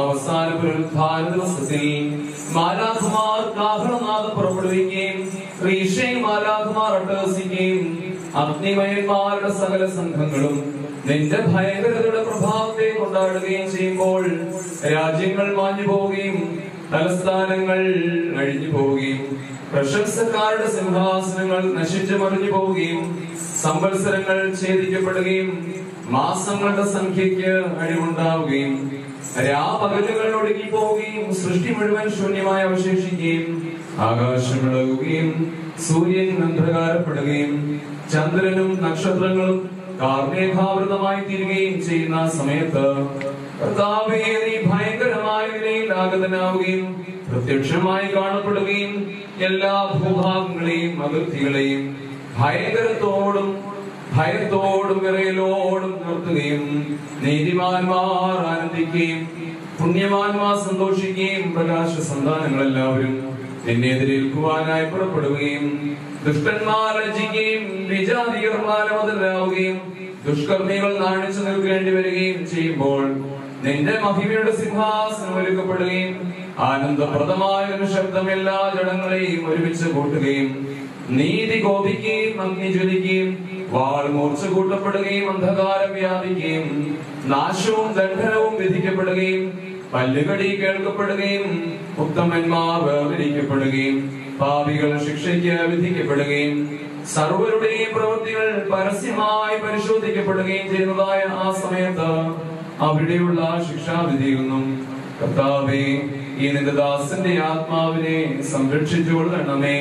അവസാന അഗ്നിമയന്മാരുടെ സകല സംഘങ്ങളും നിന്റെ ഭയങ്കരതയുടെ പ്രഭാവത്തെ കൊണ്ടാടുകയും ചെയ്യുമ്പോൾ രാജ്യങ്ങൾ മാഞ്ഞു പോവുകയും തലസ്ഥാനങ്ങൾ അഴിഞ്ഞു പോവുകയും പ്രശംസക്കാരുടെ സിംഹാസനങ്ങൾ നശിച്ചു മറിഞ്ഞു പോവുകയും സംവത്സരങ്ങൾ ഛേദിക്കപ്പെടുകയും മാസങ്ങളുടെ സംഖ്യയ്ക്ക് അഴിവുണ്ടാവുകയും രാപകലുകൾ പോവുകയും സൃഷ്ടി മുഴുവൻ ശൂന്യമായി അവശേഷിക്കുകയും ആകാശം ഇളകുകയും സൂര്യൻ അന്ധകാരപ്പെടുകയും ചന്ദ്രനും നക്ഷത്രങ്ങളും കാർമേഘാവൃതമായി തീരുകയും ചെയ്യുന്ന സമയത്ത് ഭയങ്കരമായ നിലയിൽ ആഗതനാവുകയും പ്രത്യക്ഷമായി കാണപ്പെടുകയും എല്ലാ ഭൂഭാഗങ്ങളെയും അതിർത്തികളെയും ഭയങ്കരത്തോടും ഭയത്തോടും വിറയലോടും നിർത്തുകയും നീതിമാന്മാർ ആനന്ദിക്കുകയും പുണ്യവാന്മാർ സന്തോഷിക്കുകയും പ്രകാശ സന്താനങ്ങളെല്ലാവരും എല്ലാവരും എതിരേൽക്കുവാനായി പുറപ്പെടുകയും ദുഷ്ടന്മാർ രചിക്കുകയും വിജാതികർമാർ ദുഷ്കർമ്മികൾ നാണിച്ചു നിൽക്കേണ്ടി വരികയും ചെയ്യുമ്പോൾ നിന്റെ മഹിമയുടെ സിംഹാസനം ഒരുക്കപ്പെടുകയും ആനന്ദപ്രദമായ ഒരു ശബ്ദം എല്ലാ ജടങ്ങളെയും ഒരുമിച്ച് കൂട്ടുകയും നീതി കോപിക്കുകയും അഗ്നി ജ്വലിക്കുകയും വാൾ മൂർച്ച കൂട്ടപ്പെടുകയും അന്ധകാരം വ്യാപിക്കുകയും നാശവും ദണ്ഡനവും വിധിക്കപ്പെടുകയും പല്ലുകടി കേൾക്കപ്പെടുകയും ഉത്തമന്മാർ വേർതിരിക്കപ്പെടുകയും പാപികൾ ശിക്ഷയ്ക്ക് വിധിക്കപ്പെടുകയും സർവരുടെയും പ്രവൃത്തികൾ പരസ്യമായി പരിശോധിക്കപ്പെടുകയും ചെയ്യുന്നതായ ആ സമയത്ത് അവിടെയുള്ള ശിക്ഷാവിധിയിൽ നിന്നും കർത്താവേ ഈ നിന്റെ ദാസന്റെ ആത്മാവിനെ സംരക്ഷിച്ചു കൊള്ളണമേ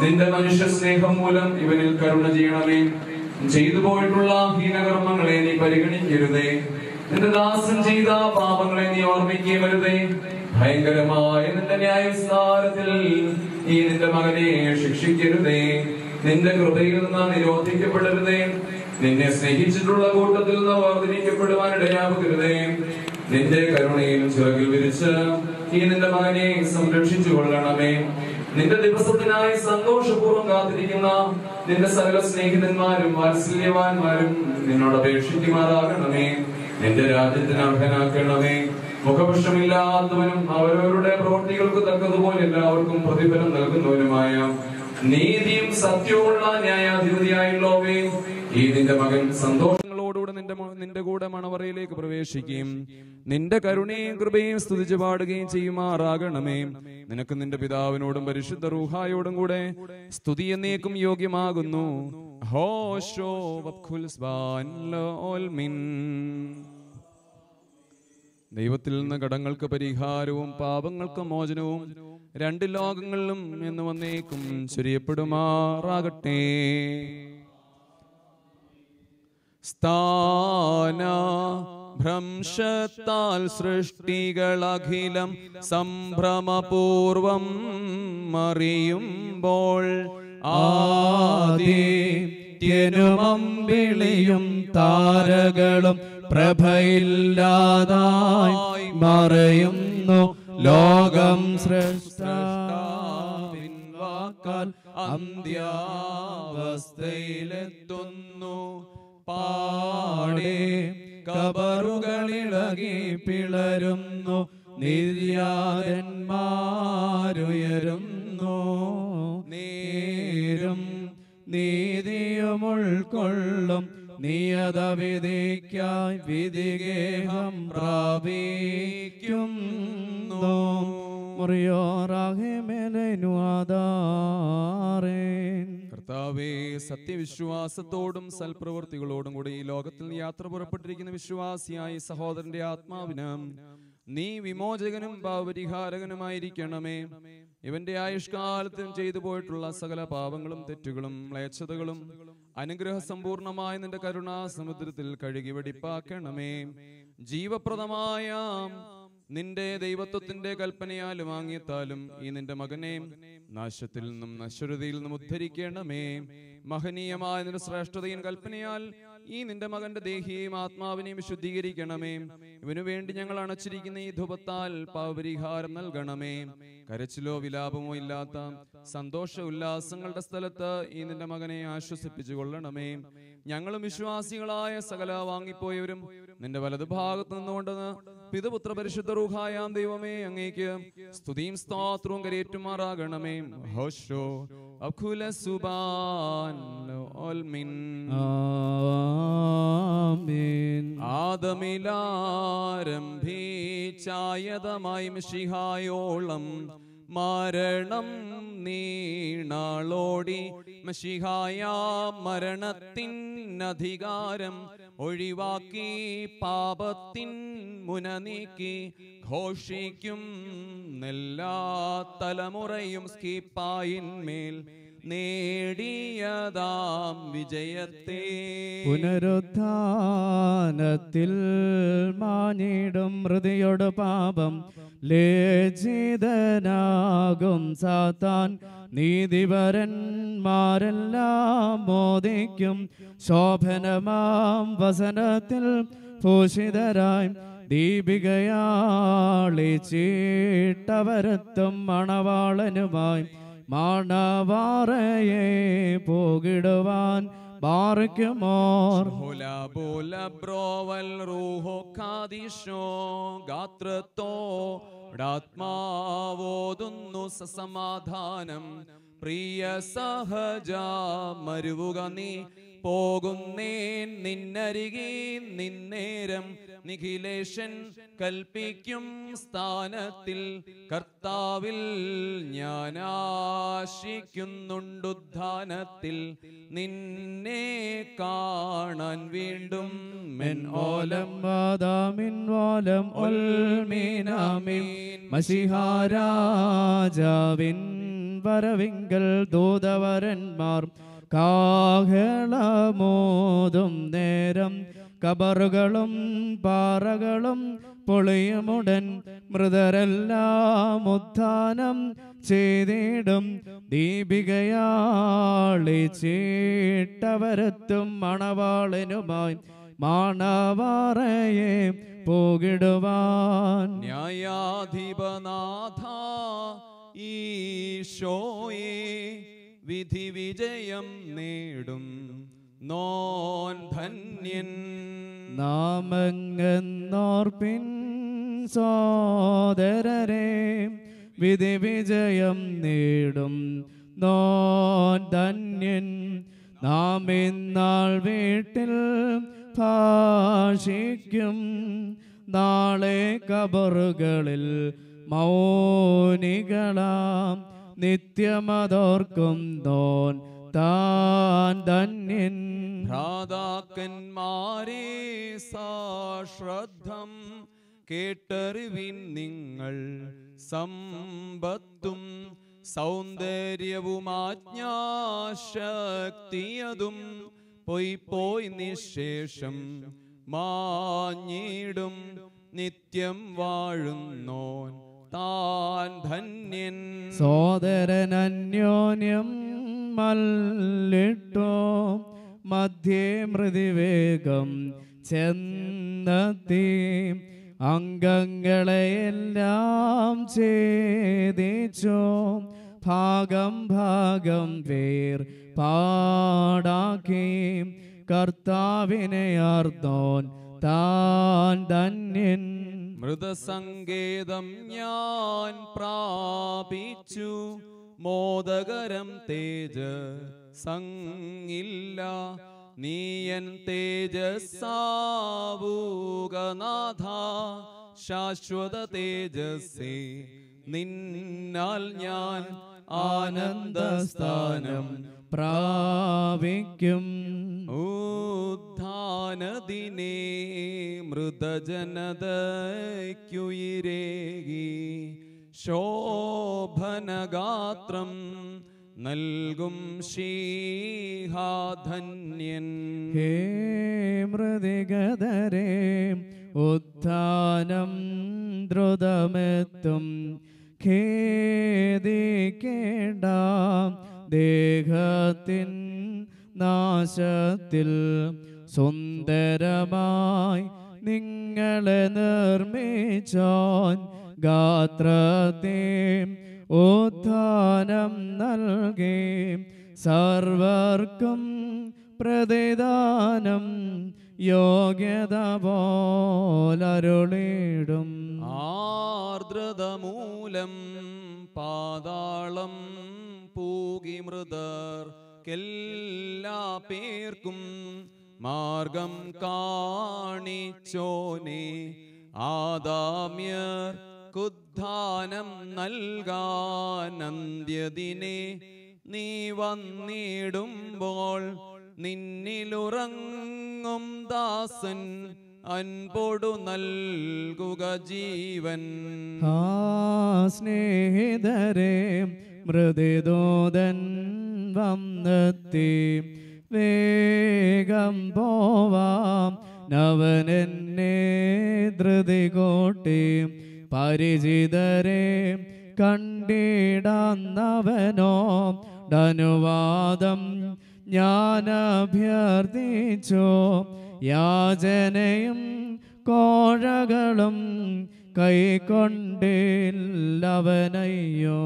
നിന്റെ മനുഷ്യ സ്നേഹം മൂലം ഇവനിൽ കരുണ ചെയ്യണമേ. ചെയ്തു പോയിട്ടുള്ള ഹീനകർമ്മങ്ങളെ നീ പരിഗണിക്കരുതേ. നിന്റെ ദാസം ചെയ്ത പാപങ്ങളെ നീ ഓർമ്മിക്കരുതേ ഭയങ്കരമായ നിന്റെ ന്യായസ്ഥാനത്തിൽ നീ നിന്റെ മകനെ ശിക്ഷിക്കരുതേ. നിന്റെ കൃപയിൽ നിന്ന് നിരോധിക്കപ്പെടരുതേ. നിന്നെ സ്നേഹിച്ചിട്ടുള്ള കൂട്ടത്തിൽ നിന്ന് വേർതിരിക്കപ്പെടുവാൻ ഇടയാകരുതേ നിന്റെ കരുണയിൽ ചിറകിൽ വിരിച്ച് നീ നിന്റെ മകനെ സംരക്ഷിച്ചു കൊള്ളണമേ നിന്റെ ദിവസത്തിനായി സന്തോഷപൂർവം കാത്തിരിക്കുന്ന നിന്റെ സകല സ്നേഹിതന്മാരും വാത്സല്യവാന്മാരും നിന്നോട് അപേക്ഷിക്കുമാറാകണമേ നിന്റെ രാജ്യത്തിന് അർഹനാക്കണമേ. മുഖപക്ഷമില്ലാത്തവനും അവരവരുടെ പ്രവൃത്തികൾക്ക് തക്കതുപോലെ എല്ലാവർക്കും പ്രതിഫലം നൽകുന്നവനുമായ നീതിയും സത്യവുമുള്ള ന്യായാധിപതിയായുള്ളവേ ഈ നിന്റെ മകൻ സന്തോഷങ്ങളോടുകൂടെ നിന്റെ നിന്റെ കൂടെ മണവറയിലേക്ക് പ്രവേശിക്കുകയും നിന്റെ കരുണയും കൃപയും സ്തുതിച്ചു പാടുകയും ചെയ്യുമാറാകണമേ. നിനക്ക് നിന്റെ പിതാവിനോടും പരിശുദ്ധ റൂഹായോടും കൂടെ സ്തുതി എന്നേക്കും യോഗ്യമാകുന്നു. ദൈവത്തിൽ നിന്ന് കടങ്ങൾക്ക് പരിഹാരവും പാപങ്ങൾക്ക് മോചനവും രണ്ട് ലോകങ്ങളിലും എന്ന് വന്നേക്കും ചൊരിയപ്പെടുമാറാകട്ടെ. സ്ഥാന ഭ്രംശത്താൽ സൃഷ്ടികളഖിലം സംഭ്രമപൂർവം മറിയുമ്പോൾ ആദിത്യനുമമ്പിളിയും താരകളും പ്രഭയില്ലാതായി മറയുന്നു. ലോകം സൃഷ്ടാവിൻ വാക്കാൽ അന്ത്യാവസ്ഥയിലെത്തുന്നു. പാടെ കബറുകളിളകി പിളരുന്നു. നിര്യാതന്മാരുയരുന്നു. നേരും നീതിയും ഉൾക്കൊള്ളും. നിയത വിധിക്കായി വിധിഗേഹം പ്രാപിക്കുന്നു. മുറിയോറാഹിമേലനു ആധാരേൻ കർത്താവേ സത്യവിശ്വാസത്തോടും സൽപ്രവൃത്തികളോടും കൂടി ഈ ലോകത്തിൽ യാത്ര പുറപ്പെട്ടിരിക്കുന്ന വിശ്വാസിയായ സഹോദരന്റെ ആത്മാവിന് നീ വിമോചകനും പാപരിഹാരകനുമായിരിക്കണമേ ഇവന്റെ ആയുഷ്കാലത്തും ചെയ്തു പോയിട്ടുള്ള സകല പാപങ്ങളും തെറ്റുകളും മ്ലേച്ഛതകളും അനുഗ്രഹ സമ്പൂർണമായ നിന്റെ കരുണാസമുദ്രത്തിൽ കഴുകി വെടിപ്പാക്കണമേ. ജീവപ്രദമായ നിന്റെ ദൈവത്വത്തിന്റെ കൽപ്പനയാൽ വാങ്ങിയത്താലും ഈ നിന്റെ മകനെ നാശത്തിൽ നിന്നും നശ്വരതയിൽ നിന്നും ഉദ്ധരിക്കണമേ. മഹനീയമായ നിന്റെ ശ്രേഷ്ഠതയും കൽപ്പനയാൽ ഈ നിന്റെ മകന്റെ ദേഹിയെയും ആത്മാവിനെയും ശുദ്ധീകരിക്കണമേ. ഇവനു വേണ്ടി ഞങ്ങൾ അണച്ചിരിക്കുന്ന ഈ ധുപത്താൽ പാവപരിഹാരം നൽകണമേ. കരച്ചിലോ വിലാപമോ ഇല്ലാത്ത സന്തോഷ ഉല്ലാസങ്ങളുടെ സ്ഥലത്ത് ഈ നിന്റെ മകനെ ആശ്വസിപ്പിച്ചു കൊള്ളണമേ ഞങ്ങളും വിശ്വാസികളായ സകല വാങ്ങിപ്പോയവരും നിന്റെ വലതുഭാഗത്ത് നിന്നുകൊണ്ട് പിതപുത്ര പരിശുദ്ധ റൂഹായാം ദൈവമേ അങ്ങേക്ക് സ്തുതിയും സ്തോത്രവും കരയേറ്റുമാറാകണമേ. ഹോഷോ അഖുല സുബാൻ ആദമിലാരംഭിച്ചായതമായി മിഷിഹായോളം മരണം നീണാളോടി. മഷിഹായ മരണത്തിൻ അധികാരം ഒഴിവാക്കി പാപത്തിൻ മുന നീക്കി ഘോഷിക്കും എല്ലാ തലമുറയും സ്കീപ്പായിന്മേൽ നേടിയതാം വിജയത്തെ. പുനരുദ്ധാനത്തിൽ മാനിടും ഹൃദയോട് പാപം ലേജിതനാകും സാത്താൻ. നീതിപരന്മാരെല്ലാം മോദിക്കും ശോഭനമാം വസനത്തിൽ ഭൂഷിതരായി ദീപികയാളി ചീട്ടവരത്തും മണവാളനുമായി മണവാറയെ പോകിടുവാൻ ബാറയ്ക്കുമോർ റൂഹോ ഗാത്രത്തോ ആത്മാവോതുന്നു സസമാധാനം. പ്രിയ സഹജ മരുവുക നീ. പോകുന്നേൻ നിന്നരികെ നിന്നേരം നിഖിലേഷൻ കൽപ്പിക്കും സ്ഥാനത്തിൽ കർത്താവിൽ ഞാൻ ആശിക്കുന്നുണ്ടുദ്ധാനത്തിൽ നിന്നെ കാണാൻ വീണ്ടും മെൻ ഓലം വാദാമിൻ വാലം ഒൽമീനാമിൻ മഷിഹാരാജാവിൻ വരവിങ്കൽ ദൂതവരന്മാർ. കാഹളമോതും നേരം കബറുകളും പാറകളും പൊളിയുമുടൻ മൃതരെല്ലാം ഉത്ഥാനം ചെയ്തിടും. ദീപികയാളി ചീട്ടവരത്തും മണവാളിനുമായി മാണവാറയെ പോകിടുവാൻ. ന്യായാധിപനാഥ ഈശോയെ വിധി വിജയം നേടും. നോൻ ധന്യൻ. നാമങ്ങെന്നോർപ്പിൻ സോദരരെ വിധി വിജയം നേടും. നോൻ ധന്യൻ നാം ഇന്നാൾ വീട്ടിൽ ഭാഷിക്കും. നാളെ കബറുകളിൽ മൗനികളാം. നിത്യമതോർക്കും തോൻ താൻ ധന്യൻ സാശ്രദ്ധം കേട്ടറിവിൻ നിങ്ങൾ സമ്പത്തും സൗന്ദര്യവും ആജ്ഞാശക്തിയതും പോയി പോയി നിശേഷം മാഞ്ഞിടും നിത്യം വാഴുന്നോൻ. താൻ ധന്യൻ. സോദരൻ അന്യോന്യം മല്ലിട്ടോ. മധ്യേ മൃതിവേഗം ചെന്നത്തി. അംഗങ്ങളെയെല്ലാം ചേദിച്ചോ ഭാഗം ഭാഗം വേർ പാടാക്കി. കർത്താവിനെ അർന്നോൻ താൻ ധന്യൻ. മൃതസങ്കേതം ഞാൻ പ്രാപിച്ചു. മോദകരം തേജ സംഗില്ല നീയൻ തേജസ്സാവൂകനാഥ ശാശ്വത തേജസ്സേ നിന്നാൽ ഞാൻ ആനന്ദസ്ഥാനം പ്രാപിക്കും. ഉദ്ധാനദിനെ മൃതജനതയ്ക്കുയിരേകി. ശോഭനഗാത്രം നൽകും ശീഹാധന്യൻ. ഹേ മൃതിഗതരേ ഉത്ഥാനം ദ്രുതമെത്തും. ഖേദിക്കേണ്ട ദേഹത്തിൻ നാശത്തിൽ സുന്ദരമായി നിങ്ങളെ നിർമ്മിച്ചോൻ ഗാത്രത്തെ ഉദ്ധാനം നൽകി. സർവർക്കും പ്രതിദാനം യോഗ്യത പോലരുളിടും ആർദ്രത മൂലം പാതാളം പൂകി മൃതർ എല്ലാ പേർക്കും മാർഗം കാണിച്ചോനെ. ആദാമ്യർ കുദ്ധാനം നൽകാനന്ത്യദിനെ നീ വന്നിടുമ്പോൾ നിന്നിലുറങ്ങും ദാസൻ അൻപൊടു നൽകുക ജീവൻ. ആ സ്നേഹിതരെ മൃദുദൂതൻ വന്നെത്തി. വേഗം പോവാം. നവനെന്നെ ധൃതി കോട്ടി. പരിചിതരെ കണ്ടിടാന്നവനോ ധനുവാദം ഞാൻ അഭ്യർത്ഥിച്ചോ യാചനയും കോഴകളും കൈക്കൊണ്ടില്ലവനയ്യോ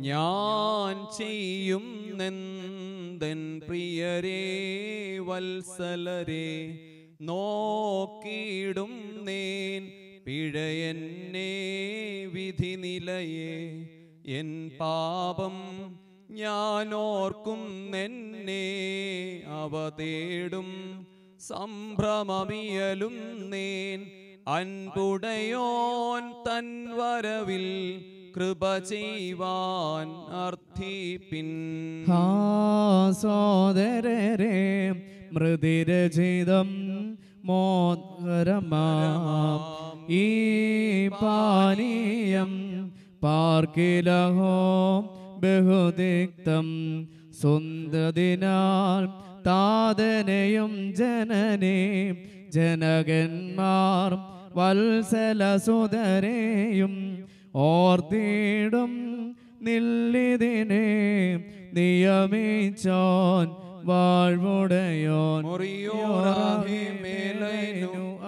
ഞാൻ ചെയ്യും നെന്തൻ പ്രിയരേ വത്സലരെ. നോക്കിയിടും നേൻ പിഴയെന്നെ വിധി നിലയെ എൻ പാപം ഞാൻ ഓർക്കും എന്നെ അവ തേടും സംഭ്രമമിയലും നേൻ. അൻപുടയോൻ തൻ വരവിൽ കൃപ ചെയ്യുവാൻ അർത്ഥിപ്പിൻ. സോദരരെ മൃദിരചിതം മോദരമാം ഈ പാനീയം പാർക്കിലഹോ ബഹുദിക്തം സുന്ദതിനാൽ താതനയും ജനനേ ജനകന്മാർ വത്സലസുതരെയും ഓർത്തിടും നില്ലിതിനെ നിയമിച്ചോൻ വാഴ്വുടയോൻ.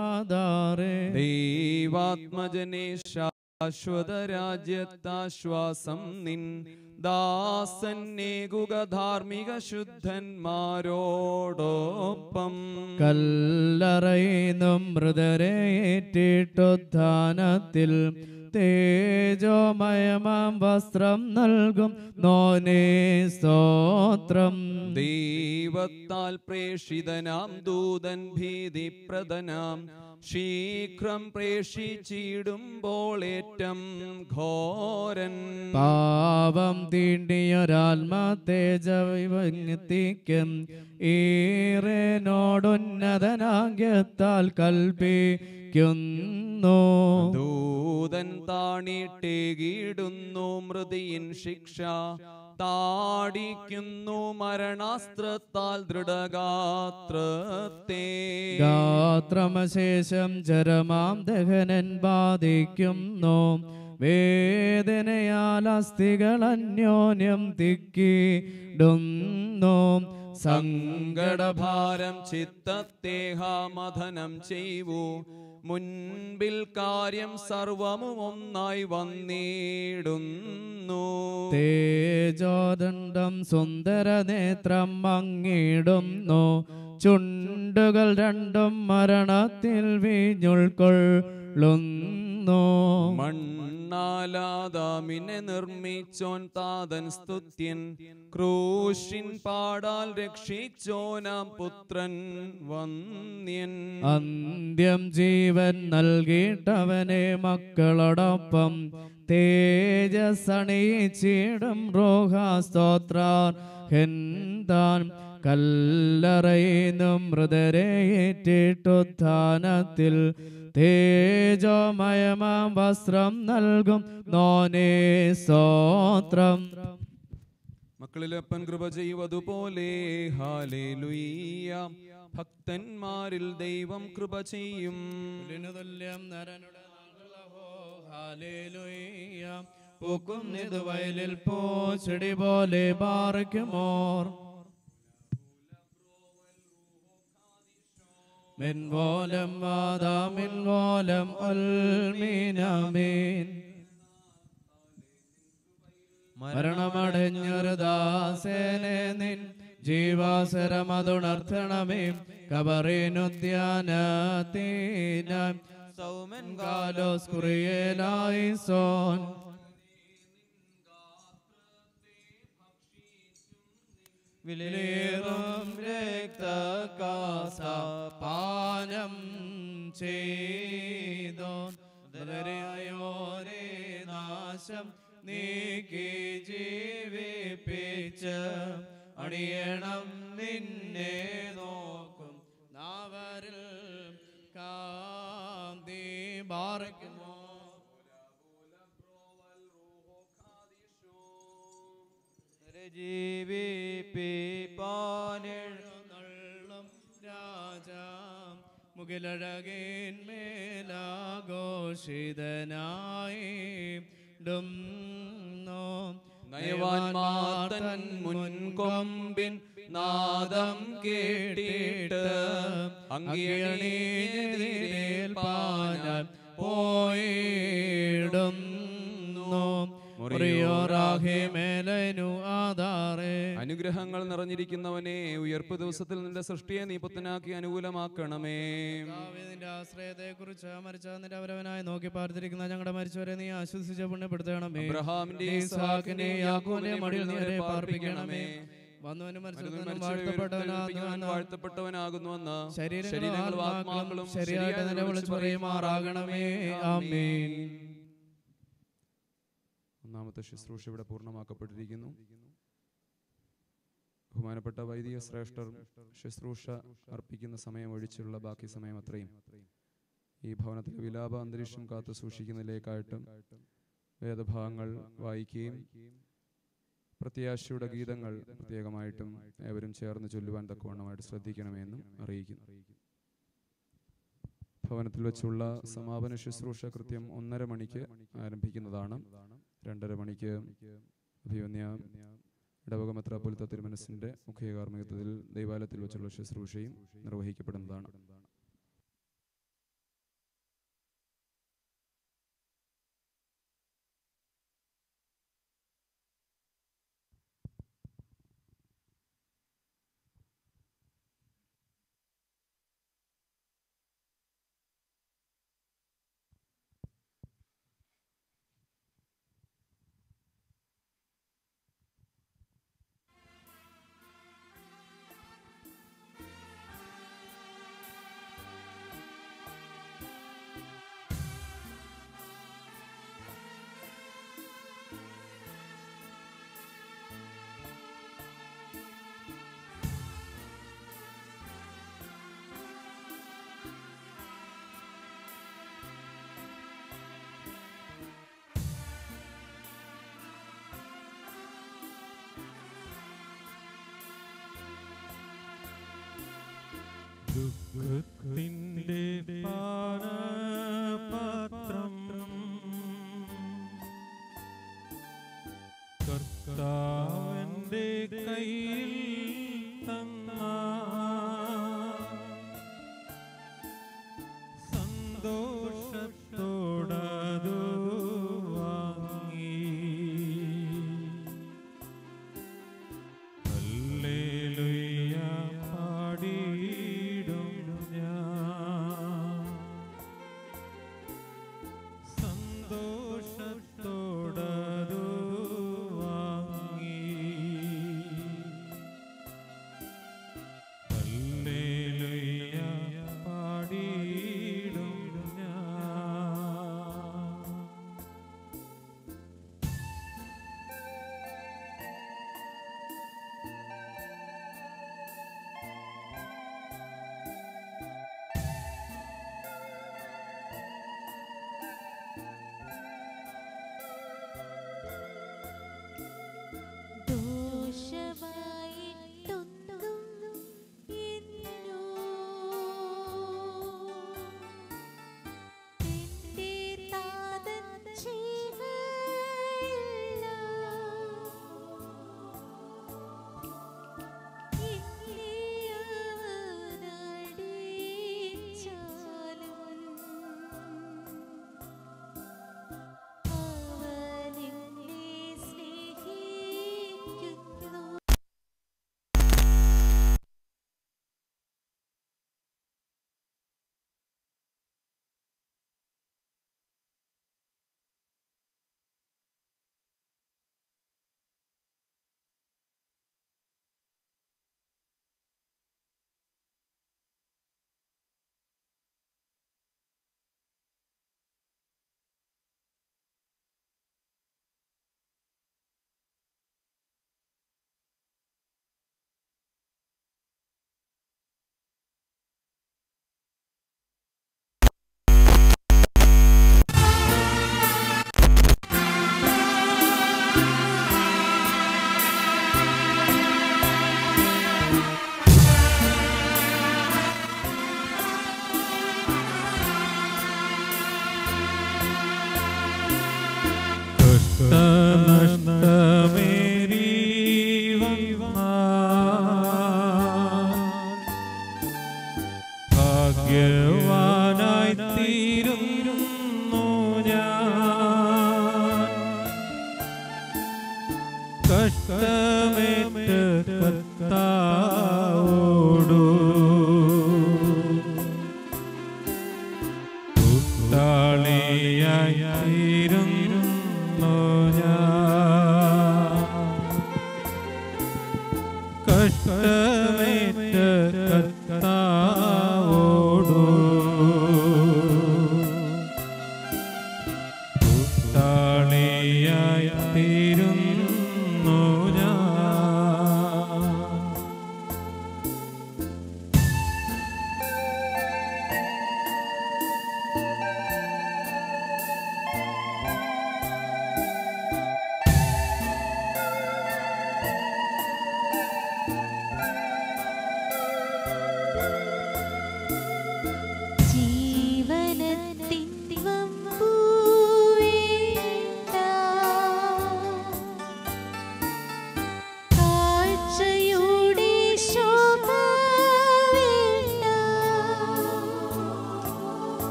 ആധാരേ ദൈവാത്മജനെ ശാശ്വത രാജ്യത്താശ്വാസം നിൻ ദാസന്നേകുക ധാർമ്മിക ശുദ്ധന്മാരോടൊപ്പം കല്ലറയുന്നും മൃതരേറ്റിട്ടുദ്ധാനത്തിൽ തേജോമയമാം വസ്ത്രം നൽകും നോനേ സ്തോത്രം. ദൈവത്താൽ പ്രേഷിതനാം ദൂതൻ ഭീതിപ്രദനാം ശീഘ്രം പ്രേഷിച്ചിടുമ്പോൾ ഏറ്റം ഘോരൻ. പാപം തീണ്ടിയൊരാത്മത്തെ ജൈവത്തിക്കും ഈറേനോടുന്നതനാഗ്യത്താൽ കൽപ്പിക്കുന്നു. ദൂതൻ താണിട്ടേകിടുന്നു മൃതിയിൻ ശിക്ഷ. താടിക്കുന്നു മരണാസ്ത്രത്താൽ ദൃഢഗാത്രത്തെ. ഗാത്രമശേഷം ചരമാം ദഹനൻ ബാധിക്കുന്നു. വേദനയാൽ അസ്ഥികൾ അന്യോന്യം തിക്കിടുന്നു. സങ്കടഭാരം ചിത്തത്തെ ചെയ്യൂ മുൻപിൽ കാര്യം സർവമും ഒന്നായി വന്നിടുന്നു. തേജോദണ്ഡം സുന്ദര നേത്രം മങ്ങിടുന്നു. ചുണ്ടുകൾ രണ്ടും മരണത്തിൽ വീഞ്ഞുൾക്കൊള്ളുന്നു മണ്ണാലാദാമിനെ നിർമ്മിച്ചോൻ താതൻ സ്തുത്യൻ. ക്രൂശിൻ പാടാൽ രക്ഷിച്ചോനാം പുത്രൻ വന്യൻ. അന്ത്യം ജീവൻ നൽകിയിട്ടവനെ മക്കളോടൊപ്പം തേജസണിയിച്ചിടും രോഹാസ്തോത്രാൻ ഹെന്താൻ കല്ലറയുന്നും മൃതരേറ്റിട്ടുത്ഥാനത്തിൽ തേജോമയമാം വസ്ത്രം നൽകും നോനേ സ്തോത്രം. മക്കളിലപ്പൻ കൃപ ചെയ്വതുപോലെ ഹാലേലുയ്യ ഭക്തന്മാരിൽ ദൈവം കൃപ ചെയ്യും. തുല്യം നിതുവയലിൽ പോ ചെടി പൂക്കുന്നിത് പോലെ പാറയ്ക്കുമോർ മിൻവോലം വാദാ മിൻവോലം ഒൽമീനമീൻ മരണമടഞ്ഞൊരു ദാസേനെ നിൻ ജീവാസരമതുണർത്തണമേ. കബറിനുദ്യാനത്തിനായി. സൗമൻ കാലോസ് കുറിയേലായി സോൻ. വിലേറും രക്തകാസ പാനം ചെയ്തോ. ദരയോരേ നാശം നീക്കി ജീവിപ്പിച്ച് അണിയണം നിന്നെ നോക്കും. നാവരിൽ കാന്തി ബാറയ്ക്കുമോ? ജീവിപ്പിപ്പാനെഴുന്നള്ളും രാജാ മുകിലഴകേന്മേലാഘോഷിതനായി ഡുംനോ നയവാൻമാർ തൻ മുൻകൊമ്പിൻ നാദം കേട്ടിട്ട് അങ്കിയണീതിരേൽപ്പാനാൻ പോയിടുന്നു അനുഗ്രഹങ്ങൾ നിറഞ്ഞിരിക്കുന്നവനെ ഉയർപ്പ് ദിവസത്തിൽ നിന്റെ സൃഷ്ടിയെ നീ പുത്തനാക്കി അനുകൂലമാക്കണമേ. നിന്റെ ആശ്രയത്തെ കുറിച്ച് മരിച്ച നിന്റെ അവരവനായി നോക്കി പാർത്തിരിക്കുന്ന ഞങ്ങളുടെ മരിച്ചവരെ നീ ആശ്വസിച്ച് പുണ്യപ്പെടുത്തണമേ. അബ്രഹാമിന്റെ മടിയിൽ പാർപ്പിക്കണമേ. വാഴ്ത്തപ്പെട്ടവനാകുന്നുവെന്ന്. ആത്മാക്കളും ശരിയായിട്ട് നിലവിളിച്ച് പറയുമാറാകണമേ. ആമേൻ. ഒന്നാമത്തെ ശുശ്രൂഷ ഇവിടെ പൂർണമാക്കപ്പെട്ടിരിക്കുന്നു. ബഹുമാനപ്പെട്ട വൈദിക ശ്രേഷ്ഠർ ശുശ്രൂഷ അർപ്പിക്കുന്ന സമയം ഒഴിച്ചുള്ള ബാക്കി സമയം അത്രയും. ഈ ഭവനത്തിലെ വിലാപ അന്തരീക്ഷം കാത്തു സൂക്ഷിക്കുന്നതിലേക്കായിട്ടും വേദഭാഗങ്ങൾ വായിക്കുകയും പ്രത്യാശയുടെ ഗീതങ്ങൾ പ്രത്യേകമായിട്ടും ഏവരും ചേർന്ന് ചൊല്ലുവാൻ തക്കവണ്ണമായിട്ട് ശ്രദ്ധിക്കണമെന്നും അറിയിക്കുന്നു. ഭവനത്തിൽ വെച്ചുള്ള സമാപന ശുശ്രൂഷ കൃത്യം ഒന്നര മണിക്ക് ആരംഭിക്കുന്നതാണ്. രണ്ടര മണിക്ക് അഭിമന്യ ഇടവക മെത്രാപ്പൊലിത്ത തിരുമനസിന്റെ മുഖ്യ ദൈവാലയത്തിൽ വെച്ചുള്ള ശുശ്രൂഷയും നിർവഹിക്കപ്പെടുന്നതാണ്. ദുഃഖത്തിന്റെ പാനപാത്രം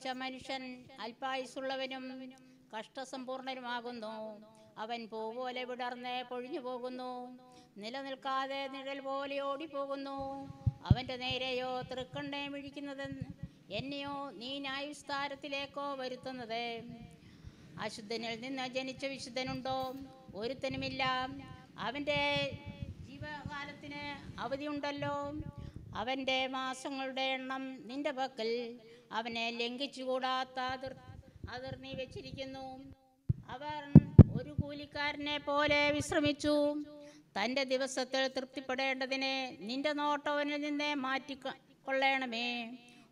പ്രസവിച്ച മനുഷ്യൻ അല്പായുസുള്ളവനും കഷ്ടസമ്പൂർണനുമാകുന്നു. അവൻ പൂ പോലെ വിടർന്ന് പൊഴിഞ്ഞു പോകുന്നു. നിലനിൽക്കാതെ നിഴൽ പോലെ ഓടിപ്പോകുന്നു. അവന്റെ നേരെയോ തൃക്കണ്ണേ വിഴിക്കുന്നത് എന്നെയോ നീ ന്യായവിസ്താരത്തിലേക്കോ വരുത്തുന്നത്? അശുദ്ധനിൽ നിന്ന് ജനിച്ച വിശുദ്ധനുണ്ടോ? ഒരുത്തനുമില്ല. അവന്റെ ജീവകാലത്തിന് അവധിയുണ്ടല്ലോ. അവന്റെ മാസങ്ങളുടെ എണ്ണം നിന്റെ പക്കൽ അവനെ ലംഘിച്ചുകൂടാത്ത അതിർ നീ വെച്ചിരിക്കുന്നു. അവർ ഒരു കൂലിക്കാരനെ പോലെ വിശ്രമിച്ചു. തന്റെ ദിവസത്തിൽ തൃപ്തിപ്പെടേണ്ടതിന് നിന്റെ നോട്ടവനിൽ നിന്നെ മാറ്റി കൊള്ളയണമേ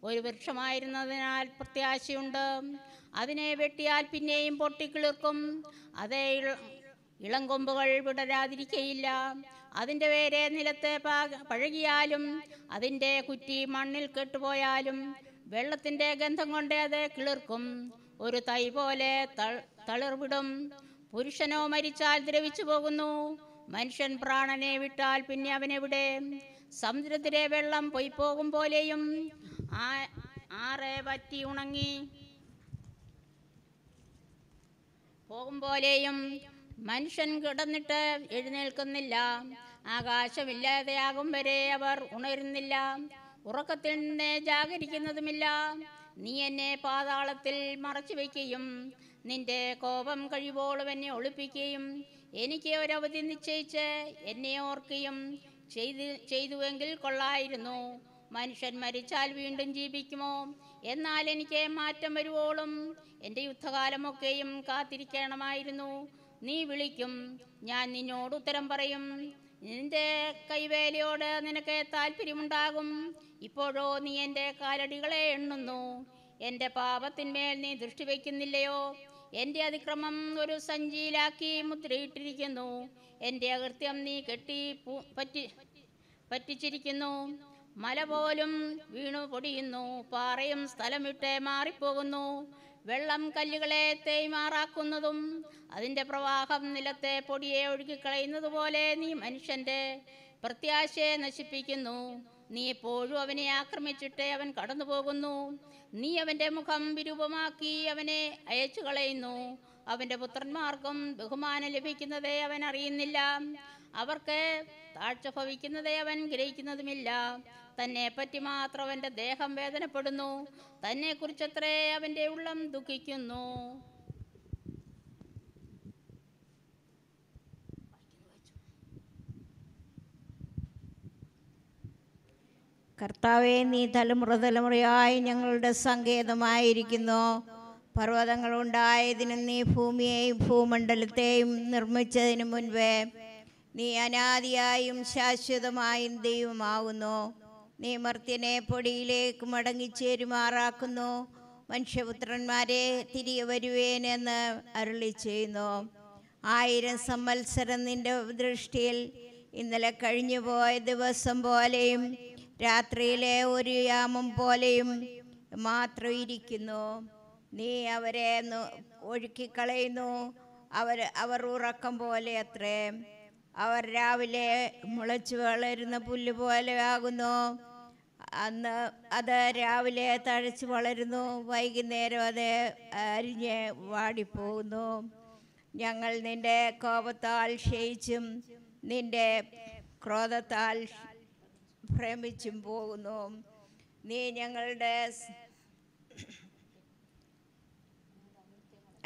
ഒരു വൃക്ഷമായിരുന്നതിനാൽ പ്രത്യാശയുണ്ട്. അതിനെ വെട്ടിയാൽ പിന്നെയും പൊട്ടിക്കിളിർക്കും. അതേ ഇളം ഇളങ്കൊമ്പുകൾ വിടരാതിരിക്കയില്ല. അതിന്റെ വേരെ നിലത്തെ പഴകിയാലും അതിന്റെ കുറ്റി മണ്ണിൽ കെട്ടുപോയാലും വെള്ളത്തിന്റെ ഗന്ധം കൊണ്ടേ അത് കിളിർക്കും. ഒരു തൈ പോലെ തളിർവിടും. പുരുഷനോ മരിച്ചാൽ ദ്രവിച്ചു പോകുന്നു. മനുഷ്യൻ പ്രാണനെ വിട്ടാൽ പിന്നെ അവനെവിടെ? സമുദ്രത്തിലെ വെള്ളം പൊയ്പോകും പോലെയും. ആറെ പറ്റി ഉണങ്ങി പോകും പോലെയും. മനുഷ്യൻ കിടന്നിട്ട് എഴുന്നേൽക്കുന്നില്ല. ആകാശമില്ലാതെയാകും വരെ അവർ ഉണരുന്നില്ല. ഉറക്കത്തിൽ നിന്ന് ജാഗരിക്കുന്നതുമില്ല. നീ എന്നെ പാതാളത്തിൽ മറച്ചു വയ്ക്കുകയും നിന്റെ കോപം കഴിവോളം എന്നെ ഒളിപ്പിക്കുകയും എനിക്ക് ഒരവധി നിശ്ചയിച്ച് എന്നെ ഓർക്കുകയും ചെയ്തു ചെയ്തുവെങ്കിൽ കൊള്ളായിരുന്നു. മനുഷ്യൻ മരിച്ചാൽ വീണ്ടും ജീവിക്കുമോ? എന്നാൽ എനിക്ക് മാറ്റം വരുവോളും എന്റെ യുദ്ധകാലമൊക്കെയും കാത്തിരിക്കണമായിരുന്നു. നീ വിളിക്കും ഞാൻ നിന്നോട് ഉത്തരം പറയും. നിന്റെ കൈവേലയോട് നിനക്ക് താല്പര്യമുണ്ടാകും. ഇപ്പോഴോ നീ എന്റെ കാലടികളെ എണ്ണുന്നു. എന്റെ പാപത്തിന്മേൽ നീ ദൃഷ്ടി വയ്ക്കുന്നില്ലയോ? എന്റെ അതിക്രമം ഒരു സഞ്ചിയിലാക്കി മുദ്രയിട്ടിരിക്കുന്നു. എന്റെ അകൃത്യം നീ കെട്ടി പറ്റി പറ്റിച്ചിരിക്കുന്നു. മല പോലും വീണു പൊടിയുന്നു പാറയും സ്ഥലം വിട്ട് മാറിപ്പോകുന്നു. വെള്ളം കല്ലുകളെ തേയ്മാറാക്കുന്നതും അതിന്റെ പ്രവാഹം നിലത്തെ പൊടിയെ ഒഴുകിക്കളയുന്നതുപോലെ നീ മനുഷ്യന്റെ പ്രത്യാശയെ നശിപ്പിക്കുന്നു. നീ എപ്പോഴും അവനെ ആക്രമിച്ചിട്ട് അവൻ കടന്നുപോകുന്നു. നീ അവന്റെ മുഖം വിരൂപമാക്കി അവനെ അയച്ചു കളയുന്നു അവന്റെ പുത്രന്മാർക്കും ബഹുമാനം ലഭിക്കുന്നതേ അവൻ അറിയുന്നില്ല. അവർക്ക് താഴ്ച ഭവിക്കുന്നതേ അവൻ ഗ്രഹിക്കുന്നതുമില്ല. തന്നെ പറ്റി മാത്രം അവന്റെ ദേഹം വേദനപ്പെടുന്നു. തന്നെ കുറിച്ചത്രേ അവന്റെ ഉള്ളം ദുഃഖിക്കുന്നു. കർത്താവെ നീ തലമുറ തലമുറയായി ഞങ്ങളുടെ സങ്കേതമായിരിക്കുന്നു. പർവതങ്ങളുണ്ടായതിനും നീ ഭൂമിയെയും ഭൂമണ്ഡലത്തെയും നിർമ്മിച്ചതിനു മുൻപേ നീ അനാദിയായും ശാശ്വതമായും ദൈവമാവുന്നു. നീ മർത്യനെ പൊടിയിലേക്ക് മടങ്ങിച്ചേരുമാറാക്കുന്നു. മനുഷ്യപുത്രന്മാരെ തിരികെ വരുവേനെന്ന് അരുളി ചെയ്യുന്നു ആയിരം സംവത്സരം നിന്റെ ദൃഷ്ടിയിൽ ഇന്നലെ കഴിഞ്ഞു പോയ ദിവസം പോലെയും രാത്രിയിലെ ഒരു യാമം പോലെയും മാത്രം ഇരിക്കുന്നു. നീ അവരെ ഒഴുക്കിക്കളയുന്നു. അവർ അവർ ഉറക്കം പോലെ അത്രേ. അവർ രാവിലെ മുളച്ചു വളരുന്ന പുല്ല് പോലെ ആകുന്നു. അന്ന് അത് രാവിലെ തഴച്ച് വളരുന്നു. വൈകുന്നേരം അത് അരിഞ്ഞ് വാടിപ്പോകുന്നു. ഞങ്ങൾ നിന്റെ കോപത്താൽ ക്ഷയിച്ചും നിന്റെ ക്രോധത്താൽ ഭ്രമിച്ചും പോകുന്നു. നീ ഞങ്ങളുടെ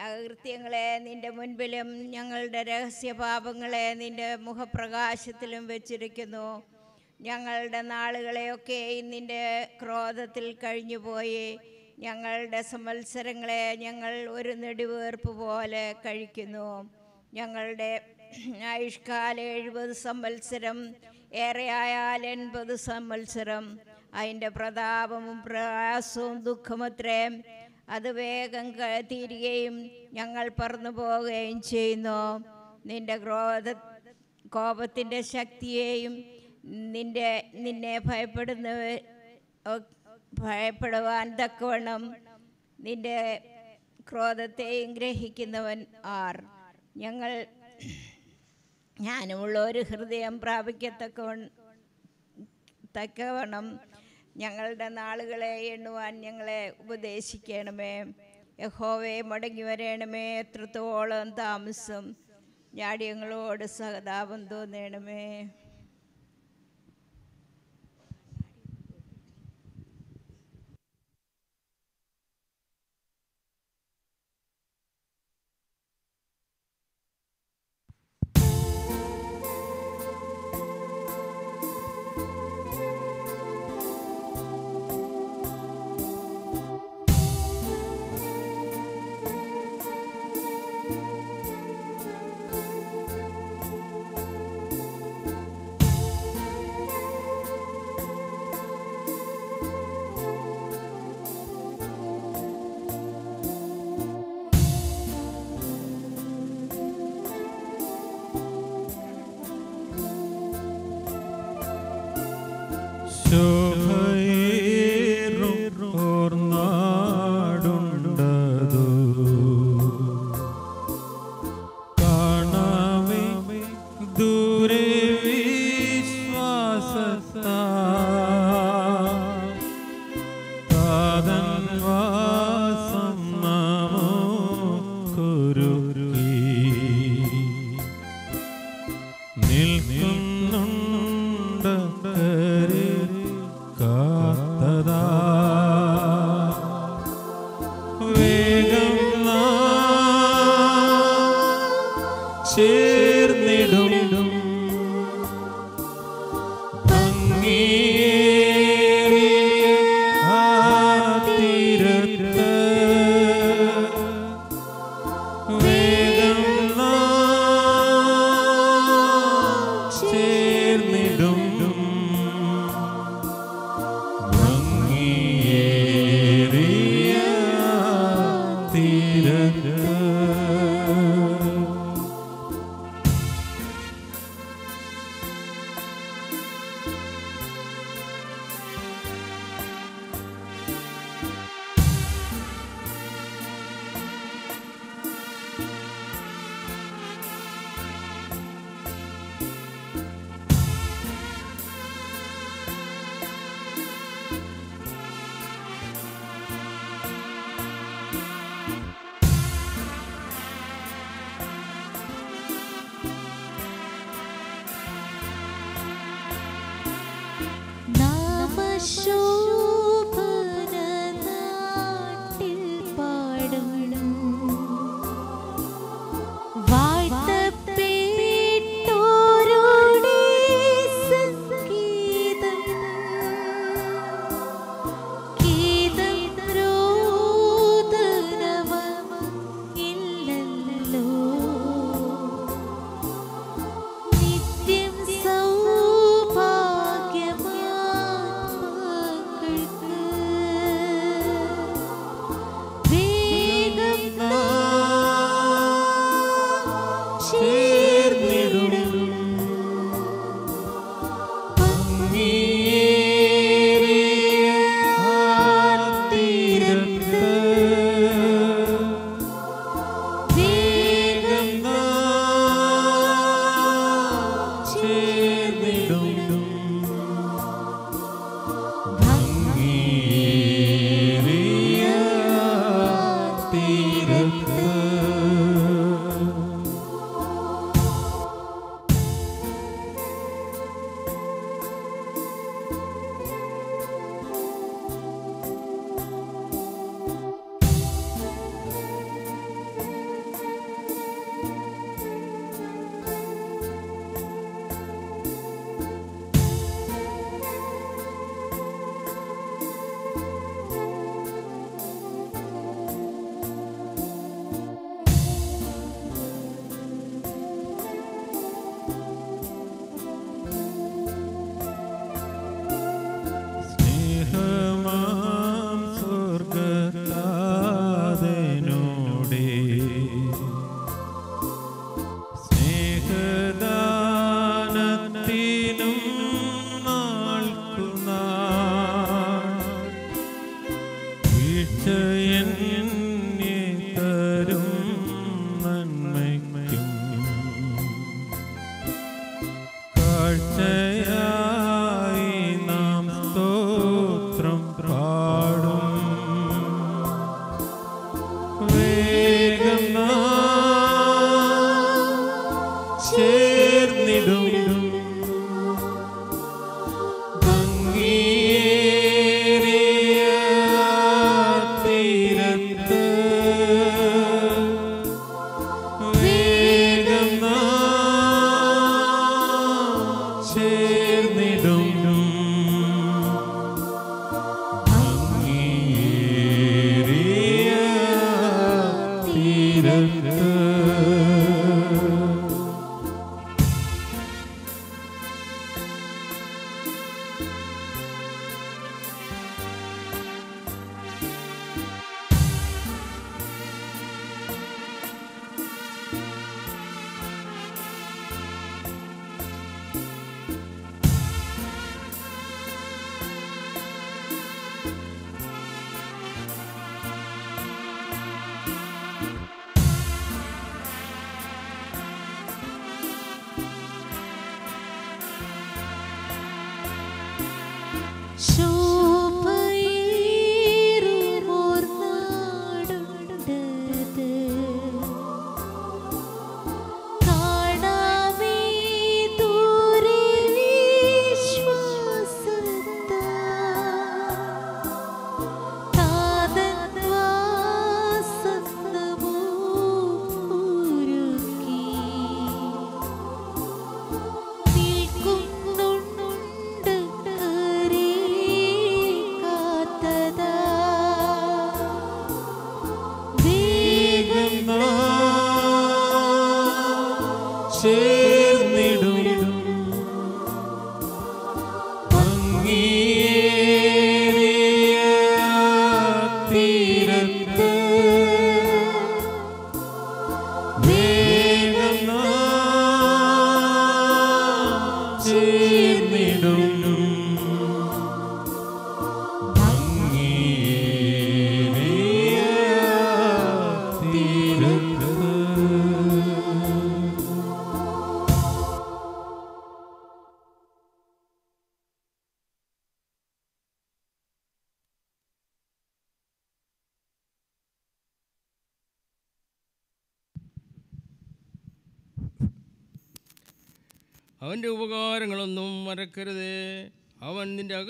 അകൃത്യങ്ങളെ നിന്റെ മുൻപിലും ഞങ്ങളുടെ രഹസ്യപാപങ്ങളെ നിന്റെ മുഖപ്രകാശത്തിലും വെച്ചിരിക്കുന്നു. ഞങ്ങളുടെ നാളുകളെയൊക്കെ നിന്റെ ക്രോധത്തിൽ കഴിഞ്ഞുപോയി. ഞങ്ങളുടെ സംവത്സരങ്ങളെ ഞങ്ങൾ ഒരു നെടുവേർപ്പ് പോലെ കഴിക്കുന്നു. ഞങ്ങളുടെ ആയുഷ്കാല എഴുപത് സംവത്സരം ഏറെയായാൽ എൺപത് സംവത്സരം. അതിന്റെ പ്രതാപവും പ്രയാസവും ദുഃഖമത്രേ അത് വേഗം തീരുകയും ഞങ്ങൾ പറന്നു പോവുകയും ചെയ്യുന്നു. നിന്റെ ക്രോധ കോപത്തിന്റെ ശക്തിയെയും നിന്റെ നിന്നെ ഭയപ്പെടുന്ന ഭയപ്പെടുവാൻ തക്കവണ്ണം നിന്റെ ക്രോധത്തെയും ഗ്രഹിക്കുന്നവൻ ആർ. ഞങ്ങൾ ജ്ഞാനമുള്ള ഒരു ഹൃദയം പ്രാപിക്കത്തക്കവണ്ണം തക്കവണ്ണം ഞങ്ങളുടെ നാളുകളെ എണ്ണുവാൻ ഞങ്ങളെ ഉപദേശിക്കണമേ. യഹോവയെ മടങ്ങി വരണമേ. എത്രത്തോളം താമസം ഞാടിയങ്ങളോട് സഹതാപം തോന്നണമേ.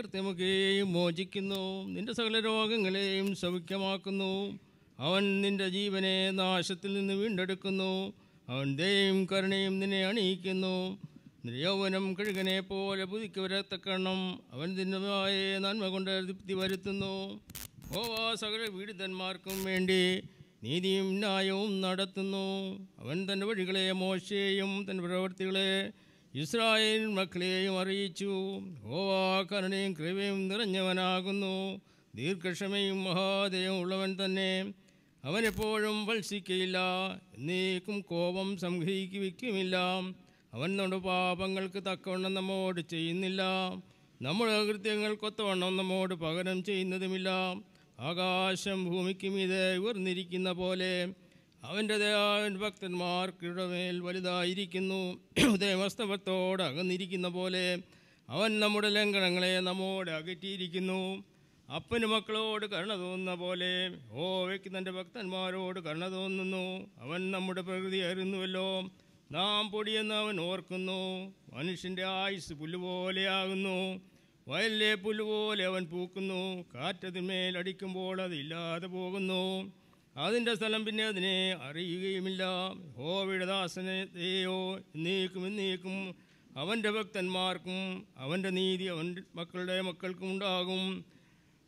നിന്റെ മോചിക്കുന്നു. നിന്റെ സകല രോഗങ്ങളെയും സൗഖ്യമാക്കുന്നു. അവൻ നിന്റെ ജീവനെ നാശത്തിൽ നിന്ന് വീണ്ടെടുക്കുന്നു. അവൻ ദയും കരുണയും നിന്നെ അണിയിക്കുന്നു. യൗവനം കഴുകനെ പോലെ പുതുക്കി വരത്തക്കണം അവൻ നിന്നതായ നന്മ കൊണ്ട് തൃപ്തി വരുത്തുന്നു. ഓവാ സകല പീഡിതന്മാർക്കും വേണ്ടി നീതിയും ന്യായവും നടത്തുന്നു. അവൻ തന്റെ വഴികളെ മോശയെയും തന്റെ പ്രവൃത്തികളെ ഇസ്രായേൽ മക്കളെയും അറിയിച്ചു. ഹോവാ കരുണയും കൃപയും നിറഞ്ഞവനാകുന്നു. ദീർഘക്ഷമയും മഹാദയും ഉള്ളവൻ തന്നെ. അവനെപ്പോഴും വത്സിക്കയില്ല. എന്നേക്കും കോപം സംഗ്രഹിക്കുമില്ല അവൻ നമ്മുടെ പാപങ്ങൾക്ക് തക്കവണ്ണം നമ്മോട് ചെയ്യുന്നില്ല. നമ്മുടെ കൃത്യങ്ങൾക്കൊത്തവണ്ണം നമ്മോട് പകരം ചെയ്യുന്നതുമില്ല. ആകാശം ഭൂമിക്കും മീതെ ഉയർന്നിരിക്കുന്ന പോലെ അവന്റെ ദയാവൻ ഭക്തന്മാർക്കിടെ മേൽ വലുതായിരിക്കുന്നു. ഉദയമസ്തവത്തോട് അകന്നിരിക്കുന്ന പോലെ അവൻ നമ്മുടെ ലംഘനങ്ങളെ നമ്മോട് അകറ്റിയിരിക്കുന്നു. അപ്പന് മക്കളോട് കരുണ തോന്നുന്ന പോലെ ഓ വ്യക്തി തന്റെ ഭക്തന്മാരോട് കരുണ തോന്നുന്നു. അവൻ നമ്മുടെ പ്രകൃതി അറിയുന്നുവല്ലോ. നാം പൊടിയെന്ന് അവൻ ഓർക്കുന്നു. മനുഷ്യന്റെ ആയുസ് പുല്ലുപോലെയാകുന്നു. വയലിലെ പുല്ലുപോലെ അവൻ പൂക്കുന്നു. കാറ്റതിന്മേൽ അടിക്കുമ്പോൾ പോകുന്നു. അതിന്റെ സ്ഥലം പിന്നെ അതിനെ അറിയുകയുമില്ല. ഹോവിടെ ദാസനെയോ എന്നേക്കും എന്നേക്കും അവന്റെ ഭക്തന്മാർക്കും അവന്റെ നീതി അവന്റെ മക്കളുടെ മക്കൾക്കും ഉണ്ടാകും.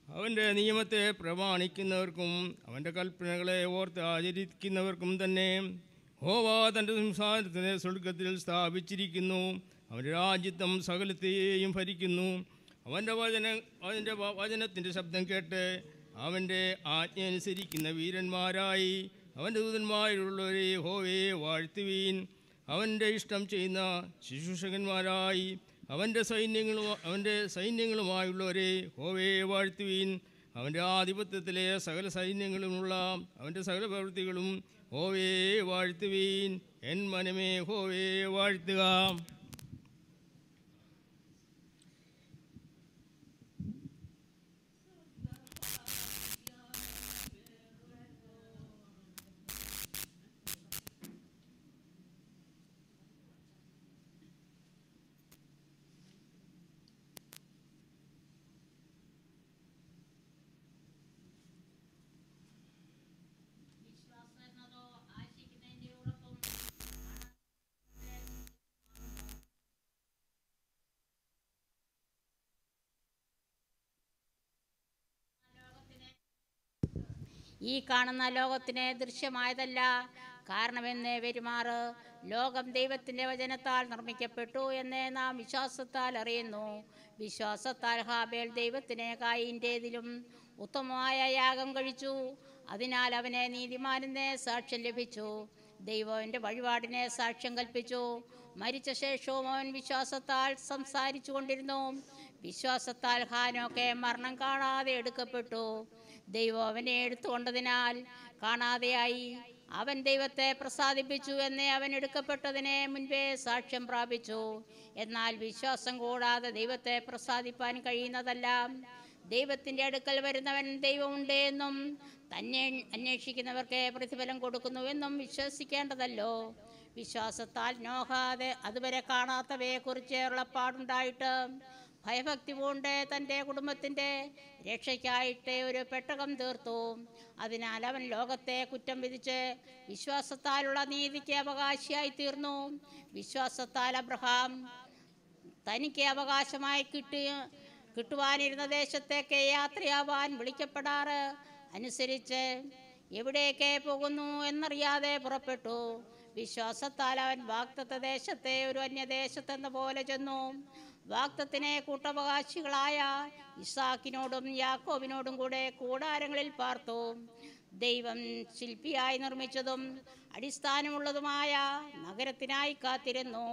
അവന്റെ നിയമത്തെ പ്രമാണിക്കുന്നവർക്കും അവന്റെ കൽപ്പനകളെ ഓർത്ത് ആചരിക്കുന്നവർക്കും തന്നെ ഹോവാ തന്റെ സംസാരത്തിനെ സ്വർഗത്തിൽ സ്ഥാപിച്ചിരിക്കുന്നു. അവന്റെ രാജ്യത്വം സകലത്തെയും ഭരിക്കുന്നു. അവന്റെ വചന അവന്റെ വചനത്തിന്റെ ശബ്ദം കേട്ട് അവന്റെ ആജ്ഞ അനുസരിക്കുന്ന വീരന്മാരായി അവന്റെ ദൂതന്മാരുള്ളവരെ ഹോവയെ വാഴ്ത്തുവീൻ. അവന്റെ ഇഷ്ടം ചെയ്യുന്ന ശുശ്രൂഷകന്മാരായി അവന്റെ സൈന്യങ്ങളും അവന്റെ സൈന്യങ്ങളുമായുള്ളവരെ ഹോവയെ വാഴ്ത്തുവീൻ. അവന്റെ ആധിപത്യത്തിലെ സകല സൈന്യങ്ങളുമുള്ള അവന്റെ സകല പ്രവൃത്തികളും ഹോവയെ വാഴ്ത്തുവീൻ. എൻ മനമേ ഹോവയെ വാഴ്ത്തുക. ഈ കാണുന്ന ലോകത്തിന് ദൃശ്യമായതല്ല. കാരണമെന്നേ പെരുമാറ്. ലോകം ദൈവത്തിന്റെ വചനത്താൽ നിർമ്മിക്കപ്പെട്ടു എന്ന് നാം വിശ്വാസത്താൽ അറിയുന്നു. വിശ്വാസത്താൽ ഹാബേൽ ദൈവത്തിന് കായിന്റെതിലും ഉത്തമമായ യാഗം കഴിച്ചു. അതിനാൽ അവനെ നീതിമാനെന്നേ സാക്ഷ്യം ലഭിച്ചു. ദൈവം എന്റെ വഴിപാടിനെ സാക്ഷ്യം കൽപ്പിച്ചു. മരിച്ച ശേഷവും അവൻ വിശ്വാസത്താൽ സംസാരിച്ചു കൊണ്ടിരുന്നു വിശ്വാസത്താൽ ഹാനൊക്കെ മരണം കാണാതെ എടുക്കപ്പെട്ടു. ദൈവം അവനെ എടുത്തുകൊണ്ടതിനാൽ കാണാതെയായി. അവൻ ദൈവത്തെ പ്രസാദിപ്പിച്ചു എന്നേ അവൻ എടുക്കപ്പെട്ടതിനെ മുൻപേ സാക്ഷ്യം പ്രാപിച്ചു. എന്നാൽ വിശ്വാസം കൂടാതെ ദൈവത്തെ പ്രസാദിപ്പാൻ കഴിയുന്നതല്ല. ദൈവത്തിന്റെ അടുക്കൽ വരുന്നവൻ ദൈവമുണ്ട് എന്നും തന്നെ അന്വേഷിക്കുന്നവർക്ക് പ്രതിഫലം കൊടുക്കുന്നുവെന്നും വിശ്വസിക്കേണ്ടതല്ലോ. വിശ്വാസത്താൽ നോഹാതെ അതുവരെ കാണാത്തവയെക്കുറിച്ച് ഉള്ളപ്പാടുണ്ടായിട്ട് ഭയഭക്തി പൂണ്ട് തന്റെ കുടുംബത്തിന്റെ രക്ഷയ്ക്കായിട്ട് ഒരു പെട്ടകം തീർത്തു. അതിനാൽ അവൻ ലോകത്തെ കുറ്റം വിധിച്ച് വിശ്വാസത്താലുള്ള നീതിക്ക് അവകാശിയായി തീർന്നു. വിശ്വാസത്താൽ അബ്രഹാം തനിക്ക് അവകാശമായി കിട്ടി കിട്ടുവാനിരുന്ന ദേശത്തേക്ക് യാത്രയാവാൻ വിളിക്കപ്പെടാറ്. അനുസരിച്ച് എവിടേക്ക് പോകുന്നു എന്നറിയാതെ പുറപ്പെട്ടു. വിശ്വാസത്താൽ അവൻ വാക്തത്വ ദേശത്തെ ഒരു അന്യദേശത്തെന്ന പോലെ ചെന്നു. വാക്തത്തിനെ കൂട്ടവകാശികളായ ഇസാക്കിനോടും യാക്കോബിനോടും കൂടെ കൂടാരങ്ങളിൽ പാർത്തു. ദൈവം ശില്പിയായി നിർമ്മിച്ചതും അടിസ്ഥാനമുള്ളതുമായ നഗരത്തിനായി കാത്തിരുന്നു.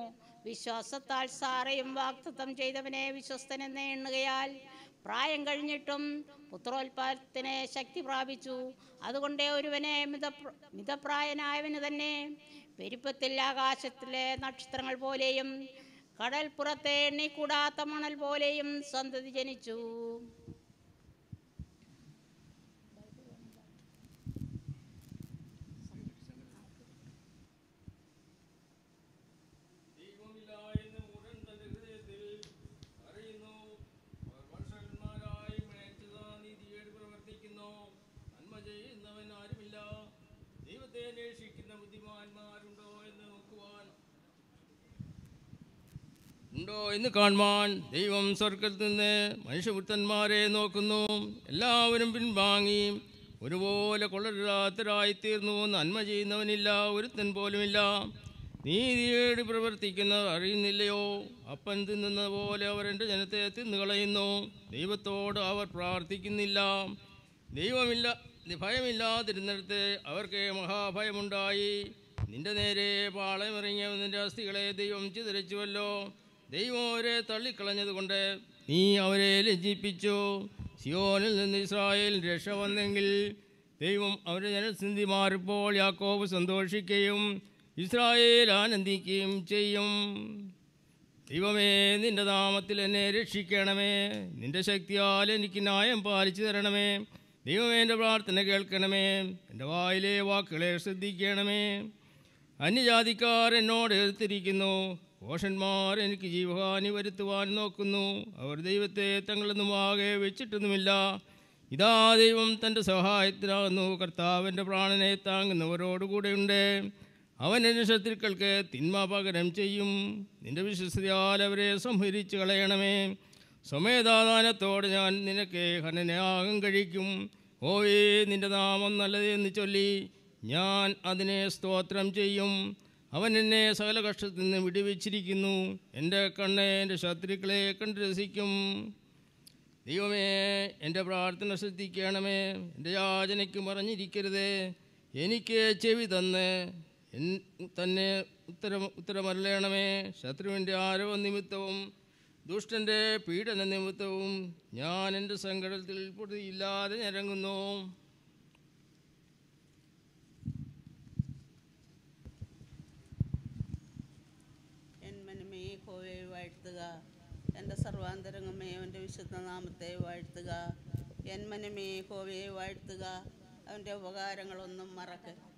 വിശ്വാസത്താൽ സാറയും വാക്തത്വം ചെയ്തവനെ വിശ്വസ്തനെന്ന് എണ്ണുകയാൽ പ്രായം കഴിഞ്ഞിട്ടും പുത്രോത്പാദത്തിന് ശക്തി പ്രാപിച്ചു. അതുകൊണ്ട് ഒരുവനെ മിത മിതപ്രായനായവന് തന്നെ പെരുപ്പത്തിൽ ആകാശത്തിലെ നക്ഷത്രങ്ങൾ പോലെയും കടൽ പുറത്തെ എണ്ണിക്കൂടാത്ത മണൽ പോലെയും സന്തതി ജനിച്ചു ദൈവമില്ല എന്ന് ഉണ്ടോ എന്ന് കാണുവാൻ ദൈവം സ്വർഗത്തിൽ നിന്ന് മനുഷ്യപുത്രന്മാരെ നോക്കുന്നു. എല്ലാവരും പിൻവാങ്ങി. ഒരുപോലെ കൊള്ളരുതാത്തരായി തീർന്നു. നന്മ ചെയ്യുന്നവനില്ല ഒരുത്തൻ പോലുമില്ല. നീതിയേട് പ്രവർത്തിക്കുന്നത് അറിയുന്നില്ലയോ? അപ്പൻ തിന്നുന്ന പോലെ അവർ എന്റെ ജനത്തെ തിന്നുകളയുന്നു. ദൈവത്തോട് അവർ പ്രാർത്ഥിക്കുന്നില്ല. ദൈവമില്ല ഭയമില്ലാതിരുന്നിടത്ത് അവർക്ക് മഹാഭയമുണ്ടായി. നിന്റെ നേരെ പാളയമിറങ്ങിയ നിന്റെ അസ്ഥികളെ ദൈവം ചിതറിച്ചുവല്ലോ. ദൈവം അവരെ തള്ളിക്കളഞ്ഞതുകൊണ്ട് നീ അവരെ ലജ്ജിപ്പിച്ചു. സിയോനിൽ നിന്ന് ഇസ്രായേൽ രക്ഷ വന്നെങ്കിൽ ദൈവം അവരെ ജനസന്ധി മാറിപ്പോൾ യാക്കോബ് സന്തോഷിക്കുകയും ഇസ്രായേൽ ആനന്ദിക്കുകയും ചെയ്യും. ദൈവമേ നിന്റെ നാമത്തിൽ എന്നെ രക്ഷിക്കണമേ. നിന്റെ ശക്തിയാൽ എനിക്ക് ന്യായം പാലിച്ചു തരണമേ. ദൈവമേ എന്റെ പ്രാർത്ഥന കേൾക്കണമേ. എന്റെ വായിലെ വാക്കുകളെ ശ്രദ്ധിക്കണമേ. അന്യജാതിക്കാർ എന്നോട് എതിർത്തിരിക്കുന്നു. കോഷന്മാർ എനിക്ക് ജീവഹാനി വരുത്തുവാൻ നോക്കുന്നു. അവർ ദൈവത്തെ തങ്ങളുടെ ആകെ വെച്ചിട്ടൊന്നുമില്ല. ഇതാ ദൈവം തന്റെ സഹായത്തിനാകുന്നു. കർത്താവിന്റെ പ്രാണനെ താങ്ങുന്നവരോടുകൂടെയുണ്ട് അവൻ എന്റെ ശത്രുക്കൾക്ക് തിന്മ പകരം ചെയ്യും. നിന്റെ വിശ്വസ്തയാൽ അവരെ സംഹരിച്ചു കളയണമേ. സ്വമേധാദാനത്തോടെ ഞാൻ നിനക്ക് ഹനനയാകം കഴിക്കും. ഓയേ നിന്റെ നാമം നല്ലതെന്ന് ചൊല്ലി ഞാൻ അതിനെ സ്തോത്രം ചെയ്യും. അവൻ എന്നെ സകല കഷ്ടത്തിൽ നിന്ന് വിടുവിച്ചിരിക്കുന്നു. എന്റെ കണ്ണ് എന്റെ ശത്രുക്കളെ കണ്ട് രസിക്കും. ദൈവമേ എന്റെ പ്രാർത്ഥന ശ്രദ്ധിക്കണമേ. എന്റെ യാചനയ്ക്ക് മറഞ്ഞിരിക്കരുത്. എനിക്ക് ചെവി തന്ന് തന്നെ ഉത്തരം ഉത്തരമല്ലണമേ ശത്രുവിന്റെ ആരവ നിമിത്തവും ദുഷ്ടന്റെ പീഡന നിമിത്തവും ഞാൻ എന്റെ സങ്കടത്തിൽ പൊടിയില്ലാതെ ഞരങ്ങുന്നു എൻ മനമേ കോവയെ വാഴ്ത്തുക എന്റെ സർവാന്തരംഗമേ അവന്റെ വിശുദ്ധ നാമത്തെ വാഴ്ത്തുക. എൻ മനമേ കോവയെ വാഴ്ത്തുക. അവന്റെ ഉപകാരങ്ങളൊന്നും മറക്ക ും.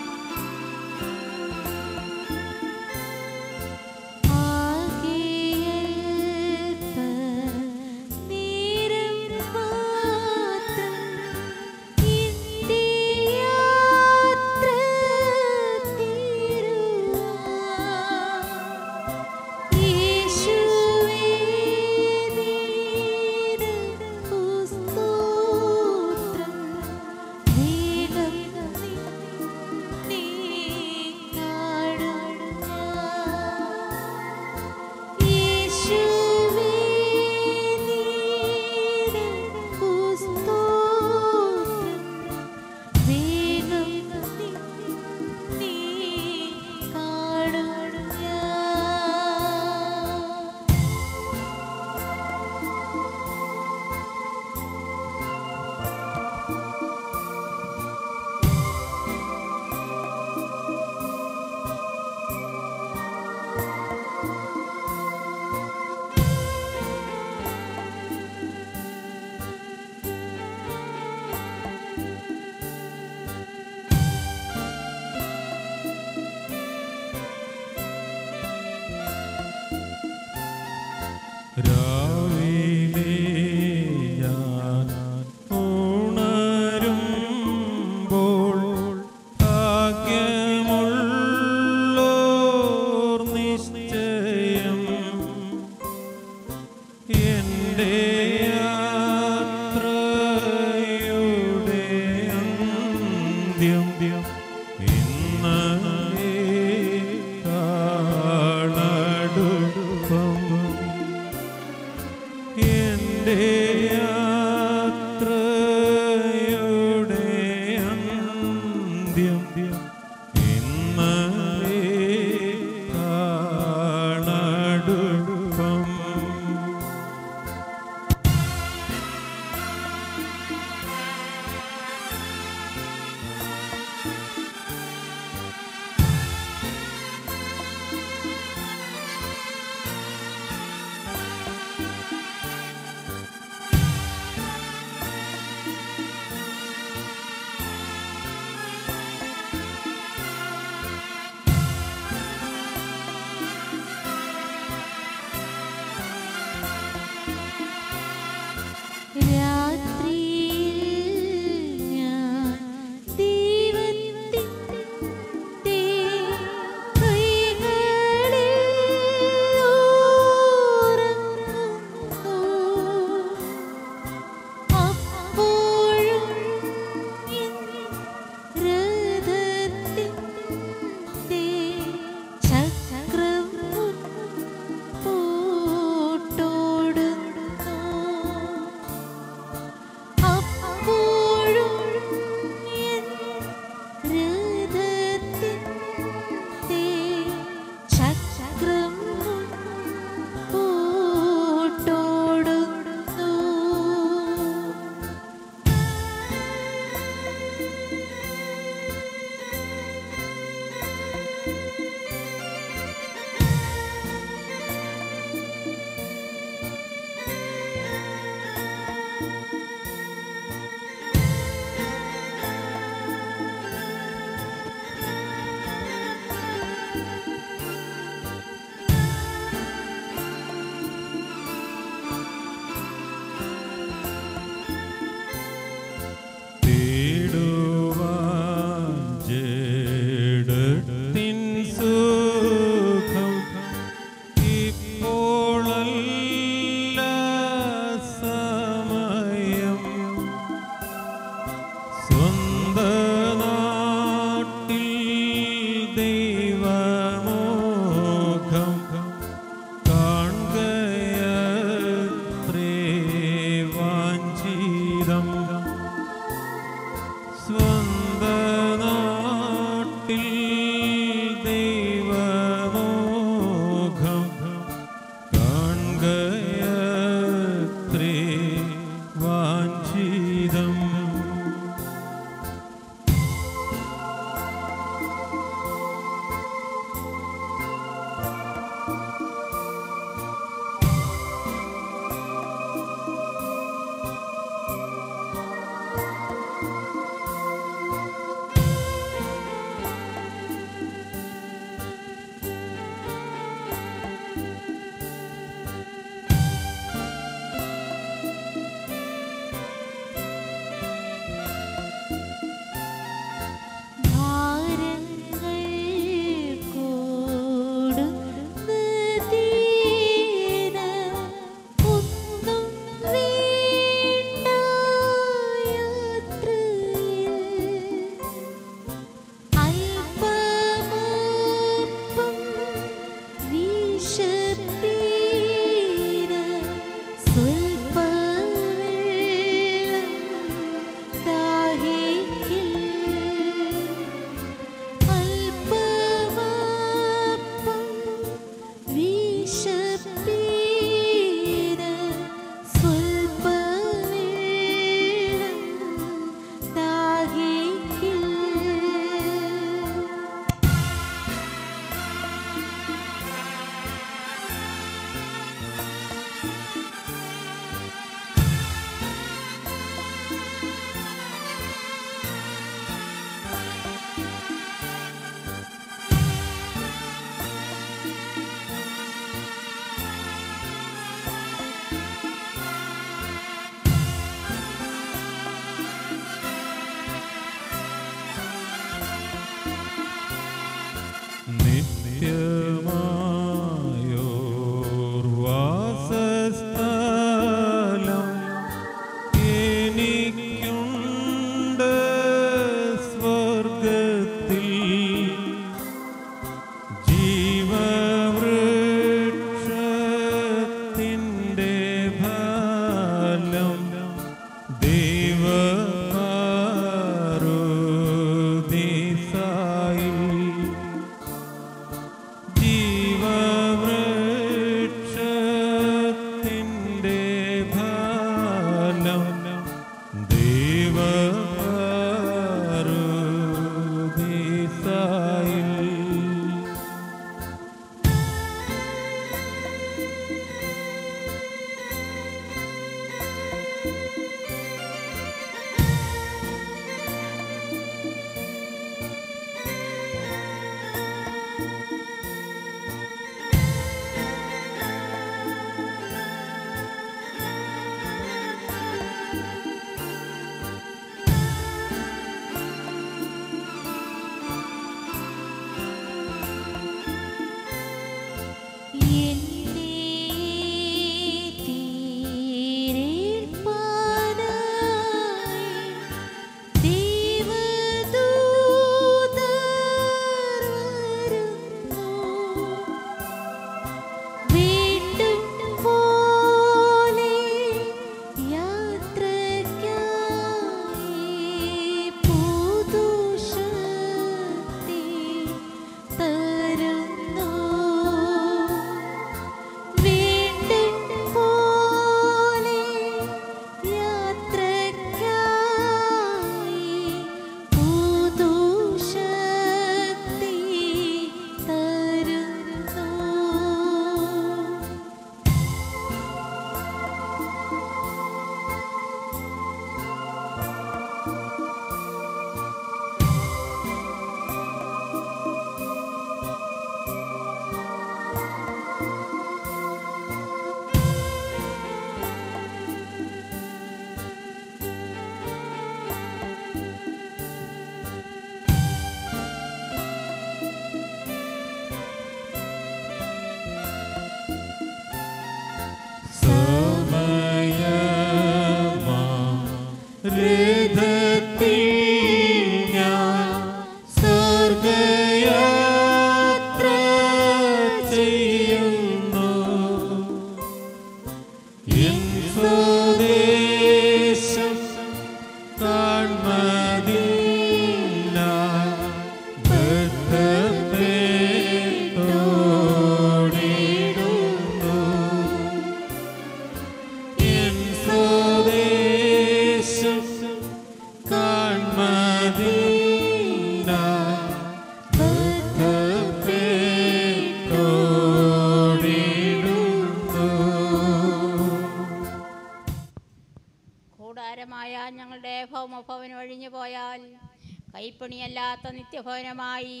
നിത്യഭവനമായി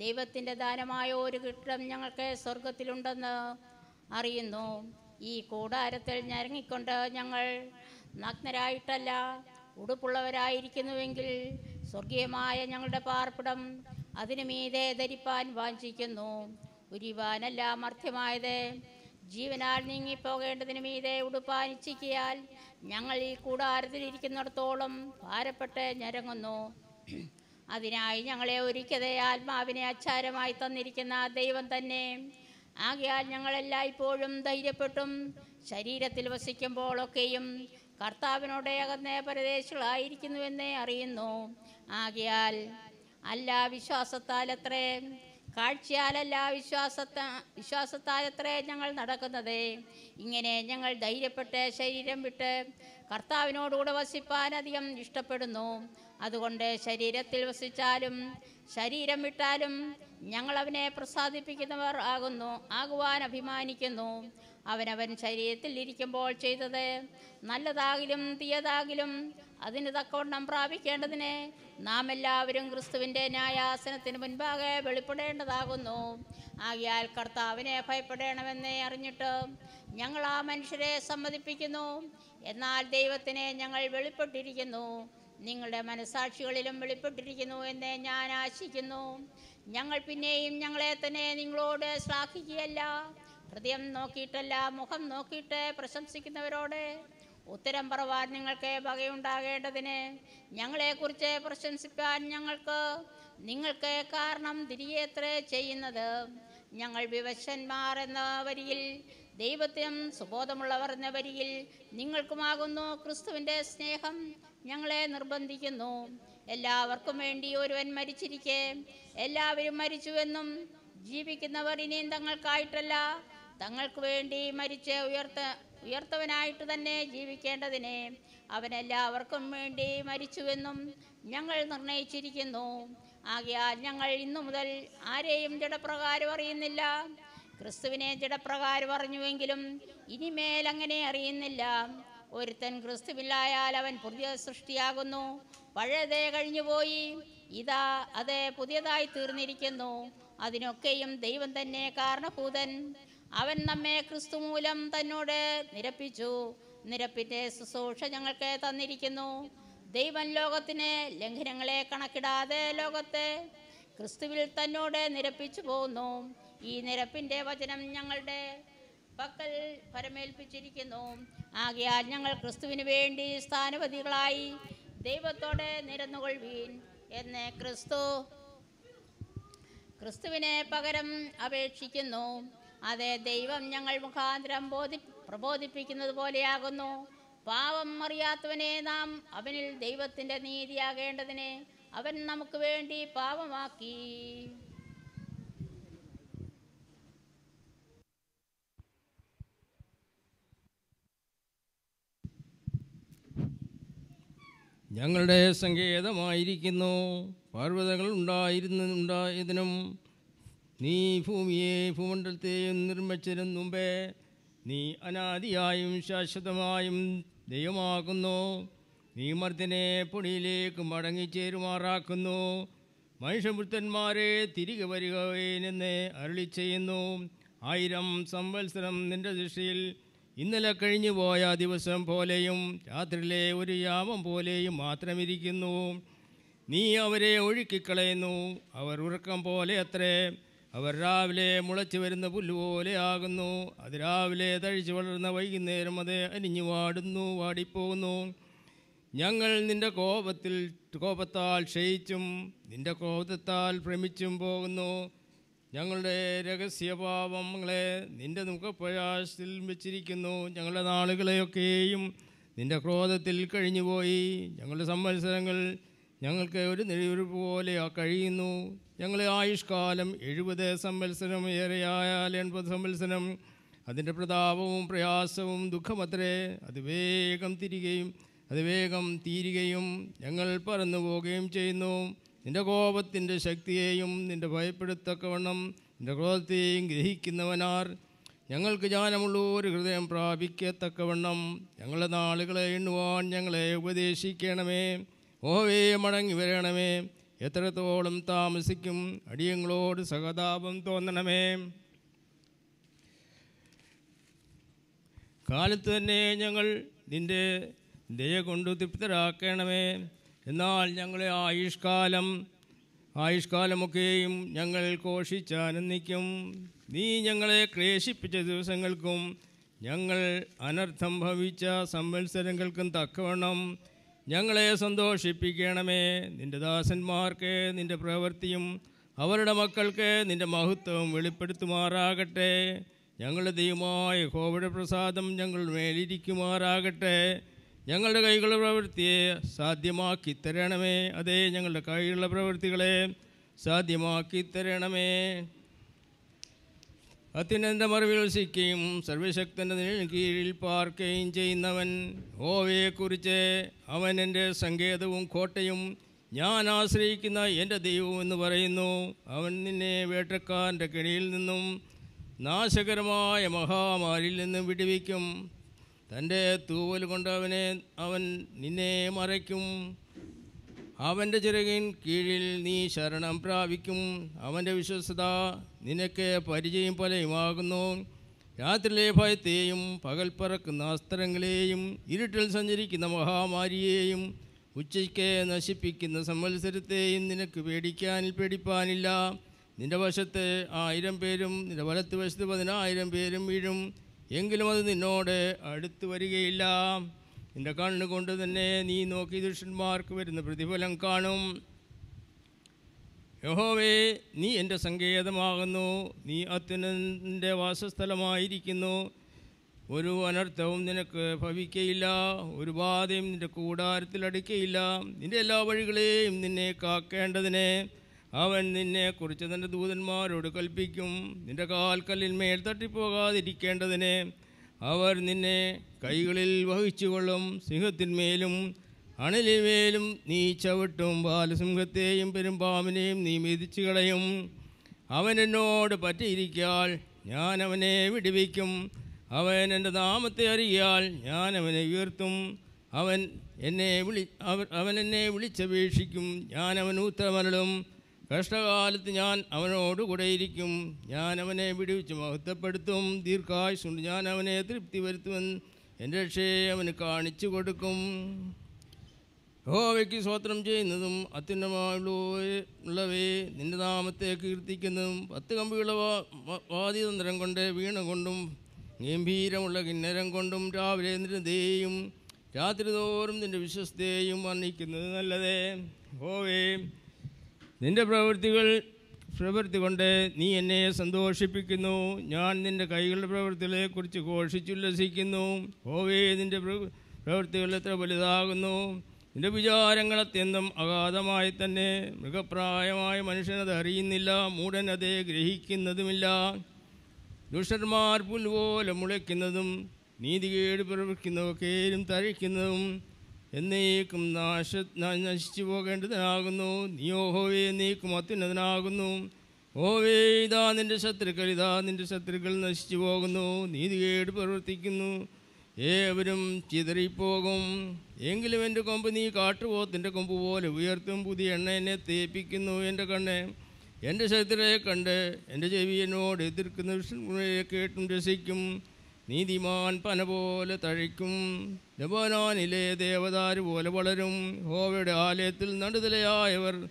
ദൈവത്തിന്റെ ദാനമായ ഒരു കിട്ടം ഞങ്ങൾക്ക് സ്വർഗത്തിലുണ്ടെന്ന് അറിയുന്നു. ഈ കൂടാരത്തിൽ ഞരങ്ങിക്കൊണ്ട് ഞങ്ങൾ നഗ്നരായിട്ടല്ല ഉടുപ്പുള്ളവരായിരിക്കുന്നുവെങ്കിൽ സ്വർഗീയമായ ഞങ്ങളുടെ പാർപ്പിടം അതിനു മീതെ ധരിപ്പാൻ വാഞ്ചിക്കുന്നു. ഉരിവാനല്ല മർത്യമായത്. ജീവനാൽ നീങ്ങിപ്പോകേണ്ടതിന് മീതെ ഉടുപ്പാൻ ഇച്ഛിക്കിയാൽ ഞങ്ങൾ ഈ കൂടാരത്തിലിരിക്കുന്നിടത്തോളം ഭാരപ്പെട്ട് ഞരങ്ങുന്നു. അതിനായി ഞങ്ങളെ ഒരുക്കിയത് ആത്മാവിനെ അച്ചാരമായി തന്നിരിക്കുന്ന ദൈവം തന്നെ. ആകയാൽ ഞങ്ങളെല്ലായ്പ്പോഴും ധൈര്യപ്പെട്ടും ശരീരത്തിൽ വസിക്കുമ്പോഴൊക്കെയും കർത്താവിനോട് അകന്ന പരദേശികളായിരിക്കുന്നുവെന്നേ അറിയുന്നു. ആകയാൽ അല്ല വിശ്വാസത്താൽ അത്രേ കാഴ്ചയാലല്ല വിശ്വാസത്ത വിശ്വാസത്താലത്രേ ഞങ്ങൾ നടക്കുന്നത്. ഇങ്ങനെ ഞങ്ങൾ ധൈര്യപ്പെട്ട് ശരീരം വിട്ട് കർത്താവിനോടുകൂടെ വസിപ്പാൻ അധികം ഇഷ്ടപ്പെടുന്നു. അതുകൊണ്ട് ശരീരത്തിൽ വസിച്ചാലും ശരീരം വിട്ടാലും ഞങ്ങൾ അവനെ പ്രസാദിപ്പിക്കുന്നവർ ആകുന്നു ആകുവാൻ അഭിമാനിക്കുന്നു. അവനവൻ ശരീരത്തിൽ ഇരിക്കുമ്പോൾ ചെയ്തത് നല്ലതാകിലും തീയതാകിലും അതിന് തക്കവണ്ണം പ്രാപിക്കേണ്ടതിന് നാം എല്ലാവരും ക്രിസ്തുവിന്റെ ന്യായാസനത്തിന് മുൻപാകെ വെളിപ്പെടേണ്ടതാകുന്നു. ആകിയാൽ കർത്താവിനെ ഭയപ്പെടേണമെന്നേ അറിഞ്ഞിട്ട് ഞങ്ങൾ ആ മനുഷ്യരെ സമ്മതിപ്പിക്കുന്നു. എന്നാൽ ദൈവത്തിനെ ഞങ്ങൾ വെളിപ്പെട്ടിരിക്കുന്നു. നിങ്ങളുടെ മനസാക്ഷികളിലും വെളിപ്പെട്ടിരിക്കുന്നു എന്ന് ഞാൻ ആശിക്കുന്നു. ഞങ്ങൾ പിന്നെയും ഞങ്ങളെ തന്നെ നിങ്ങളോട് ശ്ലാഘിക്കുകയല്ല. ഹൃദയം നോക്കിയിട്ടല്ല മുഖം നോക്കിയിട്ട് പ്രശംസിക്കുന്നവരോട് ഉത്തരം പറവാൻ നിങ്ങൾക്ക് വകയുണ്ടാകേണ്ടതിന് ഞങ്ങളെക്കുറിച്ച് പ്രശംസിക്കാൻ ഞങ്ങൾക്ക് നിങ്ങൾക്ക് കാരണം തിരികെത്ര ചെയ്യുന്നത്? ഞങ്ങൾ വിവശന്മാർ എന്ന വരിയിൽ ദൈവത്തിനും സുബോധമുള്ളവർ എന്ന വരിയിൽ നിങ്ങൾക്കുമാകുന്നു ക്രിസ്തുവിന്റെ സ്നേഹം. ഞങ്ങളെ നിർബന്ധിക്കുന്നു. എല്ലാവർക്കും വേണ്ടി ഒരുവൻ മരിച്ചിരിക്കെ. എല്ലാവരും മരിച്ചുവെന്നും ജീവിക്കുന്നവർ ഇനിയും തങ്ങൾക്കായിട്ടല്ല. തങ്ങൾക്ക് വേണ്ടി മരിച്ച് ഉയർത്ത ഉയർത്തവനായിട്ട് തന്നെ ജീവിക്കേണ്ടതിനെ അവനെല്ലാവർക്കും വേണ്ടി മരിച്ചുവെന്നും ഞങ്ങൾ നിർണയിച്ചിരിക്കുന്നു. ആകയാൽ ഞങ്ങൾ ഇന്നു മുതൽ ആരെയും ജഡപ്രകാരം അറിയുന്നില്ല. ക്രിസ്തുവിനെ ജഡപ്രകാരം അറിഞ്ഞുവെങ്കിലും ഇനിമേൽ അങ്ങനെ അറിയുന്നില്ല. ഒരുത്തൻ ക്രിസ്തുവില്ലായാൽ അവൻ പുതിയ സൃഷ്ടിയാകുന്നു. പഴയതേ കഴിഞ്ഞുപോയി. ഇതാ അത് പുതിയതായി തീർന്നിരിക്കുന്നു. അതിനൊക്കെയും ദൈവം തന്നെ കാരണഭൂതൻ. അവൻ നമ്മെ ക്രിസ്തു മൂലം തന്നോട് നിരപ്പിച്ചു. നിരപ്പിന്റെ ശുശ്രൂഷ ഞങ്ങൾക്ക് തന്നിരിക്കുന്നു. ദൈവം ലോകത്തിന് ലംഘനങ്ങളെ കണക്കിടാതെ ലോകത്തെ ക്രിസ്തുവിൽ തന്നോട് നിരപ്പിച്ചു പോകുന്നു ഈ നിരപ്പിന്റെ വചനം ഞങ്ങളുടെ പക്കൽ പരമേൽപ്പിച്ചിരിക്കുന്നു. ആകയാൽ ഞങ്ങൾ ക്രിസ്തുവിന് വേണ്ടി സ്ഥാനപതികളായി ദൈവത്തോടെ നിരന്നുകൊള്ളുവീൻ എന്ന് ക്രിസ്തു ക്രിസ്തുവിനെ പകരം അപേക്ഷിക്കുന്നു. അതേ ദൈവം ഞങ്ങൾ മുഖാന്തരം ബോധി പ്രബോധിപ്പിക്കുന്നത് പോലെയാകുന്നു. പാവം അറിയാത്തവനെ നാം അവനിൽ ദൈവത്തിന്റെ നീതിയാകേണ്ടതിനെ അവൻ നമുക്ക് വേണ്ടി പാവമാക്കി ഞങ്ങളുടെ സങ്കേതമായിരിക്കുന്നു. പർവതങ്ങൾ ഉണ്ടായിരുന്നു ഉണ്ടായതിനും നീ ഭൂമിയെ ഭൂമണ്ഡലത്തെയും നിർമ്മിച്ചതിനും മുമ്പേ നീ അനാദിയായും ശാശ്വതമായും ദൈവമാകുന്നു. നീ മർദ്ദനെ പൊടിയിലേക്ക് മടങ്ങിച്ചേരുമാറാക്കുന്നു. മനുഷ്യപുത്രന്മാരെ തിരികെ വരികയെന്നെ അരുളി ചെയ്യുന്നു ആയിരം സംവത്സരം നിന്റെ ദൃഷ്ടിയിൽ ഇന്നലെ കഴിഞ്ഞു പോയ ദിവസം പോലെയും രാത്രിയിലെ ഒരു യാമം പോലെയും മാത്രമിരിക്കുന്നു. നീ അവരെ ഒഴുക്കിക്കളയുന്നു. അവർ ഉറക്കം പോലെ അത്രേ. അവർ രാവിലെ മുളച്ചു വരുന്ന പുല്ലുപോലെ ആകുന്നു. അത് രാവിലെ തഴിച്ചു വളർന്ന വൈകുന്നേരം അത് അനിഞ്ഞു വാടുന്നു വാടിപ്പോകുന്നു. ഞങ്ങൾ നിന്റെ കോപത്തിൽ കോപത്താൽ ക്ഷയിച്ചും നിന്റെ കോപത്താൽ ഭ്രമിച്ചും പോകുന്നു. ഞങ്ങളുടെ രഹസ്യപാപങ്ങളെ നിന്റെ മുഖപ്രയാസത്തിൽ വെച്ചിരിക്കുന്നു. ഞങ്ങളുടെ നാളുകളെയൊക്കെയും നിന്റെ ക്രോധത്തിൽ കഴിഞ്ഞുപോയി. ഞങ്ങളുടെ സംവത്സരങ്ങൾ ഞങ്ങൾക്ക് ഒരു നെഴിയുറുപ്പ് പോലെ കഴിയുന്നു. ഞങ്ങളെ ആയുഷ്കാലം എഴുപത് സംവത്സരം ഏറെയായാൽ എൺപത് സംവത്സരം. അതിന്റെ പ്രതാപവും പ്രയാസവും ദുഃഖമത്രേ. അത് വേഗം തിരികെയും അത് വേഗം തീരുകയും ഞങ്ങൾ പറന്നു പോവുകയും ചെയ്യുന്നു. നിന്റെ കോപത്തിന്റെ ശക്തിയെയും നിന്റെ ഭയപ്പെടുത്തക്കവണ്ണം നിന്റെ ക്രോധത്തെയും ഗ്രഹിക്കുന്നവനാർ. ഞങ്ങൾക്ക് ജ്ഞാനമുള്ള ഒരു ഹൃദയം പ്രാപിക്കത്തക്കവണ്ണം ഞങ്ങളുടെ നാളുകളെ എണ്ണുവാൻ ഞങ്ങളെ ഉപദേശിക്കണമേ. ഓവേ മടങ്ങി വരണമേ. എത്രത്തോളം താമസിക്കും അടിയങ്ങളോട് സഹതാപം തോന്നണമേ. കാലത്ത് തന്നെ ഞങ്ങൾ നിന്റെ ദയ കൊണ്ട് തൃപ്തരാക്കണമേ. എന്നാൽ ഞങ്ങളെ ആയുഷ്കാലം ആയുഷ്കാലമൊക്കെയും ഞങ്ങൾ ഘോഷിച്ചാനന്ദിക്കും. നീ ഞങ്ങളെ ക്ലേശിപ്പിച്ച ദിവസങ്ങൾക്കും ഞങ്ങൾ അനർത്ഥം ഭവിച്ച സംവത്സരങ്ങൾക്കും തക്കവണ്ണം ഞങ്ങളെ സന്തോഷിപ്പിക്കണമേ. നിന്റെ ദാസന്മാർക്ക് നിന്റെ പ്രവൃത്തിയും അവരുടെ മക്കൾക്ക് നിന്റെ മഹത്വവും വെളിപ്പെടുത്തുമാറാകട്ടെ. ഞങ്ങളുടെ ദൈവമായ കോവിഡ് പ്രസാദം ഞങ്ങൾ മേലിരിക്കുമാറാകട്ടെ. ഞങ്ങളുടെ കൈകളുടെ പ്രവൃത്തിയെ സാധ്യമാക്കി തരണമേ. അതേ ഞങ്ങളുടെ കൈകളുടെ പ്രവൃത്തികളെ സാധ്യമാക്കി തരണമേ. അത്യുന്നത മറിവിൽ വിശ്വസിക്കുകയും സർവശക്തന്റെ കീഴിൽ പാർക്കുകയും ചെയ്യുന്നവൻ ഓവയെക്കുറിച്ച് അവൻ എന്റെ സങ്കേതവും കോട്ടയും ഞാൻ ആശ്രയിക്കുന്ന എന്റെ ദൈവവും എന്ന് പറയുന്നു. അവൻ നിന്നെ വേട്ടക്കാരന്റെ കെണിയിൽ നിന്നും നാശകരമായ മഹാമാരിയിൽ നിന്നും വിടുവിക്കും. തന്റെ തൂവൽ കൊണ്ട് അവനെ അവൻ നിന്നെ മറയ്ക്കും. അവന്റെ ചിറകിൻ കീഴിൽ നീ ശരണം പ്രാപിക്കും. അവന്റെ വിശ്വസത നിനക്ക് പരിചയം പലയുമാകുന്നു. രാത്രിയിലെ ഭയത്തെയും പകൽ പറക്കുന്ന അസ്ത്രങ്ങളെയും ഇരുട്ടിൽ സഞ്ചരിക്കുന്ന മഹാമാരിയെയും ഉച്ചയ്ക്ക് നശിപ്പിക്കുന്ന സംവത്സരത്തെയും നിനക്ക് പേടിക്കാനിൽ പേടിപ്പാനില്ല. നിന്റെ വശത്ത് ആയിരം പേരും നിന്റെ വലത്ത് വശത്ത് പതിനായിരം പേരും വീഴും. എങ്കിലും അത് നിന്നോട് അടുത്ത് വരികയില്ല. നിന്റെ കണ്ണുകൊണ്ട് തന്നെ നീ നോക്കി ദുഷ്ടന്മാർക്ക് വരുന്ന പ്രതിഫലം കാണും. യഹോവേ നീ എന്റെ സങ്കേതമാകുന്നു. നീ അത്യുന്നതിന്റെ വാസസ്ഥലമായിരിക്കുന്നു. ഒരു അനർത്ഥവും നിനക്ക് ഭവിക്കയില്ല. ഒരു ബാധയും നിന്റെ കൂടാരത്തിൽ അടിക്കയില്ല. നിന്റെ എല്ലാ വഴികളെയും നിന്നെ കാക്കേണ്ടതിനെ അവൻ നിന്നെക്കുറിച്ച് തന്റെ ദൂതന്മാരോട് കൽപ്പിക്കും. നിന്റെ കാൽക്കല്ലിൽ മേൽ തട്ടിപ്പോകാതിരിക്കേണ്ടതിന് അവർ നിന്നെ കൈകളിൽ വഹിച്ചുകൊള്ളും. സിംഹത്തിന്മേലും അണലിന്മേലും നീ ചവിട്ടും. ബാലസിംഹത്തെയും പെരുമ്പാമ്പിനെയും നീ മെതിച്ചു കളയും. അവൻ എന്നോട് പറ്റിയിരിക്കാൽ ഞാൻ അവനെ വിടുവിക്കും. അവൻ എന്റെ നാമത്തെ അറിയാൽ ഞാൻ അവനെ ഉയർത്തും. അവൻ എന്നെ വിളി അവൻ എന്നെ വിളിച്ചപേക്ഷിക്കും. ഞാൻ അവൻ ഉത്തരമരളും. കഷ്ടകാലത്ത് ഞാൻ അവനോട് കൂടെയിരിക്കും ഞാൻ അവനെ വിടുവിച്ച് മഹത്വപ്പെടുത്തും. ദീർഘായുസുണ്ട് ഞാൻ അവനെ തൃപ്തി വരുത്തുമെന്ന് എന്റെ രക്ഷയെ അവന് കാണിച്ചു കൊടുക്കും. ഹോവയ്ക്ക് സ്വോത്രം ചെയ്യുന്നതും അത്യുന്നമായുള്ളവേ നിന്റെ നാമത്തെ കീർത്തിക്കുന്നതും പത്ത് കമ്പിയുള്ള വാദ്യതന്ത്രം കൊണ്ട് വീണ കൊണ്ടും ഗംഭീരമുള്ള കിന്നരം കൊണ്ടും രാവിലെ ദേയും രാത്രി തോറും നിന്റെ വിശ്വസ്തയും വർണിക്കുന്നത് നല്ലതേ. ഹോവേ നിന്റെ പ്രവൃത്തികൾ പ്രവൃത്തി കൊണ്ട് നീ എന്നെ സന്തോഷിപ്പിക്കുന്നു. ഞാൻ നിന്റെ കൈകളുടെ പ്രവൃത്തികളെക്കുറിച്ച് ഘോഷിച്ചുല്ലസിക്കുന്നു. ഹോവേ നിന്റെ പ്രവൃത്തികൾ എത്ര വലുതാകുന്നു. നിന്റെ വിചാരങ്ങൾ അത്യന്തം അഗാധമായി തന്നെ. മൃഗപ്രായമായ മനുഷ്യനത് അറിയുന്നില്ല. മൂടൻ ഗ്രഹിക്കുന്നതുമില്ല. ദുഷ്ടന്മാർ പുൽപോലെ മുളയ്ക്കുന്നതും നീതികേട് പ്രവർത്തിക്കുന്നതൊക്കെയും തഴിക്കുന്നതും എന്നേക്കും നാശ നശിച്ചു പോകേണ്ടതിനാകുന്നു. നീയോ ഹോവേ എന്നേക്കും അത്യുന്നതനാകുന്നു. ഓവേ ഇതാ നിന്റെ ശത്രുക്കൾ ഇതാ നിന്റെ ശത്രുക്കൾ നശിച്ചു പോകുന്നു. നീതികേട് പ്രവർത്തിക്കുന്നു. ഏവരും ചിതറിപ്പോകും. എങ്കിലും എന്റെ കൊമ്പ് നീ കാട്ടുപോത്തിന്റെ കൊമ്പ് പോലെ ഉയർത്തും. പുതിയ എണ്ണ എന്നെ തേപ്പിക്കുന്നു എന്റെ കണ്ണ്. എന്റെ ശത്രുരെ കണ്ട് എന്റെ ചെവി എന്നോട് എതിർക്കുന്ന വിഷ്ണുവിനെ കേട്ടും രസിക്കും. നീതിമാൻ പന പോലെ തഴിക്കും. ലബനാനിലെ ദേവദാരു പോലെ വളരും. ഹോവയുടെ ആലയത്തിൽ നടുതലയായവർ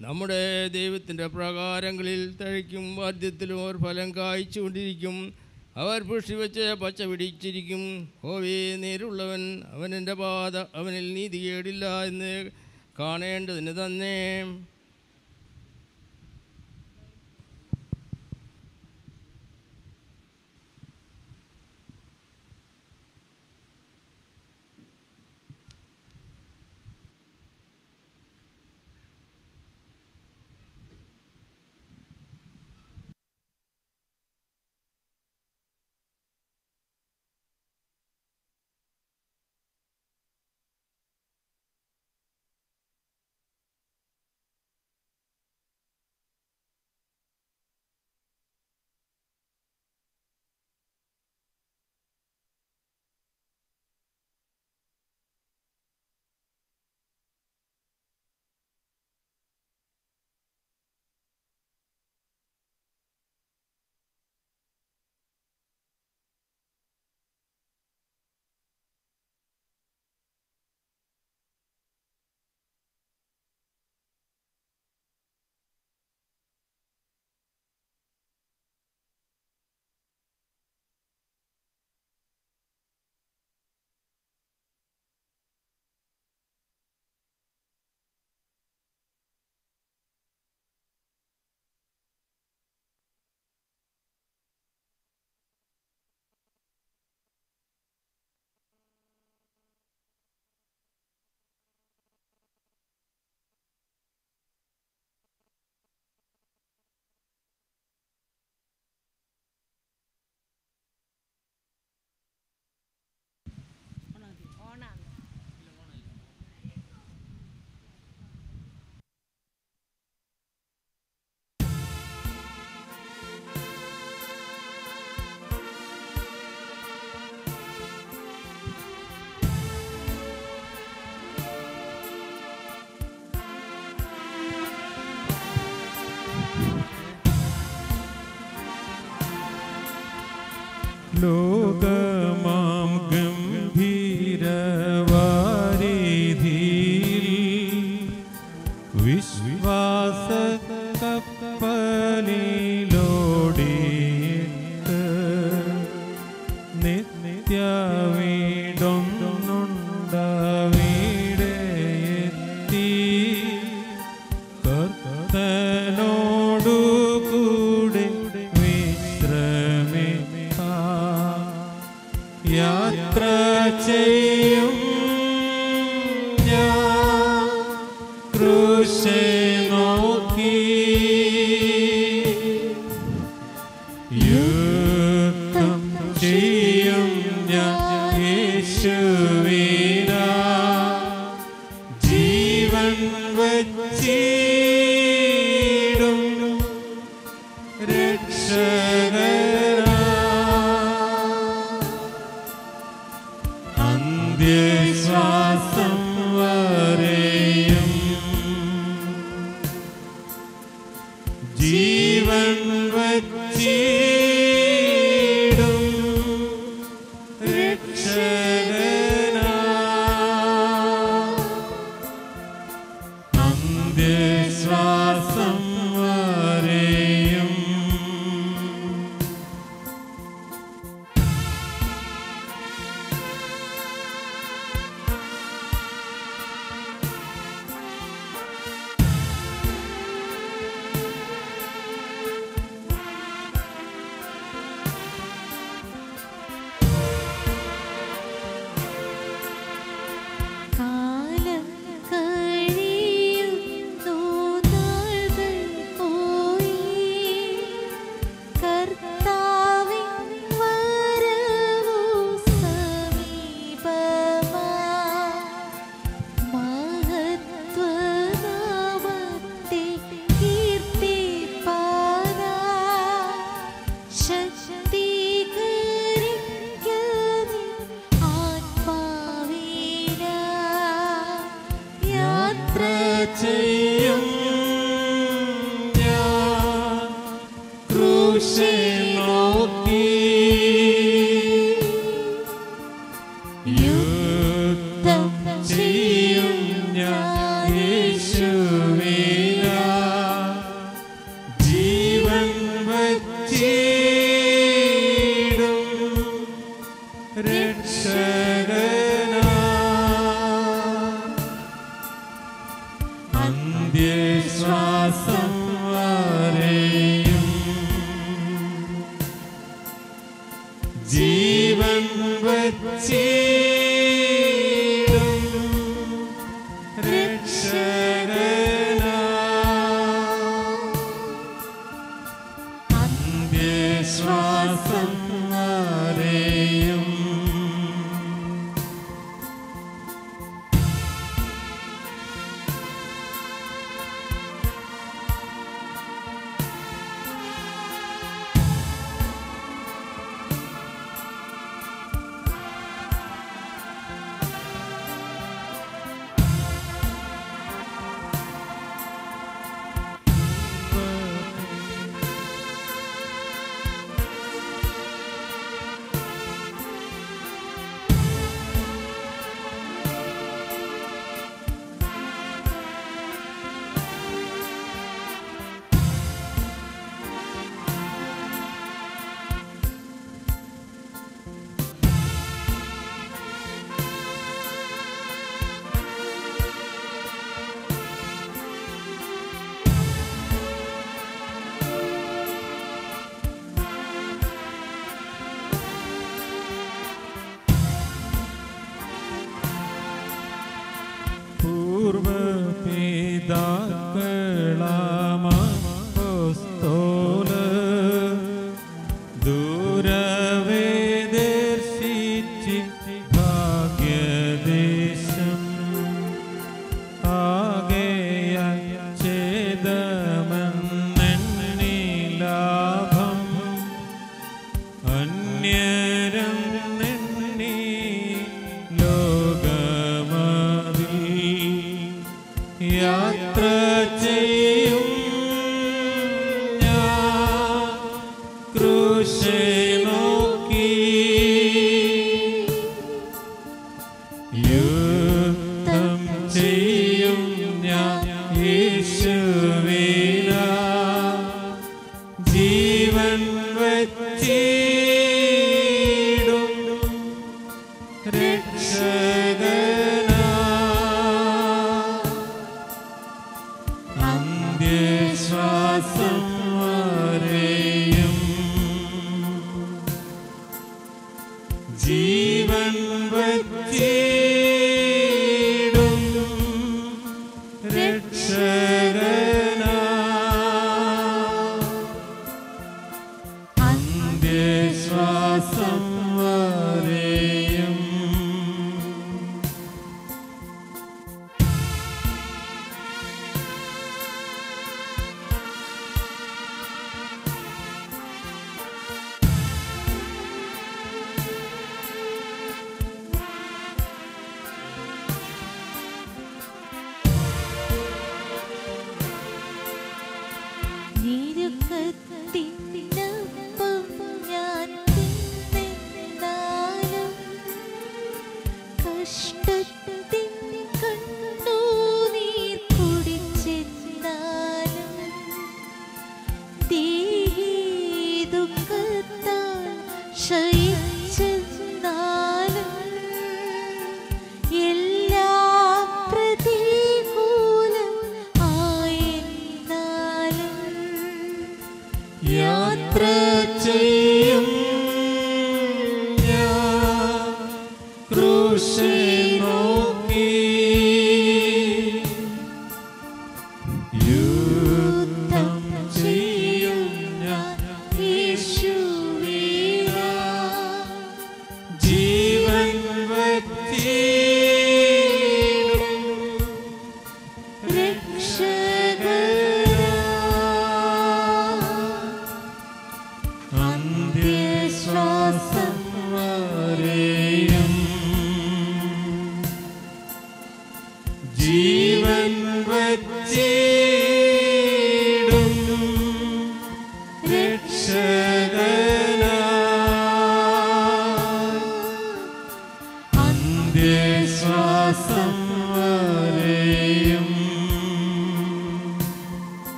നമ്മുടെ ദൈവത്തിന്റെ പ്രകാരങ്ങളിൽ തഴിക്കും. വാദ്യത്തിലും അവർ ഫലം കായ്ച്ചുകൊണ്ടിരിക്കും. അവർ പുഷ്ടിവെച്ച് പച്ച പിടിച്ചിരിക്കും. ഹോവേ നേരുള്ളവൻ അവനെന്റെ പാത. അവനിൽ നീതികേടില്ല എന്ന് കാണേണ്ടതിന് തന്നെ.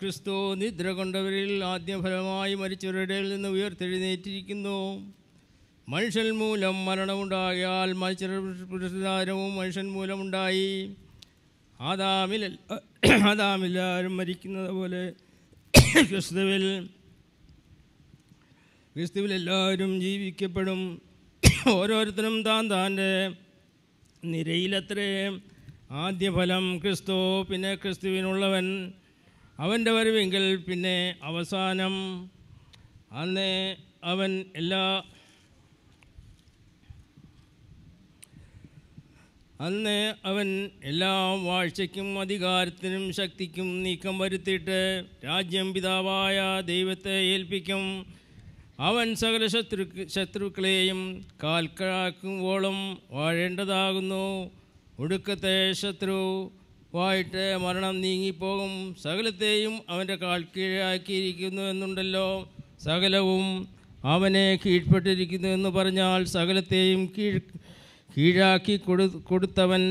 ക്രിസ്തു നിദ്ര കൊണ്ടവരിൽ ആദ്യഫലമായി മരിച്ചവരുടെ നിന്ന് ഉയർത്തെഴുന്നേറ്റിരിക്കുന്നു. മനുഷ്യൻ മൂലം മരണമുണ്ടായാൽ മനുഷ്യർ പുരസ്കാരവും മനുഷ്യൻ മൂലമുണ്ടായി. ആദാമിൽ ആദാമില്ലാരും മരിക്കുന്നത് പോലെ ക്രിസ്തുവിൽ ക്രിസ്തുവിൽ എല്ലാവരും ജീവിക്കപ്പെടും. ഓരോരുത്തരും താൻ താന്റെ നിരയിലത്രേ ആദ്യഫലം ക്രിസ്തു പിന്നെ ക്രിസ്തുവിനുള്ളവൻ. അവന്റെ വരവെങ്കിൽ പിന്നെ അവസാനം അന്ന് അവൻ എല്ലാ അന്ന് അവൻ എല്ലാ വാഴ്ചയ്ക്കും അധികാരത്തിനും ശക്തിക്കും നീക്കം വരുത്തിയിട്ട് രാജ്യം പിതാവായ ദൈവത്തെ ഏൽപ്പിക്കും. അവൻ സകല ശത്രു ശത്രുക്കളെയും കാൽക്കഴാക്കുമ്പോളും വാഴേണ്ടതാകുന്നു. ഒടുക്കത്തെ ശത്രു വായിട്ട് മരണം നീങ്ങിപ്പോകും. സകലത്തെയും അവന്റെ കാൽ കീഴാക്കിയിരിക്കുന്നു എന്നുണ്ടല്ലോ. സകലവും അവനെ കീഴ്പ്പെട്ടിരിക്കുന്നു എന്ന് പറഞ്ഞാൽ സകലത്തെയും കീഴ് കീഴാക്കി കൊടു കൊടുത്തവൻ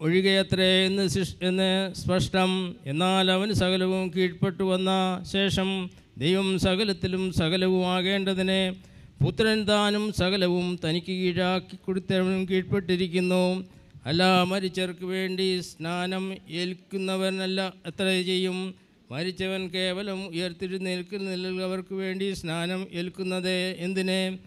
ഒഴികയത്രേ എന്ന് എന്ന് സ്പഷ്ടം. എന്നാൽ അവൻ സകലവും കീഴ്പ്പെട്ടു വന്ന ശേഷം ദൈവം സകലത്തിലും സകലവുമാകേണ്ടതിന് പുത്രൻ താനും സകലവും തനിക്ക് കീഴാക്കി കൊടുത്തവനും കീഴ്പ്പെട്ടിരിക്കുന്നു. അല്ല മരിച്ചവർക്ക് വേണ്ടി സ്നാനം ഏൽക്കുന്നവനല്ല എത്ര ചെയ്യും? മരിച്ചവൻ കേവലം ഉയർത്തിരുന്നേൽക്കുന്നവർക്ക് വേണ്ടി സ്നാനം ഏൽക്കുന്നത് എന്തിനെ?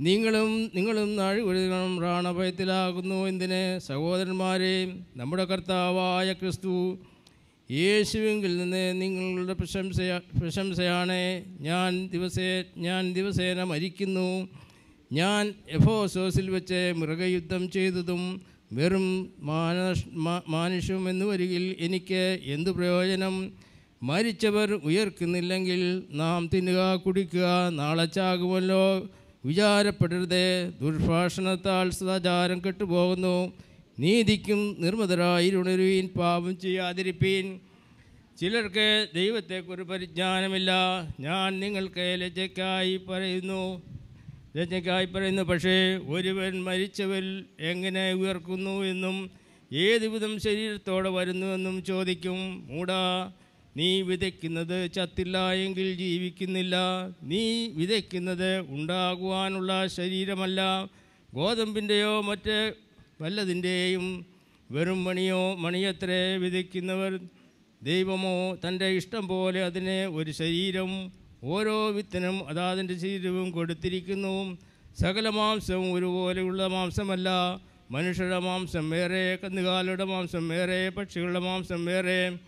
നിങ്ങളും നിങ്ങളും നാഴികൊഴുകണം പ്രാണഭയത്തിലാകുന്നു എന്തിനെ? സഹോദരന്മാരെ നമ്മുടെ കർത്താവായ ക്രിസ്തു യേശുവിങ്കിൽ നിന്ന് നിങ്ങളുടെ പ്രശംസയാ പ്രശംസയാണ്. ഞാൻ ദിവസേ ഞാൻ ദിവസേന മരിക്കുന്നു. ഞാൻ എഫോസോസിൽ വെച്ച് മൃഗയുദ്ധം ചെയ്തതും വെറും മാനഷ് മാനുഷ്യമെന്ന് വരികിൽ എനിക്ക് എന്തു പ്രയോജനം? മരിച്ചവർ ഉയർക്കുന്നില്ലെങ്കിൽ നാം തിന്നുക കുടിക്കുക നാളെ ചാകുമല്ലോ. വിചാരപ്പെടരുതേ. ദുർഭാഷണത്താൽ സദാചാരം കെട്ടുപോകുന്നു. നീതിക്കും നിർമ്മതരായിരുണരുവീൻ പാപം ചെയ്യാതിരിപ്പീൻ. ചിലർക്ക് ദൈവത്തെക്കുറിച്ച് പരിജ്ഞാനമില്ല. ഞാൻ നിങ്ങൾക്ക് ലജ്ജയ്ക്കായി പറയുന്നു. ലജ്ജയ്ക്കായി പറയുന്നു പക്ഷേ ഒരുവൻ മരിച്ചവൽ എങ്ങനെ ഉയർക്കുന്നു എന്നും ഏത് വിധം ശരീരത്തോടെ വരുന്നുവെന്നും ചോദിക്കും. മൂടാ നീ വിതയ്ക്കുന്നത് ചത്തില്ല എങ്കിൽ ജീവിക്കുന്നില്ല. നീ വിതയ്ക്കുന്നത് ഉണ്ടാകുവാനുള്ള ശരീരമല്ല. ഗോതമ്പിന്റെയോ മറ്റ് വല്ലതിന്റെയും വെറും മണിയോ മണിയത്രേ വിതയ്ക്കുന്നവർ. ദൈവമോ തന്റെ ഇഷ്ടം പോലെ അതിനെ ഒരു ശരീരം ഓരോ വിത്തനും അതാതിന്റെ ശരീരവും കൊടുത്തിരിക്കുന്നു. സകല മാംസവും ഒരുപോലെയുള്ള മാംസമല്ല. മനുഷ്യരുടെ മാംസം വേറെ കന്നുകാലിയുടെ മാംസം വേറെ പക്ഷികളുടെ മാംസം വേറെ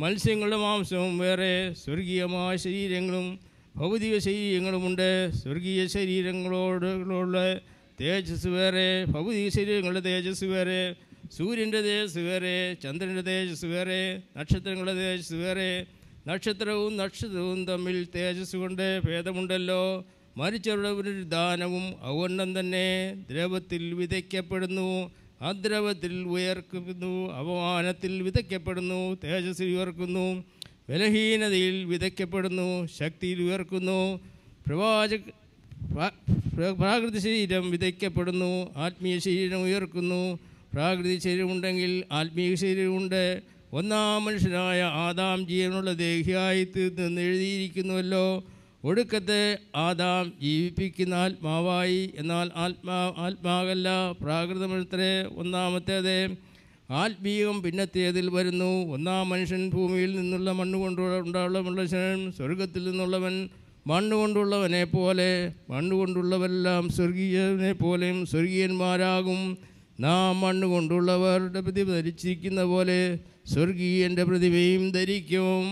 മത്സ്യങ്ങളുടെ മാംസവും വേറെ സ്വർഗീയമായ ശരീരങ്ങളും ഭൗതിക ശരീരങ്ങളുമുണ്ട് സ്വർഗീയ ശരീരങ്ങളോടുള്ള തേജസ് വേറെ ഭൗതിക ശരീരങ്ങളുടെ തേജസ് വേറെ സൂര്യന്റെ തേജസ് വേറെ ചന്ദ്രന്റെ തേജസ് വേറെ നക്ഷത്രങ്ങളുടെ തേജസ് വേറെ നക്ഷത്രവും നക്ഷത്രവും തമ്മിൽ തേജസ് കൊണ്ട് ഭേദമുണ്ടല്ലോ. മരിച്ചവരുടെ ദാനവും ഔവണ്ണം തന്നെ ദ്രവത്തിൽ വിതയ്ക്കപ്പെടുന്നു. അദ്രവത്തിൽ ഉയർക്കുന്നു അപമാനത്തിൽ വിതയ്ക്കപ്പെടുന്നു തേജസ്സിൽ ഉയർക്കുന്നു ബലഹീനതയിൽ വിതയ്ക്കപ്പെടുന്നു ശക്തിയിൽ ഉയർക്കുന്നു പ്രവാച പ്രാകൃതി പ്ര- പ്രാകൃത ശരീരം വിതയ്ക്കപ്പെടുന്നു ആത്മീയ ശരീരം ഉയർക്കുന്നു. പ്രാകൃതി ശരീരമുണ്ടെങ്കിൽ ആത്മീയ ശരീരമുണ്ട്. ഒന്നാം മനുഷ്യനായ ആദാം ജീവനുള്ള ദേഹിയായി തീർന്ന് എഴുതിയിരിക്കുന്നുവല്ലോ. ഒടുക്കത്തെ ആദാം ജീവിപ്പിക്കുന്ന ആത്മാവായി എന്നാൽ ആത്മാ ആത്മാവല്ല. പ്രാകൃതമത്രേ ഒന്നാമത്തേത് ആത്മീയം പിന്നത്തേതിൽ വരുന്നു. ഒന്നാം മനുഷ്യൻ ഭൂമിയിൽ നിന്നുള്ള മണ്ണ് കൊണ്ടുള്ള മനുഷ്യൻ സ്വർഗത്തിൽ നിന്നുള്ളവൻ മണ്ണ് കൊണ്ടുള്ളവനെ പോലെ മണ്ണ് കൊണ്ടുള്ളവരെല്ലാം സ്വർഗീയനെ പോലെയും സ്വർഗീയന്മാരാകും. നാം മണ്ണ് കൊണ്ടുള്ളവരുടെ പ്രതിഭ ധരിച്ചിരിക്കുന്ന പോലെ സ്വർഗീയന്റെ പ്രതിമയും ധരിക്കും.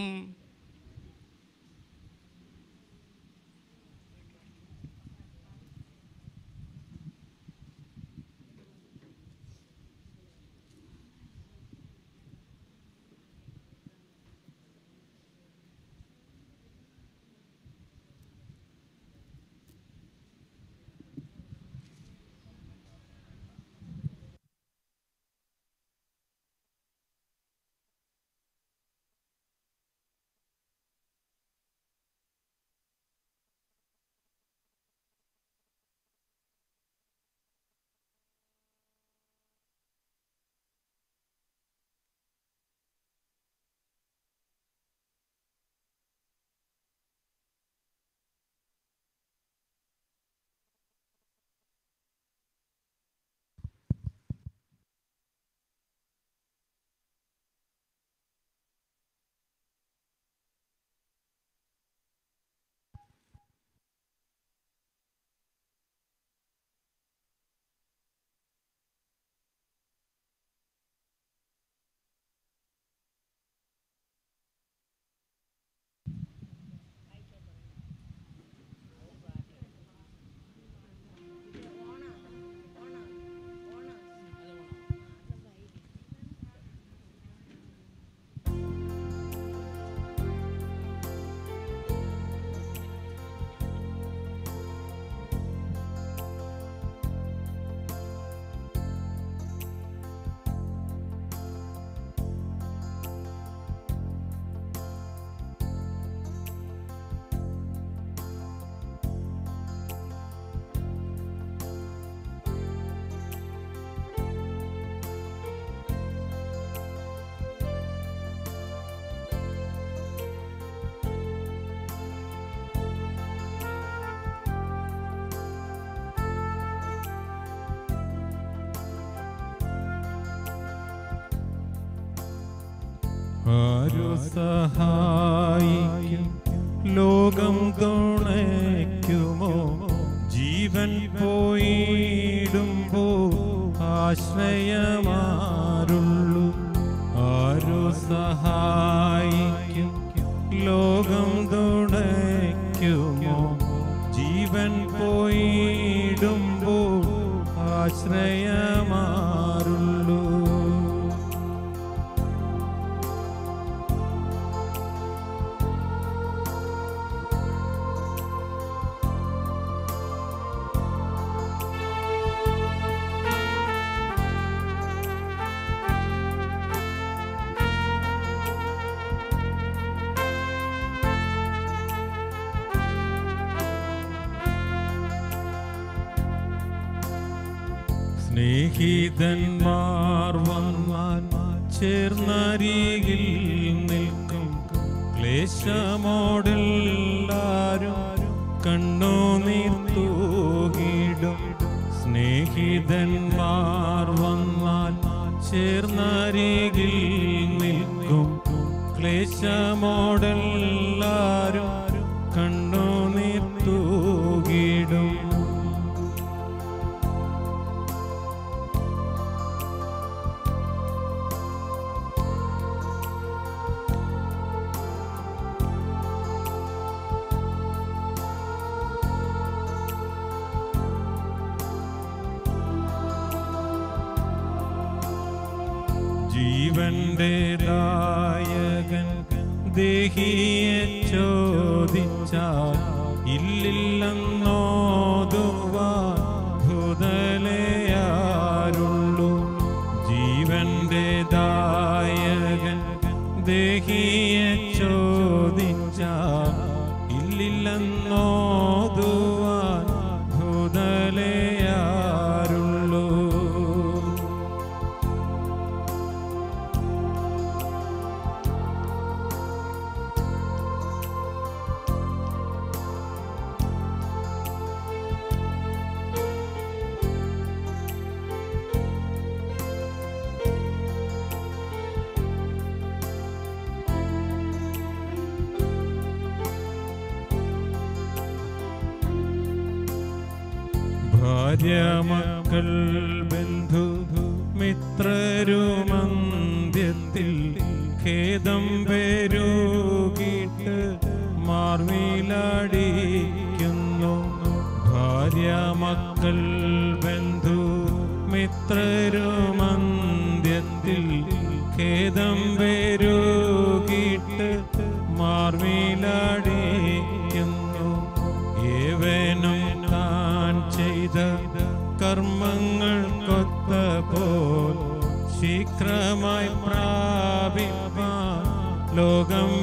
ആരു സഹായിക്കും ശീഘ്രമായി പ്രാപിപ്പാൻ ലോകം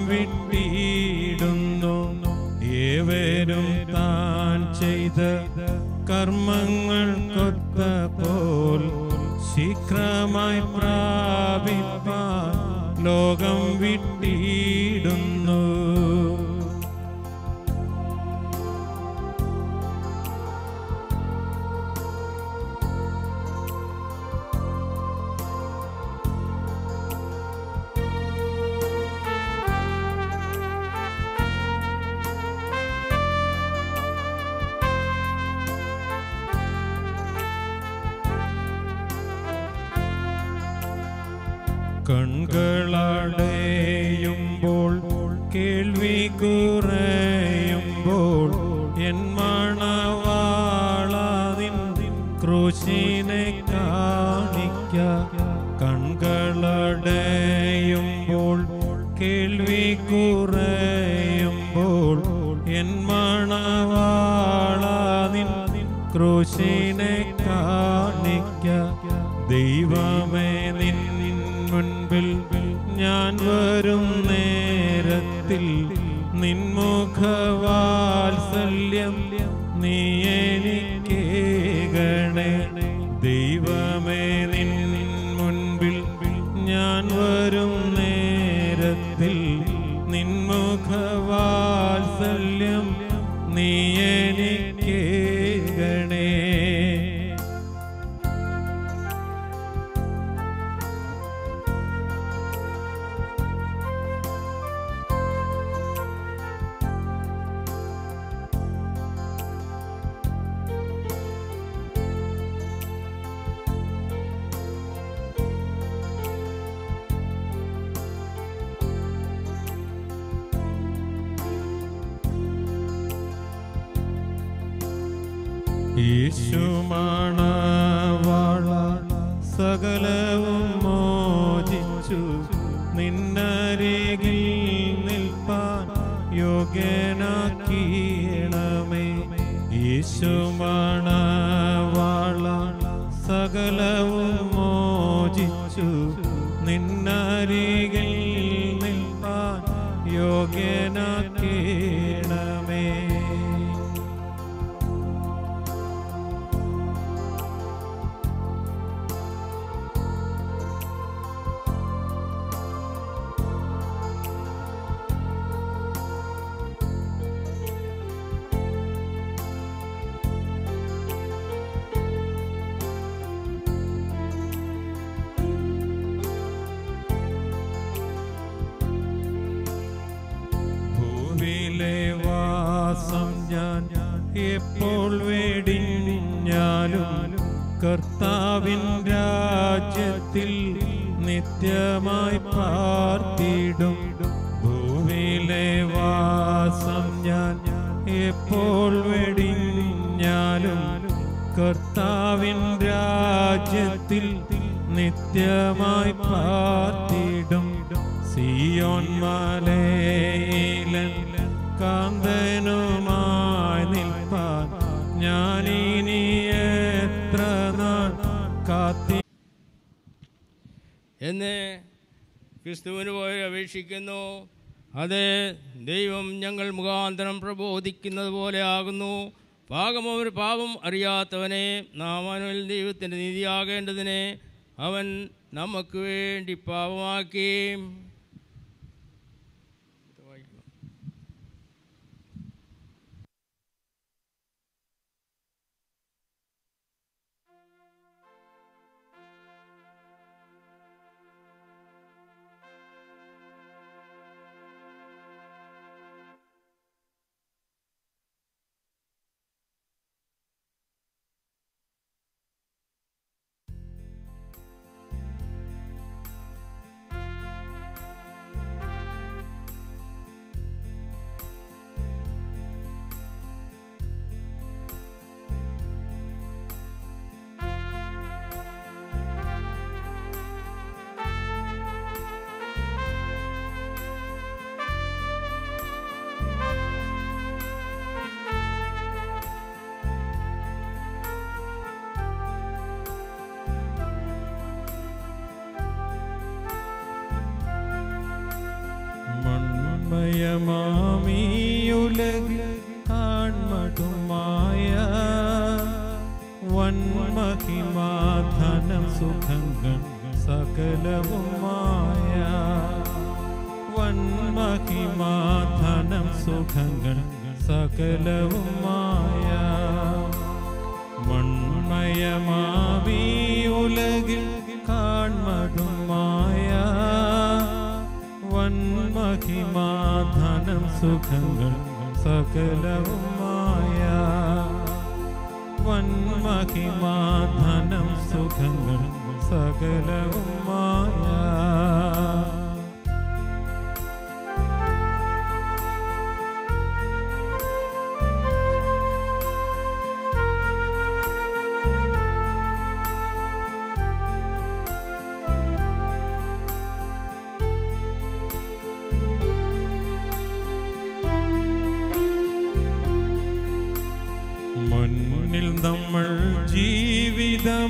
പാകം ഒരു പാപം അറിയാത്തവനെ നാം അവനിൽ ദൈവത്തിന്റെ നീതിയാകേണ്ടതിനെ അവൻ നമുക്ക് വേണ്ടി പാപമാക്കി. വന്മഹിമാധനം സുഖങ്ങൾ സകലവുമായ വന്മഹിമാധനം സുഖങ്ങൾ സകലവുമായ കാൺമതുമായ വന്മഹിമാധനം സുഖങ്ങൾ സകലവുമായ വന്മഹിമാധനം സുഖങ്ങൾ സകലവുമായ മുന്നിൽ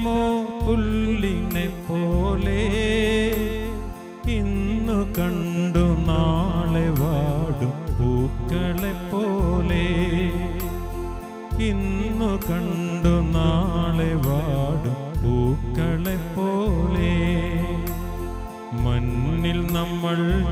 ജീവിതമോ പുല്ലിനെ പോലെ? ഇന്നു കണ്ടു നാളെ വാടും പൂക്കളെ പോലെ. ഇന്നു കണ്ടു നാളെ വാടും പൂക്കളെ പോലെ. മണ്ണിൽ നമ്മൾ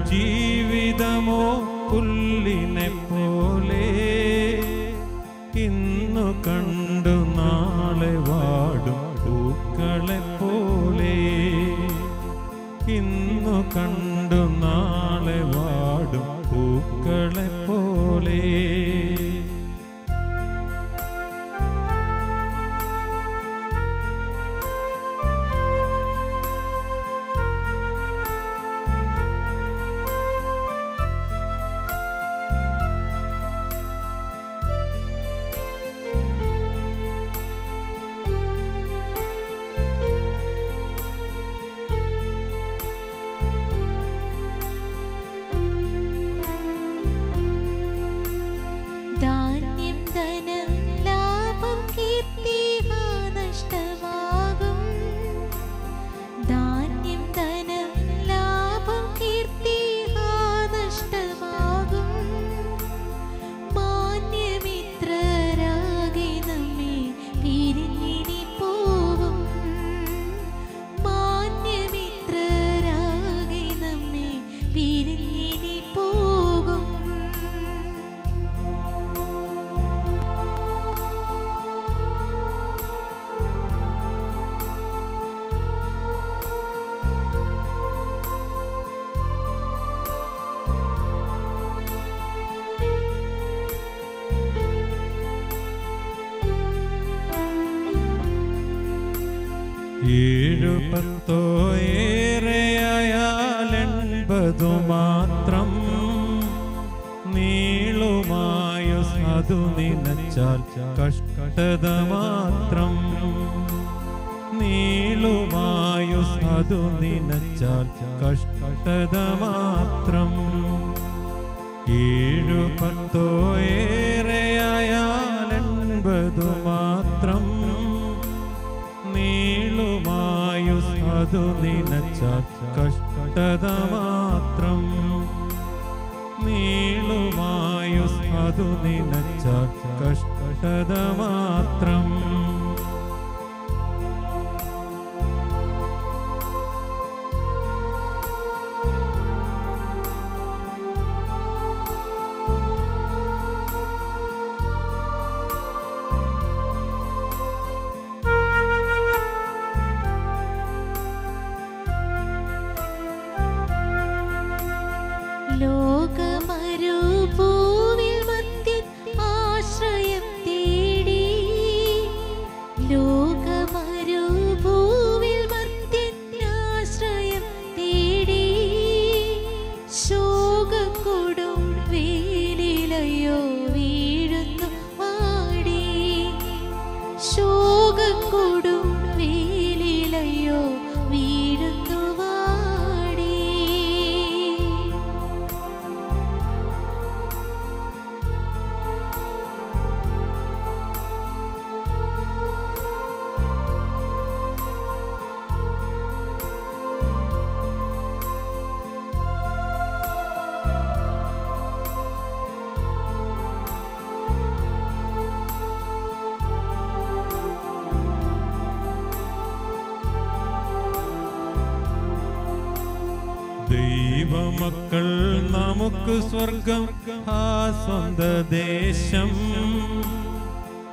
സ്വർഗം ആ സ്വന്ത ദേശം.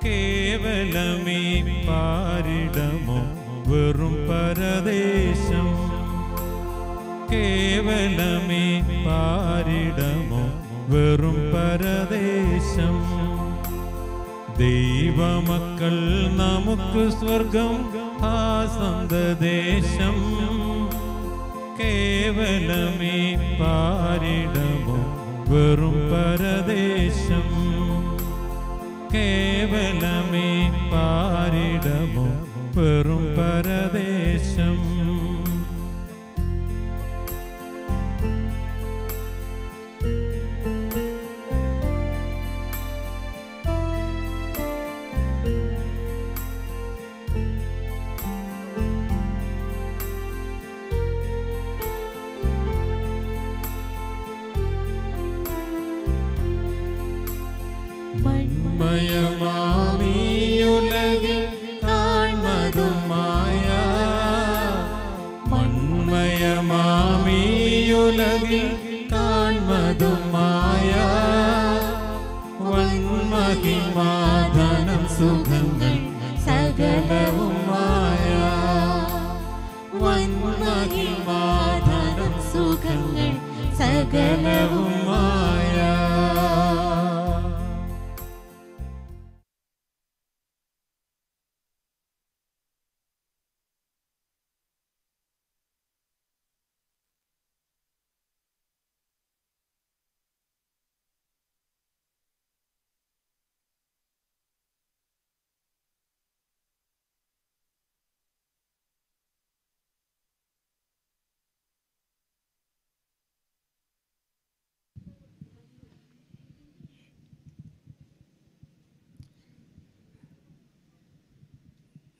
കേവലമേ പാരിടമോ വെറും പരദേശം. കേവലമേ പാരിടമോ വെറും പരദേശം. ദൈവമക്കൾ നമുക്ക് സ്വർഗം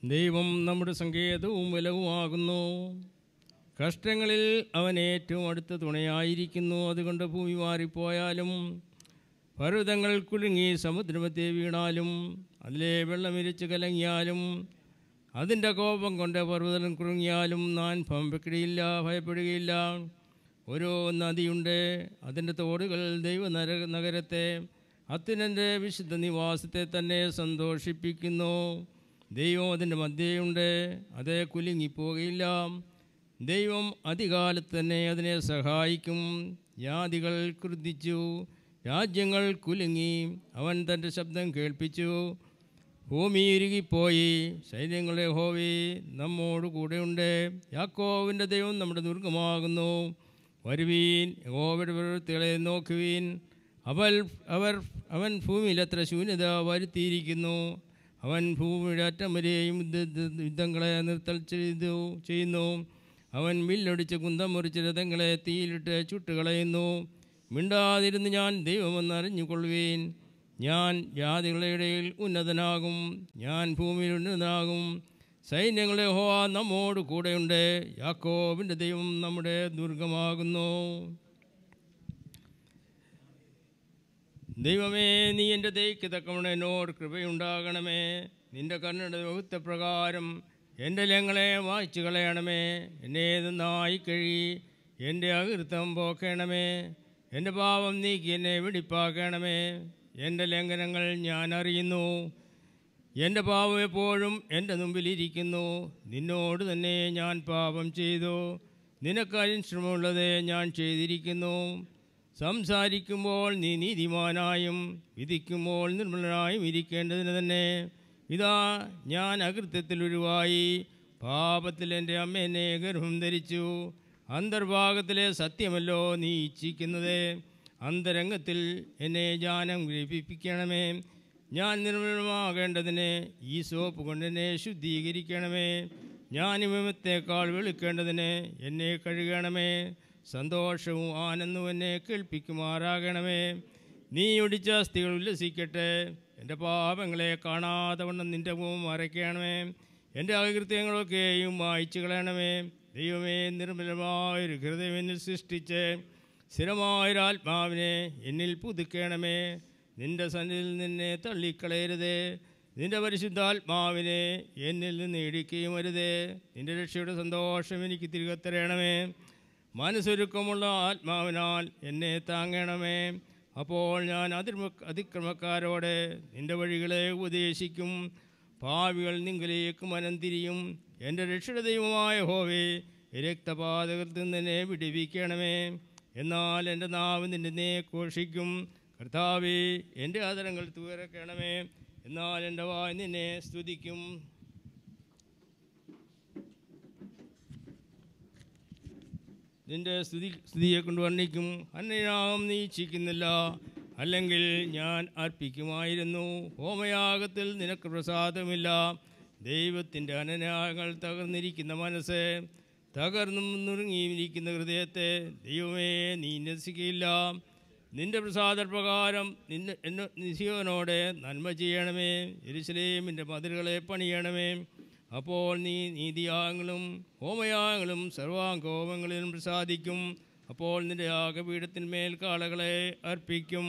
ദൈവം നമ്മുടെ സങ്കേതവും ബലവുമാകുന്നു കഷ്ടങ്ങളിൽ അവൻ ഏറ്റവും അടുത്ത തുണയായിരിക്കുന്നു. അതുകൊണ്ട് ഭൂമി മാറിപ്പോയാലും പർവതങ്ങൾ കുലുങ്ങി സമുദ്രമത്തെ വീണാലും അതിലെ വെള്ളമിരിച്ച് കലങ്ങിയാലും അതിന്റെ കോപം കൊണ്ട് പർവതം കുറുങ്ങിയാലും നാൻ ഭയപ്പെടുകയില്ല ഭയപ്പെടുകയില്ല. ഓരോ നദിയുണ്ട് അതിന്റെ തോടുകൾ ദൈവ നര നഗരത്തെ അത്യുനന്റെ വിശുദ്ധ നിവാസത്തെ തന്നെ സന്തോഷിപ്പിക്കുന്നു. ദൈവം അതിന്റെ മധ്യയുണ്ട് അത് കുലുങ്ങിപ്പോകയില്ല. ദൈവം അധികാലത്ത് തന്നെ അതിനെ സഹായിക്കും. ജാതികൾ ക്രുദ്ധിച്ചു രാജ്യങ്ങൾ കുലുങ്ങി അവൻ തന്റെ ശബ്ദം കേൾപ്പിച്ചു. ഭൂമി ഇരുകിപ്പോയി സൈന്യങ്ങളെ ഹോവി നമ്മോട് കൂടെയുണ്ട്. യാക്കോവിന്റെ ദൈവം നമ്മുടെ ദുർഗമാകുന്നു. വരുവീൻ യഹോവയുടെ പ്രവൃത്തികളെ നോക്കുവീൻ. അവൽ അവർ അവൻ ഭൂമിയിൽ എത്ര ശൂന്യത വരുത്തിയിരിക്കുന്നു. അവൻ ഭൂമിയുടെ അറ്റം യുദ്ധങ്ങളെ നിർത്തൽ ചെയ്തു ചെയ്യുന്നു. അവൻ വില്ലൊടിച്ച് കുന്തം മുറിച്ച് രഥങ്ങളെ തീയിലിട്ട് ചുട്ടുകളയുന്നു. മിണ്ടാതിരുന്ന് ഞാൻ ദൈവമെന്ന് അറിഞ്ഞുകൊള്ളുവേൻ ഞാൻ ജാതികളുടെ ഇടയിൽ ഉന്നതനാകും. ഞാൻ ഭൂമിയിൽ ഉന്നതനാകും. സൈന്യങ്ങളെ ഹോ നമ്മോട് കൂടെയുണ്ട്. യാക്കോബിന്റെ ദൈവം നമ്മുടെ ദുർഗമാകുന്നു. ദൈവമേ നീ എന്റെ ദൈക്ക് തക്കവണ്ണം എന്നോട് കൃപയുണ്ടാകണമേ. നിന്റെ കണ്ണുടെ പ്രകാരം എന്റെ ലങ്ങളെ വായിച്ചു കളയണമേ. എന്നെ നന്നായി കഴി എന്റെ അകൃത്തം പോക്കണമേ. എന്റെ പാപം നീക്കി എന്നെ വെടിപ്പാക്കണമേ. എന്റെ ലംഘനങ്ങൾ ഞാൻ അറിയുന്നു. എന്റെ പാപം എപ്പോഴും എന്റെ മുമ്പിലിരിക്കുന്നു നിന്നോട് തന്നെ ഞാൻ പാപം ചെയ്തു. നിനക്കാരും ശ്രമമുള്ളതേ ഞാൻ ചെയ്തിരിക്കുന്നു. സംസാരിക്കുമ്പോൾ നീ നീതിമാനായും വിധിക്കുമ്പോൾ നിർമ്മലനായും ഇരിക്കേണ്ടതിന് തന്നെ. ഇതാ ഞാൻ അകൃത്യത്തിൽ ഒഴിവായി. പാപത്തിൽ എന്റെ അമ്മ എന്നെ ഗർഭം ധരിച്ചു. അന്തർഭാഗത്തിലെ സത്യമല്ലോ നീ ഇച്ഛിക്കുന്നത്. അന്തരംഗത്തിൽ എന്നെ ജാനം ഗ്രഹിപ്പിക്കണമേ. ഞാൻ നിർമ്മലമാകേണ്ടതിന് ഈ സോപ്പ് കൊണ്ട് എന്നെ ശുദ്ധീകരിക്കണമേ. ഞാൻ വിമത്തേക്കാൾ വെളുക്കേണ്ടതിന് എന്നെ കഴുകണമേ. സന്തോഷവും ആനന്ദവും എന്നെ കേൾപ്പിക്കുമാറാകണമേ. നീ ഒടിച്ച അസ്ഥികൾ ഉല്ലസിക്കട്ടെ. എന്റെ പാപങ്ങളെ കാണാതെ വണ്ണം നിന്റെ മുഖം മറയ്ക്കണമേ. എന്റെ അകൃത്യങ്ങളൊക്കെയും വായിച്ചു കളയണമേ. ദൈവമേ നിർമ്മലമായൊരു ഹൃദയം എന്നിൽ സൃഷ്ടിച്ച് സ്ഥിരമായൊരാത്മാവിനെ എന്നിൽ പുതുക്കണമേ. നിന്റെ സന്നിധിയിൽ നിന്നെ തള്ളിക്കളയരുതേ. നിന്റെ പരിശുദ്ധാത്മാവിനെ എന്നിൽ നിന്ന് ഇടിക്കുകയും വരുതേ നിന്റെ രക്ഷയുടെ സന്തോഷം എനിക്ക് തിരികെ തരണമേ. മനസ്സൊരുക്കമുള്ള ആത്മാവിനാൽ എന്നെ താങ്ങണമേ. അപ്പോൾ ഞാൻ അതിർമ അതിക്രമക്കാരോടെ നിന്റെ വഴികളെ ഉപദേശിക്കും. ഭാവികൾ നിങ്ങളിലേക്ക് മനം തിരിയും. എന്റെ രക്ഷിതദൈവമായ ദൈവമായ ഹോവേ രക്തപാതകത്തിൽ നിന്നെ വിടിവിക്കണമേ. എന്നാൽ എന്റെ നാവ് നിന്നെ നേ ഘോഷിക്കും. കർത്താവേ എന്റെ ആദരങ്ങൾ തുറക്കണമേ. എന്നാൽ എന്റെ വായ് നിന്നെ സ്തുതിക്കും. നിന്റെ സ്തുതി സ്തുതിയെ കൊണ്ട് വർണിക്കും അന്നയാം നീ ഇച്ഛിക്കുന്നില്ല അല്ലെങ്കിൽ ഞാൻ അർപ്പിക്കുമായിരുന്നു. ഹോമയാഗത്തിൽ നിനക്ക് പ്രസാദമില്ല. ദൈവത്തിന്റെ അനനാഗങ്ങൾ തകർന്നിരിക്കുന്ന മനസ്സ് തകർന്നും നുറുങ്ങിയിരിക്കുന്ന ഹൃദയത്തെ ദൈവമേ നീ നിരസിക്കയില്ല നിന്റെ പ്രസാദപ്രകാരം നിന്നെ നിസിയോനോടെ നന്മ ചെയ്യണമേ. എരുസലേമിന്റെ മതിലുകളെ പണിയണമേ. അപ്പോൾ നീ നീതിയാഗങ്ങളും ഹോമയാഗങ്ങളും സർവാംഗോപങ്ങളിലും പ്രസാദിക്കും. അപ്പോൾ നിന്റെ യാഗപീഠത്തിന്മേൽ കാളകളെ അർപ്പിക്കും.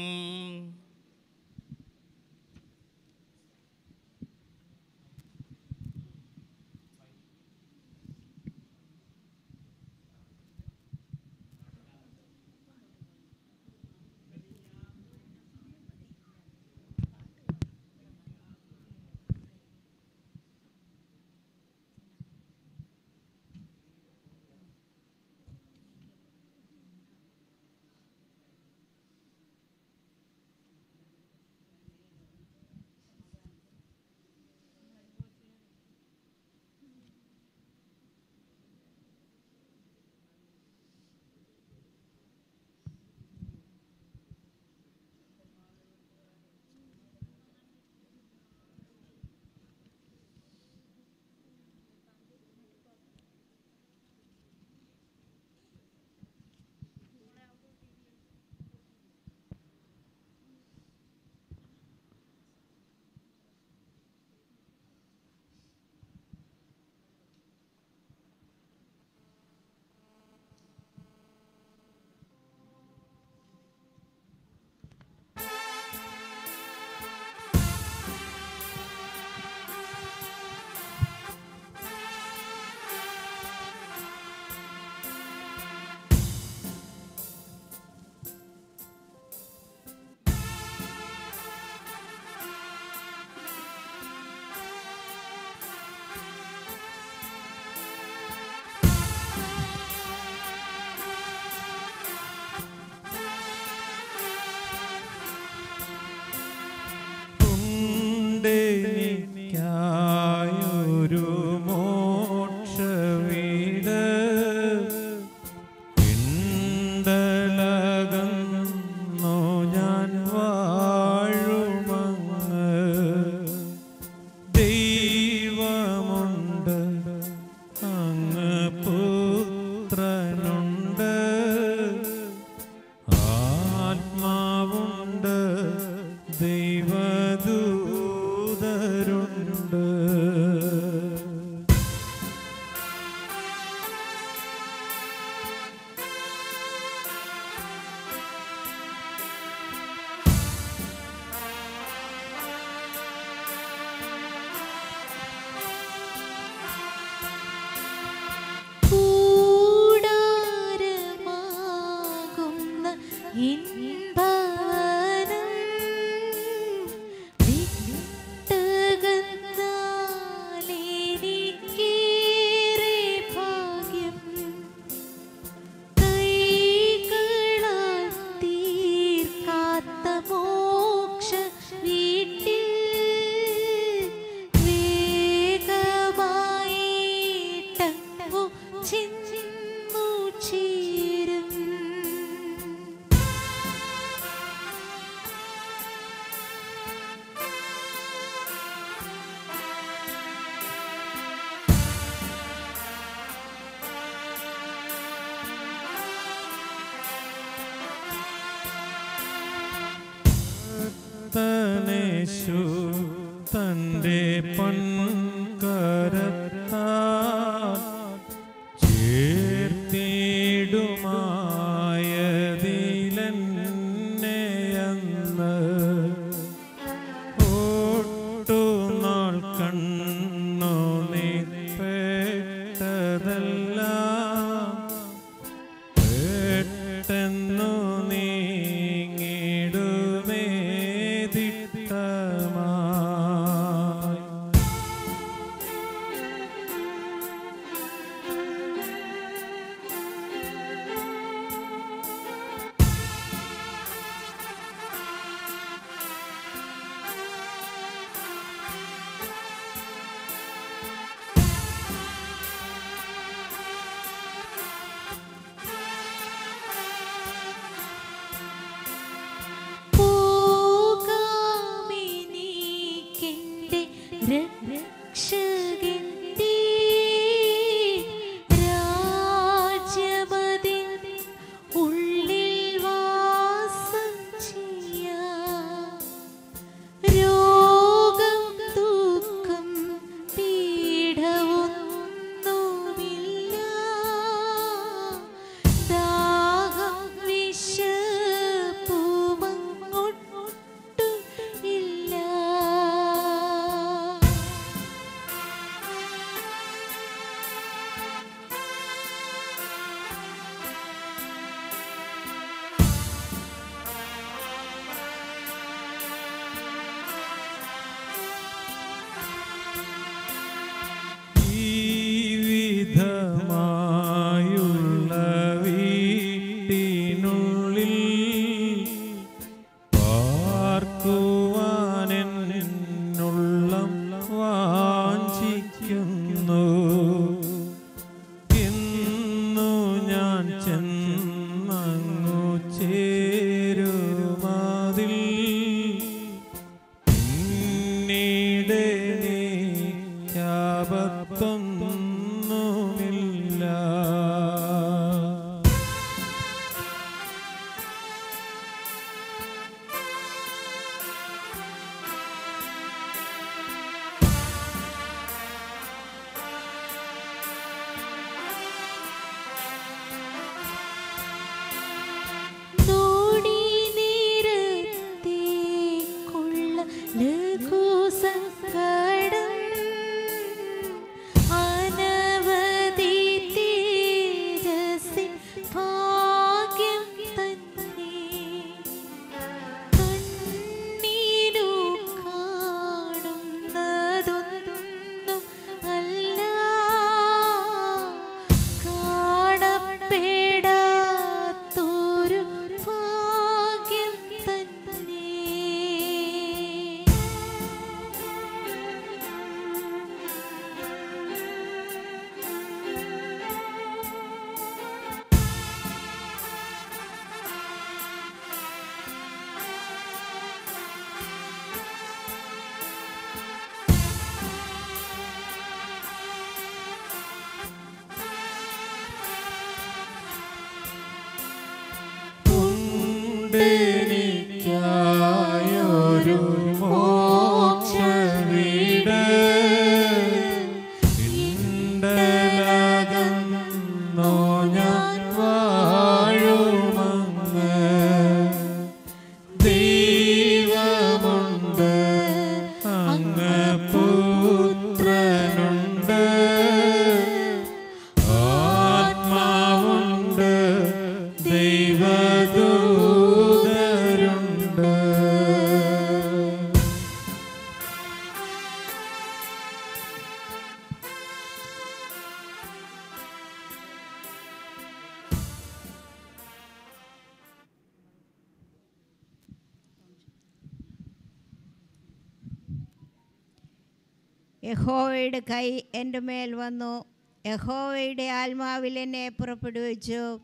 കൈ എന്റെ മേൽ വന്നു. യഹോവയുടെ ആത്മാവിൽ എന്നെ പുറപ്പെടുവിച്ചു.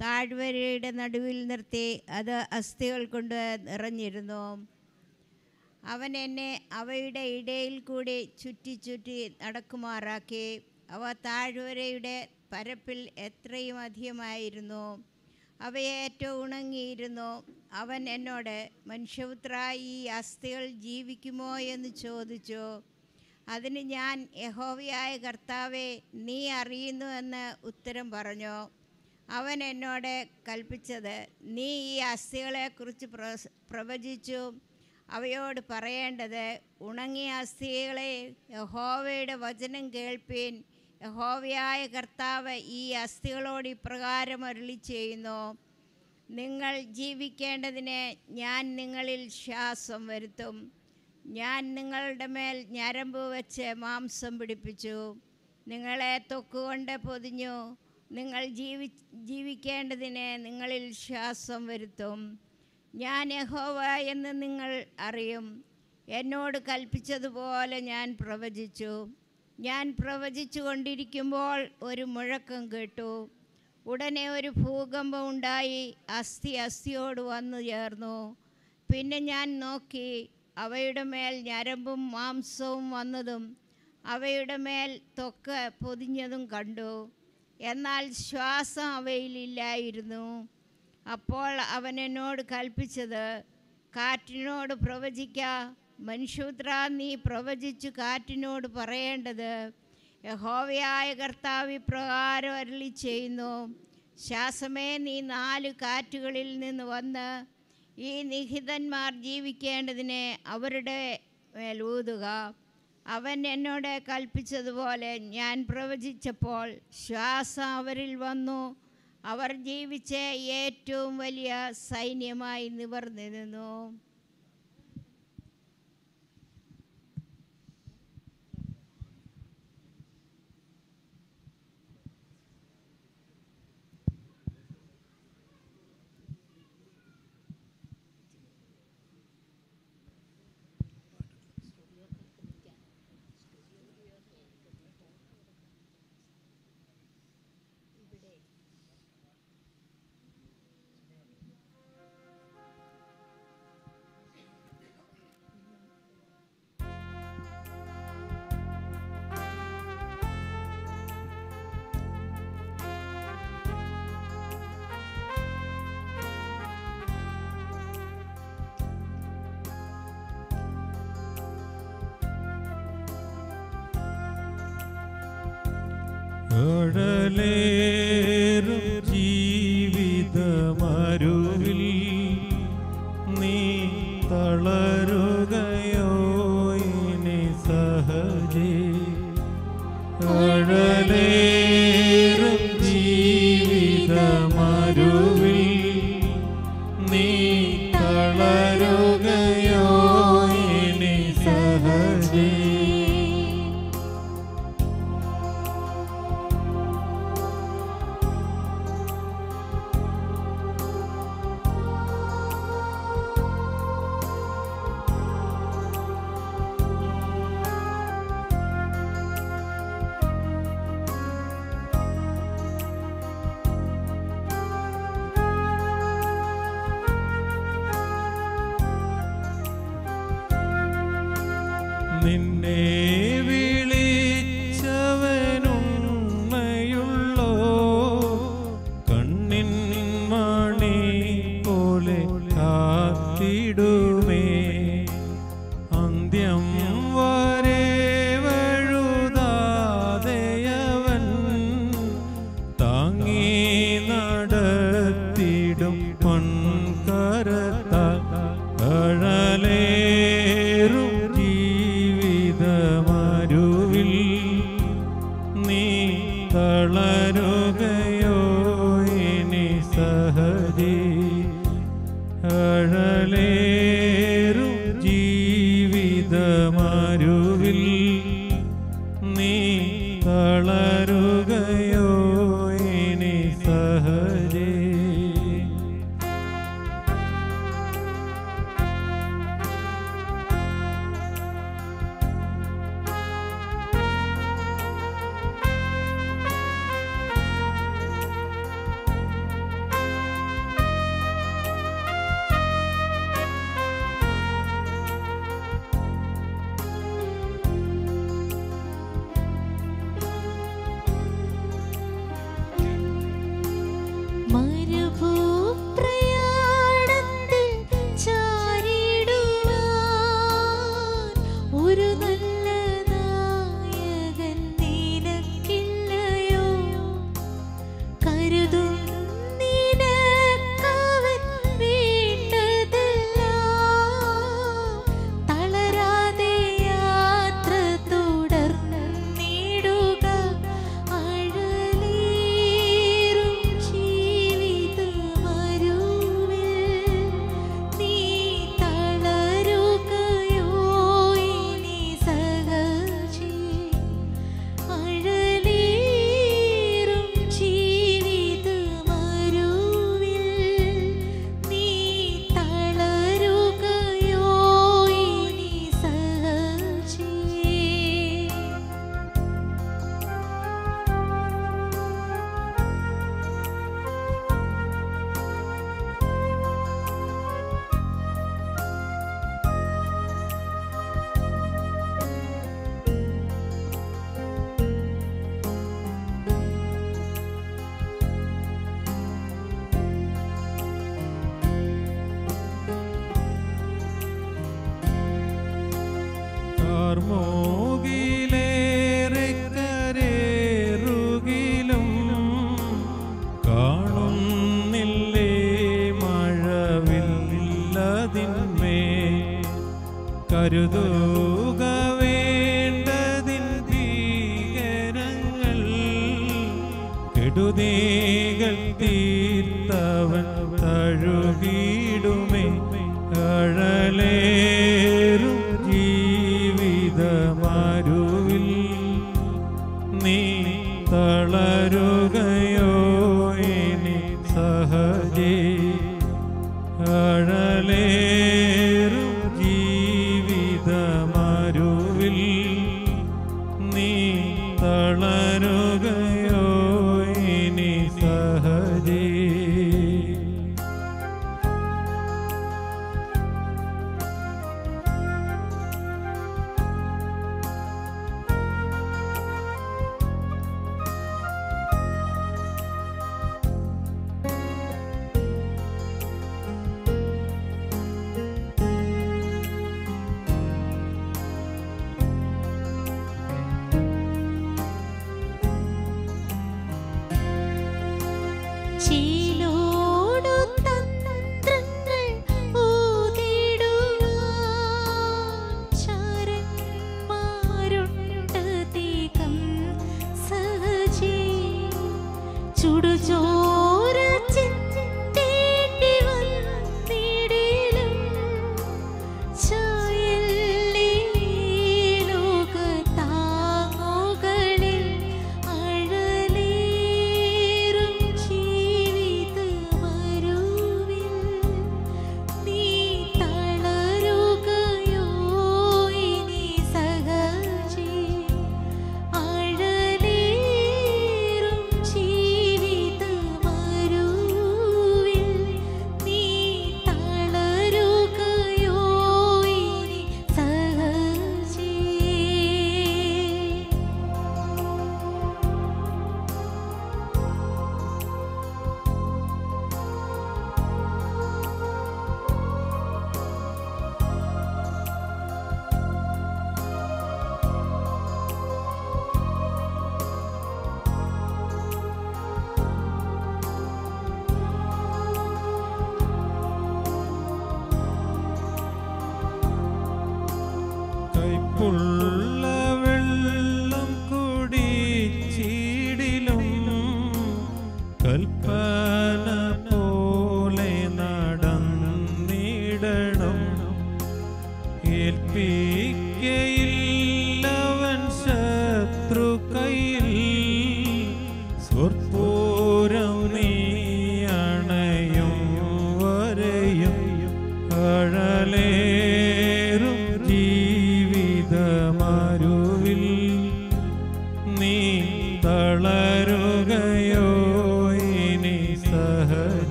താഴ്വരയുടെ നടുവിൽ നിർത്തി അത് അസ്ഥികൾ കൊണ്ട് നിറഞ്ഞിരുന്നു. അവൻ എന്നെ അവയുടെ ഇടയിൽ കൂടി ചുറ്റി ചുറ്റി നടക്കുമാറാക്കി. അവ താഴ്വരയുടെ പരപ്പിൽ എത്രയും അധികമായിരുന്നു. അവയേറ്റവും ഉണങ്ങിയിരുന്നു. അവൻ എന്നോട് മനുഷ്യപുത്ര ഈ അസ്ഥികൾ ജീവിക്കുമോ? എന്ന് ചോദിച്ചു. അതിന് ഞാൻ യഹോവയായ കർത്താവെ നീ അറിയുന്നു എന്ന് ഉത്തരം പറഞ്ഞു. അവൻ എന്നോട് കൽപ്പിച്ചത് നീ ഈ അസ്ഥികളെക്കുറിച്ച് പ്രവ- പ്രവചിച്ചു. അവയോട് പറയേണ്ടത് ഉണങ്ങിയ അസ്ഥികളെ യഹോവയുടെ വചനം കേൾപ്പീൻ. യഹോവയായ കർത്താവ് ഈ അസ്ഥികളോട് ഇപ്രകാരം അരുളി ചെയ്യുന്നു നിങ്ങൾ ജീവിക്കേണ്ടതിന് ഞാൻ നിങ്ങളിൽ ശ്വാസം വരുത്തും. ഞാൻ നിങ്ങളുടെ മേൽ ഞരമ്പ് വെച്ച് മാംസം പിടിപ്പിച്ചു. നിങ്ങളെ തൊക്കുകൊണ്ട് പൊതിഞ്ഞു. നിങ്ങൾ ജീവി ജീവിക്കേണ്ടതിന് നിങ്ങളിൽ ശ്വാസം വരുത്തും. ഞാൻ യഹോവ എന്ന് നിങ്ങൾ അറിയും. എന്നോട് കൽപ്പിച്ചതുപോലെ ഞാൻ പ്രവചിച്ചു. ഞാൻ പ്രവചിച്ചു കൊണ്ടിരിക്കുമ്പോൾ ഒരു മുഴക്കം കേട്ടു. ഉടനെ ഒരു ഭൂകമ്പം ഉണ്ടായി. അസ്ഥി അസ്ഥിയോട് വന്നു ചേർന്നു. പിന്നെ ഞാൻ നോക്കി. അവയുടെ മേൽ ഞരമ്പും മാംസവും വന്നതും അവയുടെ മേൽ തൊക്ക് പൊതിഞ്ഞതും കണ്ടു. എന്നാൽ ശ്വാസം അവയിലില്ലായിരുന്നു അപ്പോൾ അവൻ എന്നോട് കൽപ്പിച്ചത് കാറ്റിനോട് പ്രവചിക്ക. മനുഷ്യപുത്ര നീ പ്രവചിച്ചു കാറ്റിനോട് പറയേണ്ടത്. യഹോവയായ കർത്താവ് ഇപ്രകാരം അരളി ചെയ്യുന്നു ശ്വാസമേ നീ നാല് കാറ്റുകളിൽ നിന്ന് വന്ന് ഈ നിഹിതന്മാർ ജീവിക്കേണ്ടതിനെ അവരുടെ മേൽ ഊതുക. അവൻ എന്നോട് കൽപ്പിച്ചതുപോലെ ഞാൻ പ്രവചിച്ചപ്പോൾ ശ്വാസം അവരിൽ വന്നു. അവർ ജീവിച്ച ഏറ്റവും വലിയ സൈന്യമായി നിവർന്നു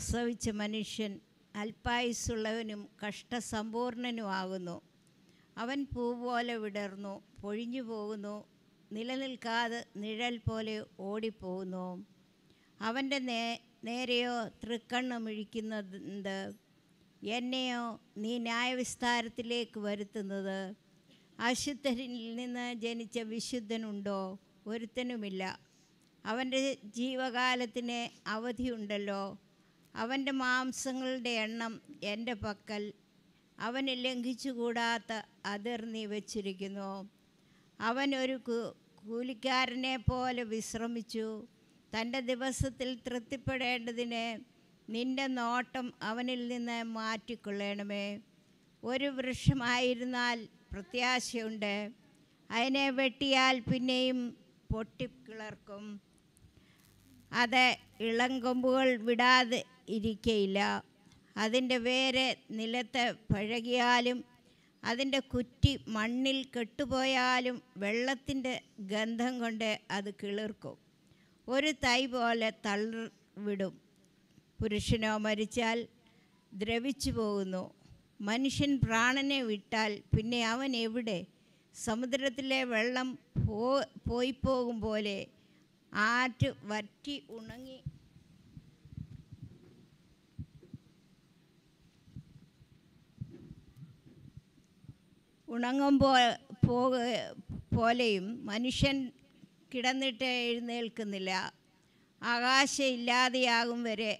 പ്രസവിച്ച മനുഷ്യൻ അല്പായുസുള്ളവനും കഷ്ടസമ്പൂർണനുമാകുന്നു. അവൻ പൂ പോലെ വിടർന്നു പൊഴിഞ്ഞു പോകുന്നു നിലനിൽക്കാതെ നിഴൽ പോലെ ഓടിപ്പോകുന്നു. അവന്റെ നേ നേരെയോ തൃക്കണ്ണമിഴിക്കുന്നത് എന്നെയോ നീ ന്യായവിസ്താരത്തിലേക്ക് വരുത്തുന്നത്? അശുദ്ധരിൽ നിന്ന് ജനിച്ച വിശുദ്ധനുണ്ടോ? ഒരുത്തനുമില്ല. അവന്റെ ജീവകാലത്തിന് അവധിയുണ്ടല്ലോ. അവന്റെ മാംസങ്ങളുടെ എണ്ണം എന്റെ പക്കൽ അവന് ലംഘിച്ചുകൂടാത്ത അതിർ നീ വച്ചിരിക്കുന്നു. അവൻ ഒരു കൂലിക്കാരനെ പോലെ വിശ്രമിച്ചു. തന്റെ ദിവസത്തിൽ തൃപ്തിപ്പെടേണ്ടതിന് നിന്റെ നോട്ടം അവനിൽ നിന്ന് മാറ്റിക്കൊള്ളണമേ. ഒരു വൃക്ഷമായിരുന്നാൽ പ്രത്യാശയുണ്ട്. അതിനെ വെട്ടിയാൽ പിന്നെയും പൊട്ടിക്കിളർക്കും. അത് ഇളങ്കൊമ്പുകൾ വിടാതെ ഇരിക്കയില്ല. അതിന്റെ വേര് നിലത്ത് പഴകിയാലും അതിന്റെ കുറ്റി മണ്ണിൽ കെട്ടുപോയാലും വെള്ളത്തിന്റെ ഗന്ധം കൊണ്ട് അത് കിളിർക്കും. ഒരു തൈ പോലെ തളർ വിടും പുരുഷനോ മരിച്ചാൽ ദ്രവിച്ചു പോകുന്നു. മനുഷ്യൻ പ്രാണനെ വിട്ടാൽ പിന്നെ അവൻ എവിടെ? സമുദ്രത്തിലെ വെള്ളം പോയി പോകും പോലെ ആറ്റ് വറ്റി ഉണങ്ങി ഉണങ്ങുമ്പോൾ പോക പോലെയും മനുഷ്യൻ കിടന്നിട്ട് എഴുന്നേൽക്കുന്നില്ല. ആകാശം ഇല്ലാതെയാകും വരെ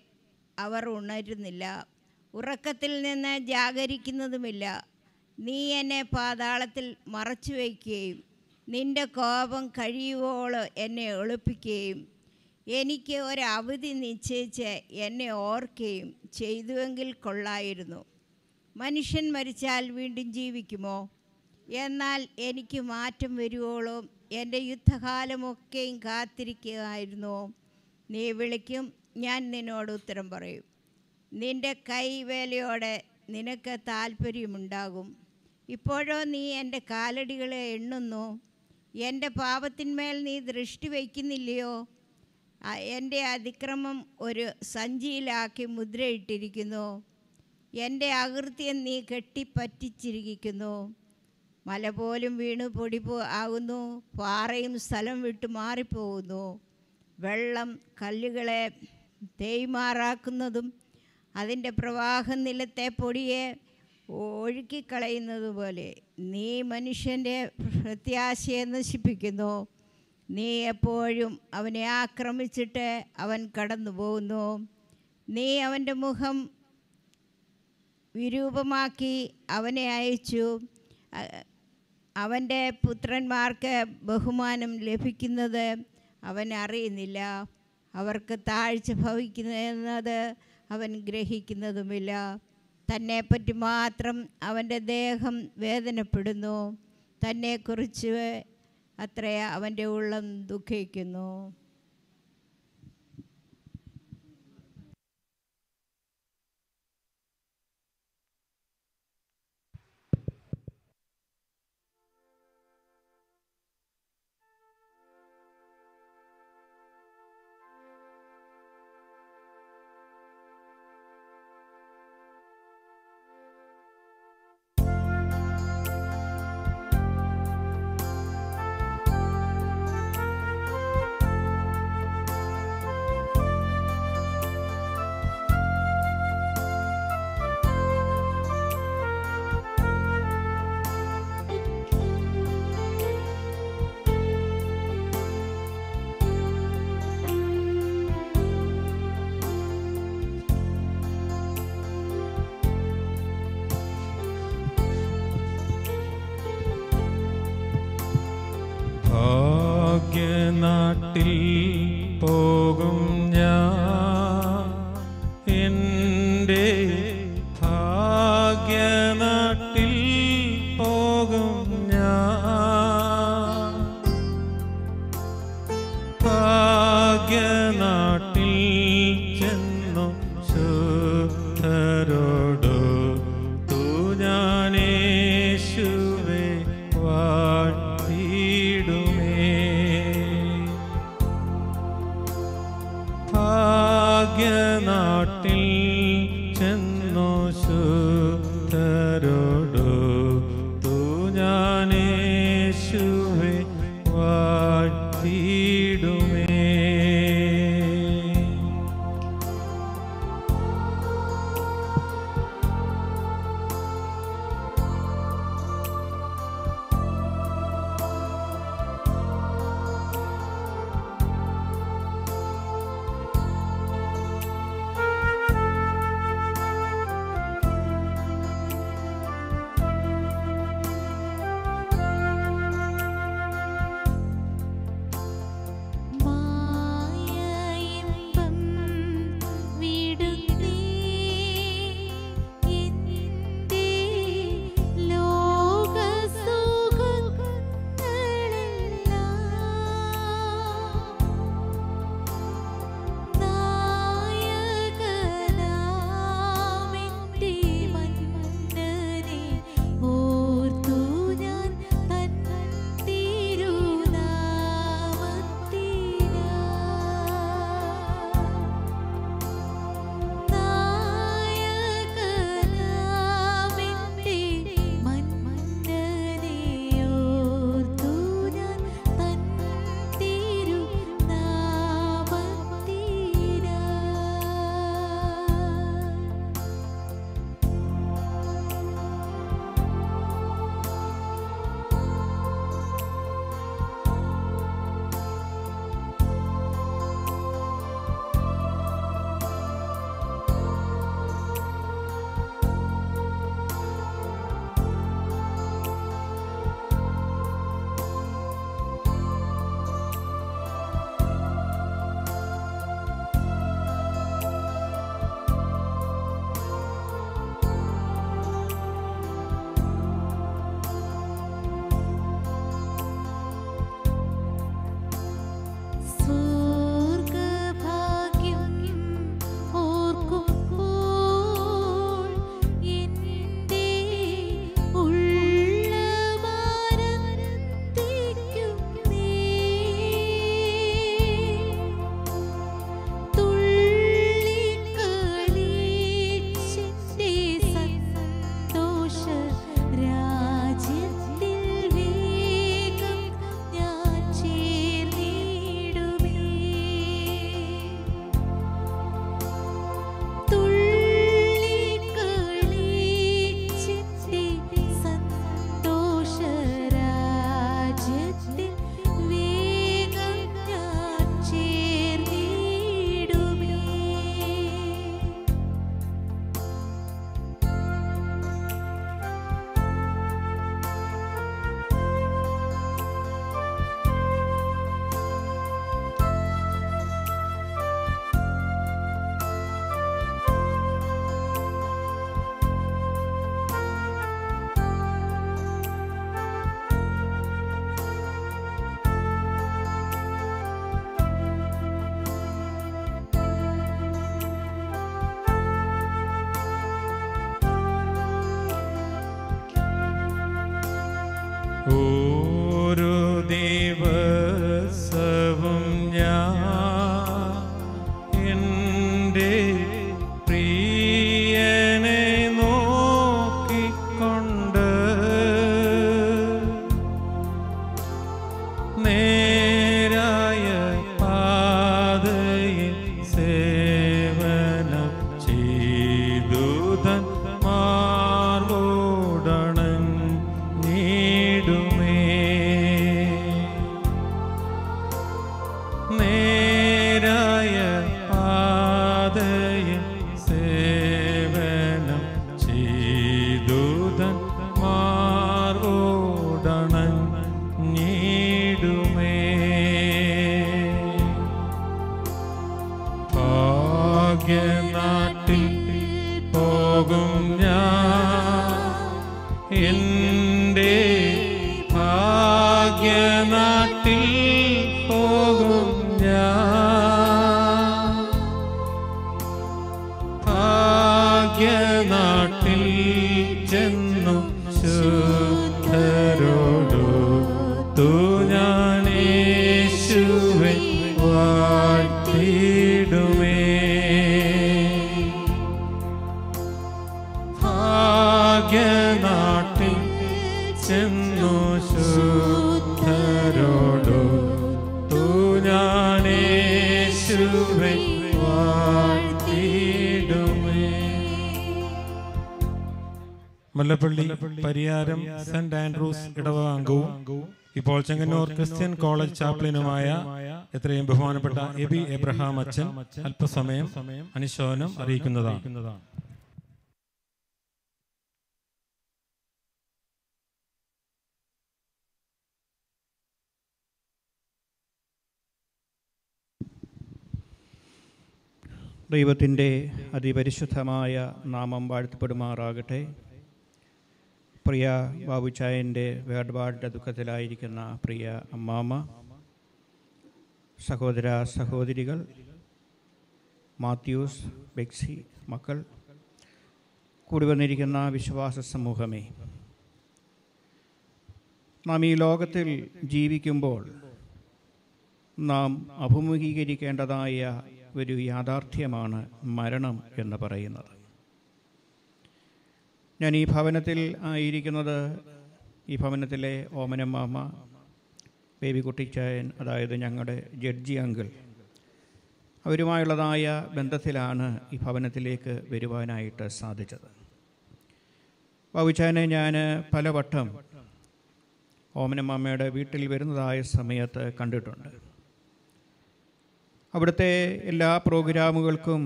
അവർ ഉണരുന്നില്ല. ഉറക്കത്തിൽ നിന്ന് ജാഗരിക്കുന്നതുമില്ല. നീ എന്നെ പാതാളത്തിൽ മറച്ചു വയ്ക്കുകയും നിന്റെ കോപം കഴിയുവോളം എന്നെ ഒളിപ്പിക്കുകയും എനിക്ക് ഒരവധി നിശ്ചയിച്ച് എന്നെ ഓർക്കുകയും ചെയ്തുവെങ്കിൽ കൊള്ളായിരുന്നു. മനുഷ്യൻ മരിച്ചാൽ വീണ്ടും ജീവിക്കുമോ? എന്നാൽ എനിക്ക് മാറ്റം വരുവോളും എന്റെ യുദ്ധകാലമൊക്കെയും കാത്തിരിക്കുകയായിരുന്നു. നീ വിളിക്കും ഞാൻ നിന്നോട് ഉത്തരം പറയും. നിന്റെ കൈവേലയോടെ നിനക്ക് താല്പര്യമുണ്ടാകും ഇപ്പോഴോ നീ എന്റെ കാലടികളെ എണ്ണുന്നു? എന്റെ പാപത്തിന്മേൽ നീ ദൃഷ്ടി വയ്ക്കുന്നില്ലയോ? എന്റെ അതിക്രമം ഒരു സഞ്ചിയിലാക്കി മുദ്രയിട്ടിരിക്കുന്നു. എന്റെ അകൃത്യം നീ കെട്ടിപ്പറ്റിച്ചിരിക്കുന്നു. മല പോലും വീണ് പൊടി പോ ആകുന്നു. പാറയും സ്ഥലം വിട്ട് മാറിപ്പോകുന്നു. വെള്ളം കല്ലുകളെ തേയ്മാറാക്കുന്നതും അതിന്റെ പ്രവാഹം നിലത്തെ പൊടിയെ ഒഴുക്കിക്കളയുന്നത് പോലെ നീ മനുഷ്യന്റെ പ്രത്യാശയെ നശിപ്പിക്കുന്നു. നീ എപ്പോഴും അവനെ ആക്രമിച്ചിട്ട് അവൻ കടന്നു പോകുന്നു നീ അവന്റെ മുഖം വിരൂപമാക്കി അവനെ അയച്ചു. അവന്റെ പുത്രന്മാർക്ക് ബഹുമാനം ലഭിക്കുന്നത് അവൻ അറിയുന്നില്ല. അവർക്ക് താഴ്ച ഭവിക്കുന്നത് അവൻ ഗ്രഹിക്കുന്നതുമില്ല. തന്നെപ്പറ്റി മാത്രം അവന്റെ ദേഹം വേദനപ്പെടുന്നു. തന്നെക്കുറിച്ച് അത്രേ അവന്റെ ഉള്ളം ദുഃഖിക്കുന്നു ും. ആൻഡ്രൂസ് ഇടവക അംഗവും ഇപ്പോൾ ചെങ്ങന്നൂർ ക്രിസ്ത്യൻ കോളേജ് ചാപ്ലിനുമായ എത്രയും ബഹുമാനപ്പെട്ട എബി എബ്രഹാം അച്ഛൻ അല്പസമയം അനുശോചനം അറിയിക്കുന്നതാണ്. ദൈവത്തിന്റെ അതിപരിശുദ്ധമായ നാമം വാഴ്ത്തപ്പെടുമാറാകട്ടെ. പ്രിയ ബാബുച്ചായന്റെ വേർപാടിന്റെ ദുഃഖത്തിലായിരിക്കുന്ന പ്രിയ അമ്മാമ സഹോദര സഹോദരികൾ മാത്യൂസ് ബെക്സി മക്കൾ കൂടി വന്നിരിക്കുന്ന വിശ്വാസ സമൂഹമേ. നാം ഈ ലോകത്തിൽ ജീവിക്കുമ്പോൾ നാം അഭിമുഖീകരിക്കേണ്ടതായ ഒരു യാഥാർത്ഥ്യമാണ് മരണം എന്ന് പറയുന്നത്. ഞാൻ ഈ ഭവനത്തിൽ ആയിരിക്കുന്നത് ഈ ഭവനത്തിലെ ഓമനമാമ ബേബി കുട്ടിച്ചായൻ അതായത് ഞങ്ങളുടെ ജഡ്ജി അങ്കിൾ. അവരുമായുള്ളതായ ബന്ധത്തിലാണ് ഈ ഭവനത്തിലേക്ക് വരുവാനായിട്ട് സാധിച്ചത്. ബാബുച്ചായനെ ഞാൻ പലവട്ടം ഓമനമാമയുടെ വീട്ടിൽ വരുന്നതായ സമയത്ത് കണ്ടിട്ടുണ്ട്. അവിടുത്തെ എല്ലാ പ്രോഗ്രാമുകൾക്കും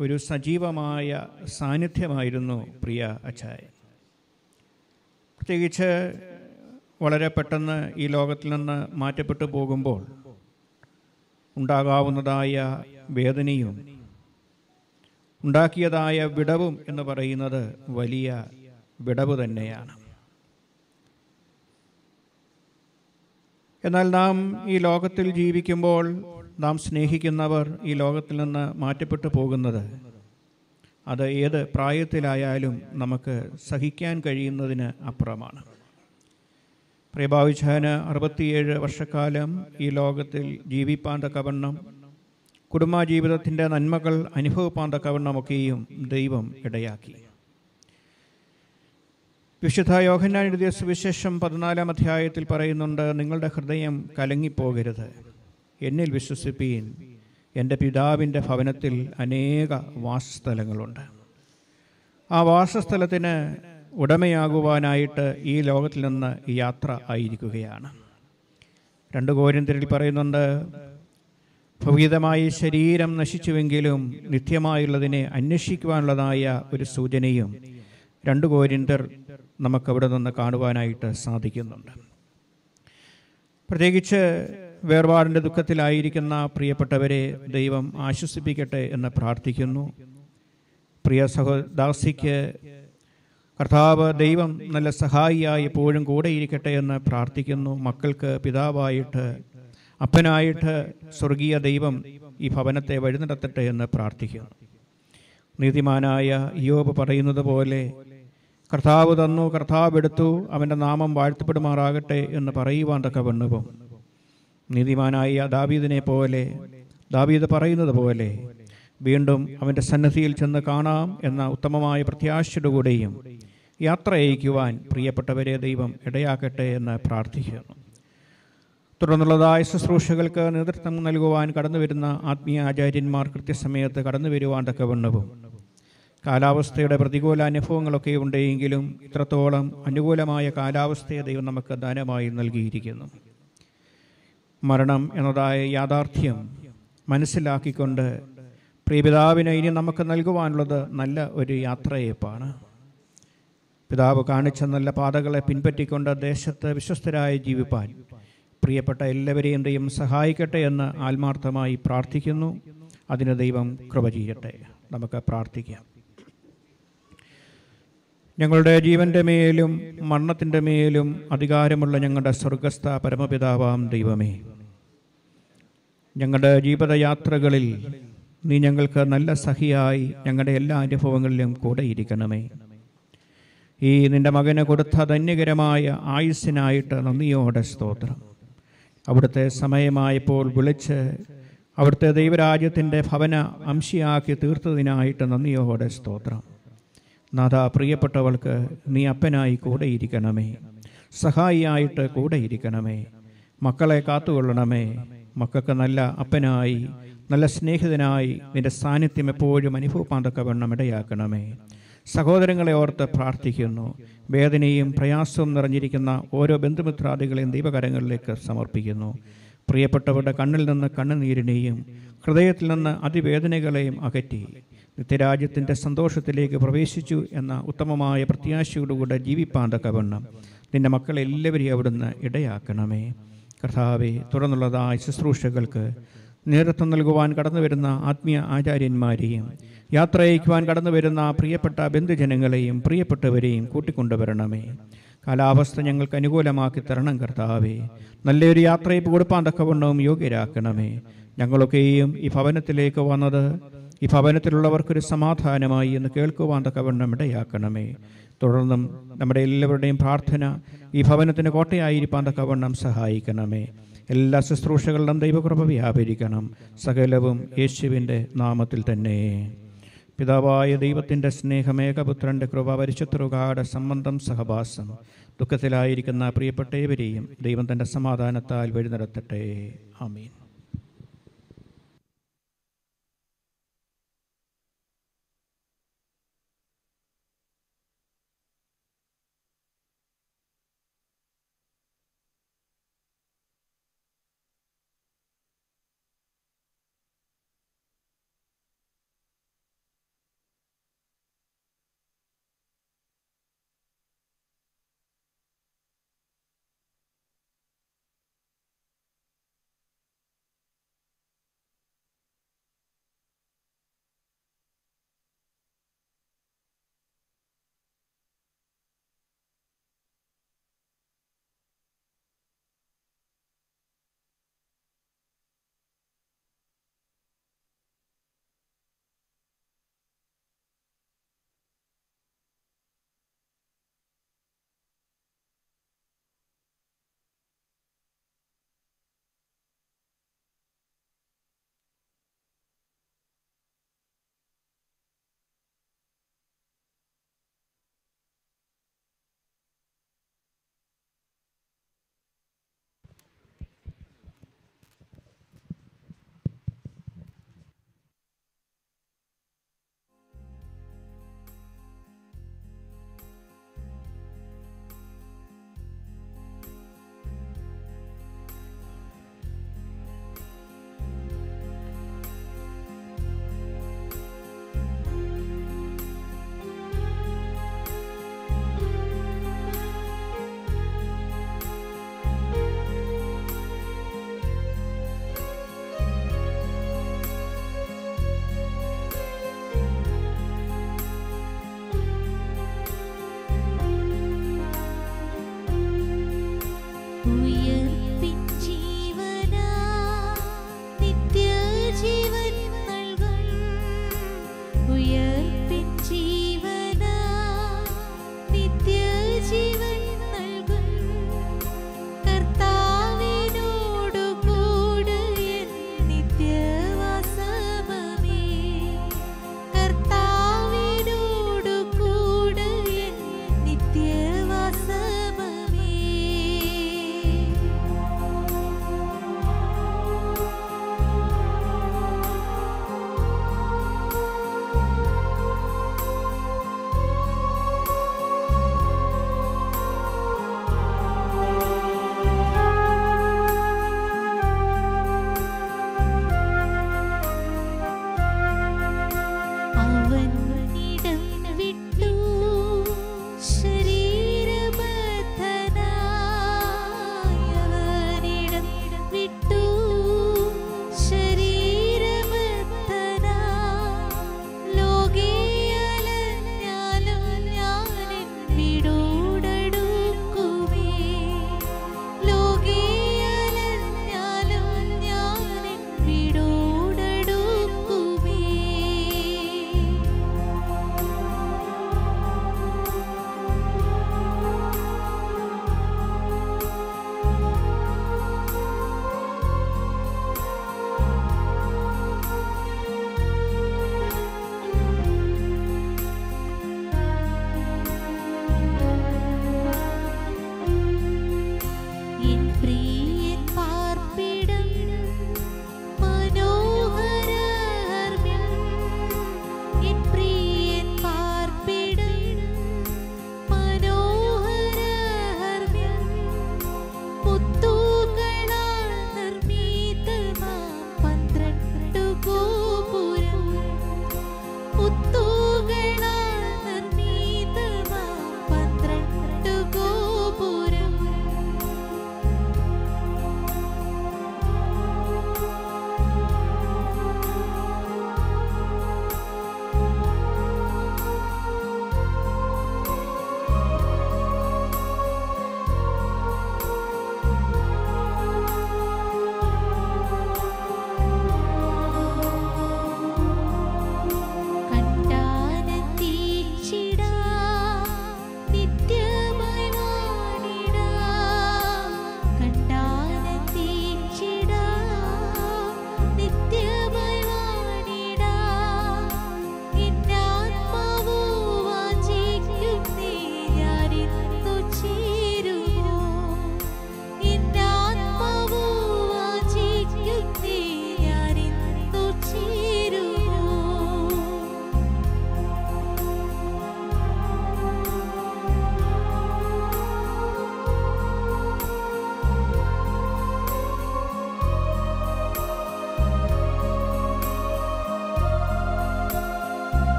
ഒരു സജീവമായ സാന്നിധ്യമായിരുന്നു പ്രിയ അച്ചായൻ. പ്രത്യേകിച്ച് വളരെ പെട്ടെന്ന് ഈ ലോകത്തിൽ നിന്ന് മാറ്റപ്പെട്ടു പോകുമ്പോൾ ഉണ്ടാകാവുന്നതായ വേദനയും ഉണ്ടാക്കിയതായ വിടവും എന്ന് പറയുന്നത് വലിയ വിടവ് തന്നെയാണ്. എന്നാൽ നാം ഈ ലോകത്തിൽ ജീവിക്കുമ്പോൾ നാം സ്നേഹിക്കുന്നവർ ഈ ലോകത്തിൽ നിന്ന് മാറ്റപ്പെട്ടു പോകുന്നത്. അത് ഏത് പ്രായത്തിലായാലും നമുക്ക് സഹിക്കാൻ കഴിയുന്നതിന് അപ്പുറമാണ്. പ്രിയഭാവിച്ചാന് അറുപത്തിയേഴ് വർഷക്കാലം ഈ ലോകത്തിൽ ജീവിപ്പാൻ തക്കവണ്ണം കുടുംബജീവിതത്തിന്റെ നന്മകൾ അനുഭവപ്പാൻ തക്കവണ്ണമൊക്കെയും ദൈവം ഇടയാക്കി. വിശുദ്ധ യോഹന്നാൻ എഴുതിയ സുവിശേഷം പതിനാലാം അധ്യായത്തിൽ പറയുന്നുണ്ട് നിങ്ങളുടെ ഹൃദയം കലങ്ങിപ്പോകരുത്. എന്നിൽ വിശ്വസിപ്പീൻ. എന്റെ പിതാവിന്റെ ഭവനത്തിൽ അനേക വാസസ്ഥലങ്ങളുണ്ട്. ആ വാസസ്ഥലത്തിന് ഉടമയാകുവാനായിട്ട് ഈ ലോകത്തിൽ നിന്ന് യാത്ര ആയിരിക്കുകയാണ്. രണ്ട് കോരിന്തരിൽ പറയുന്നുണ്ട് ഭൗതികമായ ശരീരം നശിച്ചുവെങ്കിലും നിത്യമായുള്ളതിനെ അന്വേഷിക്കുവാനുള്ളതായ ഒരു സൂചനയും രണ്ട് കോരിന്തർ നമുക്കവിടെ നിന്ന് കാണുവാനായിട്ട് സാധിക്കുന്നുണ്ട്. പ്രത്യേകിച്ച് വേർപാടിന്റെ ദുഃഖത്തിലായിരിക്കുന്ന പ്രിയപ്പെട്ടവരെ ദൈവം ആശ്വസിപ്പിക്കട്ടെ എന്ന് പ്രാർത്ഥിക്കുന്നു. പ്രിയ സഹോദാസിക്ക് കർത്താവ് ദൈവം നല്ല സഹായിയായി എപ്പോഴും കൂടെ ഇരിക്കട്ടെ എന്ന് പ്രാർത്ഥിക്കുന്നു. മക്കൾക്ക് പിതാവായിട്ട് അപ്പനായിട്ട് സ്വർഗീയ ദൈവം ഈ ഭവനത്തെ വഴിനടത്തട്ടെ എന്ന് പ്രാർത്ഥിക്കുന്നു. നീതിമാനായ യോബ് പറയുന്നത് പോലെ കർത്താവ് തന്നു കർത്താവ് എടുത്തു അവന്റെ നാമം വാഴ്ത്തപ്പെടുമാറാകട്ടെ എന്ന് പറയുവാൻ തക്ക വണ്ണവും നീതിമാനായ ദാവീദിനെ പോലെ ദാവീദ് പറയുന്നത് പോലെ വീണ്ടും അവന്റെ സന്നദ്ധിയിൽ ചെന്ന് കാണാം എന്ന ഉത്തമമായ പ്രത്യാശയുടെ കൂടെയും യാത്ര അയക്കുവാൻ പ്രിയപ്പെട്ടവരെ ദൈവം ഇടയാക്കട്ടെ എന്ന് പ്രാർത്ഥിക്കുന്നു. തുടർന്നുള്ളതായ ശുശ്രൂഷകൾക്ക് നേതൃത്വം നൽകുവാൻ കടന്നു വരുന്ന ആത്മീയ ആചാര്യന്മാർ കൃത്യസമയത്ത് കടന്നു വരുവാൻ തക്കവണ്ണവും. കാലാവസ്ഥയുടെ പ്രതികൂല അനുഭവങ്ങളൊക്കെ ഉണ്ടെങ്കിലും ഇത്രത്തോളം അനുകൂലമായ കാലാവസ്ഥയെ ദൈവം നമുക്ക് ദാനമായി നൽകിയിരിക്കുന്നു. മരണം എന്നതായ യാഥാർത്ഥ്യം മനസ്സിലാക്കിക്കൊണ്ട് പ്രിയപിതാവിനെ ഇനി നമുക്ക് നൽകുവാനുള്ളത് നല്ല ഒരു യാത്രയേപ്പാണ്. പിതാവ് കാണിച്ച നല്ല പാതകളെ പിൻപറ്റിക്കൊണ്ട് ദേശത്ത് വിശ്വസ്തരായി ജീവിപ്പാൻ പ്രിയപ്പെട്ട എല്ലാവരെയും സഹായിക്കട്ടെ എന്ന് ആത്മാർത്ഥമായി പ്രാർത്ഥിക്കുന്നു. അതിന് ദൈവം കൃപ ചെയ്യട്ടെ. നമുക്ക് പ്രാർത്ഥിക്കാം. ഞങ്ങളുടെ ജീവന്റെ മേലും മണ്ണത്തിന്റെ മേലും അധികാരമുള്ള ഞങ്ങളുടെ സ്വർഗസ്ഥ പരമപിതാവാം ദൈവമേ. ഞങ്ങളുടെ ജീവിതയാത്രകളിൽ നീ ഞങ്ങൾക്ക് നല്ല സഹിയായി ഞങ്ങളുടെ എല്ലാ അനുഭവങ്ങളിലും കൂടെ ഇരിക്കണമേ. ഈ നിന്റെ മകന് കൊടുത്ത ധന്യകരമായ ആയുസ്സിനായിട്ട് നന്ദിയോടെ സ്തോത്രം. അവിടുത്തെ സമയമായപ്പോൾ വിളിച്ച് അവിടുത്തെ ദൈവരാജ്യത്തിന്റെ ഭവന അംശിയാക്കി തീർത്തതിനായിട്ട് നന്ദിയോടെ സ്തോത്രം. നാഥ പ്രിയപ്പെട്ടവൾക്ക് നീ അപ്പനായി കൂടെ ഇരിക്കണമേ. സഹായിയായിട്ട് കൂടെ ഇരിക്കണമേ. മക്കളെ കാത്തുകൊള്ളണമേ. മക്കൾക്ക് നല്ല അപ്പനായി നല്ല സ്നേഹിതനായി നിന്റെ സാന്നിധ്യം എപ്പോഴും അനുഭവപ്പാന്തക്കവണ്ണം ഇടയാക്കണമേ. സഹോദരങ്ങളെ ഓർത്ത് പ്രാർത്ഥിക്കുന്നു. വേദനയും പ്രയാസവും നിറഞ്ഞിരിക്കുന്ന ഓരോ ബന്ധുമിത്രാദികളെയും ദൈവകരങ്ങളിലേക്ക് സമർപ്പിക്കുന്നു. പ്രിയപ്പെട്ടവരുടെ കണ്ണിൽ നിന്ന് കണ്ണുനീരിനെയും ഹൃദയത്തിൽ നിന്ന് അതിവേദനകളെയും അകറ്റി. നിത്യരാജ്യത്തിന്റെ സന്തോഷത്തിലേക്ക് പ്രവേശിച്ചു എന്ന ഉത്തമമായ പ്രത്യാശയോടുകൂടെ ജീവിപ്പാന്തക്കവണ്ണം നിന്റെ മക്കളെല്ലാവരെയും അവിടുന്ന് ഇടയാക്കണമേ. കർത്താവെ തുടർന്നുള്ളതായ ശുശ്രൂഷകൾക്ക് നേതൃത്വം നൽകുവാൻ കടന്നു വരുന്ന ആത്മീയ ആചാര്യന്മാരെയും യാത്ര അയക്കുവാൻ കടന്നു വരുന്ന പ്രിയപ്പെട്ട ബന്ധുജനങ്ങളെയും പ്രിയപ്പെട്ടവരെയും കൂട്ടിക്കൊണ്ടുവരണമേ. കാലാവസ്ഥ ഞങ്ങൾക്ക് അനുകൂലമാക്കി തരണം കർത്താവേ. നല്ലൊരു യാത്രയെ കൊടുപ്പാൻ തക്കവണ്ണവും യോഗ്യരാക്കണമേ. ഞങ്ങളൊക്കെയും ഈ ഭവനത്തിലേക്ക് വന്നത് ഈ ഭവനത്തിലുള്ളവർക്കൊരു സമാധാനമായി എന്ന് കേൾക്കുവാൻ തക്കവണ്ണം ഇടയാക്കണമേ. തുടർന്നും നമ്മുടെ എല്ലാവരുടെയും പ്രാർത്ഥന ഈ ഭവനത്തിന് കോട്ടയായിരിക്കാൻ തക്കവണ്ണം സഹായിക്കണമേ. എല്ലാ ശുശ്രൂഷകളിലും ദൈവകൃപ വ്യാപരിക്കണം. സകലവും യേശുവിന്റെ നാമത്തിൽ തന്നെ. പിതാവായ ദൈവത്തിന്റെ സ്നേഹമേകപുത്രന്റെ കൃപ പരിശുദ്ധരുകാട് സംബന്ധം സഹവാസം ദുഃഖത്തിലായിരിക്കുന്ന പ്രിയപ്പെട്ടവരെയും ദൈവം തന്റെ സമാധാനത്താൽ വഴി നടത്തട്ടെ ആമീൻ.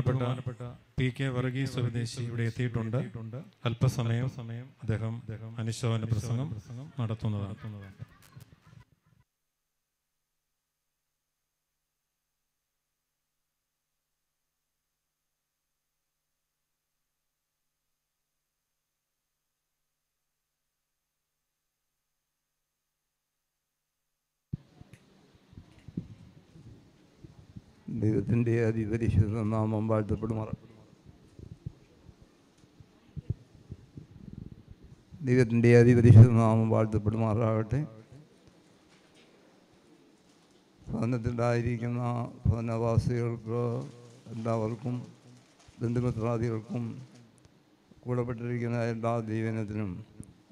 ബഹുമാനപ്പെട്ട പി കെ വർഗീസ് സ്വദേശി ഇവിടെ എത്തിയിട്ടുണ്ട്. അല്പസമയം സമയം അദ്ദേഹം അനുശോചന പ്രസംഗം നടത്തുന്നതാണ് ദൈവത്തിന്റെ അതിപരിശുദ്ധ നാമം വാഴ്ത്തപ്പെടുമാറ ദൈവത്തിന്റെ അതിപരിശുദ്ധ നാമം വാഴ്ത്തപ്പെടുമാറാകട്ടെ. ഭവനത്തിലായിരിക്കുന്ന ഭവനവാസികൾക്ക് എല്ലാവർക്കും ബന്ധുമിത്രാദികൾക്കും കൂടപ്പെട്ടിരിക്കുന്ന എല്ലാ ദൈവനത്തിനും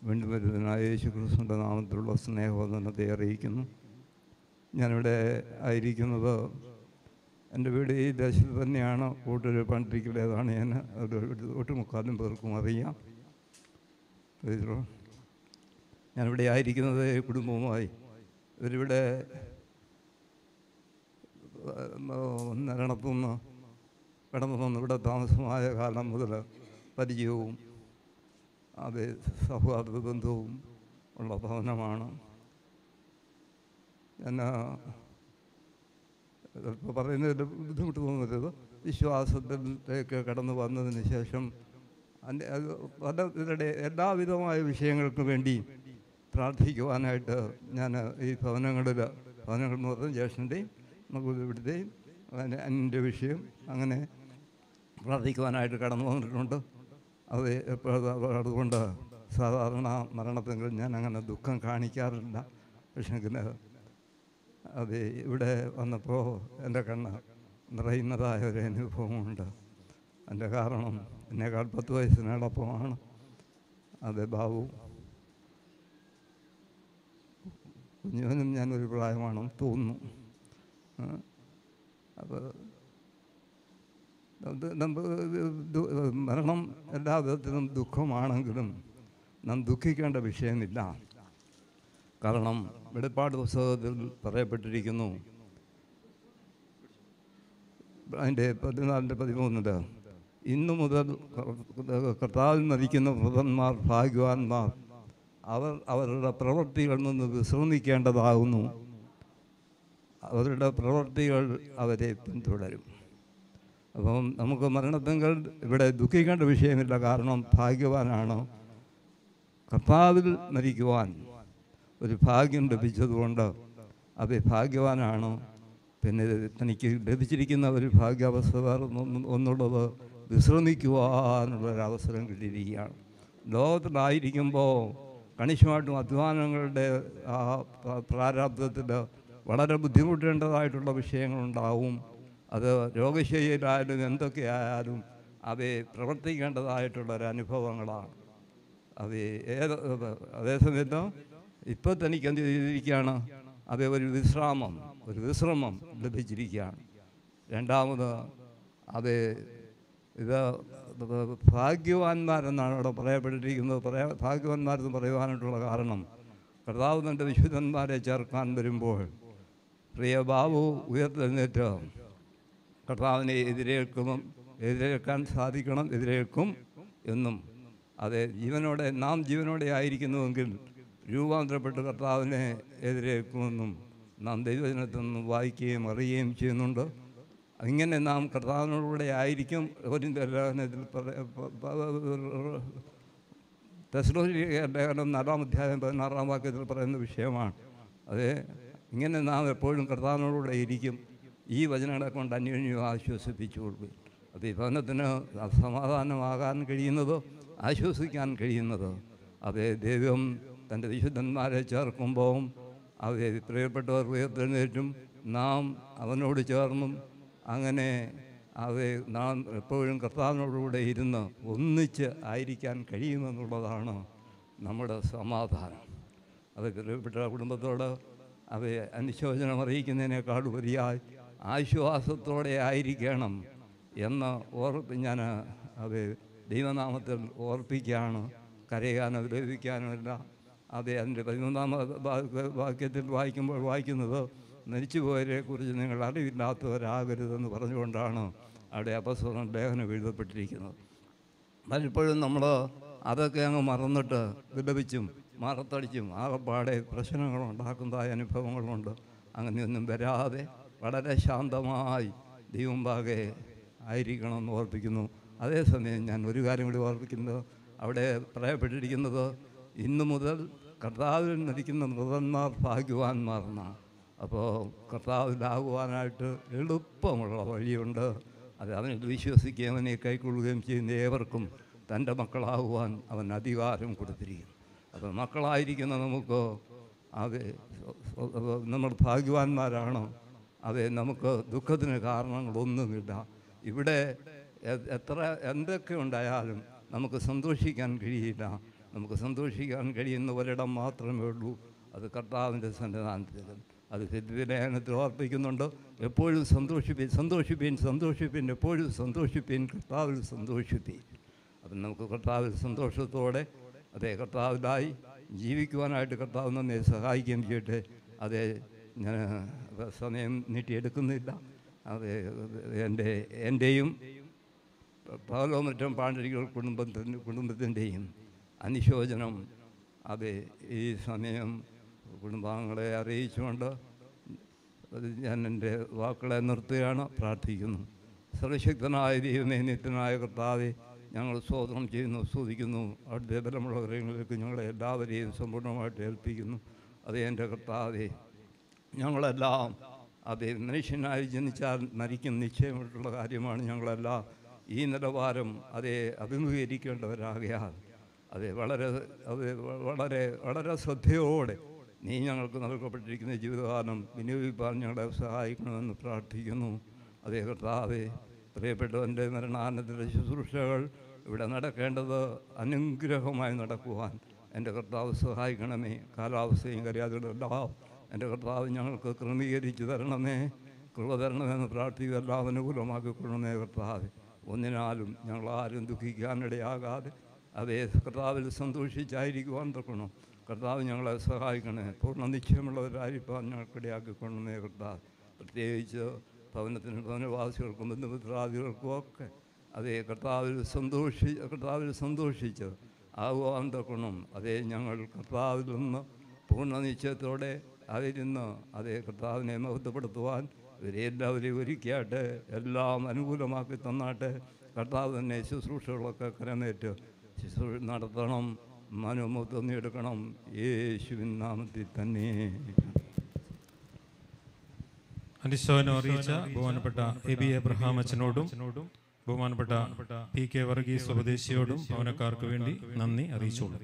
വീണ്ടും വരുന്നതിനായ യേശു ക്രിസ്തുവിന്റെ നാമത്തിലുള്ള സ്നേഹവന്ദനത്തെ അറിയിക്കുന്നു. ഞാനിവിടെ ആയിരിക്കുന്നത് എന്റെ വീട് ഈ ദേശത്ത് തന്നെയാണ്. കൂട്ടൊരു പണ്ടിരിക്കലേതാണ് ഞാൻ. ഒരു ഒട്ടുമുക്കാലും പേർക്കും അറിയാം. ഞാനിവിടെ ആയിരിക്കുന്നത് കുടുംബവുമായി. ഇവരിവിടെ നരണത്തുനിന്ന് കടന്നു ഇവിടെ താമസമായ കാലം മുതൽ പരിചയവും അത് സൗഹാർദ്ദ ബന്ധവും ഉള്ള ഭവനമാണ്. ഇപ്പോൾ പറയുന്നതിൽ ബുദ്ധിമുട്ട് തോന്നരുത്. വിശ്വാസത്തിലേക്ക് കടന്നു വന്നതിന് ശേഷം അതിന്റെ പലരുടെ എല്ലാവിധമായ വിഷയങ്ങൾക്ക് വേണ്ടി പ്രാർത്ഥിക്കുവാനായിട്ട് ഞാൻ ഈ ഭവനങ്ങളിൽ ഭവനങ്ങൾ മൊത്തം ജ്യേഷ്ഠന്റെയും ഇവിടുത്തെയും അങ്ങനെ വിഷയം അങ്ങനെ പ്രാർത്ഥിക്കുവാനായിട്ട് കടന്നു വന്നിട്ടുണ്ട്. അത് അതുകൊണ്ട് സാധാരണ മരണത്തിൽ ഞാൻ അങ്ങനെ ദുഃഖം കാണിക്കാറില്ല. പക്ഷേ അത് ഇവിടെ വന്നപ്പോൾ എന്റെ കണ്ണ് നിറയുന്നതായ ഒരു അനുഭവമുണ്ട്. എന്റെ കാരണം എന്നേക്കാൾ പത്ത് വയസ്സിനോടൊപ്പമാണ്. അതെ ബാബു. കുഞ്ഞുവനും ഞാനൊരു പ്രായമാണെന്ന് തോന്നുന്നു. അപ്പോൾ മരണം എല്ലാ വിധത്തിലും ദുഃഖമാണെങ്കിലും നാം ദുഃഖിക്കേണ്ട വിഷയമില്ല. കാരണം വെളിപ്പാട് പുസ്തകത്തിൽ പറയപ്പെട്ടിരിക്കുന്നു. അതിന്റെ പതിനാലിന്റെ പതിമൂന്നിൽ ഇന്നു മുതൽ കർത്താവിൽ മരിക്കുന്ന വൃതന്മാർ ഭാഗ്യവാന്മാർ അവർ അവരുടെ പ്രവൃത്തികളിൽ നിന്ന് വിശ്രമിക്കേണ്ടതാകുന്നു. അവരുടെ പ്രവൃത്തികൾ അവരെ പിന്തുടരും. അപ്പം നമുക്ക് മരണത്തെങ്കിൽ ഇവിടെ ദുഃഖിക്കേണ്ട വിഷയമില്ല. കാരണം ഭാഗ്യവാനാണ്. കർത്താവിൽ മരിക്കുവാൻ ഒരു ഭാഗ്യം ലഭിച്ചതുകൊണ്ട് അത് ഭാഗ്യവാനാണ്. പിന്നെ തനിക്ക് ലഭിച്ചിരിക്കുന്ന ഒരു ഭാഗ്യാവസ്ഥ വേറെ ഒന്നുള്ളത് വിശ്രമിക്കുവാനുള്ളൊരവസരം കിട്ടിയിരിക്കുകയാണ്. ലോകത്തിലായിരിക്കുമ്പോൾ കണിശമായിട്ടും അധ്വാനങ്ങളുടെ ആ പ്രാരാബ്ദത്തിൽ വളരെ ബുദ്ധിമുട്ടേണ്ടതായിട്ടുള്ള വിഷയങ്ങളുണ്ടാവും. അത് രോഗശൈലിയിലായാലും എന്തൊക്കെയായാലും അവയെ പ്രവർത്തിക്കേണ്ടതായിട്ടുള്ള ഒരു അനുഭവങ്ങളാണ് അത് ഏത് അതേസമയത്ത് ഇപ്പോൾ തനിക്ക് എന്ത് ചെയ്തിരിക്കുകയാണ്? അവയെ ഒരു വിശ്രാമം ഒരു വിശ്രമം ലഭിച്ചിരിക്കുകയാണ്. രണ്ടാമത് അത് ഇത് ഭാഗ്യവാന്മാരെന്നാണ് അവിടെ പറയപ്പെട്ടിരിക്കുന്നത്. പറയാ ഭാഗ്യവാന്മാരെന്ന് പറയുവാനായിട്ടുള്ള കാരണം കർത്താവ് തന്റെ വിശുദ്ധന്മാരെ ചേർക്കാൻ വരുമ്പോൾ പ്രിയ ബാബു ഉയർത്തെഴുന്നേറ്റ് കർത്താവിനെ എതിരേൽക്കും എതിരേൽക്കാൻ സാധിക്കണം എതിരേൽക്കും എന്നും. അതെ ജീവനോടെ നാം ജീവനോടെ ആയിരിക്കുന്നുവെങ്കിൽ രൂപാന്തരപ്പെട്ട് കർത്താവിനെ എതിരേൽക്കുമെന്നും നാം ദൈവജനത്തിൽ നിന്നും വായിക്കുകയും അറിയുകയും ചെയ്യുന്നുണ്ട്. ഇങ്ങനെ നാം കർത്താവിനോടുകൂടെ ആയിരിക്കും. ഒരു ലേഖനത്തിൽ ലേഖനം നാലാം അധ്യായം പതിനാറാം വാക്യത്തിൽ പറയുന്ന വിഷയമാണ്. അത് ഇങ്ങനെ നാം എപ്പോഴും കർത്താവിനോടുകൂടെ ഇരിക്കും. ഈ വചനങ്ങളെ കൊണ്ട് അന്യോന്യം ആശ്വസിപ്പിച്ചു കൊടുക്കും. അത് ഈ ഭവനത്തിന് സമാധാനമാകാൻ കഴിയുന്നതോ ആശ്വസിക്കാൻ കഴിയുന്നതോ. അത് ദൈവം തന്റെ വിശുദ്ധന്മാരെ ചേർക്കുമ്പോൾ അവയെ പ്രിയപ്പെട്ടവർ ഉയർത്തെഴുന്നേറ്റും നാം അവനോട് ചേർന്നും അങ്ങനെ അത് നാം എപ്പോഴും കർത്താവിനോടുകൂടെ ഇരുന്ന് ഒന്നിച്ച് ആയിരിക്കാൻ കഴിയുമെന്നുള്ളതാണ് നമ്മുടെ സമാധാനം. അത് പ്രിയപ്പെട്ട കുടുംബത്തോട് അവയെ അനുശോചനം അറിയിക്കുന്നതിനേക്കാൾ ഉപരിയായി ആശ്വാസത്തോടെ ആയിരിക്കണം എന്ന് ഓർപ്പ് ഞാൻ അത് ദൈവനാമത്തിൽ ഓർപ്പിക്കുകയാണ്. കരയാനോ ദ്രവിക്കാനല്ല അതെ അതിന്റെ പതിമൂന്നാം വാക്യത്തിൽ വായിക്കുമ്പോൾ വായിക്കുന്നത് മരിച്ചുപോയവരെ കുറിച്ച് നിങ്ങൾ അറിവില്ലാത്തവരാകരുതെന്ന് പറഞ്ഞുകൊണ്ടാണ് അവിടെ അപസ്വരം ലേഖനം എഴുതപ്പെട്ടിരിക്കുന്നത്. പലപ്പോഴും നമ്മൾ അതൊക്കെ അങ്ങ് മറന്നിട്ട് വിലപിച്ചും മറത്തടിച്ചും ആകപ്പാടെ പ്രശ്നങ്ങളുണ്ടാക്കുന്നതായ അനുഭവങ്ങളുണ്ട്. അങ്ങനെയൊന്നും വരാതെ വളരെ ശാന്തമായി ദൈവമ്പാകെ ആയിരിക്കണമെന്ന് ഓർപ്പിക്കുന്നു. അതേസമയം ഞാൻ ഒരു കാര്യം കൂടി ഓർപ്പിക്കുന്നത്. അവിടെ പറയപ്പെട്ടിരിക്കുന്നത് ഇന്നു മുതൽ കർത്താവിൽ മരിക്കുന്ന മൃതന്മാർ ഭാഗ്യവാന്മാർ എന്നാണ്. അപ്പോൾ കർത്താവിലാകുവാനായിട്ട് എളുപ്പമുള്ള വഴിയുണ്ട്. അത് അവനിൽ വിശ്വസിക്കുകയും അവനെ കൈക്കൊള്ളുകയും ചെയ്യുന്ന ഏവർക്കും തന്റെ മക്കളാകുവാൻ അവൻ അധികാരം കൊടുത്തിരിക്കുന്നു. അപ്പോൾ മക്കളായിരിക്കുന്ന നമുക്ക് അത് നമ്മൾ ഭാഗ്യവാന്മാരാണ്. അതെ നമുക്ക് ദുഃഖത്തിന് കാരണങ്ങളൊന്നുമില്ല. ഇവിടെ എത്ര എന്തൊക്കെ ഉണ്ടായാലും നമുക്ക് സന്തോഷിക്കാൻ കഴിയില്ല. നമുക്ക് സന്തോഷിക്കാൻ കഴിയുന്ന ഒരിടം മാത്രമേ ഉള്ളൂ. അത് കർത്താവിന്റെ സന്നിധാനത്തിൽ. അത് ലേഖനത്തിൽ ഓർപ്പിക്കുന്നുണ്ട് എപ്പോഴും സന്തോഷിപ്പീൻ സന്തോഷിപ്പീൻ സന്തോഷിപ്പീൻ എപ്പോഴും സന്തോഷിപ്പീൻ കർത്താവിൽ സന്തോഷിപ്പീൻ. അപ്പം നമുക്ക് കർത്താവിൽ സന്തോഷത്തോടെ അതേ കർത്താവിലായി ജീവിക്കുവാനായിട്ട് കർത്താവ് നമ്മെ സഹായിക്കുകയും ചെയ്യട്ടെ. അതേ ഞാൻ സമയം നീട്ടിയെടുക്കുന്നില്ല. അത് എന്റെ എന്റെയും പകലോമറ്റം പാണ്ഡരികൾ കുടുംബത്തിന്റെ കുടുംബത്തിന്റെയും അനുശോചനം. അതെ ഈ സമയം കുടുംബാംഗങ്ങളെ അറിയിച്ചുകൊണ്ട് ഞാൻ എന്റെ വാക്കുകളെ നിർത്തുകയാണ് പ്രാർത്ഥിക്കുന്നു. സർവശക്തനായ ദൈവമേ നിത്യനായ കർത്താവെ ഞങ്ങൾ സ്വാതന്ത്ര്യം ചെയ്യുന്നു സ്തുതിക്കുന്നു. അവിടുത്തെ ബലമുള്ള കാര്യങ്ങളിലേക്ക് ഞങ്ങളെ എല്ലാവരെയും സമ്പൂർണമായിട്ട് ഏൽപ്പിക്കുന്നു. അതേ എന്റെ കർത്താവെ ഞങ്ങളെല്ലാം അത് മനുഷ്യനായി ജനിച്ചാൽ മരിക്കും നിശ്ചയമായിട്ടുള്ള കാര്യമാണ് ഞങ്ങളെല്ലാം ഈ നിലവാരം അതേ അഭിമുഖീകരിക്കേണ്ടവരാകയാൽ. അതെ വളരെ അത് വളരെ വളരെ ശ്രദ്ധയോടെ നീ ഞങ്ങൾക്ക് നൽകപ്പെട്ടിരിക്കുന്ന ജീവിതകാലം വിനിയോഗിപ്പാൻ ഞങ്ങളെ സഹായിക്കണമെന്ന് പ്രാർത്ഥിക്കുന്നു. അതേ കർത്താവെ പ്രിയപ്പെട്ടവന്റെ മരണാനത്തിന്റെ ശുശ്രൂഷകൾ ഇവിടെ നടക്കേണ്ടത് അനുഗ്രഹമായി നടക്കുവാൻ എന്റെ കർത്താവ് സഹായിക്കണമേ. കാലാവസ്ഥയും കര്യാദകളെല്ലാം എന്റെ കർത്താവ് ഞങ്ങൾക്ക് ക്രമീകരിച്ച് തരണമേ. കൃപ തരണമെന്ന് പ്രാർത്ഥിക്കുക എല്ലാം അനുകൂലമാക്കിക്കൊള്ളണമേ കർത്താവ്. ഒന്നിനാലും ഞങ്ങൾ ദുഃഖിക്കാനിടയാകാതെ അതേ കർത്താവിൽ സന്തോഷിച്ചായിരിക്കുവാൻ തൊക്കണം കർത്താവ് ഞങ്ങളെ സഹായിക്കണേ. പൂർണ നിശ്ചയമുള്ളവരായിരിക്കാൻ ഞങ്ങൾക്കിടയാക്കിക്കൊള്ളണമേ കർത്താവ്. പ്രത്യേകിച്ച് ഭവനത്തിന് ഭവനവാസികൾക്കും ബന്ധുമിത്രാദികൾക്കും ഒക്കെ അതേ കർത്താവിൽ സന്തോഷി കർത്താവിൽ സന്തോഷിച്ച് ആകുവാൻ തക്കണം അതേ ഞങ്ങൾ കർത്താവിൽ നിന്ന് പൂർണ നിശ്ചയത്തോടെ അതിരുന്ന് അതേ കർത്താവിനെ മഹത്വപ്പെടുത്തുവാൻ ഇവരെല്ലാവരെയും ഒരുക്കിയാട്ടെ എല്ലാം അനുകൂലമാക്കി തന്നാട്ടെ. കർത്താവ് തന്നെ ശുശ്രൂഷകളൊക്കെ കരമേറ്റ് ശുശ്രൂഷ നടത്തണം. മനോമത്വം നേടുക്കണം യേശുവിൻ നാമത്തിൽ തന്നെ. അനുശോചനം അറിയിച്ച ബഹുമാനപ്പെട്ട എ ബി എബ്രഹാം അച്ഛനോടും ബഹുമാനപ്പെട്ട പി കെ വർഗീസ് സ്വദേശിയോടും ഭവനക്കാർക്ക് വേണ്ടി നന്ദി അറിയിച്ചോളൂ.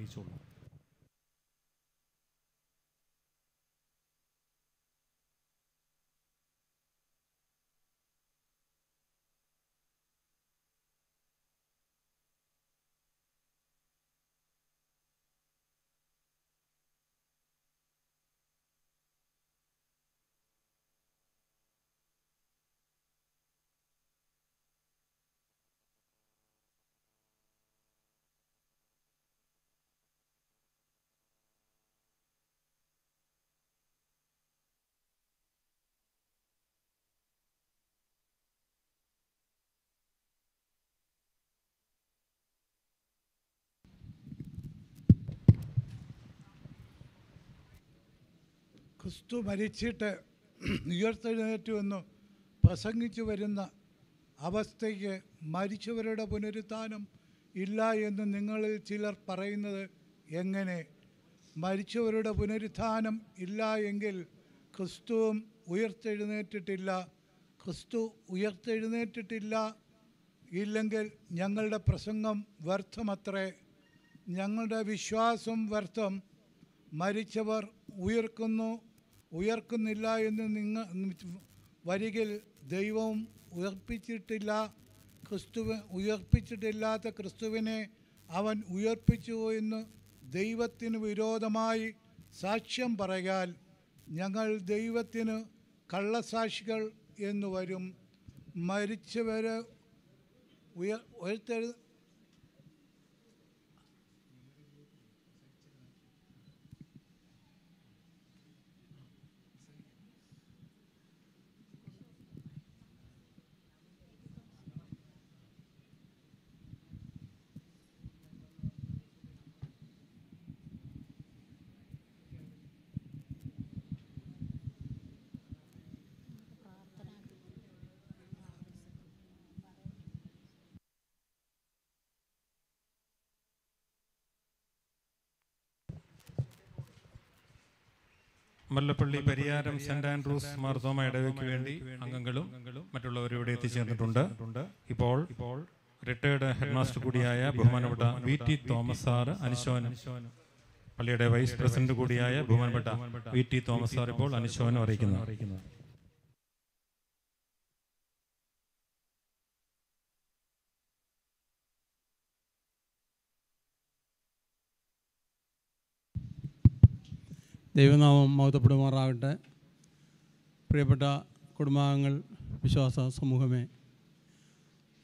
ക്രിസ്തു മരിച്ചിട്ട് ഉയർത്തെഴുന്നേറ്റുവെന്ന് പ്രസംഗിച്ചു വരുന്ന അവസ്ഥയ്ക്ക് മരിച്ചവരുടെ പുനരുത്ഥാനം ഇല്ല എന്ന് നിങ്ങളിൽ ചിലർ പറയുന്നത് എങ്ങനെ? മരിച്ചവരുടെ പുനരുത്ഥാനം ഇല്ല എങ്കിൽ ക്രിസ്തുവും ഉയർത്തെഴുന്നേറ്റിട്ടില്ല. ക്രിസ്തു ഉയർത്തെഴുന്നേറ്റിട്ടില്ല ഇല്ലെങ്കിൽ ഞങ്ങളുടെ പ്രസംഗം വ്യർത്ഥമത്രേ. ഞങ്ങളുടെ വിശ്വാസം വ്യർത്ഥം. മരിച്ചവർ ഉയർക്കുന്നു ഉയർക്കുന്നില്ല എന്ന് നിങ്ങൾ വരികിൽ ദൈവം ഉയർപ്പിച്ചിട്ടില്ല ക്രിസ്തുവ ഉയർപ്പിച്ചിട്ടില്ലാത്ത ക്രിസ്തുവിനെ അവൻ ഉയർപ്പിച്ചു എന്ന് ദൈവത്തിന് വിരോധമായി സാക്ഷ്യം പറയാൽ ഞങ്ങൾ ദൈവത്തിന് കള്ളസാക്ഷികൾ എന്ന് വരും. മരിച്ചവരെ ഉയർ ഉയർത്തെഴു മല്ലപ്പള്ളി പരിയാരം സെന്റ് ആൻഡ്രൂസ് മാർത്തോമ ഇടവയ്ക്ക് വേണ്ടി അംഗങ്ങളും മറ്റുള്ളവരും ഇവിടെ എത്തിച്ചേർന്നിട്ടുണ്ട്. ഇപ്പോൾ ഇപ്പോൾ റിട്ടയർഡ് ഹെഡ്മാസ്റ്റർ കൂടിയായ ബഹുമാനപ്പെട്ട വി ടി തോമസ് സാർ അനുശോചനം പള്ളിയുടെ വൈസ് പ്രസിഡന്റ് കൂടിയായ ബഹുമാനപ്പെട്ട വി ടി തോമസ് സാർ ഇപ്പോൾ അനുശോചനം അറിയിക്കുന്നു. ദൈവനാമം മഹത്വപ്പെടുമാറാകട്ടെ. പ്രിയപ്പെട്ട കുടുംബാംഗങ്ങൾ വിശ്വാസ സമൂഹമേ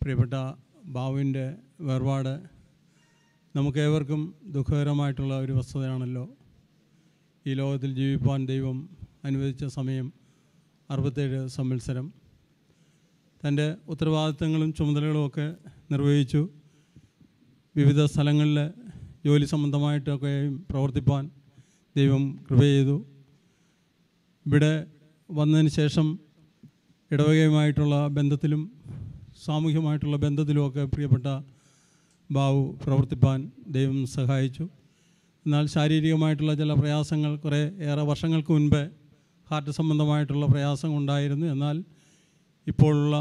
പ്രിയപ്പെട്ട ബാബുവിന്റെ വേർപാട് നമുക്കേവർക്കും ദുഃഖകരമായിട്ടുള്ള ഒരു വസ്തുതയാണല്ലോ. ഈ ലോകത്തിൽ ജീവിപ്പാൻ ദൈവം അനുവദിച്ച സമയം അറുപത്തേഴ് സംവത്സരം. തന്റെ ഉത്തരവാദിത്തങ്ങളും ചുമതലകളുമൊക്കെ നിർവഹിച്ചു. വിവിധ സ്ഥലങ്ങളിൽ ജോലി സംബന്ധമായിട്ടൊക്കെയും പ്രവർത്തിപ്പാൻ ദൈവം കൃപ ചെയ്തു. ഇവിടെ വന്നതിന് ശേഷം ഇടവകയുമായിട്ടുള്ള ബന്ധത്തിലും സാമൂഹ്യമായിട്ടുള്ള ബന്ധത്തിലുമൊക്കെ പ്രിയപ്പെട്ട ബാബു പ്രവർത്തിപ്പാൻ ദൈവം സഹായിച്ചു. എന്നാൽ ശാരീരികമായിട്ടുള്ള ചില പ്രയാസങ്ങൾ കുറേ ഏറെ വർഷങ്ങൾക്ക് മുൻപ് ഹാർട്ട് സംബന്ധമായിട്ടുള്ള പ്രയാസം ഉണ്ടായിരുന്നു. എന്നാൽ ഇപ്പോഴുള്ള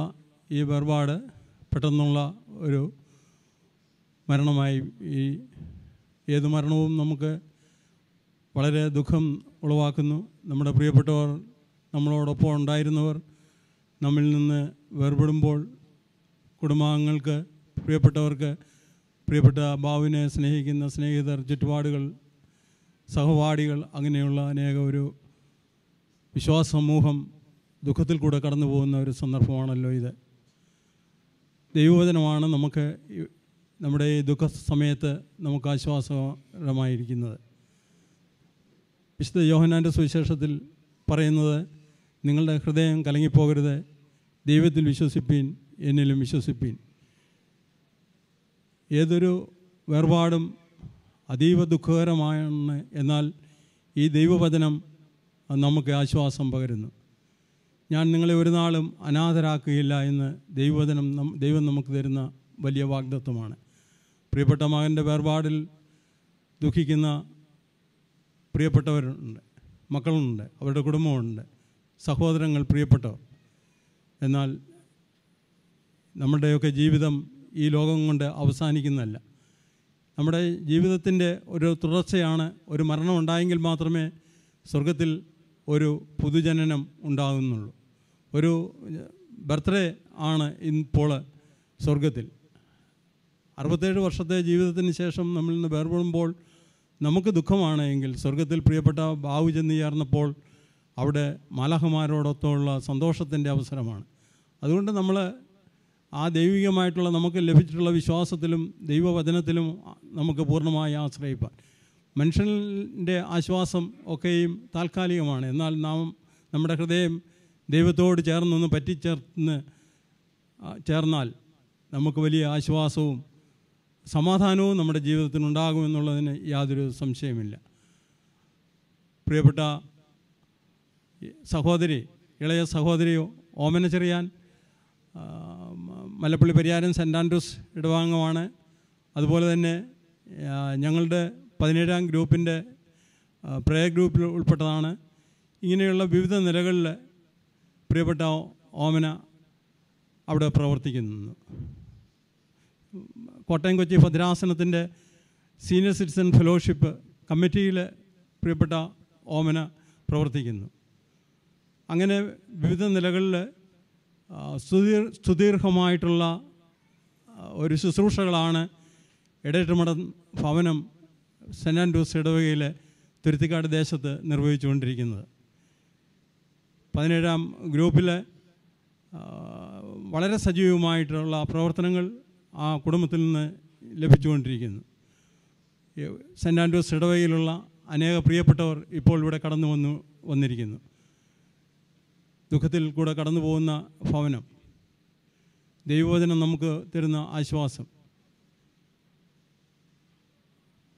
ഈ വേർപാട് പെട്ടെന്നുള്ള ഒരു മരണമായി. ഈ ഏത് മരണവും നമുക്ക് വളരെ ദുഃഖം ഉളവാക്കുന്നു. നമ്മുടെ പ്രിയപ്പെട്ടവർ നമ്മളോടൊപ്പം ഉണ്ടായിരുന്നവർ നമ്മിൽ നിന്ന് വേർപെടുമ്പോൾ കുടുംബാംഗങ്ങൾക്ക് പ്രിയപ്പെട്ടവർക്ക് പ്രിയപ്പെട്ട ബാബുവിനെ സ്നേഹിക്കുന്ന സ്നേഹിതർ ചുറ്റുപാടുകൾ സഹപാഠികൾ അങ്ങനെയുള്ള അനേക ഒരു വിശ്വാസ സമൂഹം ദുഃഖത്തിൽ കൂടെ കടന്നു പോകുന്ന ഒരു സന്ദർഭമാണല്ലോ ഇത്. ദൈവവചനമാണ് നമുക്ക് നമ്മുടെ ഈ ദുഃഖ സമയത്ത് നമുക്ക് ആശ്വാസകരമായിരിക്കുന്നത്. വിശുദ്ധ യോഹനാന്റെ സുവിശേഷത്തിൽ പറയുന്നത് നിങ്ങളുടെ ഹൃദയം കലങ്ങിപ്പോകരുത്. ദൈവത്തിൽ വിശ്വസിപ്പീൻ എന്നിലും വിശ്വസിപ്പീൻ. ഏതൊരു വേർപാടും അതീവ ദുഃഖകരമാണ് എന്നാൽ ഈ ദൈവവചനം നമുക്ക് ആശ്വാസം പകരുന്നു. ഞാൻ നിങ്ങളെ ഒരു നാളും അനാഥരാക്കുകയില്ല എന്ന് ദൈവവചനം ദൈവം നമുക്ക് തരുന്ന വലിയ വാഗ്ദത്വമാണ് പ്രിയപ്പെട്ട മകന്റെ വേർപാടിൽ ദുഃഖിക്കുന്ന പ്രിയപ്പെട്ടവരുണ്ട് മക്കളുണ്ട് അവരുടെ കുടുംബമുണ്ട് സഹോദരങ്ങൾ പ്രിയപ്പെട്ടവർ. എന്നാൽ നമ്മുടെയൊക്കെ ജീവിതം ഈ ലോകം കൊണ്ട് അവസാനിക്കുന്നതല്ല. നമ്മുടെ ജീവിതത്തിന്റെ ഒരു തുടർച്ചയാണ് ഒരു മരണം ഉണ്ടായെങ്കിൽ മാത്രമേ സ്വർഗത്തിൽ ഒരു പുതുജനനം ഉണ്ടാകുന്നുള്ളൂ. ഒരു ബർത്ത്ഡേ ആണ് ഇപ്പോൾ സ്വർഗത്തിൽ. അറുപത്തേഴ് വർഷത്തെ ജീവിതത്തിന് ശേഷം നമ്മളിൽ നിന്ന് വേർപെടുമ്പോൾ നമുക്ക് ദുഃഖമാണ് എങ്കിൽ സ്വർഗത്തിൽ പ്രിയപ്പെട്ട ബാവു ചെന്ന് ചേർന്നപ്പോൾ അവിടെ മാലാഹമാരോടൊത്തുള്ള സന്തോഷത്തിന്റെ അവസരമാണ്. അതുകൊണ്ട് നമ്മൾ ആ ദൈവികമായിട്ടുള്ള നമുക്ക് ലഭിച്ചിട്ടുള്ള വിശ്വാസത്തിലും ദൈവവചനത്തിലും നമുക്ക് പൂർണമായി ആശ്രയിപ്പാൻ. മനുഷ്യന്റെ ആശ്വാസം ഒക്കെയും താൽക്കാലികമാണ്. എന്നാൽ നാം നമ്മുടെ ഹൃദയം ദൈവത്തോട് ചേർന്നൊന്ന് പറ്റിച്ചേർന്ന് ചേർന്നാൽ നമുക്ക് വലിയ ആശ്വാസവും സമാധാനവും നമ്മുടെ ജീവിതത്തിനുണ്ടാകുമെന്നുള്ളതിന് യാതൊരു സംശയമില്ല പ്രിയപ്പെട്ട സഹോദരി ഇളയ സഹോദരിയോ ഓമന ചെറിയാൻ മലപ്പള്ളി പരിയാരം സെന്റ് ആൻഡ്രൂസ് ഇടവാംഗമാണ് അതുപോലെ തന്നെ ഞങ്ങളുടെ പതിനേഴാം ഗ്രൂപ്പിന്റെ പ്രയർ ഗ്രൂപ്പിൽ ഉൾപ്പെട്ടതാണ്. ഇങ്ങനെയുള്ള വിവിധ നിലകളിൽ പ്രിയപ്പെട്ട ഓമന അവിടെ പ്രവർത്തിക്കുന്നു. കോട്ടയം കൊച്ചി ഭദ്രാസനത്തിന്റെ സീനിയർ സിറ്റിസൺ ഫെലോഷിപ്പ് കമ്മിറ്റിയിൽ പ്രിയപ്പെട്ട ഓമന പ്രവർത്തിക്കുന്നു. അങ്ങനെ വിവിധ നിലകളിൽ സുദീർ സുദീർഘമായിട്ടുള്ള ഒരു ശുശ്രൂഷകളാണ് ഇടയറ്റുമടം ഭവനം സെന്റ് ആൻഡ്രൂസ് ഇടവകയിലെ തുരുത്തിക്കാട് ദേശത്ത് നിർവഹിച്ചുകൊണ്ടിരിക്കുന്നത്. പതിനേഴാം ഗ്രൂപ്പിലെ വളരെ സജീവമായിട്ടുള്ള പ്രവർത്തനങ്ങൾ ആ കുടുംബത്തിൽ നിന്ന് ലഭിച്ചുകൊണ്ടിരിക്കുന്നു. സെന്റ് സെന്റ് ആൻഡ്രൂസ് ഇടവകയിലുള്ള അനേക പ്രിയപ്പെട്ടവർ ഇപ്പോൾ ഇവിടെ കടന്നു വന്നു വന്നിരിക്കുന്നു. ദുഃഖത്തിൽ കൂടെ കടന്നു പോകുന്ന ഭവനം. ദൈവവചനം നമുക്ക് തരുന്ന ആശ്വാസം.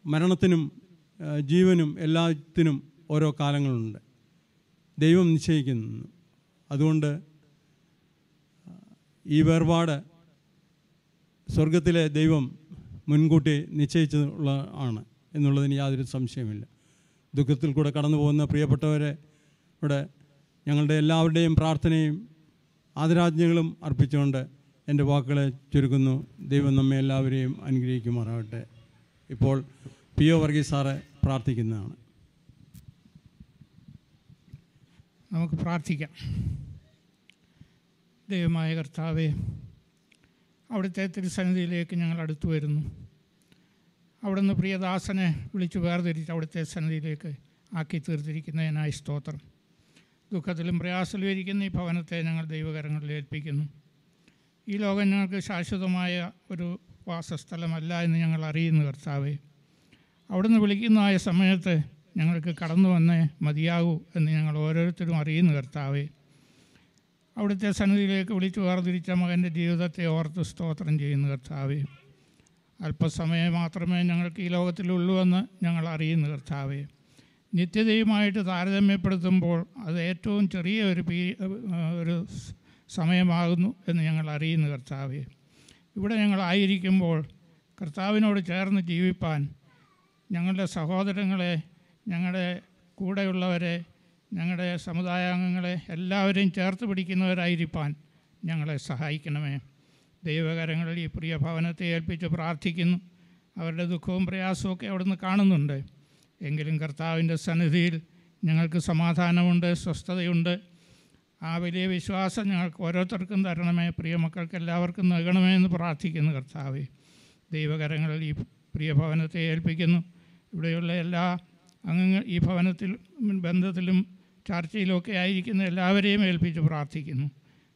മരണത്തിനും ജീവനും എല്ലാത്തിനും ഓരോ കാലങ്ങളുണ്ട്. ദൈവം നിശ്ചയിക്കുന്നു. അതുകൊണ്ട് ഈ വേർപാട് സ്വർഗത്തിലെ ദൈവം മുൻകൂട്ടി നിശ്ചയിച്ചുള്ള ആണ് എന്നുള്ളതിന് യാതൊരു സംശയമില്ല ദുഃഖത്തിൽ കൂടെ കടന്നു പോകുന്ന പ്രിയപ്പെട്ടവരെ ഇവിടെ ഞങ്ങളുടെ എല്ലാവരുടെയും പ്രാർത്ഥനയും ആദരാജ്ഞകളും അർപ്പിച്ചുകൊണ്ട് എന്റെ വാക്കുകളെ ചുരുക്കുന്നു. ദൈവം നമ്മെ എല്ലാവരെയും അനുഗ്രഹിക്കുമാറാകട്ടെ. ഇപ്പോൾ പി ഒ വർഗീസ് സാറെ പ്രാർത്ഥിക്കുന്നതാണ്. നമുക്ക് പ്രാർത്ഥിക്കാം. ദൈവമായ കർത്താവെ അവിടുത്തെ തിരുസന്നിധിയിലേക്ക് ഞങ്ങൾ അടുത്തു വരുന്നു. അവിടുന്ന് പ്രിയദാസനെ വിളിച്ചു വേർതിരിച്ച് അവിടുത്തെ സന്നിധിയിലേക്ക് ആക്കി തീർത്തിരിക്കുന്നതിനായി സ്തോത്രം. ദുഃഖത്തിലും പ്രയാസത്തിലും ഇരിക്കുന്ന ഈ ഭവനത്തെ ഞങ്ങൾ ദൈവകരങ്ങളിൽ ഏൽപ്പിക്കുന്നു. ഈ ലോകം ഞങ്ങൾക്ക് ശാശ്വതമായ ഒരു വാസസ്ഥലമല്ല എന്ന് ഞങ്ങൾ അറിയുന്നു കർത്താവെ. അവിടുന്ന് വിളിക്കുന്നതായ സമയത്ത് ഞങ്ങൾക്ക് കടന്നു വന്നേ മതിയാകൂ എന്ന് ഞങ്ങൾ ഓരോരുത്തരും അറിയുന്നു കർത്താവെ. അവിടുത്തെ സന്നിധിയിലേക്ക് വിളിച്ചു വേർതിരിച്ച മകന്റെ ജീവിതത്തെ ഓർത്ത് സ്തോത്രം ചെയ്യുന്ന കർത്താവേ. അല്പസമയം മാത്രമേ ഞങ്ങൾക്ക് ഈ ലോകത്തിലുള്ളൂ എന്ന് ഞങ്ങൾ അറിയുന്ന കർത്താവേ. നിത്യതയുമായിട്ട് താരതമ്യപ്പെടുത്തുമ്പോൾ അത് ഏറ്റവും ചെറിയ ഒരു പീ ഒരു സമയമാകുന്നു എന്ന് ഞങ്ങൾ അറിയുന്ന കർത്താവെ. ഇവിടെ ഞങ്ങളായിരിക്കുമ്പോൾ കർത്താവിനോട് ചേർന്ന് ജീവിപ്പാൻ ഞങ്ങളുടെ സഹോദരങ്ങളെ ഞങ്ങളുടെ കൂടെയുള്ളവരെ ഞങ്ങളുടെ സമുദായാംഗങ്ങളെ എല്ലാവരെയും ചേർത്ത് പിടിക്കുന്നവരായിരിക്കാൻ ഞങ്ങളെ സഹായിക്കണമേ. ദൈവകരങ്ങളിൽ ഈ പ്രിയ ഭവനത്തെ ഏൽപ്പിച്ച് പ്രാർത്ഥിക്കുന്നു. അവരുടെ ദുഃഖവും പ്രയാസവും ഒക്കെ അവിടുന്ന് കാണുന്നുണ്ട്. എങ്കിലും കർത്താവിന്റെ സന്നിധിയിൽ ഞങ്ങൾക്ക് സമാധാനമുണ്ട് സ്വസ്ഥതയുണ്ട്. ആ വലിയ വിശ്വാസം ഞങ്ങൾക്ക് ഓരോരുത്തർക്കും തരണമേ. പ്രിയ മക്കൾക്ക് എല്ലാവർക്കും നൽകണമേ എന്ന് പ്രാർത്ഥിക്കുന്നു കർത്താവ്. ദൈവകരങ്ങളിൽ ഈ പ്രിയ ഭവനത്തെ ഏൽപ്പിക്കുന്നു. ഇവിടെയുള്ള എല്ലാ അംഗങ്ങൾ ഈ ഭവനത്തിൽ ബന്ധത്തിലും ചർച്ചയിലുമൊക്കെ ആയിരിക്കുന്ന എല്ലാവരെയും ഏൽപ്പിച്ച് പ്രാർത്ഥിക്കുന്നു.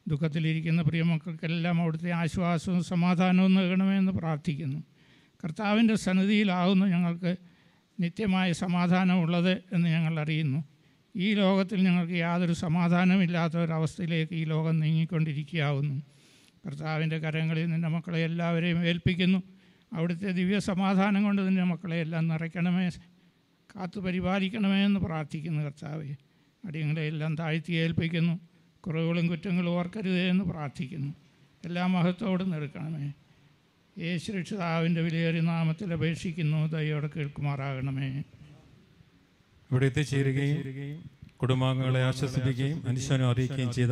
ദുഃഖത്തിലിരിക്കുന്ന പ്രിയമക്കൾക്കെല്ലാം അവിടുത്തെ ആശ്വാസവും സമാധാനവും നൽകണമെന്ന് പ്രാർത്ഥിക്കുന്നു. കർത്താവിന്റെ സന്നിധിയിലാകുന്നു ഞങ്ങൾക്ക് നിത്യമായ സമാധാനമുള്ളത് എന്ന് ഞങ്ങൾ അറിയുന്നു. ഈ ലോകത്തിൽ ഞങ്ങൾക്ക് യാതൊരു സമാധാനമില്ലാത്ത ഒരവസ്ഥയിലേക്ക് ഈ ലോകം നീങ്ങിക്കൊണ്ടിരിക്കുകയാവുന്നു. കർത്താവിന്റെ കരങ്ങളിൽ നിന്റെ മക്കളെ എല്ലാവരെയും ഏൽപ്പിക്കുന്നു. അവിടുത്തെ ദിവ്യ സമാധാനം കൊണ്ട് നിന്റെ മക്കളെ എല്ലാം നിറയ്ക്കണമേ കാത്തു പരിപാലിക്കണമേ എന്ന് പ്രാർത്ഥിക്കുന്നു കർത്താവെ. അടിയങ്ങളെ എല്ലാം താഴ്ത്തി ഏൽപ്പിക്കുന്നു. കുറവുകളും കുറ്റങ്ങളും ഓർക്കരുതേ എന്ന് പ്രാർത്ഥിക്കുന്നു. എല്ലാ മഹത്വോടും നിൽക്കണമേ. യേശു രക്ഷിതാവിന്റെ വിലയേറിയ നാമത്തിൽ അപേക്ഷിക്കുന്നു. ദയോടെ കേൾക്കുമാറാകണമേ. ഇവിടെ എത്തിച്ചേരുകയും കുടുംബാംഗങ്ങളെ ആശ്വസിപ്പിക്കുകയും അനുശോചനം അറിയിക്കുകയും ചെയ്ത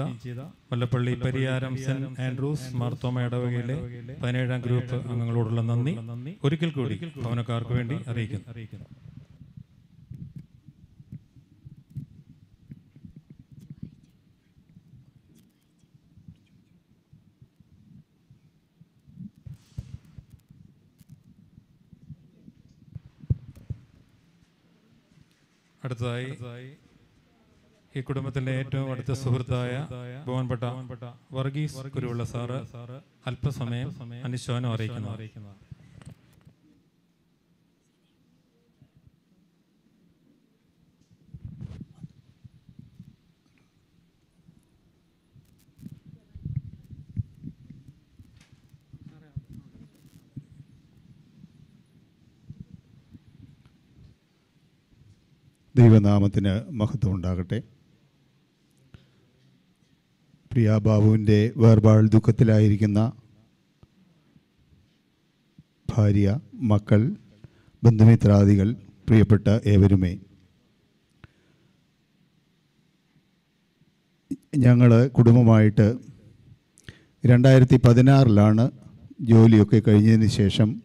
വല്ലപ്പള്ളി പരിയാരം സെന്റ് ആൻഡ്രൂസ് മാർത്തോമ ഇടവകയിലെ പതിനേഴാം ഗ്രൂപ്പ് അംഗങ്ങളോടുള്ള നന്ദി. ഒരിക്കൽ കൂടി ഭവനക്കാർക്ക് വേണ്ടി അറിയിക്കുന്നു. അടുത്തതായി ഈ കുടുംബത്തിലെ ഏറ്റവും അടുത്ത സുഹൃത്തായ ബഹുമാനപ്പെട്ട വർഗീസ് കുരുവുള്ള സാറ് അല്പസമയം അനുശോചനം അറിയിക്കുന്നു. ദൈവനാമത്തിന് മഹത്വം ഉണ്ടാകട്ടെ. പ്രിയ ബാബുവിന്റെ വേർപാട് ദുഃഖത്തിലായിരിക്കുന്ന ഭാര്യ മക്കൾ ബന്ധുമിത്രാദികൾ പ്രിയപ്പെട്ട ഏവരുമേ. ഞങ്ങൾ കുടുംബമായിട്ട് രണ്ടായിരത്തി പതിനാറിലാണ് ജോലിയൊക്കെ കഴിഞ്ഞതിന് ശേഷം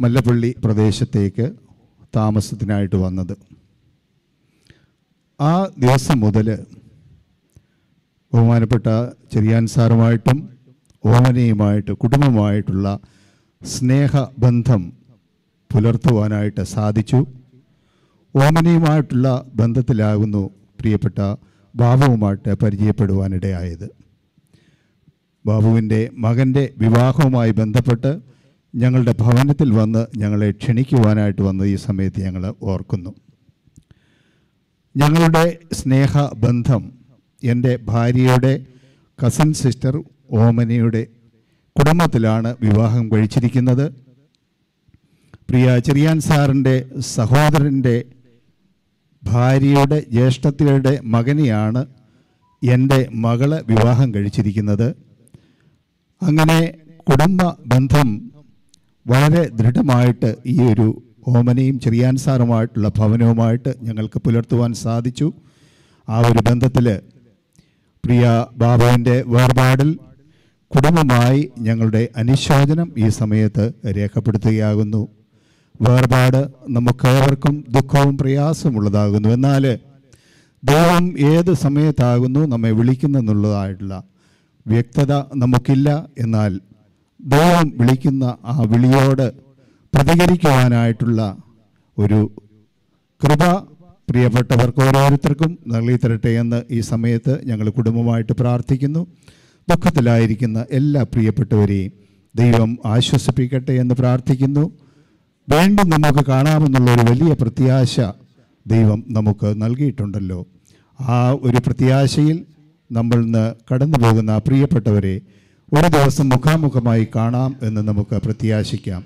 മല്ലപ്പള്ളി പ്രദേശത്തേക്ക് താമസത്തിനായിട്ട് വന്നത്. ആ ദിവസം മുതൽ ബഹുമാനപ്പെട്ട ചെറിയാൻ സാറുമായിട്ടും ഓമനയുമായിട്ട് കുടുംബമായിട്ടുള്ള സ്നേഹബന്ധം പുലർത്തുവാനായിട്ട് സാധിച്ചു. ഓമനയുമായിട്ടുള്ള ബന്ധത്തിലാകുന്നു പ്രിയപ്പെട്ട ബാബുവുമായിട്ട് പരിചയപ്പെടുവാനിടയായത്. ബാബുവിന്റെ മകന്റെ വിവാഹവുമായി ബന്ധപ്പെട്ട് ഞങ്ങളുടെ ഭവനത്തിൽ വന്ന് ഞങ്ങളെ ക്ഷണിക്കുവാനായിട്ട് വന്ന ഈ സമയത്ത് ഞങ്ങൾ ഓർക്കുന്നു. ഞങ്ങളുടെ സ്നേഹബന്ധം എന്റെ ഭാര്യയുടെ കസിൻ സിസ്റ്റർ ഓമനയുടെ കുടുംബത്തിലാണ് വിവാഹം കഴിച്ചിരിക്കുന്നത്. പ്രിയ ചെറിയാൻ സാറിന്റെ സഹോദരന്റെ ഭാര്യയുടെ ജ്യേഷ്ഠത്തിയുടെ മകനെയാണ് എന്റെ മകളെ വിവാഹം കഴിച്ചിരിക്കുന്നത്. അങ്ങനെ കുടുംബ ബന്ധം വളരെ ദൃഢമായിട്ട് ഈ ഒരു ഓമനയും ചെറിയാൻ സാറുമായിട്ടുള്ള ഭവനവുമായിട്ട് ഞങ്ങൾക്ക് പുലർത്തുവാൻ സാധിച്ചു. ആ ഒരു ബന്ധത്തിൽ പ്രിയ ബാബുവിന്റെ വേർപാടിൽ കുടുംബമായി ഞങ്ങളുടെ അനുശോചനം ഈ സമയത്ത് രേഖപ്പെടുത്തുകയാകുന്നു. വേർപാട് നമുക്കേവർക്കും ദുഃഖവും പ്രയാസമുള്ളതാകുന്നു. എന്നാൽ ദൈവം ഏത് സമയത്താകുന്നു നമ്മെ വിളിക്കുന്നെന്നുള്ളതായിട്ടുള്ള വ്യക്തത നമുക്കില്ല. എന്നാൽ ദൈവം വിളിക്കുന്ന ആ വിളിയോട് പ്രതികരിക്കുവാനായിട്ടുള്ള ഒരു കൃപ പ്രിയപ്പെട്ടവർക്ക് ഓരോരുത്തർക്കും നൽകി തരട്ടെ എന്ന് ഈ സമയത്ത് ഞങ്ങൾ കുടുംബമായിട്ട് പ്രാർത്ഥിക്കുന്നു. ദുഃഖത്തിലായിരിക്കുന്ന എല്ലാ പ്രിയപ്പെട്ടവരെയും ദൈവം ആശ്വസിപ്പിക്കട്ടെ എന്ന് പ്രാർത്ഥിക്കുന്നു. വീണ്ടും നമുക്ക് കാണാമെന്നുള്ള ഒരു വലിയ പ്രത്യാശ ദൈവം നമുക്ക് നൽകിയിട്ടുണ്ടല്ലോ. ആ ഒരു പ്രത്യാശയിൽ നമ്മൾ ഇന്ന് കടന്നു പോകുന്ന പ്രിയപ്പെട്ടവരെ ഒരു ദിവസം മുഖാമുഖമായി കാണാം എന്ന് നമുക്ക് പ്രത്യാശിക്കാം.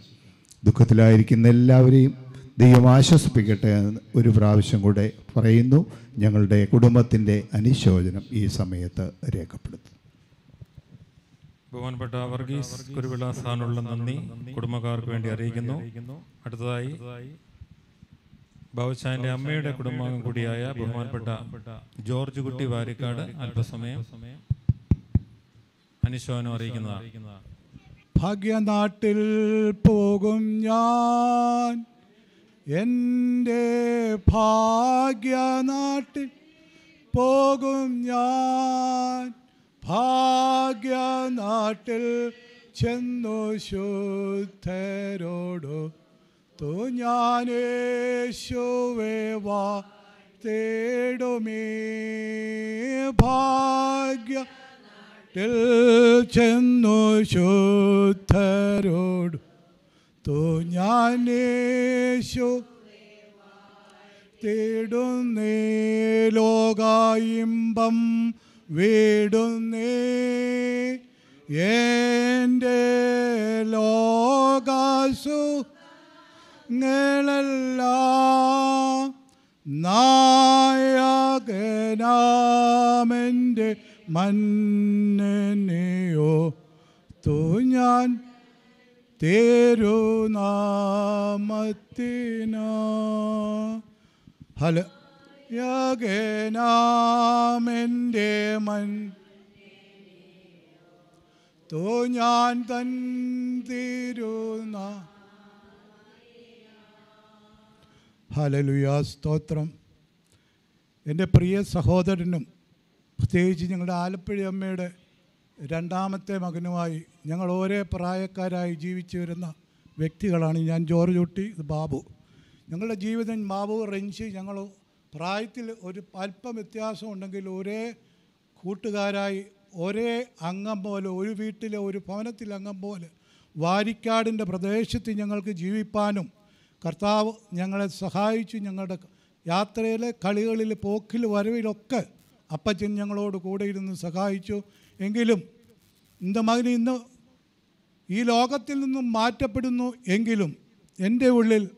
ദുഃഖത്തിലായിരിക്കുന്ന എല്ലാവരെയും ദൈവം ആശ്വസിപ്പിക്കട്ടെ എന്ന് ഒരു പ്രാവശ്യം കൂടെ പറയുന്നു. ഞങ്ങളുടെ കുടുംബത്തിന്റെ അനുശോചനം ഈ സമയത്ത് രേഖപ്പെടുത്തുന്നു. ബഹുമാനപ്പെട്ട വർഗീസ് കുരുവിള സാറിനുള്ള നന്ദി. കുടുംബക്കാർക്ക് വേണ്ടി അറിയിക്കുന്നു. അടുത്തതായി ബാബുച്ചാന്റെ അമ്മയുടെ കുടുംബാംഗം കൂടിയായ ബഹുമാനപ്പെട്ട ജോർജ് കുട്ടി വാരിക്കാട് അല്പസമയം. അനുശോചനം അറിയിക്കുന്നതാണ് ഭാഗ്യനാട്ടിൽ പോകും ഞാൻ. എന്റെ ഭാഗ്യനാട്ടിൽ പോകും ഞാൻ. ഭാഗ്യനാട്ടിൽ ചെന്നു ശുദ്ധരോടു. തു ഞാനേശുവേ വാ തേടുമേ. ഭാഗ്യ ചെന്നു ശുദ്ധരോട് തോ ഞാനേശു തേടുന്നേ ലോകായിമ്പം വീടുന്നേ. എന്റെ ലോകാസു ങ്ങളെല്ലാം നായകനാമെന്റെ മന്നനെയോ? തോ ഞാൻ തേരുനാമത്തിന ഹല യകനാമെന്റെ മൻ തോ ഞാൻ തൻ തിരുന ഹലലുയാ സ്തോത്രം. എന്റെ പ്രിയ സഹോദരനും പ്രത്യേകിച്ച് ഞങ്ങളുടെ ആലപ്പുഴ അമ്മയുടെ രണ്ടാമത്തെ മകനുമായി ഞങ്ങൾ ഒരേ പ്രായക്കാരായി ജീവിച്ചു വരുന്ന വ്യക്തികളാണ് ഞാൻ ജോർജ് കുട്ടി ഇത് ബാബു. ഞങ്ങളുടെ ജീവിതം ബാബു റെഞ്ചി ഞങ്ങൾ പ്രായത്തിൽ ഒരു അല്പം വ്യത്യാസം ഉണ്ടെങ്കിൽ ഒരേ കൂട്ടുകാരായി ഒരേ അംഗം പോലെ ഒരു വീട്ടിലെ ഒരു ഭവനത്തിൽ അംഗം പോലെ വാരിക്കാടിന്റെ പ്രദേശത്ത് ഞങ്ങൾക്ക് ജീവിപ്പാനും കർത്താവ് ഞങ്ങളെ സഹായിച്ചു ഞങ്ങളുടെ യാത്രയിലെ കളികളിൽ പോക്കിൽ വരവിലൊക്കെ അപ്പച്ചൻ ഞങ്ങളോട് കൂടെ ഇരുന്ന് സഹായിച്ചു. എങ്കിലും എന്റെ മകന് ഇന്ന് ഈ ലോകത്തിൽ നിന്നും മാറ്റപ്പെടുന്നു എങ്കിലും എന്റെ ഉള്ളിൽ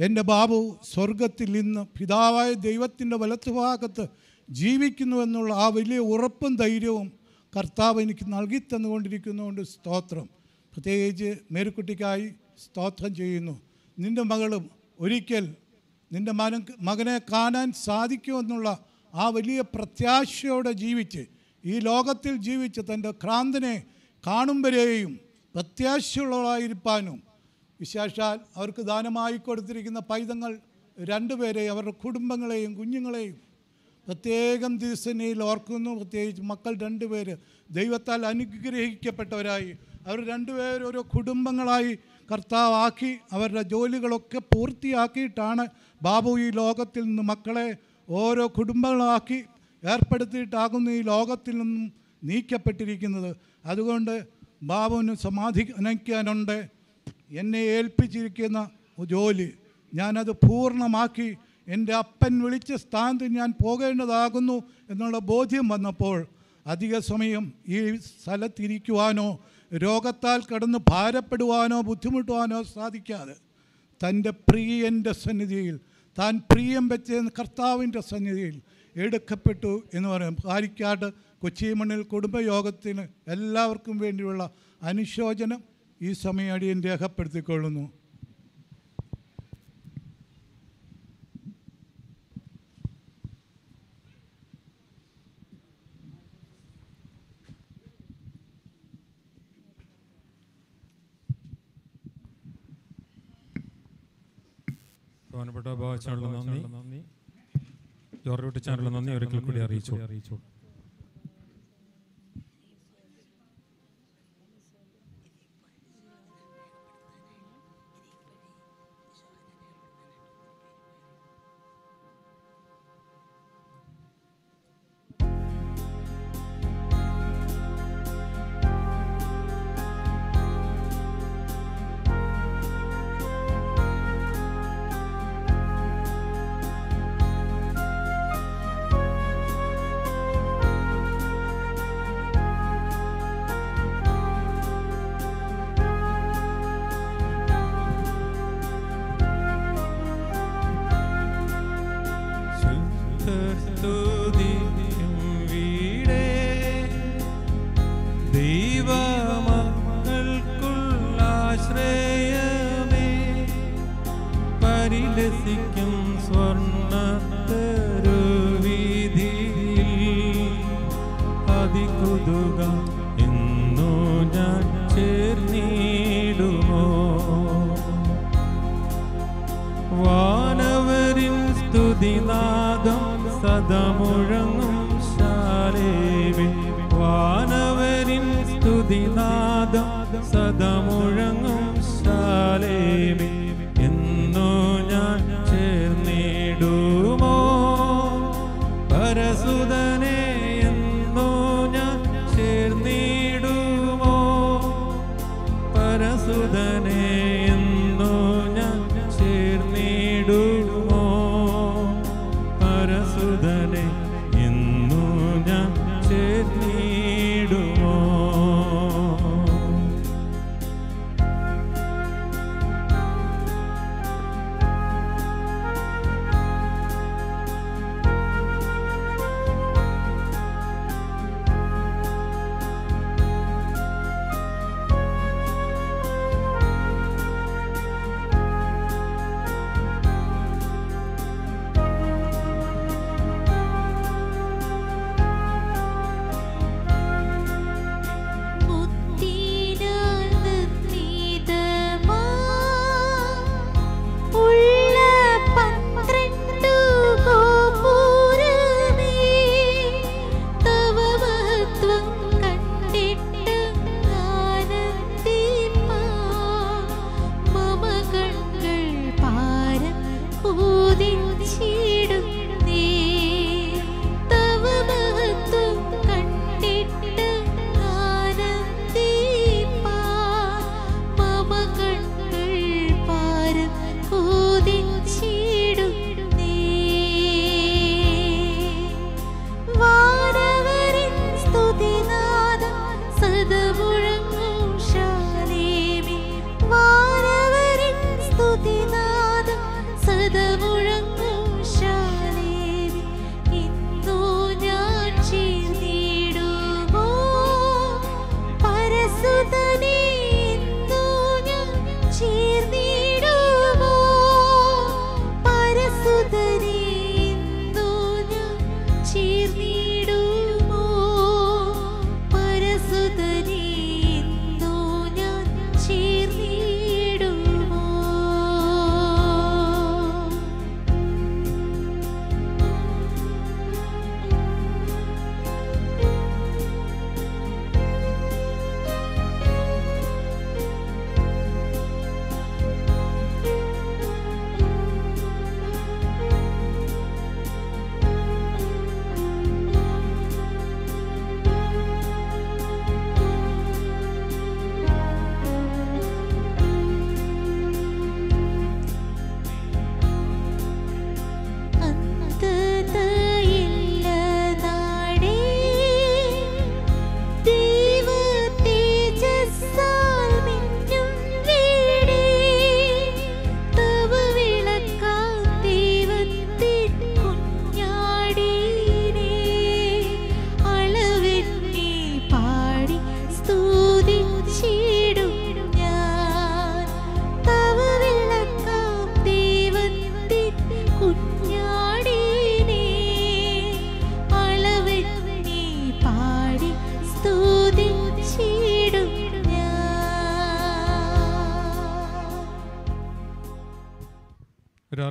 എന്റെ ബാബു സ്വർഗത്തിൽ ഇന്ന് പിതാവായ ദൈവത്തിന്റെ വലത്തുഭാഗത്ത് ജീവിക്കുന്നു എന്നുള്ള ആ വലിയ ഉറപ്പും ധൈര്യവും കർത്താവ് എനിക്ക് നൽകി തന്നുകൊണ്ടിരിക്കുന്നതുകൊണ്ട് സ്തോത്രം. പ്രത്യേകിച്ച് മേരുക്കുട്ടിക്കായി സ്തോത്രം ചെയ്യുന്നു. നിന്റെ മകളും ഒരിക്കൽ നിന്റെ മകൻ മകനെ കാണാൻ സാധിക്കുമെന്നുള്ള ആ വലിയ പ്രത്യാശയോടെ ജീവിച്ച് ഈ ലോകത്തിൽ ജീവിച്ച് തന്റെ ക്രാന്തിനെ കാണും വരെയും പ്രത്യാശയുള്ളവരായിരിക്കാനും വിശേഷാൽ അവർക്ക് ദാനമായി കൊടുത്തിരിക്കുന്ന പൈതങ്ങൾ രണ്ടുപേരെ അവരുടെ കുടുംബങ്ങളെയും കുഞ്ഞുങ്ങളെയും പ്രത്യേകം ദിവസനയിൽ ഓർക്കുന്നു. പ്രത്യേകിച്ച് മക്കൾ രണ്ടുപേര് ദൈവത്താൽ അനുഗ്രഹിക്കപ്പെട്ടവരായി. അവർ രണ്ടുപേരും ഓരോ കുടുംബങ്ങളായി കർത്താവാക്കി അവരുടെ ജോലികളൊക്കെ പൂർത്തിയാക്കിയിട്ടാണ് ബാബു ഈ ലോകത്തിൽ നിന്ന് മക്കളെ ഓരോ കുടുംബങ്ങളാക്കി ഏർപ്പെടുത്തിയിട്ടാകുന്നു ഈ ലോകത്തിൽ നിന്നും നീക്കപ്പെട്ടിരിക്കുന്നത്. അതുകൊണ്ട് ബാബുവിന് സമാധിക്കാനുണ്ട് എന്നെ ഏൽപ്പിച്ചിരിക്കുന്ന ജോലി ഞാനത് പൂർണമാക്കി. എന്റെ അപ്പൻ വിളിച്ച സ്ഥാനത്ത് ഞാൻ പോകേണ്ടതാകുന്നു എന്നുള്ള ബോധ്യം വന്നപ്പോൾ അധിക സമയം ഈ സ്ഥലത്തിരിക്കുവാനോ രോഗത്താൽ കടന്ന് ഭാരപ്പെടുവാനോ ബുദ്ധിമുട്ടുവാനോ സാധിക്കാതെ തന്റെ പ്രിയന്റെ സന്നിധിയിൽ താൻ പ്രിയം വെച്ച കർത്താവിന്റെ സന്നിധിയിൽ എടുക്കപ്പെട്ടു എന്ന് പറയും. കൊച്ചി കൊച്ചിമണ്ണിൽ കുടുംബയോഗത്തിന് എല്ലാവർക്കും വേണ്ടിയുള്ള അനുശോചനം ഈ സമയം അടിയൻ രേഖപ്പെടുത്തിക്കൊള്ളുന്നു. ബഹുമാനപ്പെട്ട ബാബാച്ചാനുള്ള നന്ദി. ജോർജ് കുട്ടിച്ചാനുള്ള നന്ദി. ഒരിക്കൽ കൂടി അറിയിച്ചു അറിയിച്ചു.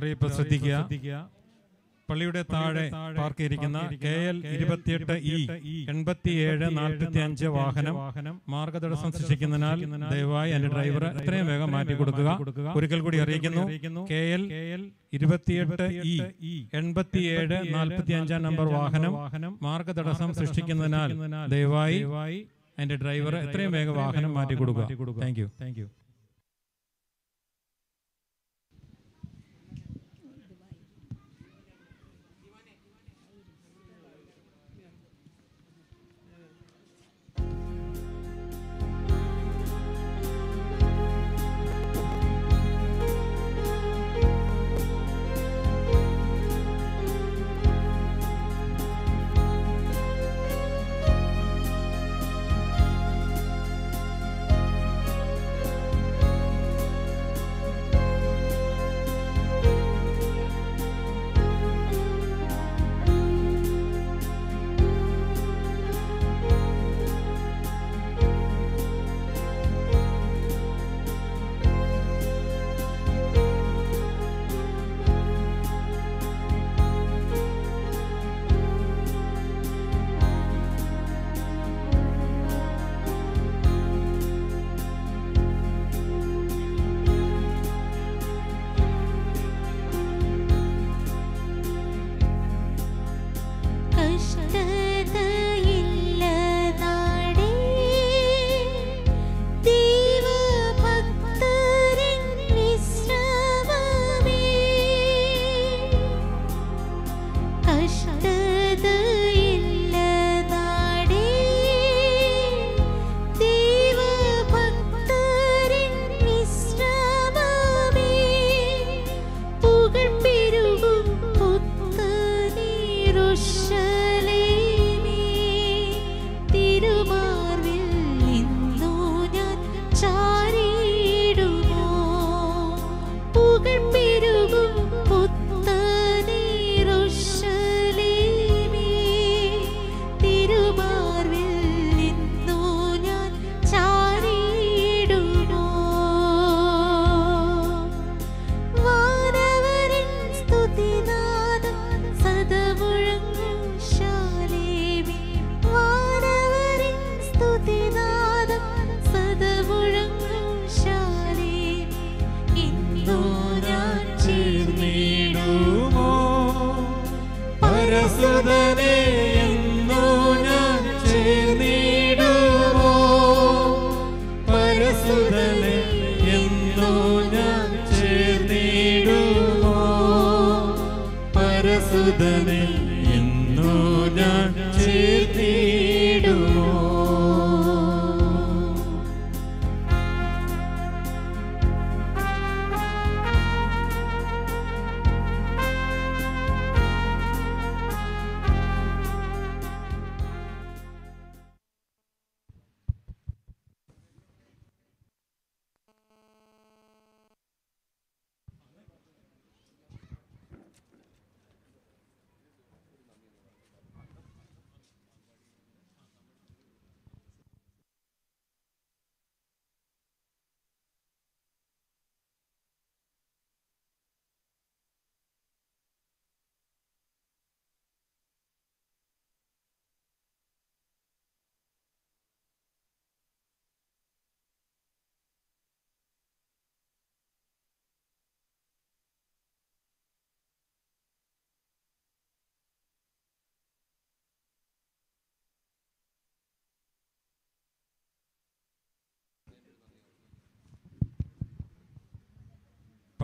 അറിയിപ്പ് ശ്രദ്ധിക്കുക പള്ളിയുടെ താഴെ പാർക്ക് ചെയ്തിരിക്കുന്ന കെ എൽ ഇരുപത്തിയെട്ട് ഇ എൺപത്തിയേഴ് നാൽപ്പത്തി അഞ്ച് വാഹനം മാർഗതടസ്സം സൃഷ്ടിക്കുന്നതിനാൽ ദയവായി എന്റെ ഡ്രൈവർ എത്രയും വേഗം മാറ്റി കൊടുക്കുക. ഒരിക്കൽ കൂടി അറിയിക്കുന്നു. കെ എൽ ഇരുപത്തിയെട്ട് ഇ എൺപത്തിയേഴ് നാൽപ്പത്തി അഞ്ചാം നമ്പർ വാഹനം മാർഗതടസ്സം സൃഷ്ടിക്കുന്നതിനാൽ ദയവായി എന്റെ ഡ്രൈവർ എത്രയും വേഗം വാഹനം മാറ്റി കൊടുക്കുക. Thank you. Thank you.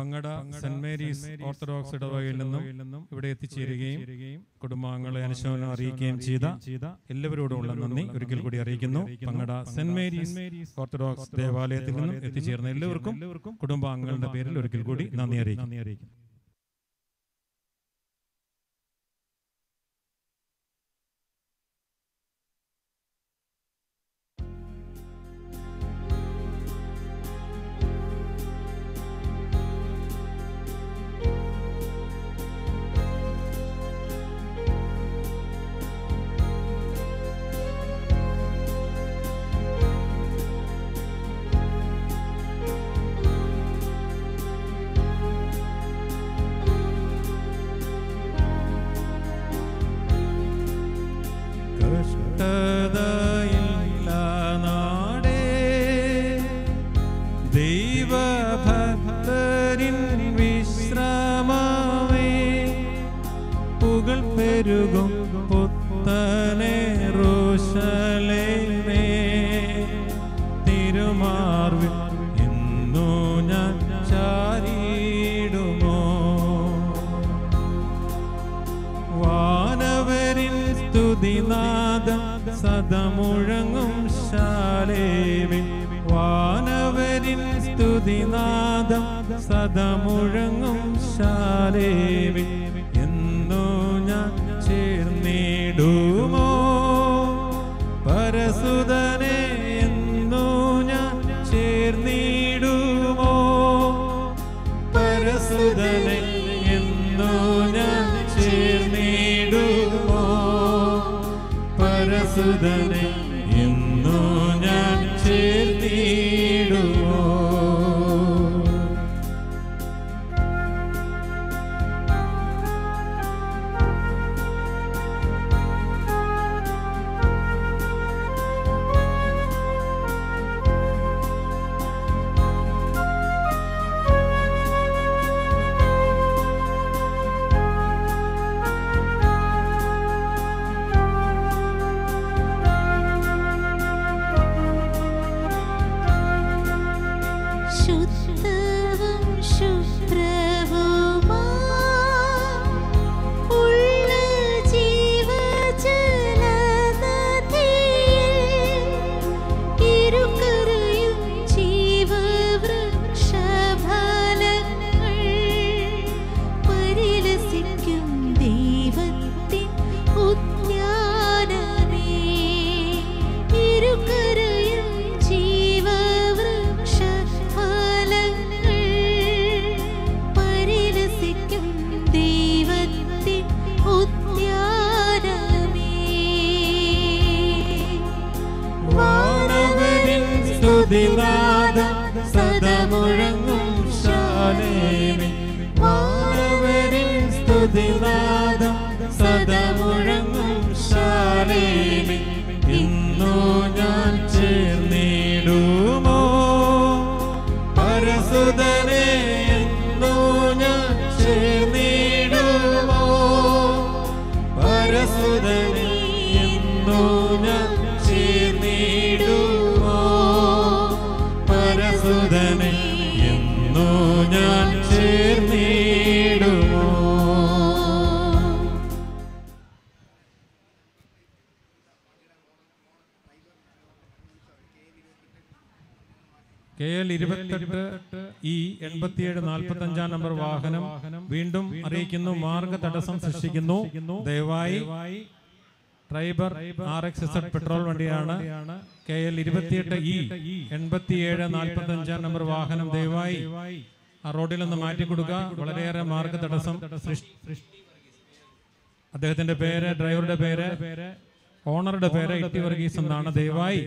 Pangada saint Mary's orthodox ഇടവകയിൽ നിന്നും ഇവിടെ എത്തിച്ചേരുകയും കുടുംബാംഗങ്ങളെ അനുശോചനം അറിയിക്കുകയും ചെയ്ത എല്ലാവരോടുമുള്ള നന്ദി ഒരിക്കൽ കൂടി അറിയിക്കുന്നു. പങ്ങട സെന്റ് മേരീസ് ഓർത്തഡോക്സ് ദേവാലയത്തിൽ നിന്നും എത്തിച്ചേർന്ന എല്ലാവർക്കും കുടുംബാംഗങ്ങളുടെ പേരിൽ ഒരിക്കൽ കൂടി നന്ദി അറിയിക്കും ും സൃഷ്ടിക്കുന്നു ദയവായി Triber R X S petrol വണ്ടിയാണ് കെ എൽ ഇരുപത്തിയെട്ട് ഇ എൺപത്തിയേഴ് നാൽപ്പത്തി അഞ്ചാം നമ്പർ വാഹനം ദയവായി ആ റോഡിൽ നിന്ന് മാറ്റി കൊടുക്കുക വളരെയേറെ മാർഗ തടസ്സം അദ്ദേഹത്തിന്റെ പേര് ഡ്രൈവറുടെ പേര് ഓണറുടെ പേര് ഇട്ടി വർഗീസ് എന്നാണ് ദയവായി.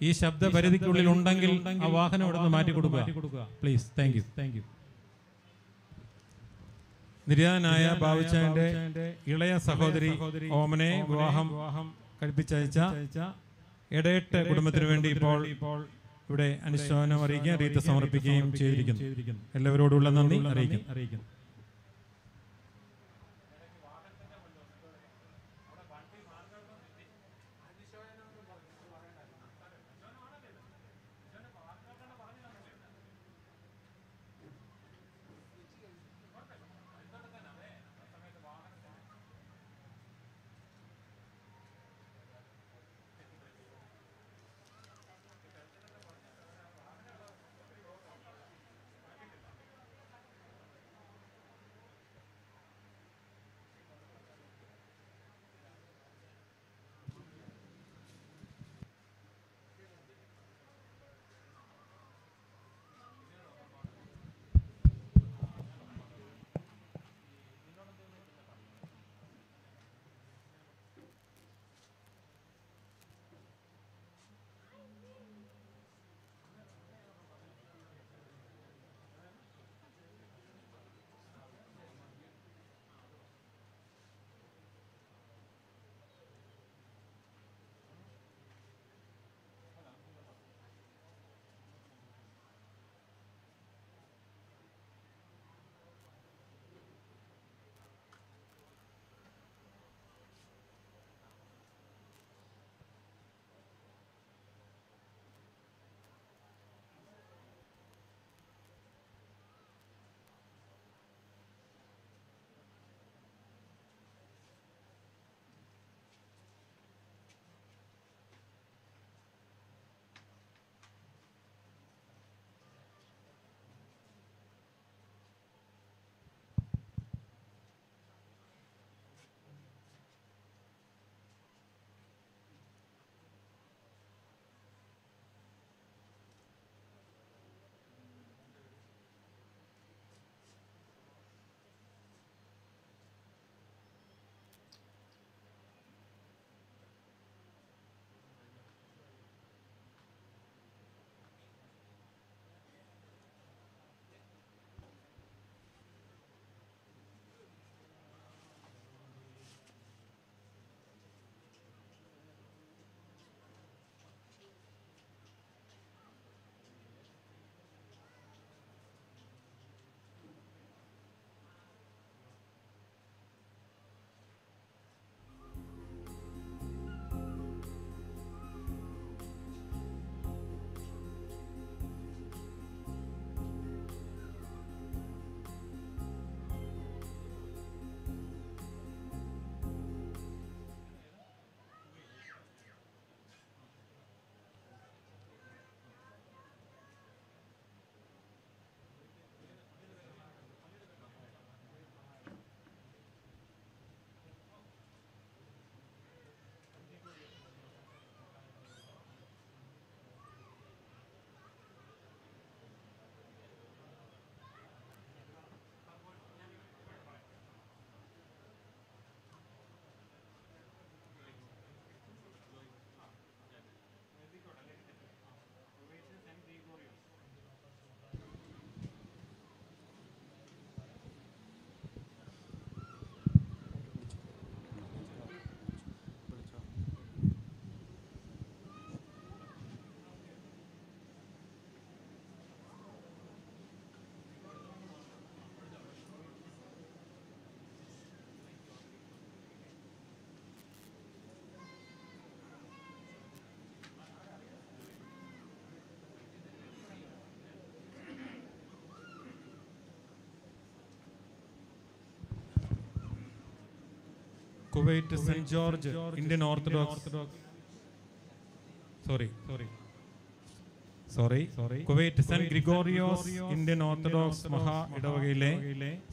ഈ ശബ്ദ പരിധിക്കുള്ളിൽ ഉണ്ടെങ്കിൽ ആ വാഹനം ഇവിടെ നിന്ന് മാറ്റി കൊടുക്കുക please thank you thank you നിര്യാതനായ ബാബുച്ചാന്റെ ഇളയ സഹോദരി ഓമനെ വിവാഹം കഴിപ്പിച്ചയച്ച ഇടയെട്ട് കുടുംബത്തിന് വേണ്ടി ഇപ്പോൾ ഇവിടെ അനുശോചനം അറിയിക്കുകയും റീത്ത് സമർപ്പിക്കുകയും ചെയ്തിരിക്കുന്നു. എല്ലാവരോടുള്ള നന്ദി അറിയിക്കും അറിയിക്കുന്നു. Kuwait saint George Indian orthodox sorry sorry sorry sorry Kuwait saint Gregorios Indian orthodox മഹാ ഇടവകയിലെ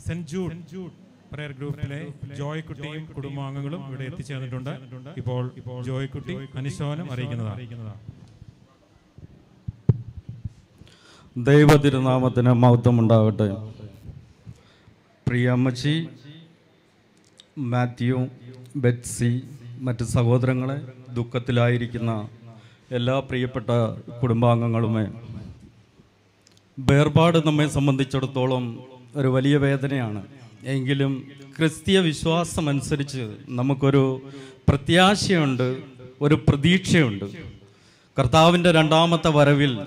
സെന്റ് ജൂഡ് പ്രയർ ഗ്രൂപ്പിലെ ജോയ് കുട്ടിയും കുടുംബാംഗങ്ങളും ഇവിടെ എത്തിച്ചേർന്നിട്ടുണ്ട്. ഇപ്പോൾ ജോയ് കുട്ടി അനുശോചനം അറിയിക്കുന്നതാണ് ദൈവ തിരുനാമത്തിന് മഹത്വം ഉണ്ടാകട്ടെ പ്രിയ അമ്മച്ചി മാത്യു ബെറ്റ്സി മറ്റ് സഹോദരങ്ങളെ ദുഃഖത്തിലായിരിക്കുന്ന എല്ലാ പ്രിയപ്പെട്ട കുടുംബാംഗങ്ങളുമേ വേർപാട് നമ്മെ സംബന്ധിച്ചിടത്തോളം ഒരു വലിയ വേദനയാണ്. എങ്കിലും ക്രിസ്തീയ വിശ്വാസമനുസരിച്ച് നമുക്കൊരു പ്രത്യാശയുണ്ട് ഒരു പ്രതീക്ഷയുണ്ട്. കർത്താവിന്റെ രണ്ടാമത്തെ വരവിൽ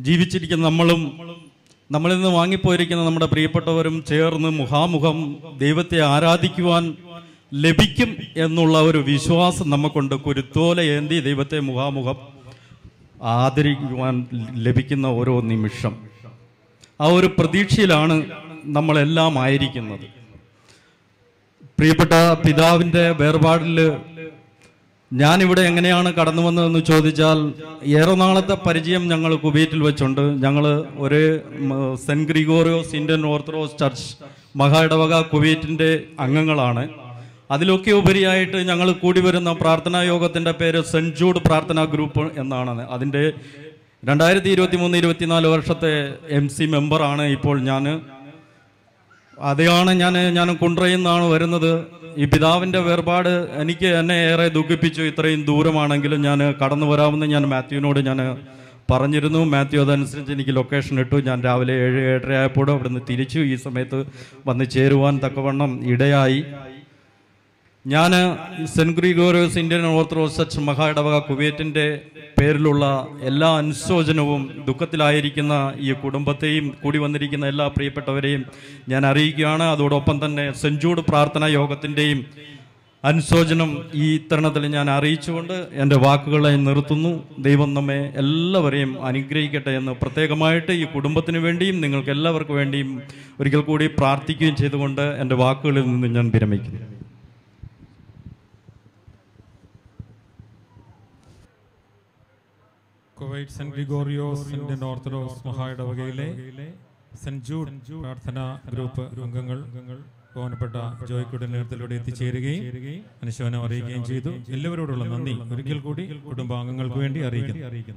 ജീവിച്ചിരിക്കുന്ന നമ്മളും നമ്മളിൽ നിന്ന് വാങ്ങിപ്പോയിരിക്കുന്ന നമ്മുടെ പ്രിയപ്പെട്ടവരും ചേർന്ന് മുഖാമുഖം ദൈവത്തെ ആരാധിക്കുവാൻ ലഭിക്കും എന്നുള്ള ഒരു വിശ്വാസം നമുക്കുണ്ട് കുരുത്തോല ഏന്തി ദൈവത്തെ മുഖാമുഖം ആദരിക്കുവാൻ ലഭിക്കുന്ന ഓരോ നിമിഷം. ആ ഒരു പ്രതീക്ഷയിലാണ് നമ്മളെല്ലാം ആയിരിക്കുന്നത്. പ്രിയപ്പെട്ട പിതാവിന്റെ വേർപാടിൽ ഞാനിവിടെ എങ്ങനെയാണ് കടന്നു വന്നതെന്ന് ചോദിച്ചാൽ ഏറെ നാളത്തെ പരിചയം ഞങ്ങൾ കുവൈറ്റിൽ വെച്ചുണ്ട്. ഞങ്ങൾ ഒരു saint Gregorios Indian orthodox church മഹാ ഇടവക കുവൈറ്റിന്റെ അംഗങ്ങളാണ്. അതിലൊക്കെ ഉപരിയായിട്ട് ഞങ്ങൾ കൂടി വരുന്ന പ്രാർത്ഥനാ യോഗത്തിന്റെ പേര് സെന്റ് ജൂഡ് പ്രാർത്ഥനാ ഗ്രൂപ്പ് എന്നാണ്. അതിന്റെ രണ്ടായിരത്തി ഇരുപത്തി മൂന്ന് ഇരുപത്തിനാല് വർഷത്തെ എം സി മെമ്പറാണ് ഇപ്പോൾ ഞാൻ. അതെയാണ് ഞാൻ ഞാൻ കുണ്ട്രയിൽ വരുന്നത്. ഈ പിതാവിന്റെ വേർപാട് എനിക്ക് എന്നെ ഏറെ ദുഃഖിപ്പിച്ചു. ഇത്രയും ദൂരമാണെങ്കിലും ഞാൻ കടന്നു വരാമെന്ന് ഞാൻ മാത്യുവിനോട് ഞാൻ പറഞ്ഞിരുന്നു. മാത്യു അതനുസരിച്ച് എനിക്ക് ലൊക്കേഷൻ ഇട്ടു. ഞാൻ രാവിലെ ഏഴ് ഏഴര ആയപ്പോഴും അവിടുന്ന് തിരിച്ചു ഈ സമയത്ത് വന്ന് ചേരുവാൻ തക്കവണ്ണം ഇടയായി. ഞാൻ saint Gregorios Indian orthodox church മഹാ ഇടവക കുവൈറ്റിന്റെ പേരിലുള്ള എല്ലാ അനുശോചനവും ദുഃഖത്തിലായിരിക്കുന്ന ഈ കുടുംബത്തെയും കൂടി വന്നിരിക്കുന്ന എല്ലാ പ്രിയപ്പെട്ടവരെയും ഞാൻ അറിയിക്കുകയാണ്. അതോടൊപ്പം തന്നെ സെഞ്ചൂട് പ്രാർത്ഥനാ യോഗത്തിന്റെയും അനുശോചനം ഈ തരണത്തിൽ ഞാൻ അറിയിച്ചുകൊണ്ട് എന്റെ വാക്കുകളെ നിർത്തുന്നു. ദൈവം നമ്മെ എല്ലാവരെയും അനുഗ്രഹിക്കട്ടെ എന്ന് പ്രത്യേകമായിട്ട് ഈ കുടുംബത്തിന് വേണ്ടിയും നിങ്ങൾക്ക് എല്ലാവർക്കും വേണ്ടിയും ഒരിക്കൽ കൂടി പ്രാർത്ഥിക്കുകയും ചെയ്തുകൊണ്ട് എന്റെ വാക്കുകളിൽ നിന്ന് ഞാൻ വിരമിക്കുന്നു. Kuwait saint Gregorios Indian orthodox മഹായുടെ വകയിലെ സെന്റ് ജൂഡ് പ്രാർത്ഥന ഗ്രൂപ്പ് അംഗങ്ങൾ ബഹുമാനപ്പെട്ട ജോയ്ക്കുടെ നേതൃത്വത്തിലൂടെ എത്തിച്ചേരുകയും അനുശോചനം അറിയിക്കുകയും ചെയ്തു. എല്ലാവരോടുള്ള നന്ദി. ഒരിക്കൽ കൂടി കുടുംബാംഗങ്ങൾക്ക് വേണ്ടി അറിയിക്കുന്നു.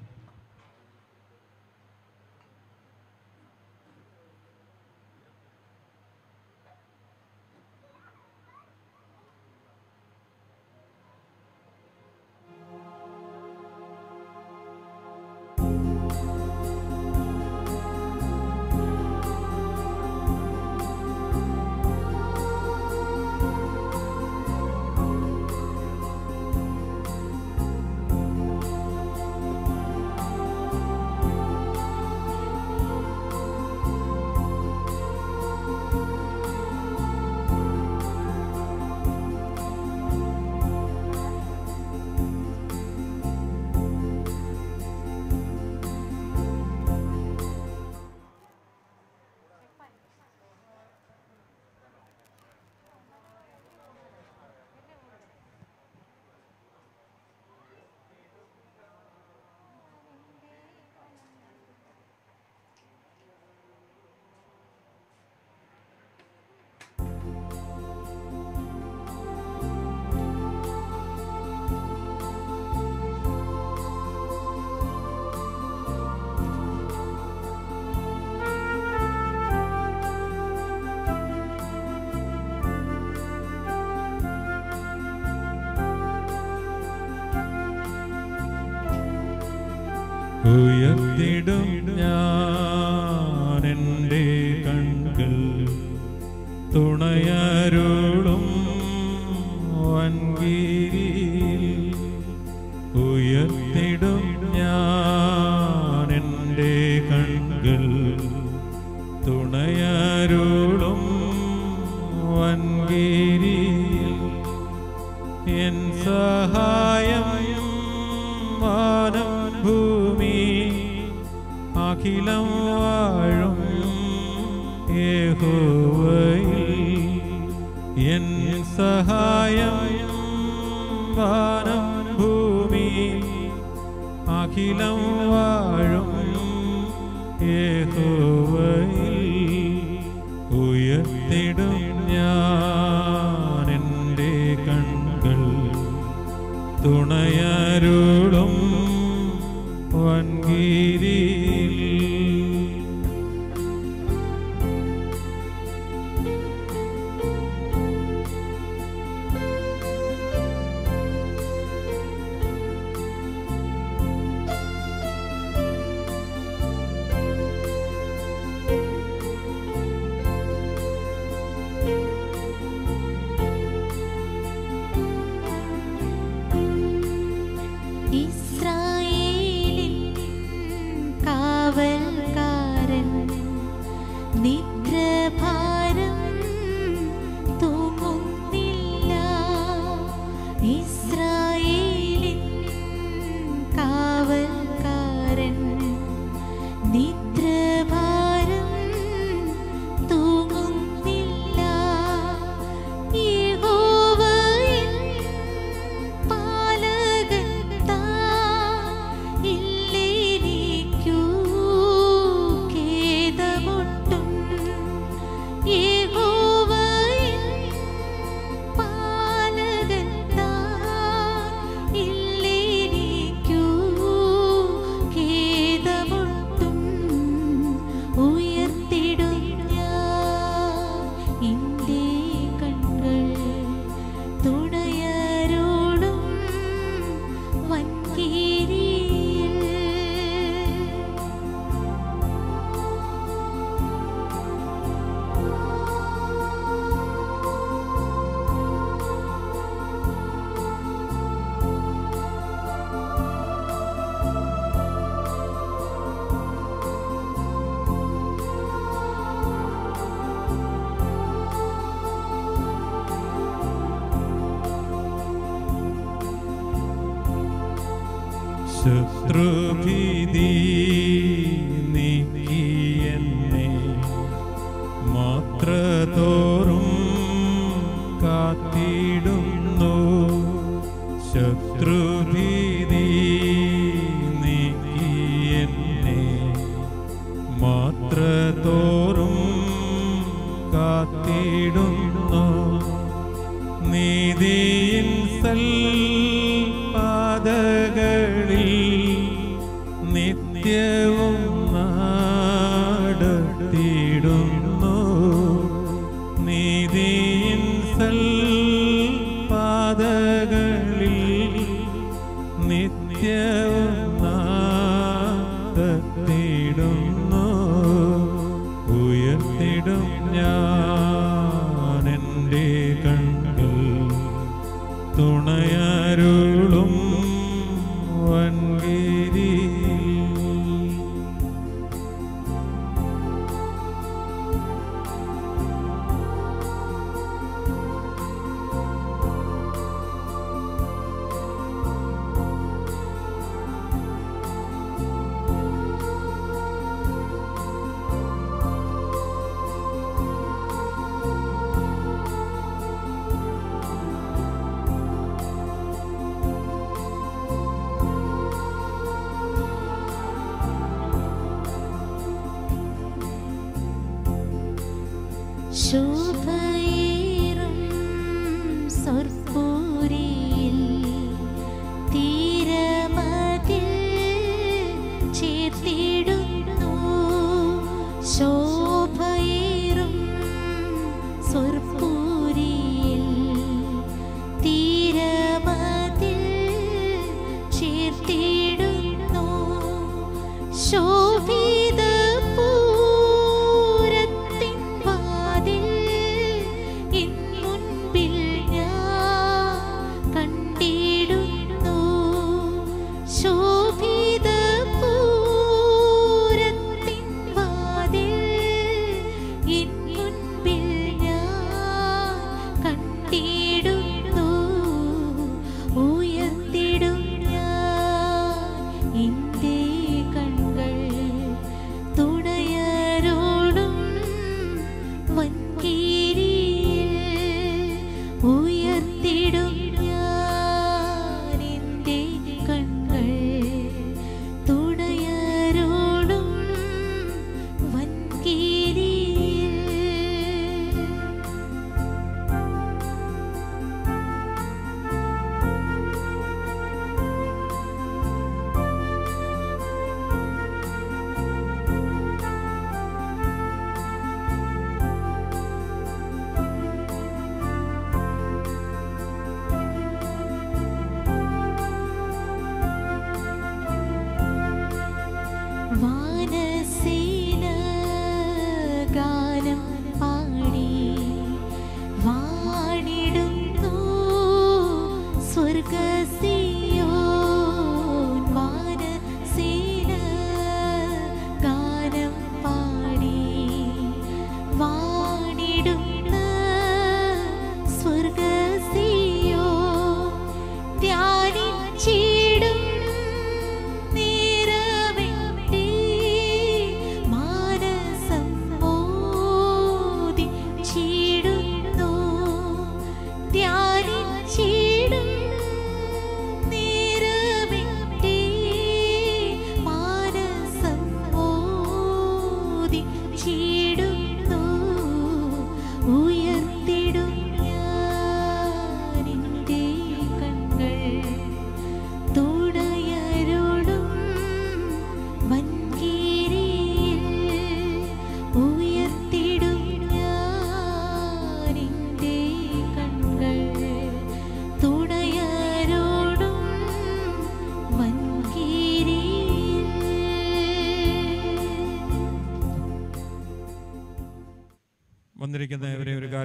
உயர்த்திடும்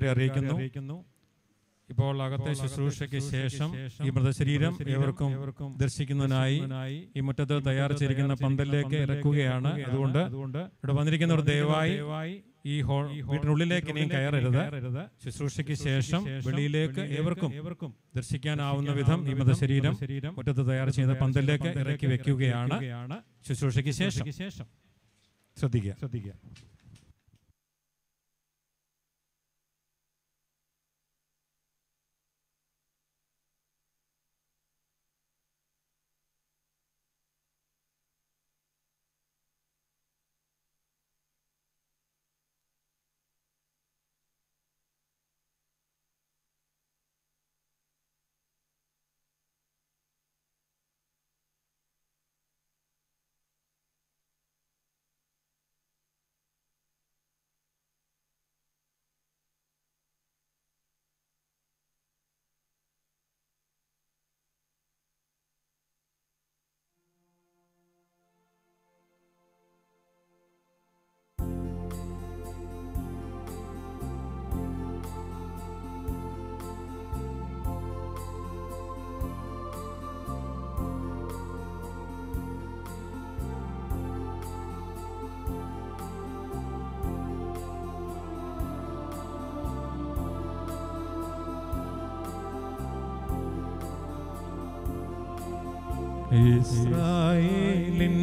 ഇവരെ അറിയിക്കുന്നു. ഇപ്പോൾ അകത്തെ ശുശ്രൂഷയ്ക്ക് ശേഷം ഈ മൃതശരീരം ഇവർക്കും ദർശിക്കുന്നതിനായി ഈ മുറ്റത്ത് തയ്യാറിച്ചിരിക്കുന്ന പന്തലിലേക്ക് ഇറക്കുകയാണ്. അതുകൊണ്ട് ഇവിടെ വന്നിരിക്കുന്നവർ ദയവായി ഈ ഹോൾ വീട്ടിനുള്ളിലേക്ക് ഇനിയും കയറരുത്. ശുശ്രൂഷയ്ക്ക് ശേഷം വെളിയിലേക്ക് ഏവർക്കും ദർശിക്കാനാവുന്ന വിധം ഈ മൃതശരീരം മുറ്റത്ത് തയ്യാർ ചെയ്ത പന്തലിലേക്ക് ഇറക്കി വെക്കുകയാണ്. ശുശ്രൂഷയ്ക്ക് ശേഷം. ശ്രദ്ധിക്കുക. ശ്രദ്ധിക്കുക. ഇസ്രായേലിൻ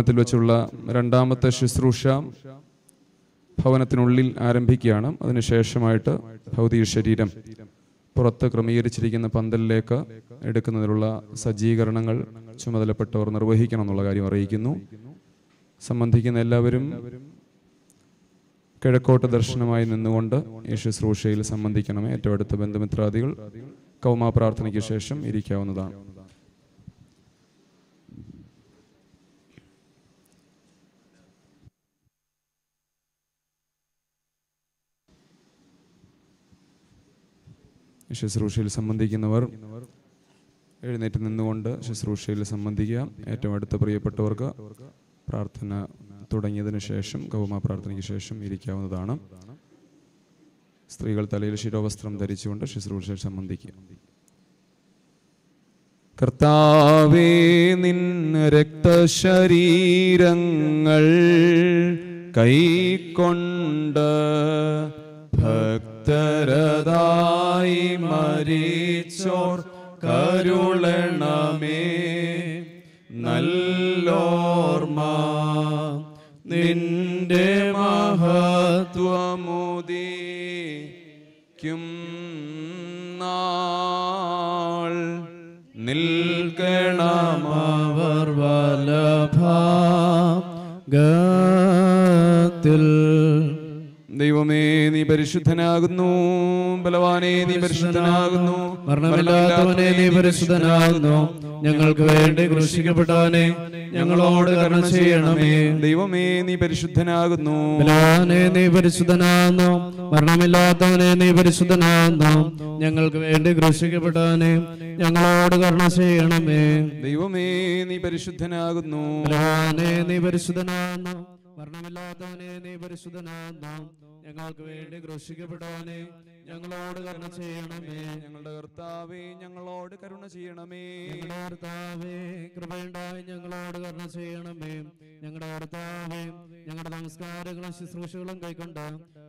ഭവനത്തിൽ വെച്ചുള്ള രണ്ടാമത്തെ ശുശ്രൂഷ ഭവനത്തിനുള്ളിൽ ആരംഭിക്കുകയാണ്. അതിനുശേഷമായിട്ട് ഭൗതിക ശരീരം പുറത്ത് ക്രമീകരിച്ചിരിക്കുന്ന പന്തലിലേക്ക് എടുക്കുന്നതിനുള്ള സജ്ജീകരണങ്ങൾ ചുമതലപ്പെട്ടവർ നിർവഹിക്കണം എന്നുള്ള കാര്യം അറിയിക്കുന്നു. സംബന്ധിക്കുന്ന എല്ലാവരും കിഴക്കോട്ട് ദർശനമായി നിന്നുകൊണ്ട് ഈ ശുശ്രൂഷയിൽ സംബന്ധിക്കണമേ ഏറ്റവും അടുത്ത ബന്ധുമിത്രാദികൾ കൗമാ പ്രാർത്ഥനയ്ക്ക് ശേഷം ഇരിക്കാവുന്നതാണ് ഈ ശുശ്രൂഷയിൽ സംബന്ധിക്കുന്നവർ എഴുന്നേറ്റ് നിന്നുകൊണ്ട് ശുശ്രൂഷയിൽ സംബന്ധിക്കുക. ഏറ്റവും അടുത്ത പ്രിയപ്പെട്ടവർക്ക് പ്രാർത്ഥന തുടങ്ങിയതിന് ശേഷം കൗമ പ്രാർത്ഥനയ്ക്ക് ശേഷം ഇരിക്കാവുന്നതാണ്. സ്ത്രീകൾ തലയിൽ ശിരോവസ്ത്രം ധരിച്ചുകൊണ്ട് ശുശ്രൂഷയിൽ സംബന്ധിക്കുക. കർത്താവേ നിൻ രക്തശരീരങ്ങൾ കൈക്കൊണ്ട് ഭക്തരതായി മരിച്ചോർ കരുളണമേ. നല്ലോർമ നിന്റെ മഹത്വമുദിക്കും നാൾ. നിൽക്കണമവർ ഗത്തിൽ ദൈവമേ നീ പരിശുദ്ധനാകുന്നു. ബലവാനെ നീ പരിശുദ്ധനാകുന്നു. മരണമില്ലാത്തവനെ നീ പരിശുദ്ധനാകുന്നു. ഞങ്ങൾക്ക് വേണ്ടി ക്രൂശിക്കപ്പെട്ടവനെ ഞങ്ങളോട് കരുണ ചെയ്യണമേ. ദൈവമേ നീ പരിശുദ്ധനാകുന്നു. ബലവാനെ നീ പരിശുദ്ധനാകുന്നു. മരണമില്ലാത്തവനെ നീ പരിശുദ്ധനാകുന്നു. ഞങ്ങൾക്ക് വേണ്ടി ക്രൂശിക്കപ്പെട്ടവനെ ഞങ്ങളോട് കരുണ ചെയ്യണമേ. ദൈവമേ നീ പരിശുദ്ധനാകുന്നു. ബലവാനെ നീ പരിശുദ്ധനാകുന്നു. മരണമില്ലാത്തവനെ നീ പരിശുദ്ധനാകുന്നു. ഞങ്ങൾക്ക് വേണ്ടി ക്രൂശിക്കപ്പെട്ടവനെ ഞങ്ങളോട് കരുണ ചെയ്യണമേ. ഞങ്ങളുടെ കർത്താവേ ഞങ്ങളോട് കരുണ ചെയ്യണമേ. ഞങ്ങളുടെ കർത്താവേ കൃപയുണ്ടായി ഞങ്ങളോട് കരുണ ചെയ്യണമേ. ഞങ്ങളുടെ കർത്താവേ ഞങ്ങളുടെ നമസ്കാരങ്ങളും ശുശ്രൂഷകളും കൈക്കൊണ്ട്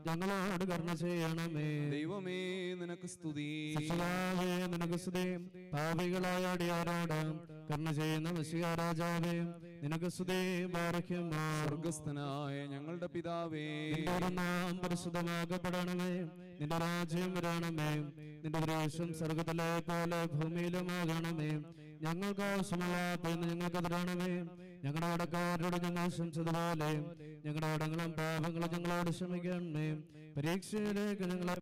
ഞങ്ങളോട് കരുണ ചെയ്യണമേ. ദൈവമേ നിനക്ക് സ്തുതി. നിനക്ക് സ്തുതി. പാപികളായ അടിയാരോട് കരുണ ചെയ്യുന്ന മസിയ രാജാവേ നിനക്ക് സ്വർഗസ്ഥനായ ഞങ്ങളുടെ പിതാവേ. നാം പരിശുദ്ധമാകപ്പെടണമേ നിന്റെ രാജ്യം വരണമേ. നിന്റെ ദേശം സ്വർഗത്തിലെ പോലെ ഭൂമിയിലുമാകണമേ. ഞങ്ങൾക്ക് ആവശ്യമില്ലാത്ത ഞങ്ങൾക്ക് തരണമേ. ഞങ്ങളുടെ അടക്കാരോട് ഞങ്ങൾ ക്ഷമിച്ചതുപോലെ. ഞങ്ങളുടെ അടങ്ങളും പാപങ്ങളും ഞങ്ങളോട് ക്ഷമിക്കണമേ. പരീക്ഷയിലേക്ക് ഞങ്ങളെ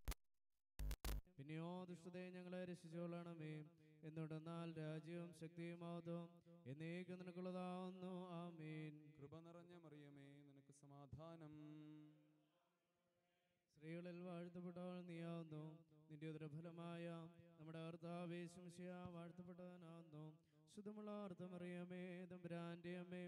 പിന്നെയോ ദുഷ്ടതയെ ഞങ്ങളെ രക്ഷിച്ചോളണമേ എന്നുണ്ടെന്നാൽ രാജ്യവും ശക്തിയും ആദവും എന്നേക്കും നിനക്കുള്ളതാവുന്നു ആമീൻ. കൃപ നിറഞ്ഞ മറിയമേ നിനക്ക് സമാധാനം. സ്ത്രീകളിൽ വാഴ്ത്തപ്പെട്ടവൾ നീയാവുന്നു. നിന്റെ ഉദരഫലമായ നമ്മുടെ അർത്ഥാവേശംശയ വാഴ്ത്തപ്പെട്ടവനാവുന്നു. ശുദ്ധമുള്ള അർത്ഥമറിയമേ തമ്പുരാന്റെ അമ്മേ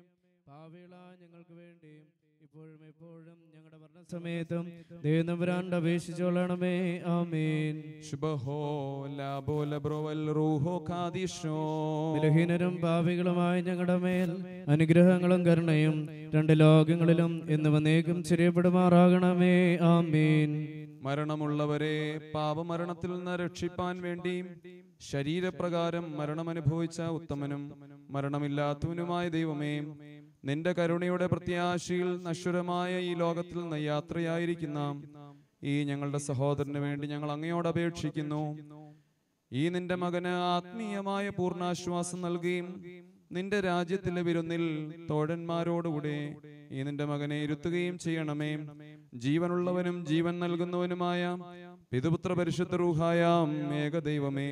പാവിള ഞങ്ങൾക്ക് വേണ്ടി ഇപ്പോഴും എപ്പോഴും ഞങ്ങളുടെ മരണസമയത്തും ദൈവനമ്പുരാണ്ട് അപേക്ഷിച്ചോളണമേ ആമീൻ. ശുഭഹോ ലാബോ ലബ്രോവൽ റൂഹോ കാദിഷോ ബലഹീനരും പാപികളുമായ ഞങ്ങളുടെ മേൽ അനുഗ്രഹങ്ങളും കരുണയും രണ്ട് ലോകങ്ങളിലും എന്ന് വന്നേക്കും ചെറിയപ്പെടുമാറാകണമേ. ആമീൻ. മരണമുള്ളവരെ പാപമരണത്തിൽ നിന്ന് രക്ഷിപ്പാൻ വേണ്ടി ശരീരപ്രകാരം മരണമനുഭവിച്ച ഉത്തമനും മരണമില്ലാത്തവനുമായ ദൈവമേ നിന്റെ കരുണയുടെ പ്രത്യാശയിൽ നശ്വരമായ ഈ ലോകത്തിൽ നിന്ന് യാത്രയായിരിക്കുന്ന ഈ ഞങ്ങളുടെ സഹോദരന് വേണ്ടി ഞങ്ങൾ അങ്ങയോട് അപേക്ഷിക്കുന്നു. ഈ നിന്റെ മകന് ആത്മീയമായ പൂർണാശ്വാസം നൽകുകയും നിന്റെ രാജ്യത്തിലെ വിരുന്നിൽ തോഴന്മാരോടുകൂടെ ഈ നിന്റെ മകനെ ഇരുത്തുകയും ചെയ്യണമേ. ജീവനുള്ളവനും ജീവൻ നൽകുന്നവനുമായ പിതുപുത്ര പരിശുദ്ധ റൂഹായാം ഏകദൈവമേ.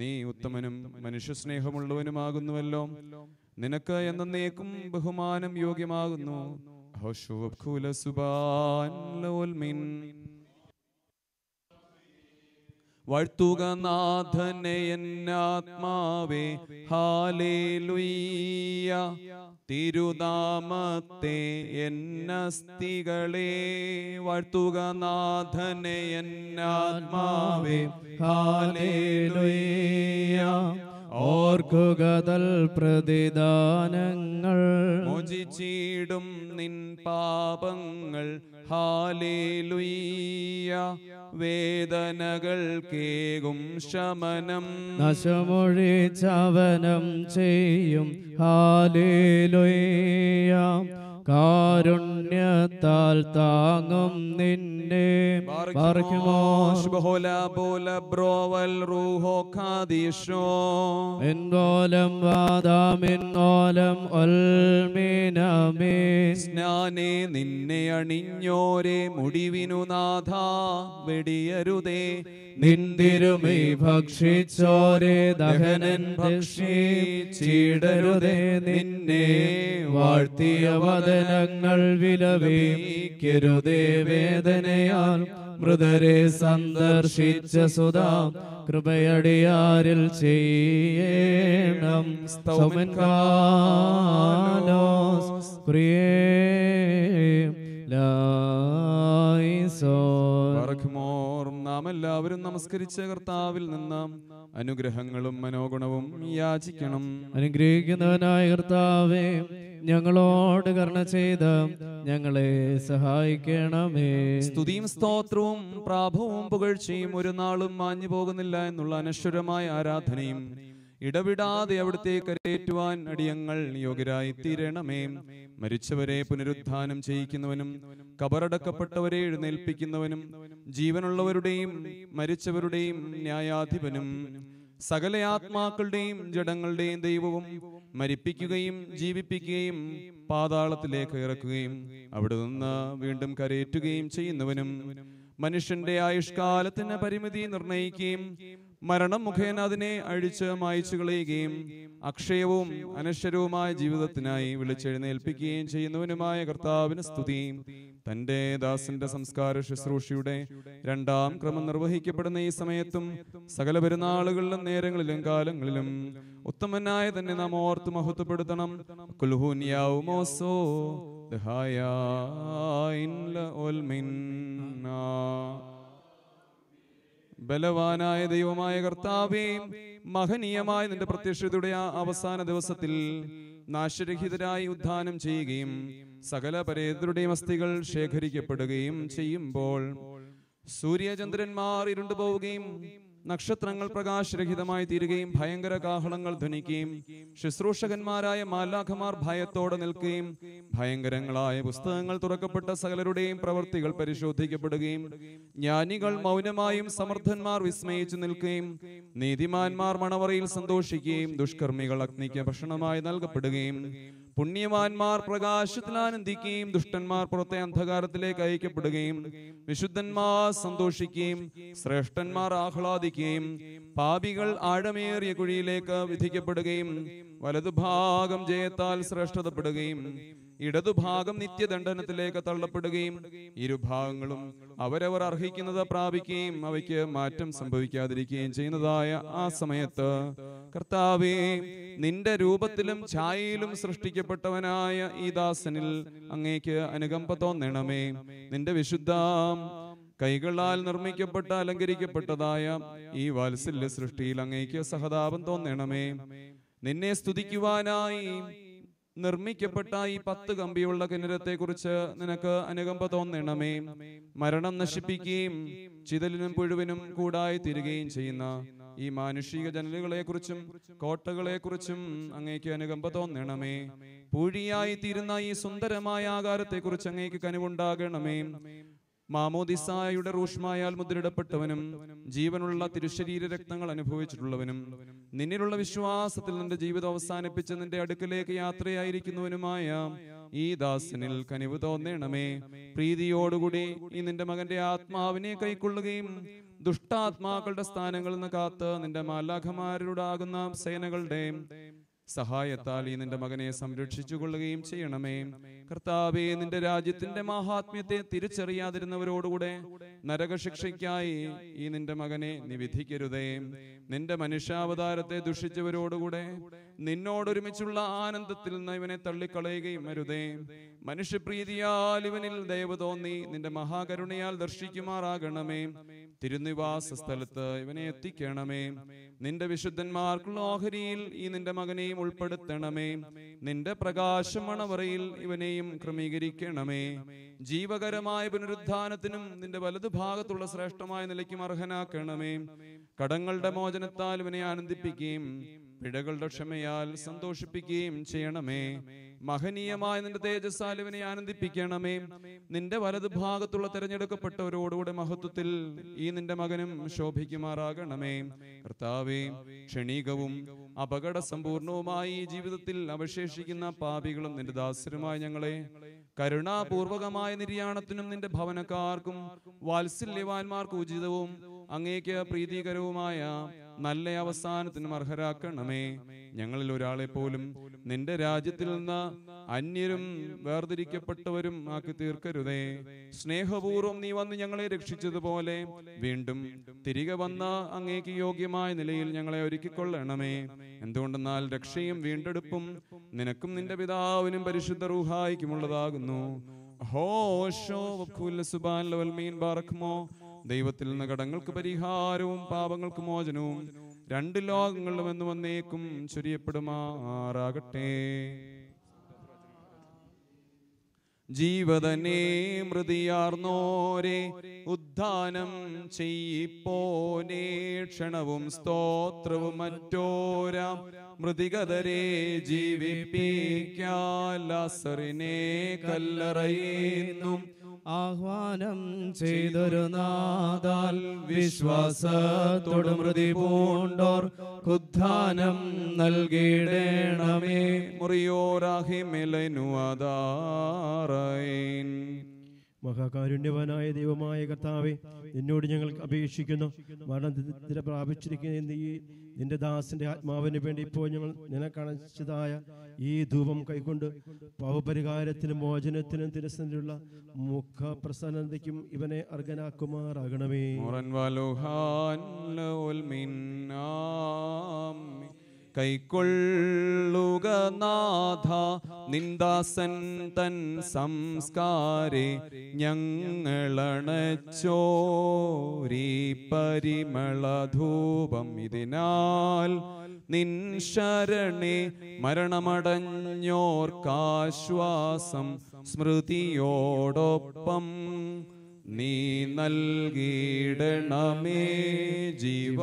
നീ ഉത്തമനും മനുഷ്യ സ്നേഹമുള്ളവനുമാകുന്നുവല്ലോ നിനക്ക് എന്നേക്കും ബഹുമാനം യോഗ്യമാകുന്നു. വാഴ്ത്തുക നാഥനെ എന്നാത്മാവേ. ഹാലേലുയ്യ. തിരുനാമത്തെ എന്നസ്തികളെ. വാഴ്ത്തുക നാഥനെ എന്നാത്മാവേ. ഹാലേലുയ്യ. ഓർക്കുക തൽ പ്രതിദാനങ്ങൾ. മോചിച്ചിടും നിൻ പാപങ്ങൾ. ഹാലേലുയ്യ. വേദനകൾ കേകും ശമനം. നശമൊഴിച്ചവനം ചെയ്യും. ഹാലേലുയ്യ. കാരുണ്യത്താൽ താങ്ങും നിന്നെ. എന്നോലം വാദാമിന്നോലം ഒൽമീനമേ. സ്നാനെ നിന്നെ അണിഞ്ഞോരെ മുടിവിനു നാഥ വെടിയരുതേ. നിന്തിരുമൈ ഭക്ഷിച്ചോരെ ദഹനൻ ഭക്ഷിച്ചിടരുതേ നിന്നെ വാഴ്ത്തിയ വദനങ്ങൾ വിലവേക്കരുതേ വേദനയാൽ. മൃതരെ സന്ദർശിച്ച സുധാ കൃപയടിയാരിൽ ചെയ്യണം. സ്തോമൻ ലായിസോൻ പറക്കുമോർ നാം എല്ലാവരും നമസ്കരിച്ച കർത്താവിൽ നിന്ന് അനുഗ്രഹങ്ങളും മനോഗുണവും യാചിക്കണം. അനുഗ്രഹിക്കുന്നവനായ കർത്താവേ ഞങ്ങളോട് കരുണ ചെയ്ത് ഞങ്ങളെ സഹായിക്കണമേ. സ്തുതിയും സ്തോത്രവും പ്രാഭവും പുകഴ്ചയും ഒരു നാളും മാഞ്ഞു പോകുന്നില്ല എന്നുള്ള അനശ്വരമായ ആരാധനയും ഇടവിടാതെ അവിടുത്തെ കരയേറ്റുവാൻ അടിയങ്ങൾ യോഗ്യരായി തീരണമേ മരിച്ചവരെ പുനരുദ്ധാനം ചെയ്യിക്കുന്നവനും കബറടക്കപ്പെട്ടവരെ എഴുന്നേൽപ്പിക്കുന്നവനും ജീവനുള്ളവരുടെയും മരിച്ചവരുടെയും ന്യായാധിപനും സകല ആത്മാക്കളുടെയും ജഡങ്ങളുടെയും ദൈവവും മരിപ്പിക്കുകയും ജീവിപ്പിക്കുകയും പാതാളത്തിലേക്ക് ഇറക്കുകയും അവിടെ നിന്ന് വീണ്ടും കരയേറ്റുകയും ചെയ്യുന്നവനും മനുഷ്യന്റെ ആയുഷ്കാലത്തിന് പരിമിതി നിർണയിക്കുകയും മരണം മുഖേന അതിനെ അഴിച്ച് മായച്ചു കളയുകയും അക്ഷയവും അനശ്വരവുമായ ജീവിതത്തിനായി വിളിച്ചെഴുന്നേൽപ്പിക്കുകയും ചെയ്യുന്നവനുമായ കർത്താവിന് സ്തുതി. തന്റെ ദാസന്റെ സംസ്കാര ശുശ്രൂഷയുടെ രണ്ടാം ക്രമം നിർവഹിക്കപ്പെടുന്ന ഈ സമയത്തും സകല പെരുന്നാളുകളിലും നേരങ്ങളിലും കാലങ്ങളിലും ഉത്തമനായ തന്നെ നാം ഓർത്ത് മഹത്വപ്പെടുത്തണം. ദഹായ ഇൻല ഒൽമിന്ന ബലവാനായ ദൈവമായ കർത്താവേ മഹനീയമായ നിന്റെ പ്രത്യക്ഷതയുടെ ആ അവസാന ദിവസത്തിൽ നാശരഹിതരായി ഉദ്ധാനം ചെയ്യുകയും സകല പരേതരുടെയും അസ്ഥികൾ ശേഖരിക്കപ്പെടുകയും ചെയ്യുമ്പോൾ സൂര്യചന്ദ്രന്മാർ ഇരുണ്ടു പോവുകയും നക്ഷത്രങ്ങൾ പ്രകാശരഹിതമായി തീരുകയും ഭയങ്കര കാഹളങ്ങൾ ധ്വനിക്കുകയും ശുശ്രൂഷകന്മാരായ മാലാഖമാർ ഭയത്തോടെ നിൽക്കുകയും ഭയങ്കരങ്ങളായ പുസ്തകങ്ങൾ തുറക്കപ്പെട്ട സകലരുടെയും പ്രവൃത്തികൾ പരിശോധിക്കപ്പെടുകയും ജ്ഞാനികൾ മൗനമായും സമർത്ഥന്മാർ വിസ്മയിച്ചു നിൽക്കുകയും നീതിമാന്മാർ മണവറയിൽ സന്തോഷിക്കുകയും ദുഷ്കർമ്മികൾ അഗ്നിക്ക് ഭക്ഷണമായി നൽകപ്പെടുകയും പുണ്യവാന്മാർ പ്രകാശത്തിൽ ആനന്ദിക്കുകയും ദുഷ്ടന്മാർ പുറത്തെ അന്ധകാരത്തിലേക്ക് അയക്കപ്പെടുകയും വിശുദ്ധന്മാർ സന്തോഷിക്കുകയും ശ്രേഷ്ഠന്മാർ ആഹ്ലാദിക്കുകയും പാപികൾ ആഴമേറിയ കുഴിയിലേക്ക് വിധിക്കപ്പെടുകയും വലതുഭാഗം ജയത്താൽ ശ്രേഷ്ഠതപ്പെടുകയും ഇടതുഭാഗം നിത്യദണ്ഡനത്തിലേക്ക് തള്ളപ്പെടുകയും ഇരുഭാഗങ്ങളും അവരവർ അർഹിക്കുന്നത് പ്രാപിക്കുകയും അവയ്ക്ക് മാറ്റം സംഭവിക്കാതിരിക്കുകയും ചെയ്യുന്നതായ ആ സമയത്ത് കർത്താവേ നിന്റെ രൂപത്തിലും ഛായയിലും സൃഷ്ടിക്കപ്പെട്ടവനായ ഈ ദാസനിൽ അങ്ങേക്ക് അനുകമ്പ തോന്നണമേ. നിന്റെ വിശുദ്ധ കൈകളാൽ നിർമ്മിക്കപ്പെട്ട അലങ്കരിക്കപ്പെട്ടതായ ഈ വാത്സല്യ സൃഷ്ടിയിൽ അങ്ങേക്ക് സഹതാപം തോന്നണമേ. നിന്നെ സ്തുതിക്കുവാനായി നിർമ്മിക്കപ്പെട്ട ഈ പത്ത് കമ്പിയുള്ള കിന്നരത്തെ കുറിച്ച് നിനക്ക് അനുകമ്പ തോന്നണമേ. മരണം നശിപ്പിക്കുകയും ചിതലിനും പുഴുവിനും കൂടായി തീരുകയും ചെയ്യുന്ന ഈ മാനുഷിക ജനലുകളെ കുറിച്ചും കോട്ടകളെ കുറിച്ചും അങ്ങേക്ക് അനുകമ്പ തോന്നണമേ. പൂഴിയായി തീരുന്ന ഈ സുന്ദരമായ ആകാരത്തെ കുറിച്ച് അങ്ങേക്ക് കനിവുണ്ടാകണമേ. മാമോദിസായുടെ റൂഷ്മായാൽ മുദ്രയിടപ്പെട്ടവനും ജീവനുള്ള തിരുശരീര രക്തങ്ങൾ അനുഭവിച്ചിട്ടുള്ളവനും നിന്നിലുള്ള വിശ്വാസത്തിൽ നിന്റെ ജീവിതം അവസാനിപ്പിച്ച് നിന്റെ അടുക്കലേക്ക് യാത്രയായിരിക്കുന്നവനുമായ ഈ ദാസനിൽ കനിവ് തോന്നേണമേ. പ്രീതിയോടുകൂടി ഈ നിന്റെ മകന്റെ ആത്മാവിനെ കൈക്കൊള്ളുകയും ദുഷ്ടാത്മാക്കളുടെ സ്ഥാനങ്ങളിൽ നിന്ന് കാത്ത് നിന്റെ മാലാഖമാരുടാകുന്ന സേനകളുടെ സഹായത്താൽ ഈ നിന്റെ മകനെ സംരക്ഷിച്ചുകൊള്ളുകയും ചെയ്യണമേ. കർത്താവേ നിന്റെ രാജ്യത്തിന്റെ മഹാത്മ്യത്തെ തിരിച്ചറിയാതിരുന്നവരോടുകൂടെ നരകശിക്ഷയ്ക്കായി ഈ നിന്റെ മകനെ നിവിധിക്കരുതേ. നിന്റെ മനുഷ്യാവതാരത്തെ ദുഷിച്ചവരോടുകൂടെ നിന്നോടൊരുമിച്ചുള്ള ആനന്ദത്തിൽ നിന്ന് ഇവനെ തള്ളിക്കളയുകയും അരുതേ മനുഷ്യപ്രീതിയാൽ ഇവനിൽ ദയവ് തോന്നി നിന്റെ മഹാകരുണയാൽ ദർശിക്കുമാറാകണമേ. തിരുനിവാസ സ്ഥലത്ത് ഇവനെ എത്തിക്കണമേ. നിന്റെ വിശുദ്ധന്മാർക്കുള്ള ഓഹരിയിൽ ഈ നിന്റെ മകനെയും ഉൾപ്പെടുത്തണമേ. നിന്റെ പ്രകാശമണവറയിൽ ഇവനെയും ക്രമീകരിക്കണമേ. ജീവകരമായ പുനരുദ്ധാനത്തിനും നിന്റെ വലതുഭാഗത്തുള്ള ശ്രേഷ്ഠമായ നിലയ്ക്കും അർഹനാക്കണമേ. കടങ്ങളുടെ മോചനത്താൽ ഇവനെ ആനന്ദിപ്പിക്കുകയും പിഴകളുടെ ക്ഷമയാൽ സന്തോഷിപ്പിക്കുകയും ചെയ്യണമേ. മഹനീയമായ നിന്റെ തേജസ്സാലുവിനെ ആനന്ദിപ്പിക്കണമേ. നിന്റെ വലതുഭാഗത്തുള്ള തെരഞ്ഞെടുക്കപ്പെട്ടവരോടുകൂടെ മഹത്വത്തിൽ ഈ നിന്റെ മകനും ശോഭിക്കുമാറാകണമേ. കർത്താവേ ക്ഷണീകവും അപകട സമ്പൂർണവുമായി ജീവിതത്തിൽ അവശേഷിക്കുന്ന പാപികളും നിന്റെ ദാസരുമായ ഞങ്ങളെ. കരുണാപൂർവകമായ നിര്യാണത്തിനും നിന്റെ ഭവനക്കാർക്കും വാത്സല്യവാന്മാർക്ക് ഉചിതവും അങ്ങേക്ക് പ്രീതികരവുമായ നല്ല അവസാനത്തിനും അർഹരാക്കണമേ. ഞങ്ങളിൽ ഒരാളെ പോലും നിന്റെ രാജ്യത്തിൽ നിന്ന് അന്യരും വേർതിരിക്കപ്പെട്ടവരും ആക്കി തീർക്കരുതേ. സ്നേഹപൂർവം നീ വന്ന് ഞങ്ങളെ രക്ഷിച്ചതുപോലെ വീണ്ടും തിരികെ വന്ന അങ്ങേക്ക് യോഗ്യമായ നിലയിൽ ഞങ്ങളെ ഒരുക്കിക്കൊള്ളണമേ. എന്തുകൊണ്ടെന്നാൽ രക്ഷയും വീണ്ടെടുപ്പും നിനക്കും നിന്റെ പിതാവിനും പരിശുദ്ധ റൂഹായിക്കുമുള്ളതാകുന്നു. ഹോ ഓഷോ സുബാൻ ലവൽ മീൻ ദൈവത്തിൽ നിന്ന് കടങ്ങൾക്ക് പരിഹാരവും പാപങ്ങൾക്ക് മോചനവും രണ്ട് ലോകങ്ങളിലും എന്ന് വന്നേക്കും ചൊരിയപ്പെടുമാറാകട്ടെ. ജീവതനെ മൃതിയാർന്നോരെ ഉദ്ധാനം ചെയ്യിപ്പോനേ ക്ഷണവും സ്തോത്രവും മറ്റോരാം മൃതികതരെ ജീവിപ്പിക്കാസറിനെ കല്ലറയുന്നും. ആഹ്വാനം ചെയ്തൊരു നാദാൽ വിശ്വാസത്തോട് മൃതി പൂണ്ടോർ ഉദ്ധാനം നൽകിയിടേണമേ. മുറിയോറാഹിമെലനുവാദാറൈൻ മഹാകാരുണ്യവാനായ ദൈവമായ കർത്താവെ നിന്നോട് ഞങ്ങൾ അപേക്ഷിക്കുന്നു. മരണത്തിര പ്രാപിച്ചിരിക്കുന്ന നീ നിന്റെ ദാസന്റെ ആത്മാവിന് വേണ്ടി ഇപ്പോൾ ഞങ്ങൾ നിനക്കണച്ചതായ ഈ ധൂപം കൈക്കൊണ്ട് പാവപരിഹാരത്തിനും മോചനത്തിനും തിരസനുള്ള മുഖ പ്രസന്നതയ്ക്കും ഇവനെ അർഹനാക്കുമാറാകണമേ. കൈക്കൊള്ളുക നാഥ നിന്ദാസൻ തൻ സംസ്കാരെ ഞങ്ങളണച്ചോരീ പരിമളധൂപം ഇതിനാൽ നിൻ ശരണേ മരണമടഞ്ഞോർക്കാശ്വാസം സ്മൃതിയോടൊപ്പം നീ നൽകിയിടണമേ ജീവ.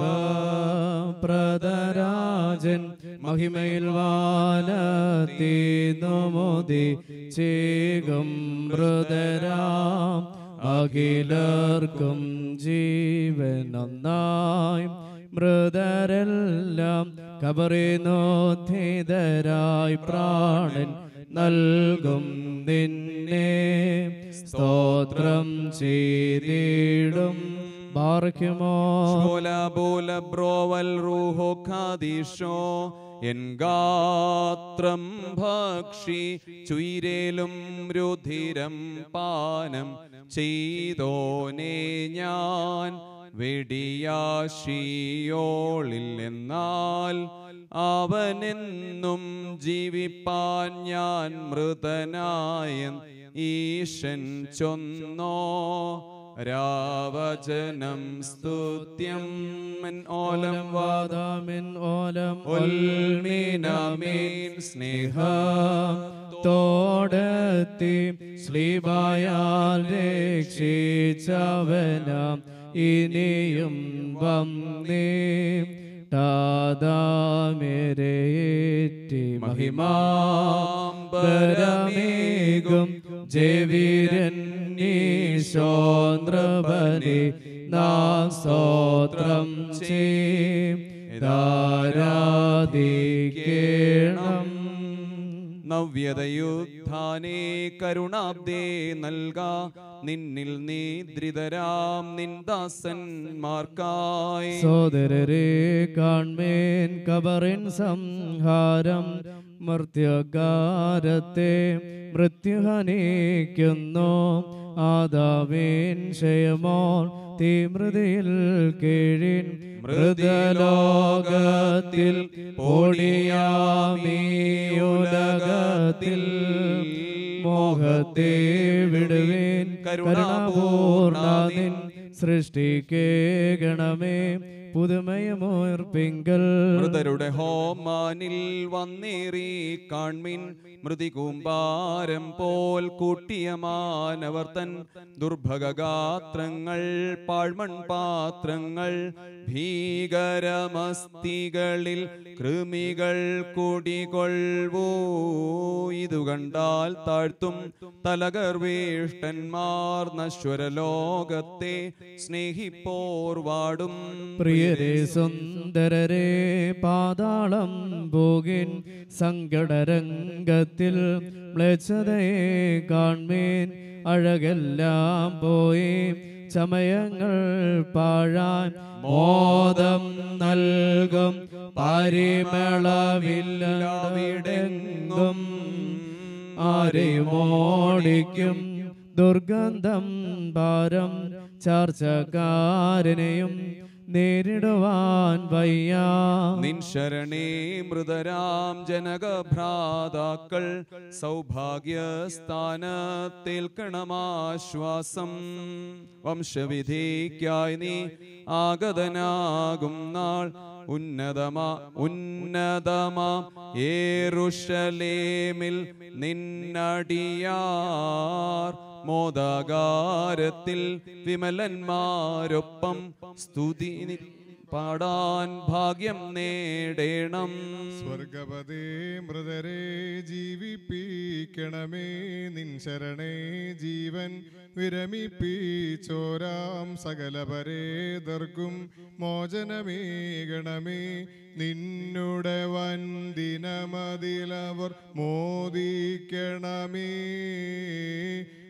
പ്രദരാജൻ മഹിമയിൽ വാലത്തി നോമോദി. ചേകം മൃതരാം അഖിലർക്കും ജീവൻ ഒന്നായി മൃതരെല്ലാം കബറിനോദ്ധിതരായി പ്രാണൻ നൽകും നിന്നെ. സ്തോത്രം ചെയ്തിടും. ബാർക്കുമോ ബോല ബ്രോവൽ റൂഹോ ഖാദിഷോ. എൻ ഗാത്രം ഭക്ഷി ചുയിരേലും രുധിരം പാനം ചെയ്തോനെ ഞാൻ. വെടിയാശിയോളിൽ എന്നാൽ അവനെന്നും ജീവിപ്പാൻ ഞാൻ മൃതനായ ഈശൻ ചൊന്നോ. രാവചനം സ്തുത്യം ഓലം വാദാമിൻ ഓലം ഉൽമീനമീൻ സ്നേഹ. തോടത്തി ശ്രീബായാൽ രക്ഷിച്ചവനാം ഇനിയും വന്നേ. താതാമേരേറ്റി മഹിമാംബരമേകും ജയവീരൻ ഈശോന്ദ്രബനെ നാം സ്തോത്രം ചെയ്യും. ധാരാധിക്കേണം നവ്യതയുദ്ധാനേ കരുണാബ്ദേ നൽക. നിന്നിൽ നീ ധൃതരാം നിന്ദാസന്മാർക്കായി സോദരരെ കാൺമേൻ കബറിൻ സംഹാരം. മർത്യകാരത്തെ മൃത്യുഹനിക്കുന്നു. ആദാവേൻ ക്ഷയമോൾ തീമൃതിയിൽ കീഴിൻ മൃതലോകത്തിൽ ഓടിയാമീയുലകത്തിൽ മോഹത്തെ വിടുവേൻ കരുണാപൂർണാനിൻ സൃഷ്ടിക്കേ ഗണമേ. പുതുമയമോർപ്പിങ്കൽ. മൃതരുടെ ഹോമാനിൽ വന്നേറി കാൺമിൻ മൃതികൂമ്പാരം പോൽ കൂട്ടിയ മാനവർ തൻ ദുർഭഗാത്രങ്ങൾ പാഴ്മൺ പാത്രങ്ങൾ ഭീകരമസ്തികളിൽ കൃമികൾ കുടികൊള്ളൂ ഇതു കണ്ടാൽ താഴ്ത്തും തലകർവേഷ്ടന്മാർ നശ്വരലോകത്തെ സ്നേഹിപ്പോർ വാടും. പ്രിയരെ സുന്ദരരെ പാതാളം പോകിൻ സങ്കടരംഗത്തിൽ മ്ലേച്ഛതയെ കാൺമീൻ അഴകെല്ലാം പോയി ചമയങ്ങൾ പാഴാൻ മോദം നൽകും പരിമളവില്ലവിടെങ്കും ആരെയുമോടിക്കും ദുർഗന്ധം ഭാരം ചാർച്ചക്കാരനെയും നേരിടുവാൻ വയ്യ. നിൻ ശരണേ മൃതരാം ജനകഭ്രാതാക്കൾ സൗഭാഗ്യസ്ഥാനത്തേൽക്കണമാശ്വാസം വംശവിധിക്കായി നീ ആഗതനാകും നാൾ ഉന്നതമാ ഉന്നതമാ ഏറുഷലേമിൽ നിന്നടിയാർ. മോദാകാരത്തിൽ വിമലന്മാരൊപ്പം സ്തുതി പാടാൻ ഭാഗ്യം നേടേണം. സ്വർഗപതേ മൃതരെ ജീവിപ്പിക്കണമേ. നിൻ ശരണേ ജീവൻ വിരമിപ്പിച്ചോരാം. സകല പരേതർക്കും മോചനമേകണമേ. നിന്നുടെ വന്ദിനമതിലവർ മോദിക്കണമേ.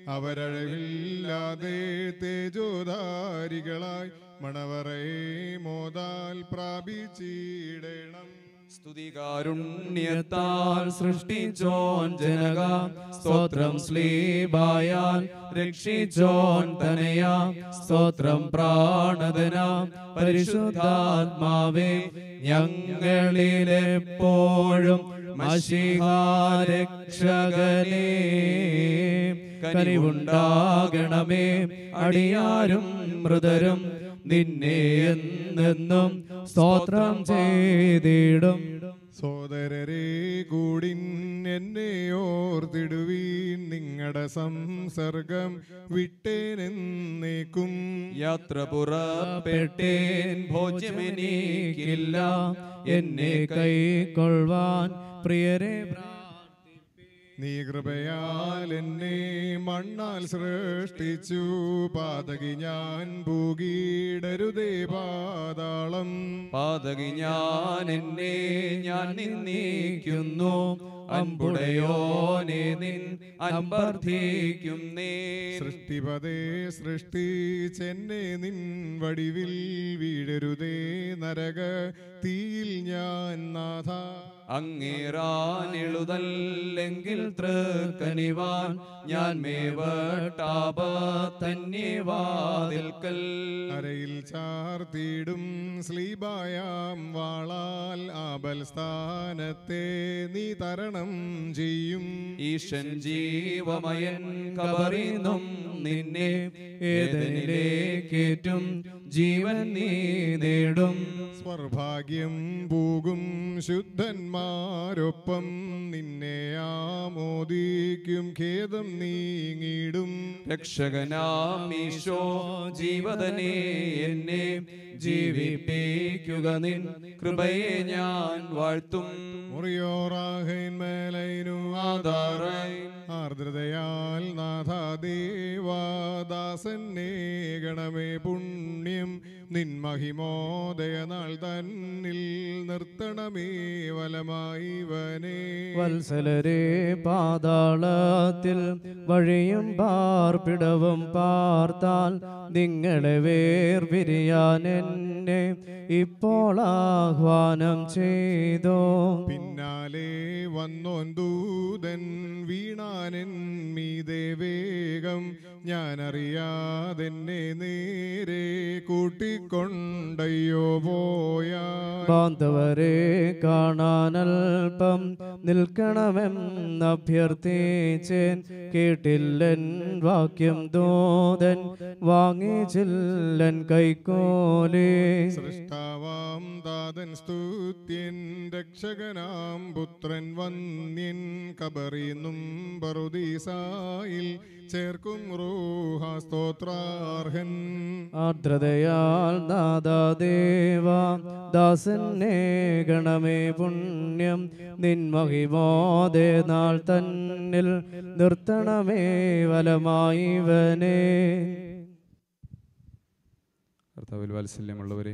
അവരഴവില്ലാതെ തേജോധാരികളായി മണവറയെ മോദാൽ പ്രാപിച്ചിടണം. സ്തുതികാരുണ്യത്താൽ സൃഷ്ടിച്ചോൻ ജനക സ്തോത്രം സ്ലീബായാൽ രക്ഷിച്ചോൻ തനയാ സ്തോത്രം പ്രാണതന പരിശുദ്ധാത്മാവേ ഞങ്ങളിലെപ്പോഴും മഷിഹാരക്ഷകനേ. കനിവുണ്ടാകണമേ അടിയാരും മൃതരും നിന്നെ എന്നെന്നും സ്തോത്രം ചെയ്തിടും. സോദരരെ കൂടിൻ എന്നെ ഓർത്തിടുവീൻ. നിങ്ങളുടെ സംസർഗം വിട്ടേനെന്നേക്കും. യാത്ര പുറപ്പെട്ടേൻ ഭോജ്യമെനിക്കില്ല. എന്നെ കൈക്കൊള്ളുവാൻ പ്രിയരെ നീ കൃപയാൽ എന്നെ മണ്ണാൽ സൃഷ്ടിച്ചു. പാതകി ഞാൻ ഭൂകീടരുതേ പാതാളം. പാതകി ഞാൻ എന്നെ ഞാൻ നിന്ദിക്കുന്നു. അമ്പുടയോനെ നിൻ അമ്പർദ്ധിക്കും നേ സൃഷ്ടിപതേ സൃഷ്ടിച്ചെന്നെ നിൻ വടിവിൽ വീഴരുതേ. നരക തീയിൽ ഞാൻ നാഥ. അങ്ങേറാനെഴുതല്ലെങ്കിൽ തൃക്കനിവാൻ ഞാൻ മേവട്ടാപ തന്നെ വാതിൽക്കൽ അരയിൽ ചാർത്തിയിടും സ്ലീബായാം വാളാൽ ആബൽ സ്ഥാനത്തെ നീ തരണം ചെയ്യും. ഈശൻ ജീവമയൻ കബറിന്നും നിന്നെ ഏതനിലേക്കേറ്റും ജീവൻ നീ നേടും. സ്വർഭാഗ്യം പോകും ശുദ്ധന്മാരൊപ്പം നിന്നെ ആമോദിക്കും ഖേദം നീങ്ങിടും രക്ഷകനാം ഈശോ ജീവതനെ എന്നെ ജീവിപ്പിക്കുക നിൻ കൃപയെ ഞാൻ വാഴ്ത്തും. മുറിയോറാഹേന്മേലൈനു ആധാറായി. ആർദ്രതയാൽ നാഥാദേവാദാസന്നെ ഗണമേ പുണ്യം. നിൻ മഹിമോദയനാൾ തന്നിൽ നിർത്തണമേ വലമായി വനേ വത്സലരെ പാതാളത്തിൽ വഴിയും പാർപ്പിടവും പാർത്താൽ നിങ്ങളെ വേർപിരിയാൻ എന്നെ ഇപ്പോൾ ആഹ്വാനം ചെയ്തോ. പിന്നാലെ വന്നോൻ ദൂതൻ വീണാനൻ മീതെ വേഗം. ഞാൻ നേരെ നേരെ കൂട്ടിക്കൊണ്ടയ്യോ പോയ ബാന്ധവരെ കാണാനൽപ്പം നിൽക്കണമെന്ന് അഭ്യർത്ഥിച്ചേൻ. കേട്ടില്ലൻ വാക്യം ദൂതൻ വാങ്ങിച്ചില്ലൻ കൈക്കോലേ. സൃഷ്ടാവാം താതൻ സ്തുത്യൻ രക്ഷകനാം പുത്രൻ വന്യൻ കബറിന്നും ബറുദീസായിൽ ചേർക്കും റൂഹാസ്തോത്രാർഹൻ ആർദ്രതയാൽ നാദാദേവ ദാസനെ ഗണമേ പുണ്യം. നിൻ മഹിമോദേ നാൾ തന്നിൽ നിർത്തണമേ വലമായി വനേ കർത്താവിൽ വാത്സല്യമുള്ളവരെ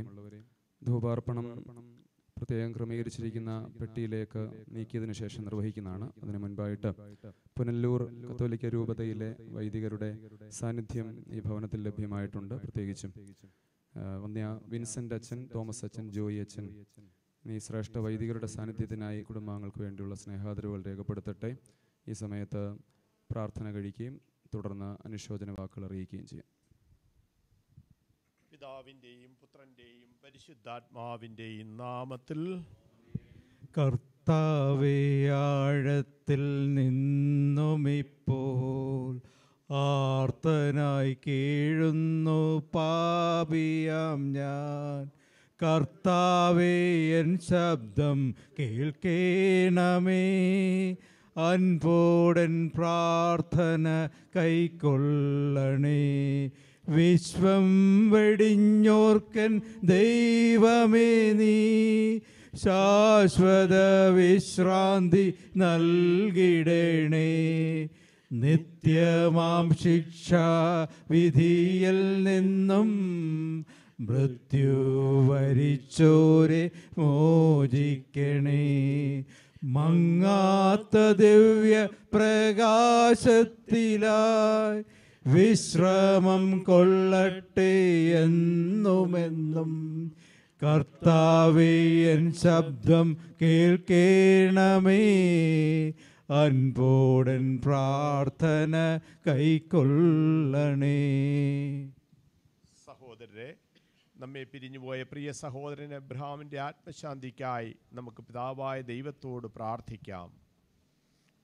ധൂപാർപ്പണം പ്രത്യേകം ക്രമീകരിച്ചിരിക്കുന്ന പെട്ടിയിലേക്ക് നീക്കിയതിനു ശേഷം നിർവഹിക്കുന്നതാണ്. അതിനു മുൻപായിട്ട് പുനല്ലൂർ കത്തോലിക്ക രൂപതയിലെ വൈദികരുടെ സാന്നിധ്യം ഈ ഭവനത്തിൽ ലഭ്യമായിട്ടുണ്ട്. പ്രത്യേകിച്ചും വന്യ വിൻസെന്റ് അച്ഛൻ തോമസ് അച്ഛൻ ജോയി അച്ഛൻ ഈ ശ്രേഷ്ഠ വൈദികരുടെ സാന്നിധ്യത്തിനായി കുടുംബാംഗങ്ങൾക്ക് വേണ്ടിയുള്ള സ്നേഹാദരവുകൾ രേഖപ്പെടുത്തട്ടെ. ഈ സമയത്ത് പ്രാർത്ഥന കഴിക്കുകയും തുടർന്ന് അനുശോചന വാക്കുകൾ അറിയിക്കുകയും ചെയ്യും. പിതാവിന്റെയും പുത്രന്റെയും പരിശുദ്ധാത്മാവിന്റെയും നാമത്തിൽ കർത്താവേ ആഴത്തിൽ നിന്നുമിപ്പോൾ ആർത്തനായി കീഴുന്നു പാപിയാം ഞാൻ. കർത്താവേ എൻ ശബ്ദം കേൾക്കേണമേ. അൻപോടൻ പ്രാർത്ഥന കൈക്കൊള്ളണേ. വിശ്വം വെടിഞ്ഞോർക്കൻ ദൈവമേ നീ. ശാശ്വത വിശ്രാന്തി നൽകിടണേ. നിത്യമാം ശിക്ഷ വിധിയിൽ നിന്നും മൃത്യു വരിച്ചോരെ മോചിക്കണേ. മങ്ങാത്ത ദിവ്യ പ്രകാശത്തിലായി വിശ്രമം കൊള്ളട്ടെ എന്നുമെന്നും കർത്താവേ എൻ ശബ്ദം കേൾക്കേണമേ. അൻപോടൻ പ്രാർത്ഥന കൈക്കൊള്ളണേ. സഹോദരരെ നമ്മെ പിരിഞ്ഞുപോയ പ്രിയ സഹോദരൻ എബ്രഹാമിന്റെ ആത്മശാന്തിക്കായി നമുക്ക് പിതാവായ ദൈവത്തോട് പ്രാർത്ഥിക്കാം.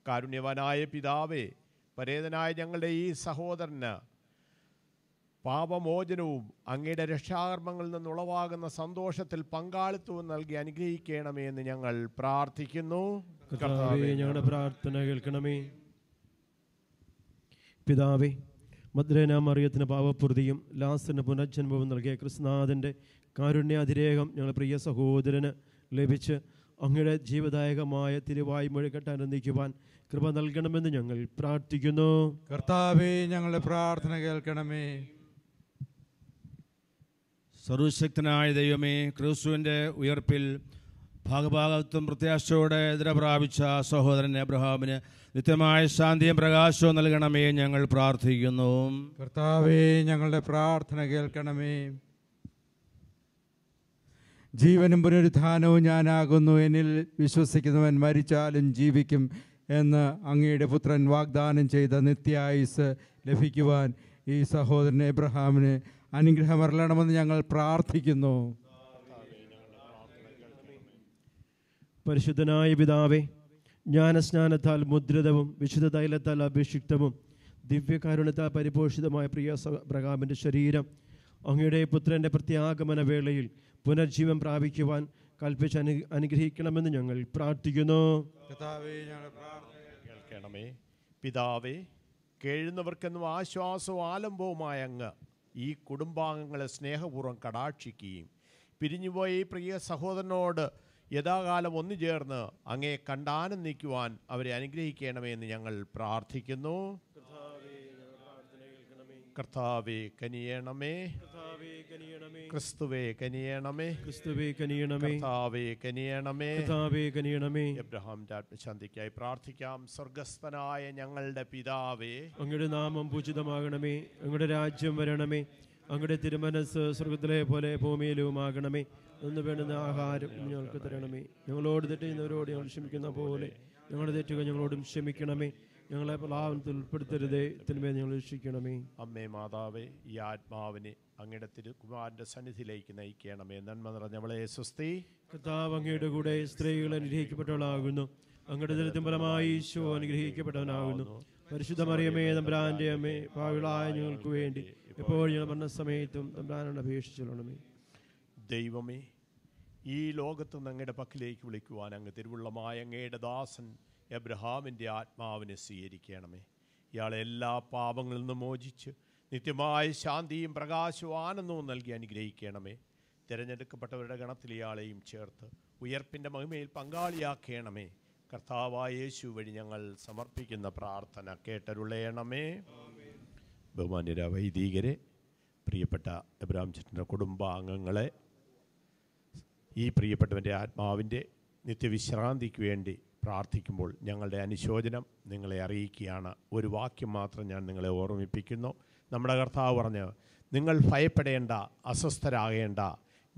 കാരുണ്യവാനായ പിതാവേ പരേതനായ ഞങ്ങളുടെ ഈ സഹോദരന് പാപമോചനവും അങ്ങയുടെ രക്ഷാകർമ്മങ്ങളിൽ നിന്നുളവാകുന്ന സന്തോഷത്തിൽ പങ്കാളിത്തവും നൽകി അനുഗ്രഹിക്കണമേ എന്ന് ഞങ്ങൾ പ്രാർത്ഥിക്കുന്നു. ഞങ്ങളുടെ പ്രാർത്ഥന കേൾക്കണമേ. പിതാവേ മദ്രേന മറിയത്തിന് പാവപ്രതിയും ലാസ്റ്റിന് പുനർജന്മവും നൽകിയ കൃഷ്ണനാഥന്റെ കാരുണ്യാതിരേകം ഞങ്ങളുടെ പ്രിയ സഹോദരന് ലഭിച്ച് അങ്ങയുടെ ജീവദായകമായ തിരുവായ്മൊഴി മൊഴികെട്ടാനന്ദിക്കുവാൻ കൃപ നൽകണമെന്ന് ഞങ്ങൾ പ്രാർത്ഥിക്കുന്നു. കർത്താവെ ഞങ്ങളുടെ പ്രാർത്ഥന കേൾക്കണമേ. സർവശക്തനായ ദൈവമേ ക്രിസ്തുവിന്റെ ഉയർപ്പിൽ ഭാഗഭാഗത്വം പ്രത്യാശയോടെ എതിരെ പ്രാപിച്ച സഹോദരൻ എബ്രഹാമിന് നിത്യമായ ശാന്തിയും പ്രകാശവും നൽകണമേ ഞങ്ങൾ പ്രാർത്ഥിക്കുന്നു. കർത്താവേ ഞങ്ങളുടെ പ്രാർത്ഥന കേൾക്കണമേ. ജീവനും പുനരുദ്ധാനവും ഞാനാകുന്നു. എന്നിൽ വിശ്വസിക്കുന്നവൻ മരിച്ചാലും ജീവിക്കും. എന്ന് അങ്ങയുടെ പുത്രൻ വാഗ്ദാനം ചെയ്ത നിത്യായുസ് ലഭിക്കുവാൻ ഈ സഹോദരൻ എബ്രഹാമിന് അനുഗ്രഹമരളണമെന്ന് ഞങ്ങൾ പ്രാർത്ഥിക്കുന്നു. പരിശുദ്ധനായ പിതാവേ ജ്ഞാനസ്നാനത്താൽ മുദ്രിതവും വിശുദ്ധ തൈലത്താൽ അഭിഷിക്തവും ദിവ്യകാരുണ്യത്താൽ പരിപോഷിതമായ പ്രിയ പ്രകാമിന്റെ ശരീരം അങ്ങയുടെ പുത്രന്റെ പ്രത്യാഗമന വേളയിൽ പുനർജീവൻ പ്രാപിക്കുവാൻ കൽപ്പിച്ച് അനു അനുഗ്രഹിക്കണമെന്ന് ഞങ്ങൾ പ്രാർത്ഥിക്കുന്നു. കേൾക്കണമേ പിതാവേ കേഴുന്നവർക്കെന്നും ആശ്വാസവും ആലംബവുമായ അങ്ങ് ഈ കുടുംബാംഗങ്ങളെ സ്നേഹപൂർവം കടാക്ഷിക്കുകയും പിരിഞ്ഞുപോയ ഈ പ്രിയ സഹോദരനോട് യഥാകാലം ഒന്നു ചേർന്ന് അങ്ങേ കണ്ടാനന്ദിക്കുവാൻ അവരെ അനുഗ്രഹിക്കണമേ എന്ന് ഞങ്ങൾ പ്രാർത്ഥിക്കുന്നു. കർത്താവേ കനിയണമേ. ക്രിസ്തുവേ കനിയണമേ. ക്രിസ്തുവേ കനിയണമേ. കർത്താവേ കനിയണമേ. കർത്താവേ കനിയണമേ. എബ്രഹാം രാജ്ഞാന്തിക്കായി പ്രാർത്ഥിക്കാം. സ്വർഗസ്ഥനായ ഞങ്ങളുടെ പിതാവേ. അങ്ങയുടെ നാമം പൂജിതമാകണമേ. അങ്ങയുടെ രാജ്യം വരണമേ. അങ്ങയുടെ തിരുമനസ് സ്വർഗത്തിലെ പോലെ ഭൂമിയിലുമാകണമേ. ഒന്ന് വേണ്ടുന്ന ആഹാരം ഞങ്ങൾക്ക് തരണമേ. ഞങ്ങളോട് തെറ്റ് ചെയ്യുന്നവരോട് ഞങ്ങൾ ക്ഷമിക്കുന്ന പോലെ ഞങ്ങളുടെ തെറ്റുകൾ ഞങ്ങളോടും ക്ഷമിക്കണമേ. ഞങ്ങളെ പ്രലാപനത്തിൽ ഉൾപ്പെടുത്തരുതേ. തിന്മേ ഞങ്ങൾ രക്ഷിക്കണമേ. അമ്മേ മാതാവേ ഈ ആത്മാവിനെ അങ്ങയുടെ തിരുകുമാരന്റെ സന്നിധിയിലേക്ക് നയിക്കണമേ. നന്മ നിറഞ്ഞവളെ സ്വസ്തി. കർത്താവ് അങ്ങയുടെ കൂടെ സ്ത്രീകൾ അനുഗ്രഹിക്കപ്പെട്ടവളാകുന്നു. അങ്ങയുടെ ദരിദ്രം ഫലമായി ഈശോ അനുഗ്രഹിക്കപ്പെട്ടവനാകുന്നു. പരിശുദ്ധ മറിയമേ തമ്പ്രാന്റെ അമ്മേ പാവിളായ ഞങ്ങൾക്ക് വേണ്ടി എപ്പോഴും ഞങ്ങൾ പറഞ്ഞ സമയത്തും തമ്പ്രാനോട് അപേക്ഷിച്ചോളണമേ ദൈവമേ ഈ ലോകത്ത് നിന്ന് അങ്ങയുടെ പക്കിലേക്ക് വിളിക്കുവാൻ അങ്ങ് തിരുവുള്ളമായ അങ്ങയുടെ ദാസൻ എബ്രഹാമിന്റെ ആത്മാവിനെ സ്വീകരിക്കണമേ. ഇയാളെ എല്ലാ പാപങ്ങളിൽ നിന്നും മോചിച്ച് നിത്യമായ ശാന്തിയും പ്രകാശവും ആനന്ദവും നൽകി അനുഗ്രഹിക്കണമേ. തിരഞ്ഞെടുക്കപ്പെട്ടവരുടെ ഗണത്തിൽ ഇയാളെയും ചേർത്ത് ഉയർപ്പിന്റെ മഹിമയിൽ പങ്കാളിയാക്കണമേ. കർത്താവായ യേശു വഴി ഞങ്ങൾ സമർപ്പിക്കുന്ന പ്രാർത്ഥന കേട്ടരുളയണമേ. ബഹുമാന്യര വൈദികരെ പ്രിയപ്പെട്ട എബ്രഹാം ചേട്ടന്റെ കുടുംബാംഗങ്ങളെ ഈ പ്രിയപ്പെട്ടവന്റെ ആത്മാവിന്റെ നിത്യവിശ്രാന്തിക്ക് വേണ്ടി പ്രാർത്ഥിക്കുമ്പോൾ ഞങ്ങളുടെ അനുശോചനം നിങ്ങളെ അറിയിക്കുകയാണ്. ഒരു വാക്യം മാത്രം ഞാൻ നിങ്ങളെ ഓർമ്മിപ്പിക്കുന്നു. നമ്മുടെ കർത്താവ് പറഞ്ഞ് നിങ്ങൾ ഭയപ്പെടേണ്ട അസ്വസ്ഥരാകേണ്ട.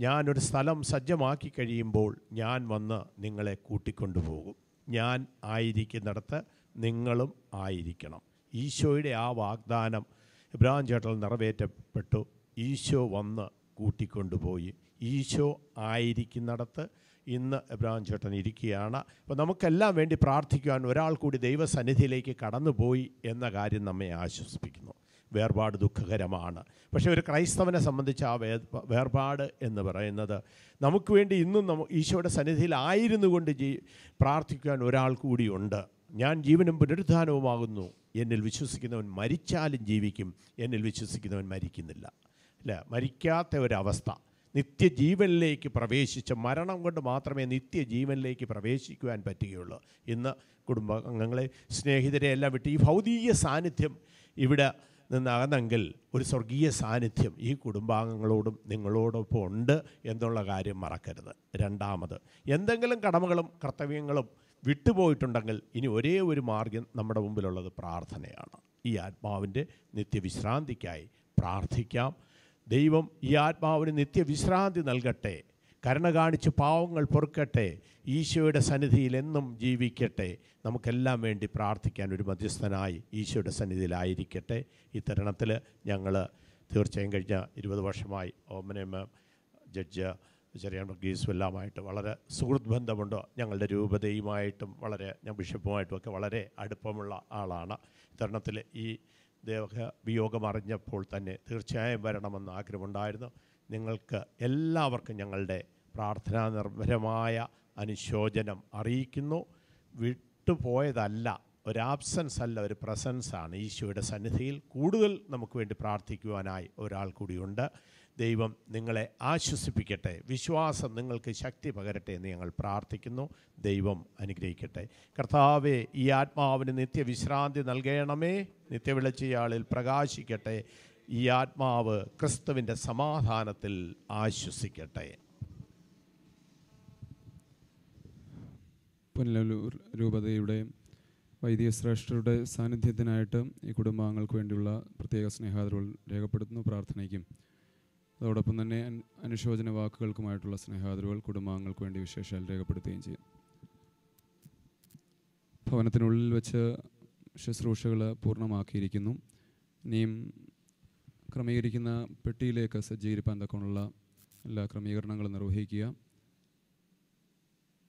ഞാനൊരു സ്ഥലം സജ്ജമാക്കി കഴിയുമ്പോൾ ഞാൻ വന്ന് നിങ്ങളെ കൂട്ടിക്കൊണ്ടുപോകും. ഞാൻ ആയിരിക്കുന്നിടത്ത് നിങ്ങളും ആയിരിക്കണം. ഈശോയുടെ ആ വാഗ്ദാനം ഇബ്രാഹിം ചേട്ടൽ നിറവേറ്റപ്പെട്ടു. ഈശോ വന്ന് കൂട്ടിക്കൊണ്ടുപോയി. ഈശോ ആയിരിക്കുന്നിടത്ത് ഇന്ന് എബ്രഹാം ചേട്ടൻ ഇരിക്കുകയാണ്. അപ്പോൾ നമുക്കെല്ലാം വേണ്ടി പ്രാർത്ഥിക്കുവാൻ ഒരാൾ കൂടി ദൈവസന്നിധിയിലേക്ക് കടന്നുപോയി എന്ന കാര്യം നമ്മെ ആശ്വസിപ്പിക്കുന്നു. വേർപാട് ദുഃഖകരമാണ്. പക്ഷേ ഒരു ക്രൈസ്തവനെ സംബന്ധിച്ച് ആ വേർപാട് എന്ന് പറയുന്നത് നമുക്ക് വേണ്ടി ഇന്നും നമു ഈശോയുടെ സന്നിധിയിലായിരുന്നു കൊണ്ട് ജീ പ്രാർത്ഥിക്കുവാൻ ഒരാൾ കൂടിയുണ്ട് ഞാൻ ജീവനും പുനരുദ്ധാനവുമാകുന്നു എന്നിൽ വിശ്വസിക്കുന്നവൻ മരിച്ചാലും ജീവിക്കും. എന്നിൽ വിശ്വസിക്കുന്നവൻ മരിക്കുന്നില്ല. അല്ല? മരിക്കാത്ത ഒരവസ്ഥ. നിത്യജീവനിലേക്ക് പ്രവേശിച്ച മരണം കൊണ്ട് മാത്രമേ നിത്യജീവനിലേക്ക് പ്രവേശിക്കുവാൻ പറ്റുകയുള്ളൂ. ഇന്ന് കുടുംബാംഗങ്ങളെ സ്നേഹിതരെ എല്ലാം വിട്ട് ഈ ഭൗതിക സാന്നിധ്യം ഇവിടെ നിന്നകന്നെങ്കിൽ ഒരു സ്വർഗീയ സാന്നിധ്യം ഈ കുടുംബാംഗങ്ങളോടും നിങ്ങളോടൊപ്പം ഉണ്ട് എന്നുള്ള കാര്യം മറക്കരുത്. രണ്ടാമത് എന്തെങ്കിലും കടമകളും കർത്തവ്യങ്ങളും വിട്ടുപോയിട്ടുണ്ടെങ്കിൽ ഇനി ഒരേ ഒരു മാർഗം നമ്മുടെ മുമ്പിലുള്ളത് പ്രാർത്ഥനയാണ്. ഈ ആത്മാവിന്റെ നിത്യവിശ്രാന്തിക്കായി പ്രാർത്ഥിക്കാം. ദൈവം ഈ ആത്മാവിന് നിത്യവിശ്രാന്തി നൽകട്ടെ. കരുണ കാണിച്ച് പാവങ്ങൾ പൊറുക്കട്ടെ. ഈശോയുടെ സന്നിധിയിൽ എന്നും ജീവിക്കട്ടെ. നമുക്കെല്ലാം വേണ്ടി പ്രാർത്ഥിക്കാൻ ഒരു മധ്യസ്ഥനായി ഈശോയുടെ സന്നിധിയിലായിരിക്കട്ടെ. ഈ തരുണത്തിൽ ഞങ്ങൾ തീർച്ചയായും കഴിഞ്ഞ ഇരുപത് വർഷമായി ഓമനമ്മ ജഡ്ജ് ചെറിയ വർഗീസും എല്ലാമായിട്ട് വളരെ സുഹൃത്ത് ബന്ധമുണ്ട്. ഞങ്ങളുടെ രൂപതയുമായിട്ടും വളരെ ഞാൻ ബിഷപ്പുമായിട്ടും ഒക്കെ വളരെ അടുപ്പമുള്ള ആളാണ്. തരുണത്തിൽ ഈ ദേവ വിയോഗം അറിഞ്ഞപ്പോൾ തന്നെ തീർച്ചയായും വരണമെന്ന് ആഗ്രഹമുണ്ടായിരുന്നു. നിങ്ങൾക്ക് എല്ലാവർക്കും ഞങ്ങളുടെ പ്രാർത്ഥനാ നിർഭരമായ അനുശോചനം അറിയിക്കുന്നു. വിട്ടുപോയതല്ല ഒരു ആബ്സൻസ് അല്ല ഒരു പ്രസൻസാണ് ഈശോയുടെ സന്നിധിയിൽ കൂടുതൽ നമുക്ക് വേണ്ടി പ്രാർത്ഥിക്കുവാനായി ഒരാൾ കൂടിയുണ്ട്. ദൈവം നിങ്ങളെ ആശ്വസിപ്പിക്കട്ടെ. വിശ്വാസം നിങ്ങൾക്ക് ശക്തി പകരട്ടെ എന്ന് ഞങ്ങൾ പ്രാർത്ഥിക്കുന്നു. ദൈവം അനുഗ്രഹിക്കട്ടെ. കർത്താവെ ഈ ആത്മാവിന് നിത്യവിശ്രാന്തി നൽകണമേ. നിത്യവിളച്ചയാളിൽ പ്രകാശിക്കട്ടെ. ഈ ആത്മാവ് ക്രിസ്തുവിന്റെ സമാധാനത്തിൽ ആശ്വസിക്കട്ടെ. പുനലൂർ രൂപതയുടെ വൈദിക ശ്രേഷ്ഠരുടെ സാന്നിധ്യത്തിനായിട്ട് ഈ കുടുംബാംഗങ്ങൾക്ക് വേണ്ടിയുള്ള പ്രത്യേക സ്നേഹാദരവുകൾ രേഖപ്പെടുത്തുന്നു. പ്രാർത്ഥനയ്ക്കും അതോടൊപ്പം തന്നെ അനുശോചന വാക്കുകൾക്കുമായിട്ടുള്ള സ്നേഹാദരവുകൾ കുടുംബാംഗങ്ങൾക്ക് വേണ്ടി വിശേഷാൽ രേഖപ്പെടുത്തുകയും ചെയ്യും. ഭവനത്തിനുള്ളിൽ വെച്ച് ശുശ്രൂഷകൾ പൂർണമാക്കിയിരിക്കുന്നു. ഇനിയും ക്രമീകരിക്കുന്ന പെട്ടിയിലേക്ക് സജ്ജീകരിപ്പാൻ തക്കമുള്ള എല്ലാ ക്രമീകരണങ്ങളും നിർവഹിക്കുക.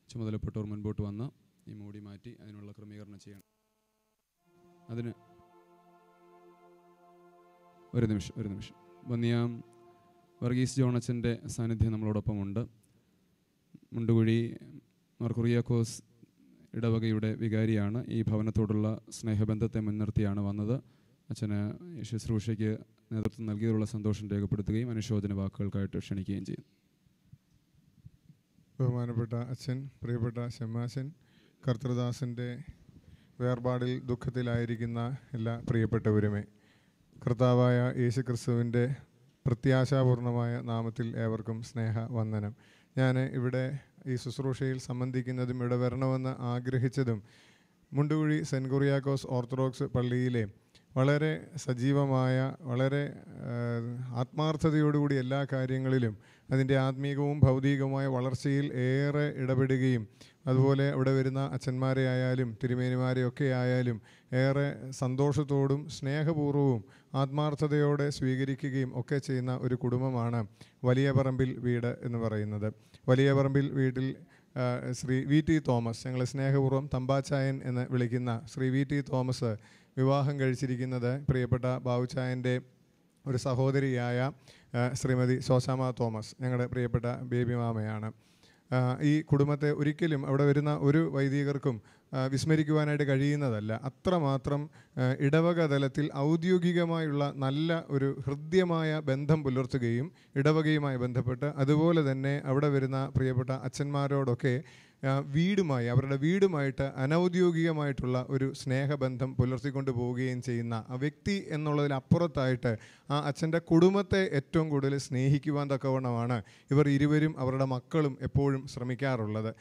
ചുമതലപ്പെട്ടവർ മുൻപോട്ട് വന്ന് ഈ മൂടി മാറ്റി അതിനുള്ള ക്രമീകരണം ചെയ്യണം. അതിന് ഒരു നിമിഷം ഒരു നിമിഷം. വന്നിയാം. വർഗീസ് ജോണച്ചന്റെ സാന്നിധ്യം നമ്മളോടൊപ്പമുണ്ട്. മുണ്ടുകുഴി മർക്കുറിയാക്കോസ് ഇടവകയുടെ വികാരിയാണ്. ഈ ഭവനത്തോടുള്ള സ്നേഹബന്ധത്തെ മുൻനിർത്തിയാണ് വന്നത്. അച്ഛന് ശുശ്രൂഷയ്ക്ക് നേതൃത്വം നൽകിയതിലുള്ള സന്തോഷം രേഖപ്പെടുത്തുകയും അനുശോചന വാക്കുകൾക്കായിട്ട് ക്ഷണിക്കുകയും ചെയ്യും. ബഹുമാനപ്പെട്ട അച്ഛൻ പ്രിയപ്പെട്ട ഷമ്മാശൻ കർത്തൃദാസന്റെ വേർപാടിൽ ദുഃഖത്തിലായിരിക്കുന്ന എല്ലാ പ്രിയപ്പെട്ടവരുമേ കർത്താവായ യേശു ക്രിസ്തുവിന്റെ പ്രത്യാശാപൂർണമായ നാമത്തിൽ ഏവർക്കും സ്നേഹ വന്ദനം ഞാൻ ഇവിടെ ഈ ശുശ്രൂഷയിൽ സംബന്ധിക്കുന്നതും ഇവിടെ വരണമെന്ന് ആഗ്രഹിച്ചതും മുണ്ടുകുഴി സെന്റ് കുറിയാക്കോസ് ഓർത്തഡോക്സ് പള്ളിയിലെ വളരെ സജീവമായ വളരെ ആത്മാർത്ഥതയോടുകൂടി എല്ലാ കാര്യങ്ങളിലും അതിന്റെ ആത്മീകവും ഭൗതികവുമായ വളർച്ചയിൽ ഏറെ ഇടപെടുകയും അതുപോലെ അവിടെ വരുന്ന അച്ഛന്മാരെ ആയാലും തിരുമേനിമാരെയൊക്കെ ആയാലും ഏറെ സന്തോഷത്തോടും സ്നേഹപൂർവവും ആത്മാർത്ഥതയോടെ സ്വീകരിക്കുകയും ഒക്കെ ചെയ്യുന്ന ഒരു കുടുംബമാണ് വലിയ പറമ്പിൽ വീട് എന്ന് പറയുന്നത്. വലിയ പറമ്പിൽ വീട്ടിൽ ശ്രീ വി ടി തോമസ് ഞങ്ങൾ സ്നേഹപൂർവം തമ്പാച്ചായൻ എന്ന് വിളിക്കുന്ന ശ്രീ വി ടി തോമസ് വിവാഹം കഴിച്ചിരിക്കുന്നത് പ്രിയപ്പെട്ട ബാബുച്ചായന്റെ ഒരു സഹോദരിയായ ശ്രീമതി ശോശാമ തോമസ് ഞങ്ങളുടെ പ്രിയപ്പെട്ട ബേബി മാമയാണ്. ഈ കുടുംബത്തെ ഒരിക്കലും അവിടെ വരുന്ന ഒരു വൈദികർക്കും വിസ്മരിക്കുവാനായിട്ട് കഴിയുന്നതല്ല. അത്രമാത്രം ഇടവക തലത്തിൽ ഔദ്യോഗികമായുള്ള നല്ല ഒരു ഹൃദ്യമായ ബന്ധം പുലർത്തുകയും ഇടവകയുമായി ബന്ധപ്പെട്ട് അതുപോലെ തന്നെ അവിടെ വരുന്ന പ്രിയപ്പെട്ട അച്ഛന്മാരോടൊക്കെ വീടുമായി അവരുടെ വീടുമായിട്ട് അനൗദ്യോഗികമായിട്ടുള്ള ഒരു സ്നേഹബന്ധം പുലർത്തിക്കൊണ്ട് പോവുകയും ചെയ്യുന്ന ആ വ്യക്തി എന്നുള്ളതിലപ്പുറത്തായിട്ട് ആ അച്ഛന്റെ കുടുംബത്തെ ഏറ്റവും കൂടുതൽ സ്നേഹിക്കുവാൻ തക്കവണ്ണമാണ് ഇവർ ഇരുവരും അവരുടെ മക്കളും എപ്പോഴും ശ്രമിക്കാറുള്ളത്.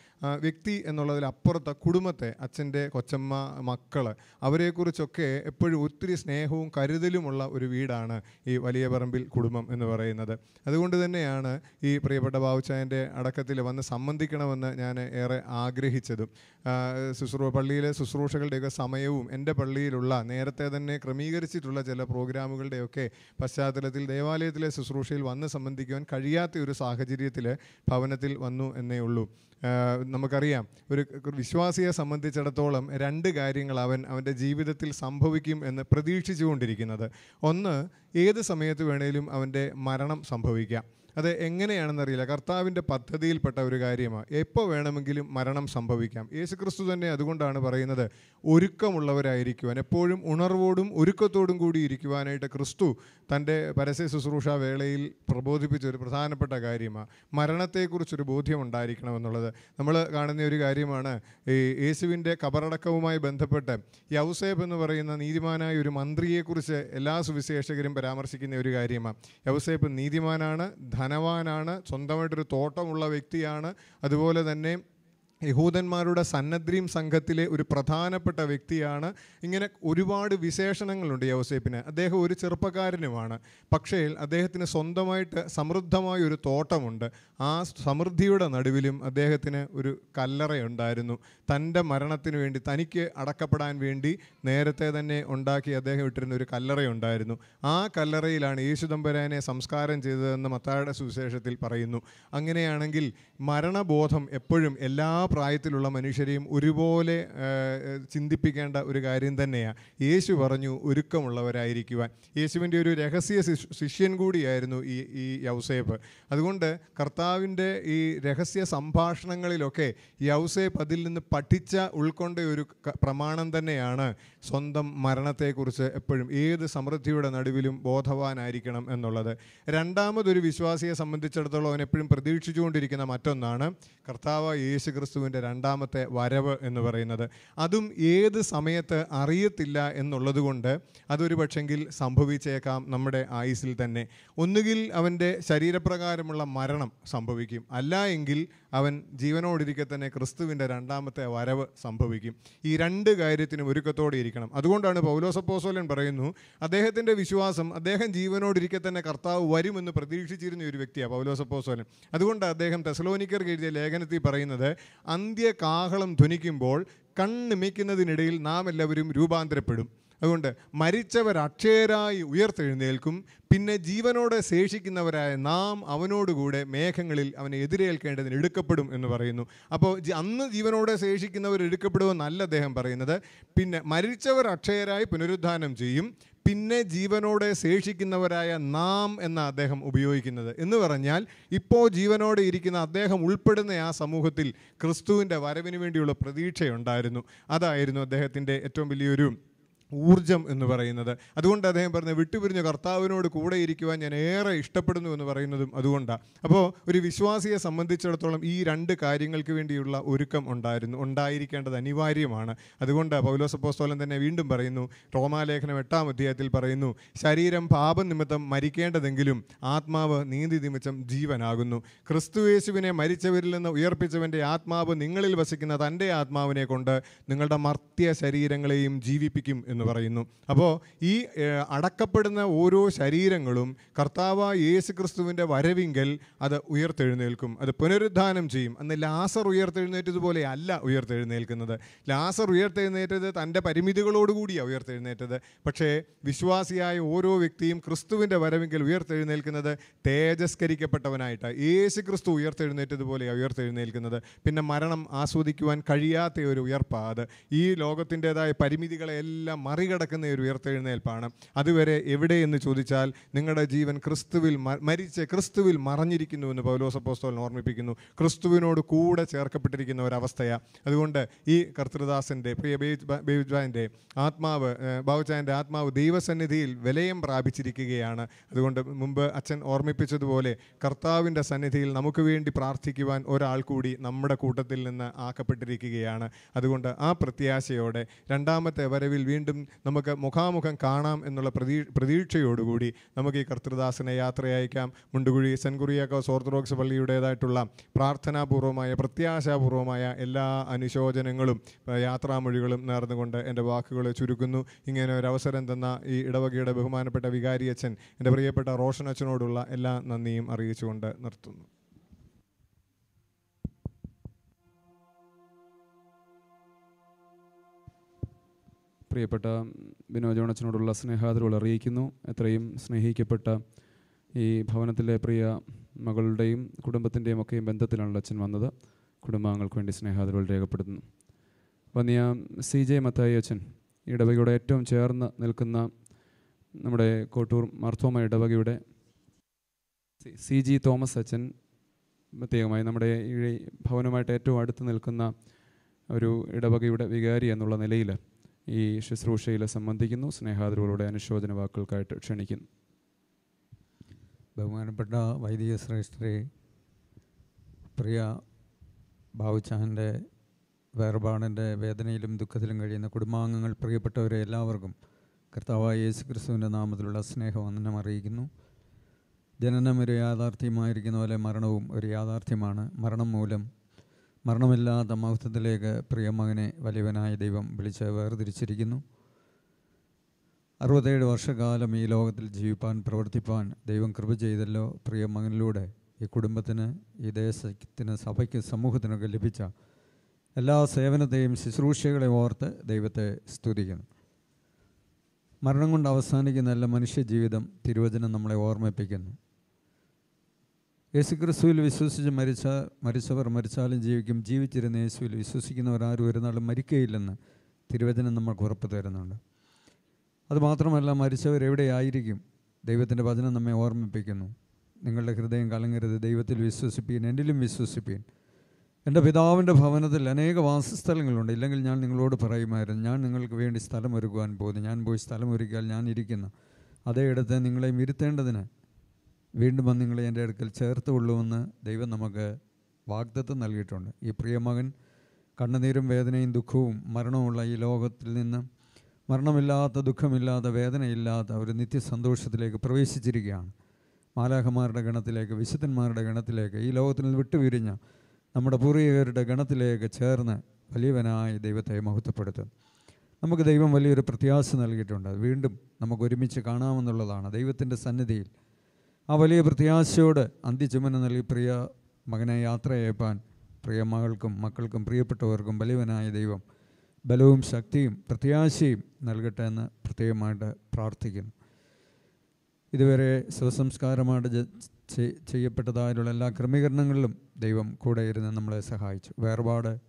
വ്യക്തി എന്നുള്ളതിലപ്പുറത്ത് കുടുംബത്തെ അച്ഛന്റെ കൊച്ചമ്മ മക്കൾ അവരെക്കുറിച്ചൊക്കെ എപ്പോഴും ഒത്തിരി സ്നേഹവും കരുതലുമുള്ള ഒരു വീടാണ് ഈ വലിയ പറമ്പിൽ കുടുംബം എന്ന് പറയുന്നത്. അതുകൊണ്ട് തന്നെയാണ് ഈ പ്രിയപ്പെട്ട ബാബുച്ചായന്റെ അടക്കത്തിൽ വന്ന് സംബന്ധിക്കണമെന്ന് ഞാൻ ഏറെ ആഗ്രഹിച്ചതും. ശുശ്രൂ പള്ളിയിലെ ശുശ്രൂഷകളുടെയൊക്കെ സമയവും എന്റെ പള്ളിയിലുള്ള നേരത്തെ തന്നെ ക്രമീകരിച്ചിട്ടുള്ള ചില പ്രോഗ്രാമുകളുടെയൊക്കെ പശ്ചാത്തലത്തിൽ ദേവാലയത്തിലെ ശുശ്രൂഷയിൽ വന്ന് സംബന്ധിക്കുവാൻ കഴിയാത്ത ഒരു സാഹചര്യത്തിൽ ഭവനത്തിൽ വന്നു എന്നേ ഉള്ളൂ. നമുക്കറിയാം ഒരു വിശ്വാസിയെ സംബന്ധിച്ചിടത്തോളം രണ്ട് കാര്യങ്ങൾ അവൻ അവന്റെ ജീവിതത്തിൽ സംഭവിക്കും എന്ന് പ്രതീക്ഷിച്ചുകൊണ്ടിരിക്കുന്നത്. ഒന്ന് ഏത് സമയത്ത് വേണേലും അവന്റെ മരണം സംഭവിക്കാം. അത് എങ്ങനെയാണെന്നറിയില്ല. കർത്താവിന്റെ പദ്ധതിയിൽപ്പെട്ട ഒരു കാര്യമാണ്. എപ്പോൾ വേണമെങ്കിലും മരണം സംഭവിക്കാം. യേശുക്രിസ്തു തന്നെ അതുകൊണ്ടാണ് പറയുന്നത് ഒരുക്കമുള്ളവരായിരിക്കുവാൻ എപ്പോഴും ഉണർവോടും ഒരുക്കത്തോടും കൂടി ഇരിക്കുവാനായിട്ട് ക്രിസ്തു തന്റെ പരസ്യ ശുശ്രൂഷ വേളയിൽ പ്രബോധിപ്പിച്ച ഒരു പ്രധാനപ്പെട്ട കാര്യമാണ്. മരണത്തെക്കുറിച്ചൊരു ബോധ്യം ഉണ്ടായിരിക്കണമെന്നുള്ളത് നമ്മൾ കാണുന്ന ഒരു കാര്യമാണ് ഈ യേശുവിന്റെ കബറടക്കവുമായി ബന്ധപ്പെട്ട് യൗസേബ് എന്ന് പറയുന്ന നീതിമാനായ ഒരു മന്ത്രിയെക്കുറിച്ച് എല്ലാ സുവിശേഷകരും പരാമർശിക്കുന്ന ഒരു കാര്യമാണ്. യൗസേബ് നീതിമാനാണ് ധനവാനാണ് സ്വന്തമായിട്ടൊരു തോട്ടമുള്ള വ്യക്തിയാണ്. അതുപോലെ തന്നെ യഹൂദന്മാരുടെ സന്നദ്രീം സംഘത്തിലെ ഒരു പ്രധാനപ്പെട്ട വ്യക്തിയാണ്. ഇങ്ങനെ ഒരുപാട് വിശേഷണങ്ങളുണ്ട് യോസേപ്പിന്. അദ്ദേഹം ഒരു ചെറുപ്പക്കാരനുമാണ്. പക്ഷേ അദ്ദേഹത്തിന് സ്വന്തമായിട്ട് സമൃദ്ധമായ ഒരു തോട്ടമുണ്ട്. ആ സമൃദ്ധിയുടെ നടുവിലും അദ്ദേഹത്തിന് ഒരു കല്ലറയുണ്ടായിരുന്നു. തന്റെ മരണത്തിന് വേണ്ടി തനിക്ക് അടക്കപ്പെടാൻ വേണ്ടി നേരത്തെ തന്നെ ഉണ്ടാക്കി അദ്ദേഹം ഇട്ടിരുന്ന ഒരു കല്ലറയുണ്ടായിരുന്നു. ആ കല്ലറയിലാണ് യേശുദമ്പരാനെ സംസ്കാരം ചെയ്തതെന്ന് മത്തായുടെ സുവിശേഷത്തിൽ പറയുന്നു. അങ്ങനെയാണെങ്കിൽ മരണബോധം എപ്പോഴും എല്ലാ പ്രായത്തിലുള്ള മനുഷ്യരെയും ഒരുപോലെ ചിന്തിപ്പിക്കേണ്ട ഒരു കാര്യം തന്നെയാണ് യേശു പറഞ്ഞു ഒരുക്കമുള്ളവരായിരിക്കുവാൻ. യേശുവിന്റെ ഒരു രഹസ്യ ശിഷ്യൻ കൂടിയായിരുന്നു ഈ ഈ യൗസേപ്പ്. അതുകൊണ്ട് കർത്താവിന്റെ ഈ രഹസ്യ സംഭാഷണങ്ങളിലൊക്കെ യൗസേപ്പ് അതിൽ നിന്ന് പഠിച്ച ഉൾക്കൊണ്ട ഒരു പ്രമാണം തന്നെയാണ് സ്വന്തം മരണത്തെക്കുറിച്ച് എപ്പോഴും ഏത് സമൃദ്ധിയുടെ നടുവിലും ബോധവാനായിരിക്കണം എന്നുള്ളത്. രണ്ടാമതൊരു വിശ്വാസിയെ സംബന്ധിച്ചിടത്തോളം അവൻ എപ്പോഴും പ്രതീക്ഷിച്ചുകൊണ്ടിരിക്കുന്ന മറ്റൊന്നാണ് കർത്താവ് യേശു ക്രിസ്തുവിന്റെ രണ്ടാമത്തെ വരവ് എന്ന് പറയുന്നത്. അതും ഏത് സമയത്ത് അറിയത്തില്ല എന്നുള്ളത് കൊണ്ട് അതൊരു പക്ഷെങ്കിൽ സംഭവിച്ചേക്കാം നമ്മുടെ ആയുസിൽ തന്നെ. ഒന്നുകിൽ അവന്റെ ശരീരപ്രകാരമുള്ള മരണം സംഭവിക്കും. അല്ല എങ്കിൽ അവൻ ജീവനോടിരിക്കെ തന്നെ ക്രിസ്തുവിന്റെ രണ്ടാമത്തെ വരവ് സംഭവിക്കും. ഈ രണ്ട് കാര്യത്തിനും ഒരുക്കത്തോടെ ഇരിക്കണം. അതുകൊണ്ടാണ് പൗലോസപ്പോസോലൻ പറയുന്നു അദ്ദേഹത്തിന്റെ വിശ്വാസം അദ്ദേഹം ജീവനോടിരിക്കെ തന്നെ കർത്താവ് വരുമെന്ന് പ്രതീക്ഷിച്ചിരുന്ന ഒരു വ്യക്തിയാണ് പൗലോസപ്പോസോലൻ അതുകൊണ്ട് അദ്ദേഹം തെസലോനിക്കർക്ക് എഴുതിയ ലേഖനത്തിൽ പറയുന്നത് അന്ത്യകാഹളം ധ്വനിക്കുമ്പോൾ കണ്ണിമിക്കുന്നതിനിടയിൽ നാം എല്ലാവരും രൂപാന്തരപ്പെടും. അതുകൊണ്ട് മരിച്ചവർ അക്ഷയരായി ഉയർത്തെഴുന്നേൽക്കും. പിന്നെ ജീവനോടെ ശേഷിക്കുന്നവരായ നാം അവനോടുകൂടെ മേഘങ്ങളിൽ അവനെ എതിരേൽക്കേണ്ടതിന് എടുക്കപ്പെടും എന്ന് പറയുന്നു. അപ്പോൾ അന്ന് ജീവനോടെ ശേഷിക്കുന്നവർ എടുക്കപ്പെടുമെന്നല്ല അദ്ദേഹം പറയുന്നത്. പിന്നെ മരിച്ചവർ അക്ഷയരായി പുനരുദ്ധാനം ചെയ്യും. പിന്നെ ജീവനോടെ ശേഷിക്കുന്നവരായ നാം എന്ന അദ്ദേഹം ഉപയോഗിക്കുന്നത്. എന്ന് പറഞ്ഞാൽ ഇപ്പോൾ ജീവനോടെ ഇരിക്കുന്ന അദ്ദേഹം ഉൾപ്പെടുന്ന ആ സമൂഹത്തിൽ ക്രിസ്തുവിന്റെ വരവിന് വേണ്ടിയുള്ള പ്രതീക്ഷയുണ്ടായിരുന്നു. അതായിരുന്നു അദ്ദേഹത്തിന്റെ ഏറ്റവും വലിയൊരു ഊർജം എന്ന് പറയുന്നത്. അതുകൊണ്ട് അദ്ദേഹം പറഞ്ഞ വിട്ടുപിരിഞ്ഞ കർത്താവിനോട് കൂടെ ഇരിക്കുവാൻ ഞാൻ ഏറെ ഇഷ്ടപ്പെടുന്നു എന്ന് പറയുന്നതും അതുകൊണ്ടാണ് അപ്പോൾ ഒരു വിശ്വാസിയെ സംബന്ധിച്ചിടത്തോളം ഈ രണ്ട് കാര്യങ്ങൾക്ക് വേണ്ടിയുള്ള ഒരുക്കം ഉണ്ടായിരുന്നു ഉണ്ടായിരിക്കേണ്ടത് അനിവാര്യമാണ്. അതുകൊണ്ട് പൗലോസപ്പോസ്തോലൻ തന്നെ വീണ്ടും പറയുന്നു റോമാലേഖനം എട്ടാം അധ്യായത്തിൽ പറയുന്നു ശരീരം പാപം നിമിത്തം മരിക്കേണ്ടതെങ്കിലും ആത്മാവ് നീതി നിമിത്തം ജീവനാകുന്നു. ക്രിസ്തുയേശുവിനെ മരിച്ചവരിൽ നിന്ന് ഉയർപ്പിച്ചവന്റെ ആത്മാവ് നിങ്ങളിൽ വസിക്കുന്ന തന്റെ ആത്മാവിനെ കൊണ്ട് നിങ്ങളുടെ മർത്യ ശരീരങ്ങളെയും ജീവിപ്പിക്കും എന്ന് പറയുന്നു. അപ്പോൾ ഈ അടക്കപ്പെടുന്ന ഓരോ ശരീരങ്ങളും കർത്താവ് യേശു ക്രിസ്തുവിന്റെ വരവിങ്കൽ അത് ഉയർത്തെഴുന്നേൽക്കും. അത് പുനരുദ്ധാനം ചെയ്യും. അന്ന് ലാസർ ഉയർത്തെഴുന്നേറ്റതുപോലെ അല്ല ഉയർത്തെഴുന്നേൽക്കുന്നത്. ലാസർ ഉയർത്തെഴുന്നേറ്റത് തന്റെ പരിമിതികളോടുകൂടിയാണ് ഉയർത്തെഴുന്നേറ്റത്. പക്ഷേ വിശ്വാസിയായ ഓരോ വ്യക്തിയും ക്രിസ്തുവിന്റെ വരവിങ്കൽ ഉയർത്തെഴുന്നേൽക്കുന്നത് തേജസ്കരിക്കപ്പെട്ടവനായിട്ട്. യേശു ക്രിസ്തു ഉയർത്തെഴുന്നേറ്റതുപോലെയാണ് ഉയർത്തെഴുന്നേൽക്കുന്നത്. പിന്നെ മരണം ആസ്വദിക്കുവാൻ കഴിയാത്ത ഒരു ഉയർപ്പാണ് അത്. ഈ ലോകത്തിന്റെതായ പരിമിതികളെല്ലാം മറികടക്കുന്ന ഒരു ഉയർത്തെഴുന്നേൽപ്പാണ്. അതുവരെ എവിടെ എന്ന് ചോദിച്ചാൽ നിങ്ങളുടെ ജീവൻ ക്രിസ്തുവിൽ മരിച്ച ക്രിസ്തുവിൽ മറഞ്ഞിരിക്കുന്നു എന്ന് പൗലോസപ്പോസ്തോലൻ ഓർമ്മിപ്പിക്കുന്നു. ക്രിസ്തുവിനോട് കൂടെ ചേർക്കപ്പെട്ടിരിക്കുന്ന ഒരവസ്ഥയാണ് അതുകൊണ്ട് ഈ കർത്തൃദാസന്റെ പ്രിയ ബേജാന്റെ ആത്മാവ് ബാബുചാന്റെ ആത്മാവ് ദൈവസന്നിധിയിൽ വിലയം പ്രാപിച്ചിരിക്കുകയാണ്. അതുകൊണ്ട് മുമ്പ് അച്ഛൻ ഓർമ്മിപ്പിച്ചതുപോലെ കർത്താവിന്റെ സന്നിധിയിൽ നമുക്ക് വേണ്ടി പ്രാർത്ഥിക്കുവാൻ ഒരാൾ കൂടി നമ്മുടെ കൂട്ടത്തിൽ നിന്ന് ആക്കപ്പെട്ടിരിക്കുകയാണ്. അതുകൊണ്ട് ആ പ്രത്യാശയോടെ രണ്ടാമത്തെ വരവിൽ വീണ്ടും നമുക്ക് മുഖാമുഖം കാണാം എന്നുള്ള പ്രതീ പ്രതീക്ഷയോടുകൂടി നമുക്ക് ഈ കർത്തൃദാസനെ യാത്രയയക്കാം. മുണ്ടുകുഴി സെന്റ് കുറിയാക്കോസ് ഓർത്തഡോക്സ് പള്ളിയുടേതായിട്ടുള്ള പ്രാർത്ഥനാപൂർവമായ പ്രത്യാശാപൂർവമായ എല്ലാ അനുശോചനങ്ങളും യാത്രാമൊഴികളും നേർന്നുകൊണ്ട് എന്റെ വാക്കുകൾ ചുരുക്കുന്നു. ഇങ്ങനെ ഒരു അവസരം തന്ന ഈ ഇടവകയുടെ ബഹുമാനപ്പെട്ട വികാരി അച്ഛൻ എന്റെ പ്രിയപ്പെട്ട റോഷൻ അച്ഛനോടുള്ള എല്ലാ നന്ദിയും അറിയിച്ചുകൊണ്ട് നിർത്തുന്നു. പ്രിയപ്പെട്ട ബിനോ ജോണച്ചനോടുള്ള സ്നേഹാദരവുകൾ അറിയിക്കുന്നു. എത്രയും സ്നേഹിക്കപ്പെട്ട ഈ ഭവനത്തിലെ പ്രിയ മകളുടെയും കുടുംബത്തിന്റെയും ഒക്കെയും ബന്ധത്തിലാണല്ലോ അച്ഛൻ വന്നത്. കുടുംബാംഗങ്ങൾക്ക് വേണ്ടി സ്നേഹാദരവുകൾ രേഖപ്പെടുത്തുന്നു. വന്നിയ സി ജെ മത്തായി അച്ഛൻ ഇടവകയുടെ ഏറ്റവും ചേർന്ന് നിൽക്കുന്ന നമ്മുടെ കോട്ടൂർ മാർത്തോമ ഇടവകയുടെ സി- ജി തോമസ് അച്ഛൻ പ്രത്യേകമായി നമ്മുടെ ഈ ഭവനവുമായിട്ട് ഏറ്റവും അടുത്ത് നിൽക്കുന്ന ഒരു ഇടവകയുടെ വികാരി എന്നുള്ള നിലയിൽ ഈ ശുശ്രൂഷയിൽ സംബന്ധിക്കുന്നു. സ്നേഹാദരവുകളുടെ അനുശോചന വാക്കുകൾക്കായിട്ട് ക്ഷണിക്കുന്നു. ബഹുമാനപ്പെട്ട വൈദിക ശ്രേഷ്ഠരെ പ്രിയ ബാബുച്ചാന്റെ വേർപാടിന്റെ വേദനയിലും ദുഃഖത്തിലും കഴിയുന്ന കുടുംബാംഗങ്ങൾ പ്രിയപ്പെട്ടവരെ എല്ലാവർക്കും കർത്താവായ യേശു ക്രിസ്തുവിന്റെ നാമത്തിലുള്ള സ്നേഹവന്ദനം അറിയിക്കുന്നു. ജനനം ഒരു യാഥാർത്ഥ്യമായിരിക്കുന്ന പോലെ മരണവും ഒരു യാഥാർത്ഥ്യമാണ്. മരണം മൂലം മരണമില്ലാത്ത മഹത്വത്തിലേക്ക് പ്രിയമകനെ വലിയവനായ ദൈവം വിളിച്ച് വേർതിരിച്ചിരിക്കുന്നു. അറുപത്തേഴ് വർഷക്കാലം ഈ ലോകത്തിൽ ജീവിപ്പാൻ പ്രവർത്തിപ്പാൻ ദൈവം കൃപ ചെയ്തല്ലോ. പ്രിയ മകനിലൂടെ ഈ കുടുംബത്തിന് ഈ ദേശത്തിന് സഭയ്ക്ക് സമൂഹത്തിനൊക്കെ ലഭിച്ച എല്ലാ സേവനത്തെയും ശുശ്രൂഷകളെ ഓർത്ത് ദൈവത്തെ സ്തുതിക്കുന്നു. മരണം കൊണ്ട് അവസാനിക്കുന്ന എല്ലാ മനുഷ്യ ജീവിതം തിരുവചനം നമ്മളെ ഓർമ്മിപ്പിക്കുന്നു. യേശുക്രിസ്തുവിൽ വിശ്വസിച്ച് മരിച്ച മരിച്ചവർ മരിച്ചാലും ജീവിക്കും. ജീവിച്ചിരുന്ന യേശുവിൽ വിശ്വസിക്കുന്നവർ ആരും ഒരു നാളും മരിക്കുകയില്ലെന്ന് തിരുവചനം നമ്മൾക്ക് ഉറപ്പ് തരുന്നുണ്ട്. അതുമാത്രമല്ല മരിച്ചവർ എവിടെയായിരിക്കും? ദൈവത്തിന്റെ വചനം നമ്മെ ഓർമ്മിപ്പിക്കുന്നു. നിങ്ങളുടെ ഹൃദയം കലങ്ങരുത്. ദൈവത്തിൽ വിശ്വസിപ്പീൻ എന്നിലും വിശ്വസിപ്പീൻ. എന്റെ പിതാവിന്റെ ഭവനത്തിൽ അനേക വാസസ്ഥലങ്ങളുണ്ട്. ഇല്ലെങ്കിൽ ഞാൻ നിങ്ങളോട് പറയുമായിരുന്നു ഞാൻ നിങ്ങൾക്ക് വേണ്ടി സ്ഥലം ഒരുക്കുവാൻ പോകുന്നു. ഞാൻ പോയി സ്ഥലം ഒരുക്കിയാൽ ഞാൻ ഇരിക്കുന്നു. അതേ ഇടത്ത് നിങ്ങളെയും ഇരുത്തേണ്ടതിന് വീണ്ടും വന്ന് നിങ്ങളെ എന്റെ അടുക്കൽ ചേർത്തുകൊള്ളുമെന്ന് ദൈവം നമുക്ക് വാഗ്ദത്തം നൽകിയിട്ടുണ്ട്. ഈ പ്രിയമകൻ കണ്ണുനീരും വേദനയും ദുഃഖവും മരണവുമുള്ള ഈ ലോകത്തിൽ നിന്ന് മരണമില്ലാത്ത ദുഃഖമില്ലാത്ത വേദനയില്ലാത്ത ഒരു നിത്യസന്തോഷത്തിലേക്ക് പ്രവേശിച്ചിരിക്കുകയാണ്. മാലാഖമാരുടെ ഗണത്തിലേക്ക് വിശുദ്ധന്മാരുടെ ഗണത്തിലേക്ക് ഈ ലോകത്തിൽ നിന്ന് വിട്ടുപിരിഞ്ഞ നമ്മുടെ പൂർവികരുടെ ഗണത്തിലേക്ക് ചേർന്ന് വലിയവനായി ദൈവത്തെ മഹത്വപ്പെടുത്തും. നമുക്ക് ദൈവം വലിയൊരു പ്രത്യാശ നൽകിയിട്ടുണ്ട്. വീണ്ടും നമുക്ക് ഒരുമിച്ച് കാണാമെന്നുള്ളതാണ് ദൈവത്തിന്റെ സന്നിധിയിൽ ആ വലിയ പ്രത്യാശയോട് അന്ത്യചുമന നൽകി പ്രിയ മകനെ യാത്രയയപ്പാൻ പ്രിയ മകൾക്കും മക്കൾക്കും പ്രിയപ്പെട്ടവർക്കും ബലിവനായ ദൈവം ബലവും ശക്തിയും പ്രത്യാശയും നൽകട്ടെ എന്ന് പ്രത്യേകമായിട്ട് പ്രാർത്ഥിക്കുന്നു. ഇതുവരെ ശിവസംസ്കാരമായിട്ട് ചെയ്യപ്പെട്ടതായുള്ള എല്ലാ ക്രമീകരണങ്ങളിലും ദൈവം കൂടെ ഇരുന്ന് നമ്മളെ സഹായിച്ചു. വേർപാട്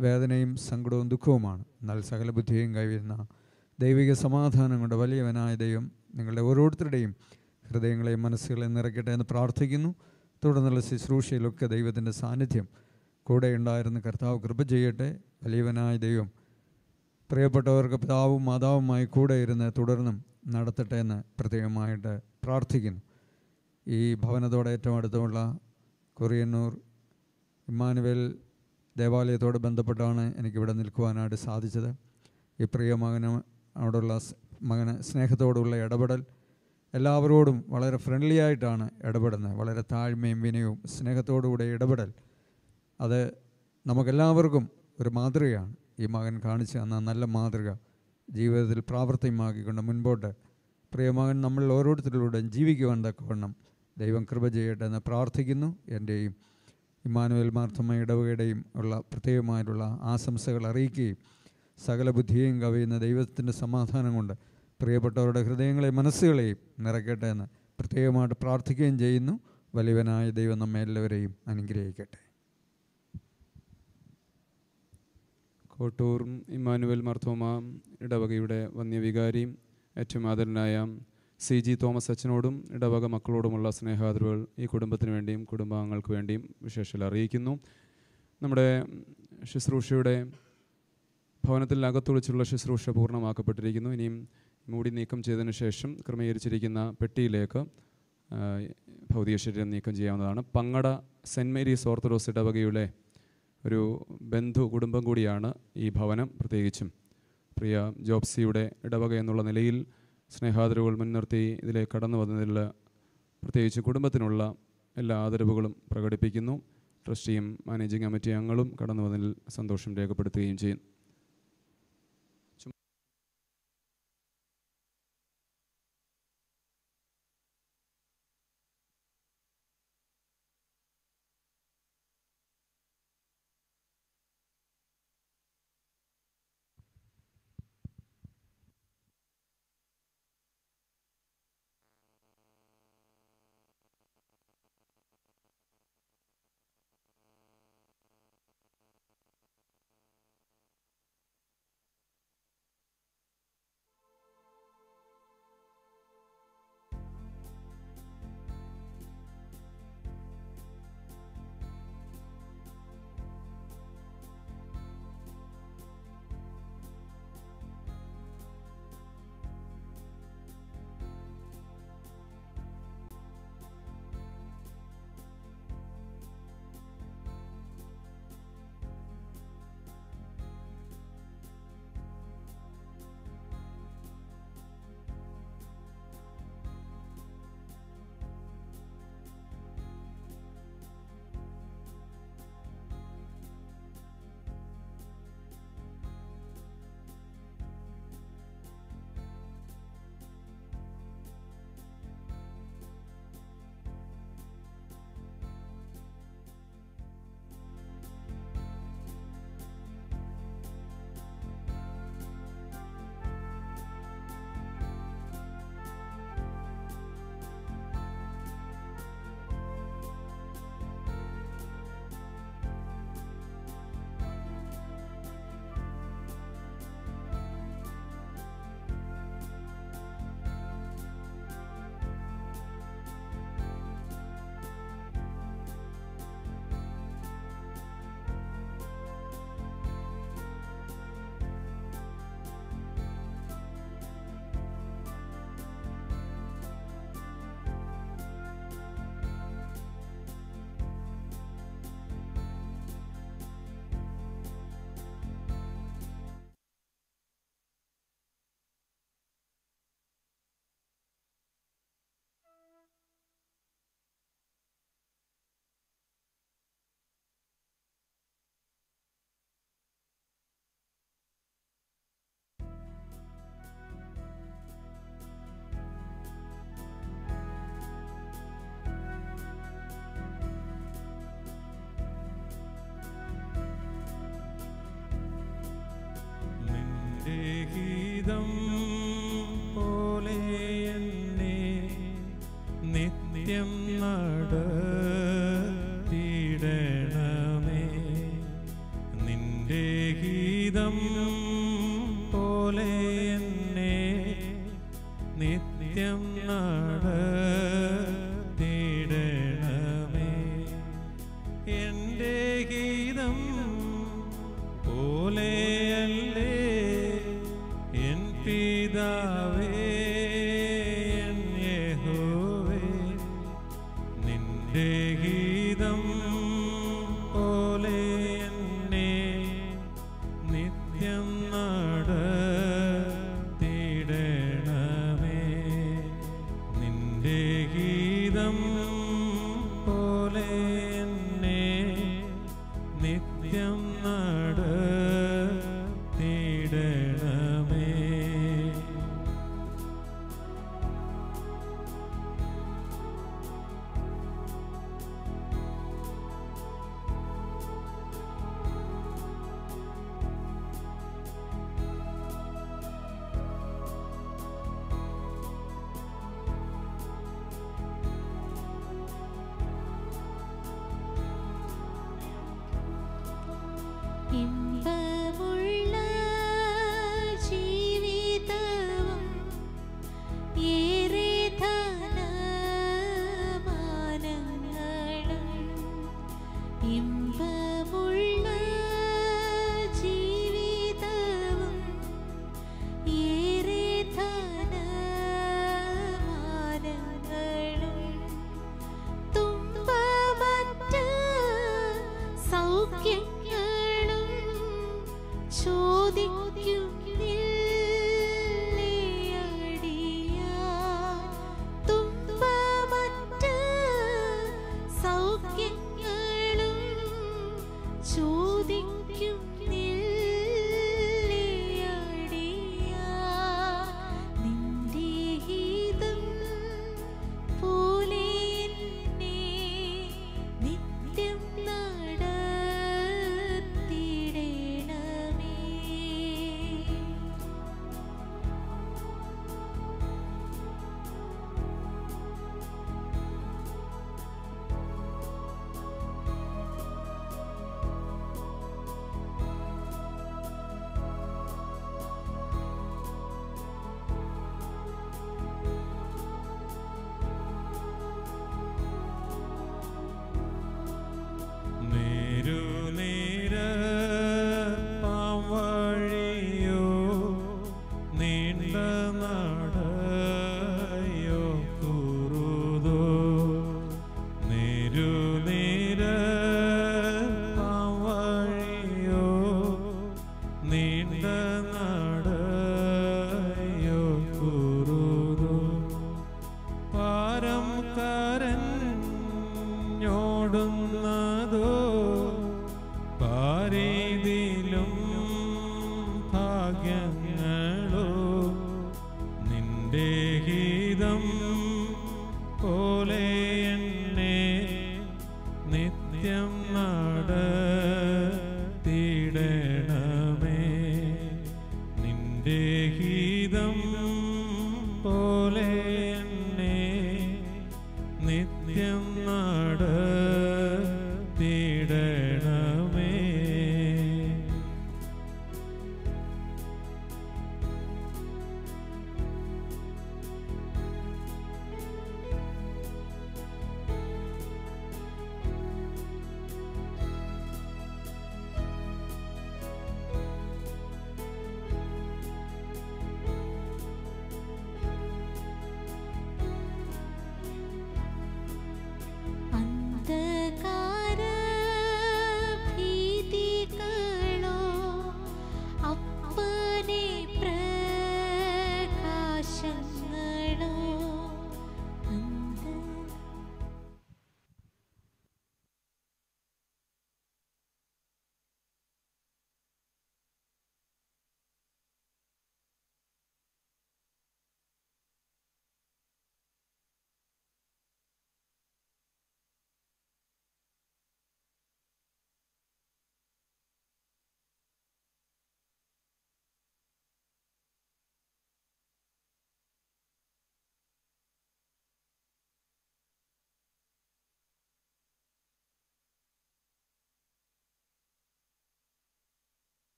വേദനയും സങ്കടവും ദുഃഖവുമാണ്. എന്നാൽ സകല ബുദ്ധിയും കൈവരുന്ന ദൈവിക സമാധാനം കൊണ്ട് വലിയവനായ ദൈവം നിങ്ങളുടെ ഓരോരുത്തരുടെയും ഹൃദയങ്ങളെയും മനസ്സുകളെയും നിറയ്ക്കട്ടെ എന്ന് പ്രാർത്ഥിക്കുന്നു. തുടർന്നുള്ള ശുശ്രൂഷയിലൊക്കെ ദൈവത്തിന്റെ സാന്നിധ്യം കൂടെ ഉണ്ടായിരുന്ന കർത്താവ് കൃപ ചെയ്യട്ടെ. വലിയവനായ ദൈവം പ്രിയപ്പെട്ടവർക്ക് പിതാവും മാതാവുമായി കൂടെ ഇരുന്ന് തുടർന്നും നടത്തട്ടെ എന്ന് പ്രത്യേകമായിട്ട് പ്രാർത്ഥിക്കുന്നു. ഈ ഭവനത്തോടെ ഏറ്റവും അടുത്തുള്ള കൊറിയന്നൂർ ഇമ്മാനുവൽ ദേവാലയത്തോട് ബന്ധപ്പെട്ടാണ് എനിക്കിവിടെ നിൽക്കുവാനായിട്ട് സാധിച്ചത്. ഈ പ്രിയ മകന് അവിടെയുള്ള സ് മകന് സ്നേഹത്തോടുള്ള ഇടപെടൽ എല്ലാവരോടും വളരെ ഫ്രണ്ട്ലി ആയിട്ടാണ് ഇടപെടുന്നത്. വളരെ താഴ്മയും വിനയവും സ്നേഹത്തോടുകൂടെ ഇടപെടൽ. അത് നമുക്കെല്ലാവർക്കും ഒരു മാതൃകയാണ്. ഈ മകൻ കാണിച്ചു തന്ന നല്ല മാതൃക ജീവിതത്തിൽ പ്രാവർത്തികമാക്കിക്കൊണ്ട് മുൻപോട്ട്. പ്രിയമകൻ നമ്മൾ ഓരോരുത്തരിലൂടെയും ജീവിക്കുവാൻ തക്കവണ്ണം ദൈവം കൃപ ചെയ്യട്ടെ എന്ന് പ്രാർത്ഥിക്കുന്നു. എന്റെയും ഇമ്മാനുവൽ മാർത്തമ്മ ഇടവകയുടെയും ഉള്ള പ്രത്യേകമായിട്ടുള്ള ആശംസകൾ അറിയിക്കുകയും സകല ബുദ്ധിയെയും കവിയുന്ന ദൈവത്തിന്റെ സമാധാനം കൊണ്ട് പ്രിയപ്പെട്ടവരുടെ ഹൃദയങ്ങളെയും മനസ്സുകളെയും നിറയ്ക്കട്ടെ എന്ന് പ്രത്യേകമായിട്ട് പ്രാർത്ഥിക്കുകയും ചെയ്യുന്നു. വലിയവനായ ദൈവം നമ്മെ എല്ലാവരെയും അനുഗ്രഹിക്കട്ടെ. കോട്ടൂർ ഇമ്മാനുവൽ മർത്തോമ ഇടവകയുടെ വന്യവികാരിയും ഏറ്റവും ആദരനായ സി ജി തോമസ് അച്ഛനോടും ഇടവക മക്കളോടുമുള്ള സ്നേഹാദരവുകൾ ഈ കുടുംബത്തിന് വേണ്ടിയും കുടുംബാംഗങ്ങൾക്ക് വേണ്ടിയും വിശേഷം അറിയിക്കുന്നു. നമ്മുടെ ശുശ്രൂഷയുടെ ഭവനത്തിൽ അകത്തൊളിച്ചുള്ള ശുശ്രൂഷ പൂർണമാക്കപ്പെട്ടിരിക്കുന്നു. ഇനിയും മൂടി നീക്കം ചെയ്തതിന് ശേഷം ക്രമീകരിച്ചിരിക്കുന്ന പെട്ടിയിലേക്ക് ഭൗതിക ശരീരം നീക്കം ചെയ്യാവുന്നതാണ്. പങ്ങട സെന്റ് മേരീസ് ഓർത്തഡോക്സ് ഇടവകയുടെ ഒരു ബന്ധു കുടുംബം കൂടിയാണ് ഈ ഭവനം പ്രത്യേകിച്ചും. പ്രിയ ജോബ്സിയുടെ ഇടവക എന്നുള്ള നിലയിൽ സ്നേഹാദരവുകൾ മുൻനിർത്തി ഇതിലേക്ക് കടന്നു വന്നതിൽ പ്രത്യേകിച്ച് കുടുംബത്തിനുള്ള എല്ലാ ആദരവുകളും പ്രകടിപ്പിക്കുന്നു. ട്രസ്റ്റിയും മാനേജിംഗ് കമ്മിറ്റി അംഗങ്ങളും കടന്നു വന്നതിൽ സന്തോഷം രേഖപ്പെടുത്തുകയും ചെയ്യുന്നു ഗീതം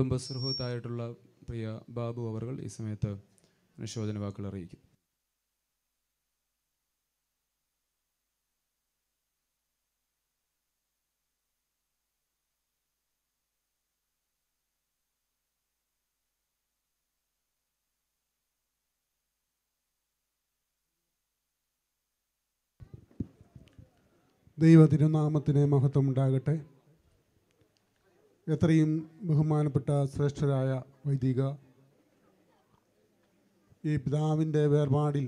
കുടുംബസുഹൃത്തായിട്ടുള്ള പ്രിയ ബാബു അവർ ഈ സമയത്ത് അനുശോചന വാക്കുകൾ അറിയിക്കും. ദൈവ തിരുനാമത്തിന് മഹത്വം ഉണ്ടാകട്ടെ എത്രയും ബഹുമാനപ്പെട്ട ശ്രേഷ്ഠരായ വൈദിക ഈ പിതാവിന്റെ വേർപാടിൽ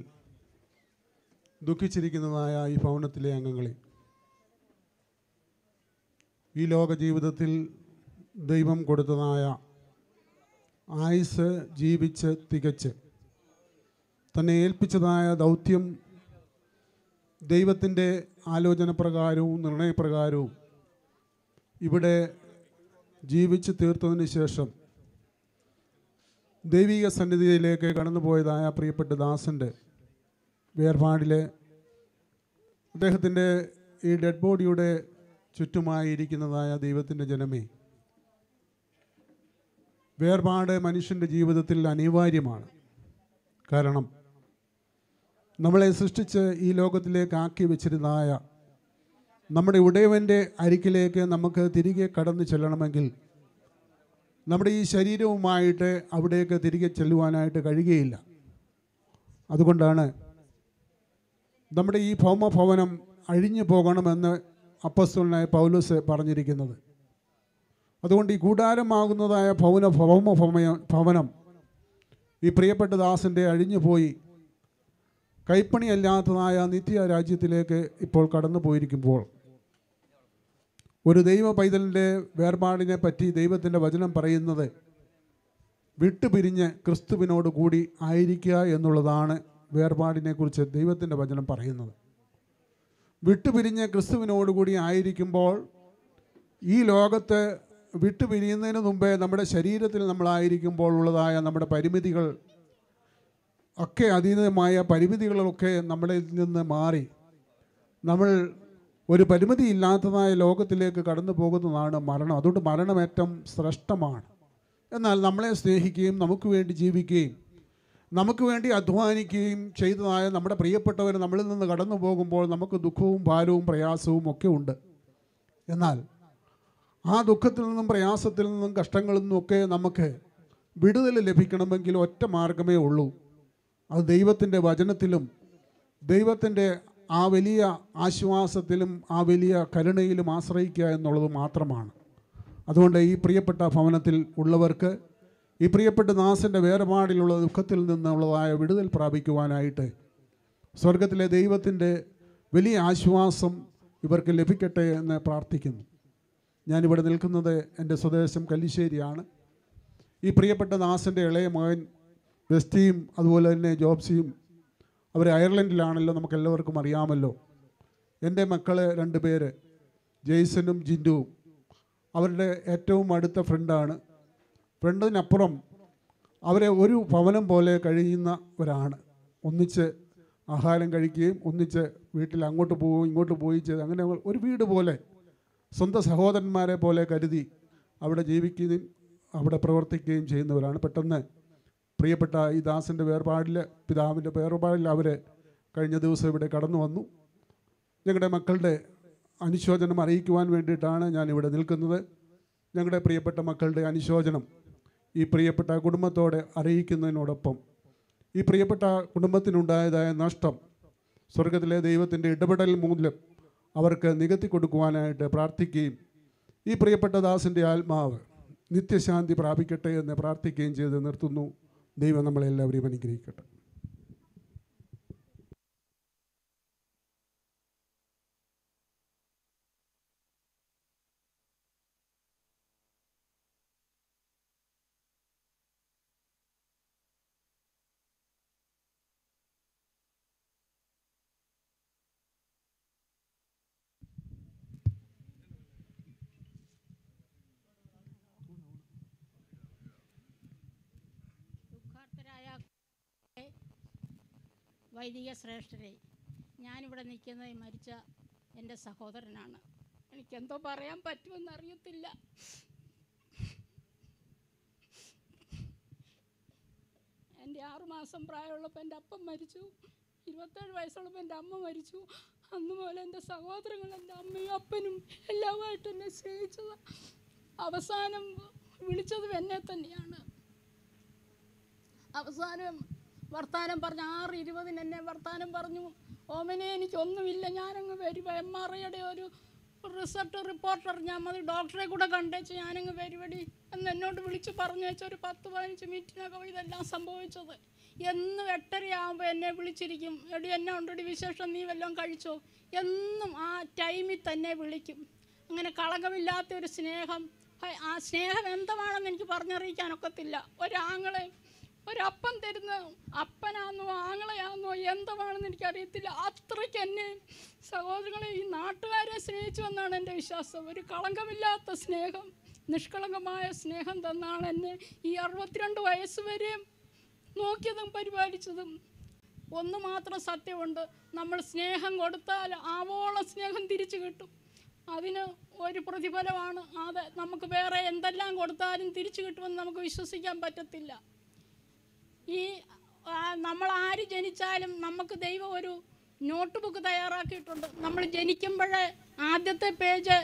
ദുഃഖിച്ചിരിക്കുന്നതായ ഈ ഭവനത്തിലെ അംഗങ്ങളെ ഈ ലോക ജീവിതത്തിൽ ദൈവം കൊടുത്തതായ ആയുസ് ജീവിച്ച് തികച്ച് തന്നെ ഏൽപ്പിച്ചതായ ദൗത്യം ദൈവത്തിന്റെ ആലോചന പ്രകാരവും നിർണയപ്രകാരവും ഇവിടെ ജീവിച്ച് തീർത്തതിന് ശേഷം ദൈവിക സന്നിധിയിലേക്ക് കടന്നുപോയതായ പ്രിയപ്പെട്ട ദാസന്റെ വേർപാടിലെ അദ്ദേഹത്തിന്റെ ഈ ഡെഡ് ബോഡിയുടെ ചുറ്റുമായി ഇരിക്കുന്നതായ ദൈവത്തിന്റെ ജനമേ വേർപാട് മനുഷ്യന്റെ ജീവിതത്തിൽ അനിവാര്യമാണ്. കാരണം നമ്മളെ സൃഷ്ടിച്ച് ഈ ലോകത്തിലേക്ക് ആക്കി വെച്ചിരുന്നതായ നമ്മുടെ ഉടയവന്റെ അരിക്കിലേക്ക് നമുക്ക് തിരികെ കടന്നു ചെല്ലണമെങ്കിൽ നമ്മുടെ ഈ ശരീരവുമായിട്ട് അവിടേക്ക് തിരികെ ചെല്ലുവാനായിട്ട് കഴിയുകയില്ല. അതുകൊണ്ടാണ് നമ്മുടെ ഈ ഭൗമഭവനം അഴിഞ്ഞു പോകണമെന്ന് അപ്പസ്തുലനായ പൗലോസ് പറഞ്ഞിരിക്കുന്നത്. അതുകൊണ്ട് ഈ കൂടാരമാകുന്നതായ ഭവന ഭൗമ ഭവനം ഈ പ്രിയപ്പെട്ട ദാസന്റെ അഴിഞ്ഞുപോയി കൈപ്പണിയല്ലാത്തതായ നിത്യ രാജ്യത്തിലേക്ക് ഇപ്പോൾ കടന്നു പോയിരിക്കുമ്പോൾ ഒരു ദൈവ പൈതലിന്റെ വേർപാടിനെ പറ്റി ദൈവത്തിന്റെ വചനം പറയുന്നത് വിട്ടുപിരിഞ്ഞ് ക്രിസ്തുവിനോട് കൂടി ആയിരിക്കുക എന്നുള്ളതാണ് വേർപാടിനെക്കുറിച്ച് ദൈവത്തിന്റെ വചനം പറയുന്നത്. വിട്ടുപിരിഞ്ഞ് ക്രിസ്തുവിനോടുകൂടി ആയിരിക്കുമ്പോൾ ഈ ലോകത്ത് വിട്ടുപിരിയുന്നതിന് മുമ്പേ നമ്മുടെ ശരീരത്തിൽ നമ്മളായിരിക്കുമ്പോൾ ഉള്ളതായ നമ്മുടെ പരിമിതികൾ ഒക്കെ അതീതമായ പരിമിതികളൊക്കെ നമ്മളിൽ നിന്ന് മാറി. നമ്മൾ ഒരു പരിമിതി ഇല്ലാത്തതായ ലോകത്തിലേക്ക് കടന്നു പോകുന്നതാണ് മരണം. അതുകൊണ്ട് മരണം ഏറ്റവും ശ്രേഷ്ഠമാണ്. എന്നാൽ നമ്മളെ സ്നേഹിക്കുകയും നമുക്ക് വേണ്ടി ജീവിക്കുകയും നമുക്ക് വേണ്ടി അധ്വാനിക്കുകയും ചെയ്തതായ നമ്മുടെ പ്രിയപ്പെട്ടവർ നമ്മളിൽ നിന്ന് കടന്നു പോകുമ്പോൾ നമുക്ക് ദുഃഖവും ഭാരവും പ്രയാസവും ഒക്കെ ഉണ്ട്. എന്നാൽ ആ ദുഃഖത്തിൽ നിന്നും പ്രയാസത്തിൽ നിന്നും കഷ്ടങ്ങളിൽ നിന്നും ഒക്കെ നമുക്ക് വിടുതൽ ലഭിക്കണമെങ്കിൽ ഒറ്റ മാർഗമേ ഉള്ളൂ. അത് ദൈവത്തിന്റെ വചനത്തിലും ദൈവത്തിന്റെ ആ വലിയ ആശ്വാസത്തിലും ആ വലിയ കരുണയിലും ആശ്രയിക്കുക എന്നുള്ളത് മാത്രമാണ്. അതുകൊണ്ട് ഈ പ്രിയപ്പെട്ട ഭവനത്തിൽ ഉള്ളവർക്ക് ഈ പ്രിയപ്പെട്ട ദാസന്റെ വേർപാടിലുള്ള ദുഃഖത്തിൽ നിന്നുള്ളതായ വിടുതൽ പ്രാപിക്കുവാനായിട്ട് സ്വർഗത്തിലെ ദൈവത്തിന്റെ വലിയ ആശ്വാസം ഇവർക്ക് ലഭിക്കട്ടെ എന്ന് പ്രാർത്ഥിക്കുന്നു. ഞാനിവിടെ നിൽക്കുന്നത് എന്റെ സ്വദേശം കല്ലിശ്ശേരിയാണ്. ഈ പ്രിയപ്പെട്ട ദാസന്റെ ഇളയ മകൻ വെസ്റ്റിയും അതുപോലെ തന്നെ ജോബ്സിയും അവർ അയർലൻഡിലാണല്ലോ നമുക്ക് എല്ലാവർക്കും അറിയാമല്ലോ. എന്റെ മക്കൾ രണ്ട് പേര് ജെയ്സനും ജിൻഡുവും അവരുടെ ഏറ്റവും അടുത്ത ഫ്രണ്ടാണ്. ഫ്രണ്ടിനപ്പുറം അവരെ ഒരു ഭവനം പോലെ കഴിയുന്നവരാണ് ഒന്നിച്ച് ആഹാരം കഴിക്കുകയും ഒന്നിച്ച് വീട്ടിൽ അങ്ങോട്ട് പോവുകയും ഇങ്ങോട്ട് പോയി ചെയ്ത് അങ്ങനെ ഒരു വീട് പോലെ സ്വന്തം സഹോദരന്മാരെ പോലെ കരുതി അവിടെ ജീവിക്കുകയും അവിടെ പ്രവർത്തിക്കുകയും ചെയ്യുന്നവരാണ്. പെട്ടെന്ന് പ്രിയപ്പെട്ട ഈ ദാസിന്റെ വേർപാടിൽ പിതാവിന്റെ വേർപാടിൽ അവർ കഴിഞ്ഞ ദിവസം ഇവിടെ കടന്നു വന്നു. ഞങ്ങളുടെ മക്കളുടെ അനുശോചനം അറിയിക്കുവാൻ വേണ്ടിയിട്ടാണ് ഞാൻ ഇവിടെ നിൽക്കുന്നത്. ഞങ്ങളുടെ പ്രിയപ്പെട്ട മക്കളുടെ അനുശോചനം ഈ പ്രിയപ്പെട്ട കുടുംബത്തോടെ അറിയിക്കുന്നതിനോടൊപ്പം ഈ പ്രിയപ്പെട്ട കുടുംബത്തിനുണ്ടായതായ നഷ്ടം സ്വർഗത്തിലെ ദൈവത്തിന്റെ ഇടപെടൽ മൂലം അവർക്ക് നികത്തി കൊടുക്കുവാനായിട്ട് പ്രാർത്ഥിക്കുകയും ഈ പ്രിയപ്പെട്ട ദാസിന്റെ ആത്മാവ് നിത്യശാന്തി പ്രാപിക്കട്ടെ എന്ന് പ്രാർത്ഥിക്കുകയും ചെയ്ത് നിർത്തുന്നു. ദൈവം നമ്മളെല്ലാവരെയും അനുഗ്രഹിക്കട്ടെ. വൈദിക ശ്രേഷ്ഠരെ. ഞാനിവിടെ നിൽക്കുന്നത് മരിച്ച എന്റെ സഹോദരനാണ്. എനിക്കെന്തോ പറയാൻ പറ്റുമെന്ന് അറിയത്തില്ല എന്റെ ആറുമാസം പ്രായമുള്ളപ്പോൾ എന്റെ അപ്പം മരിച്ചു. ഇരുപത്തേഴ് വയസ്സുള്ളപ്പോൾ എന്റെ അമ്മ മരിച്ചു. അന്ന് മുതൽ എന്റെ സഹോദരങ്ങൾ എന്റെ അമ്മയും അപ്പനും എല്ലാമായിട്ട് എന്നെ സ്നേഹിച്ചത്. അവസാനം വിളിച്ചതും എന്നെ തന്നെയാണ്. അവസാനം വർത്താനം പറഞ്ഞു ആറ് ഇരുപതിന് എന്നെ വർത്താനം പറഞ്ഞു. ഓമനെ എനിക്കൊന്നുമില്ല. ഞാനങ്ങ് വരും. എം ആർ ഐയുടെ ഒരു റിസൾട്ട് റിപ്പോർട്ടർ ഞാൻ മതി. ഡോക്ടറെ കൂടെ കണ്ടേച്ച് ഞാനങ്ങ് വരുവടി എന്ന് എന്നോട് വിളിച്ച് പറഞ്ഞു വെച്ച ഒരു പത്ത് പതിനഞ്ച് മിനിറ്റിനകം ഇതെല്ലാം സംഭവിച്ചത്. എന്നും എട്ടരയാകുമ്പോൾ എന്നെ വിളിച്ചിരിക്കും. എടി എന്നെ ഉണ്ടടി വിശേഷം? നീ വല്ലതും കഴിച്ചോ? എന്നും ആ ടൈമിൽ തന്നെ വിളിക്കും. അങ്ങനെ കളങ്കമില്ലാത്ത ഒരു സ്നേഹം. ആ സ്നേഹം എന്താണെന്ന് എനിക്ക് പറഞ്ഞറിയിക്കാനൊക്കത്തില്ല ഒരാങ്ങളെ ഒരപ്പം തരുന്ന അപ്പനാന്നോ ആങ്ങളയാന്നോ എനിക്ക് എനിക്കറിയത്തില്ല. അത്രയ്ക്ക് എന്നെ സഹോദരങ്ങളെ ഈ നാട്ടുകാരെ സ്നേഹിച്ചു എന്നാണ് എന്റെ വിശ്വാസം. ഒരു കളങ്കമില്ലാത്ത സ്നേഹം നിഷ്കളങ്കമായ സ്നേഹം തന്നാണ് എന്നെ ഈ അറുപത്തിരണ്ട് വയസ്സ് വരെ നോക്കിയതും പരിപാലിച്ചതും. ഒന്ന് മാത്രം സത്യമുണ്ട് നമ്മൾ സ്നേഹം കൊടുത്താൽ ആവോളം സ്നേഹം തിരിച്ചു കിട്ടും. അതിന് ഒരു പ്രതിഫലമാണ്. അത് നമുക്ക് വേറെ എന്തെല്ലാം കൊടുത്താലും തിരിച്ചു കിട്ടുമെന്ന് നമുക്ക് വിശ്വസിക്കാൻ പറ്റത്തില്ല. ഈ നമ്മൾ ആര് ജനിച്ചാലും നമുക്ക് ദൈവം ഒരു നോട്ട് ബുക്ക് തയ്യാറാക്കിയിട്ടുണ്ട്. നമ്മൾ ജനിക്കുമ്പോഴേ ആദ്യത്തെ പേജ്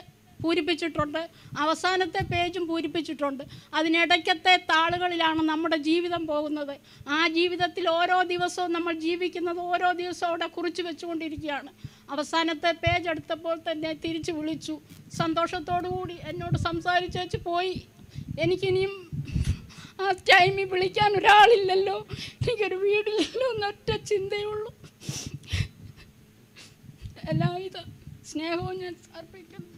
പൂരിപ്പിച്ചിട്ടുണ്ട്. അവസാനത്തെ പേജും പൂരിപ്പിച്ചിട്ടുണ്ട്. അതിനിടയ്ക്കത്തെ താളുകളിലാണ് നമ്മുടെ ജീവിതം പോകുന്നത്. ആ ജീവിതത്തിൽ ഓരോ ദിവസവും നമ്മൾ ജീവിക്കുന്നത് ഓരോ ദിവസവും അവിടെ കുറിച്ച് വെച്ചുകൊണ്ടിരിക്കുകയാണ്. അവസാനത്തെ പേജ് എടുത്തപ്പോൾ തന്നെ തിരിച്ചു വിളിച്ചു. സന്തോഷത്തോടു കൂടി എന്നോട് സംസാരിച്ചേച്ച് പോയി. എനിക്കിനിയും ആ ടൈമിൽ വിളിക്കാൻ ഒരാളില്ലല്ലോ. എനിക്കൊരു വീടില്ലല്ലോ എന്നൊറ്റ ചിന്തയുള്ളൂ. എല്ലാവിധ സ്നേഹവും ഞാൻ സമർപ്പിക്കുന്നു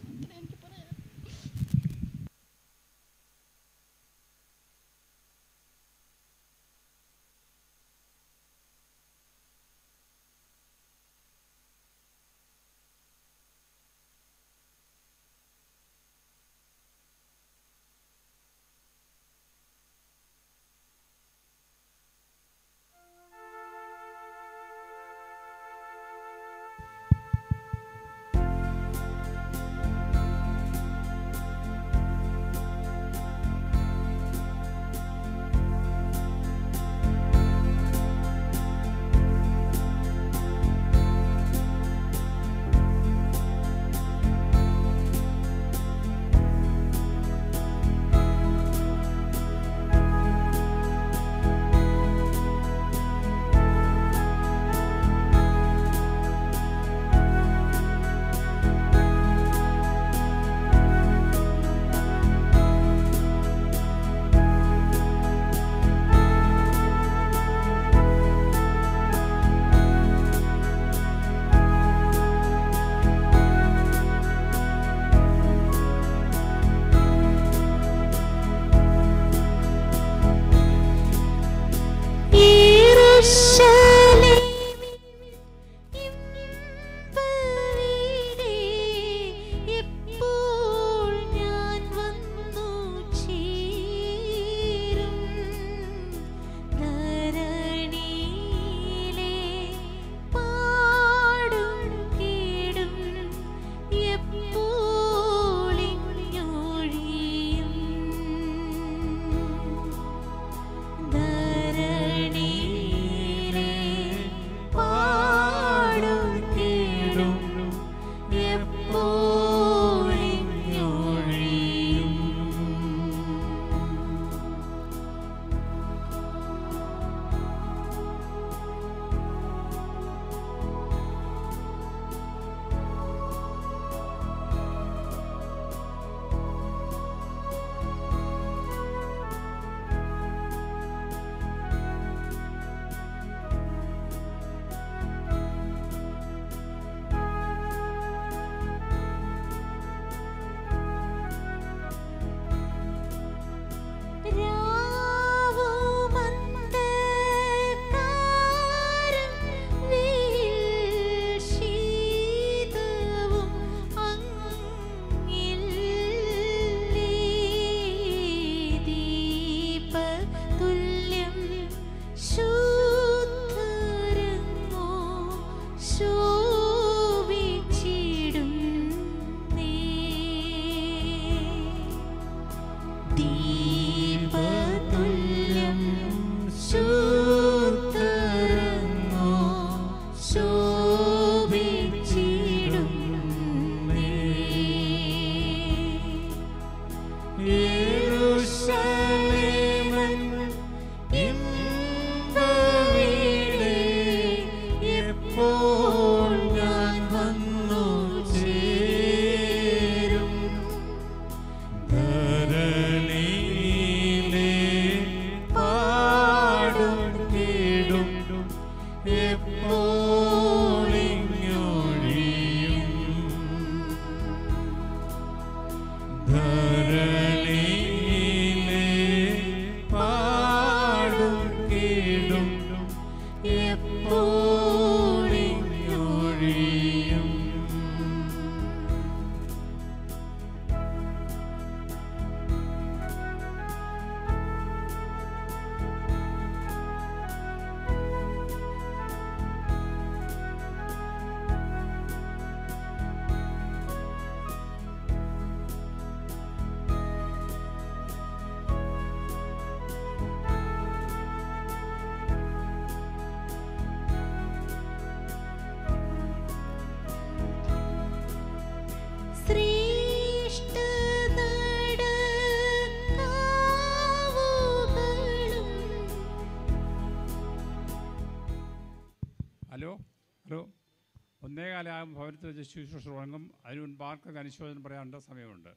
ശുശ്രൂഷ തുടങ്ങും. അതിന് മുൻപ് ആർക്കൊക്കെ അനുശോചനം പറയാനുള്ള സമയമുണ്ട്.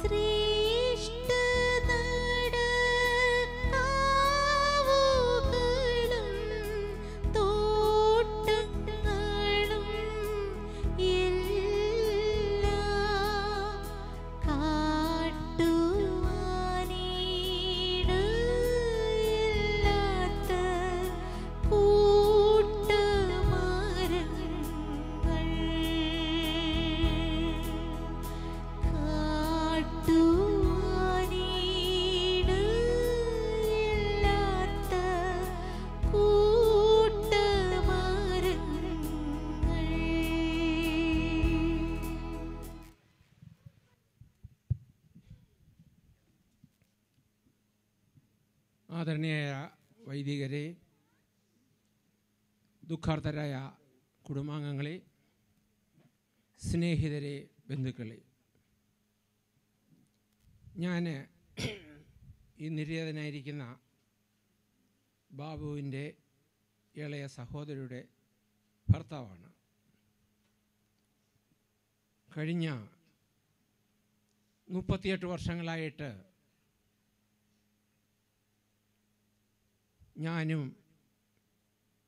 श्री ദുഃഖാർത്ഥരായ കുടുംബാംഗങ്ങളെ സ്നേഹിതരെ ബന്ധുക്കളെ. ഞാൻ ഈ നിര്യാതനായിരിക്കുന്ന ബാബുവിന്റെ ഇളയ സഹോദരിയുടെ ഭർത്താവാണ്. കഴിഞ്ഞ മുപ്പത്തിയെട്ട് വർഷങ്ങളായിട്ട് ഞാനും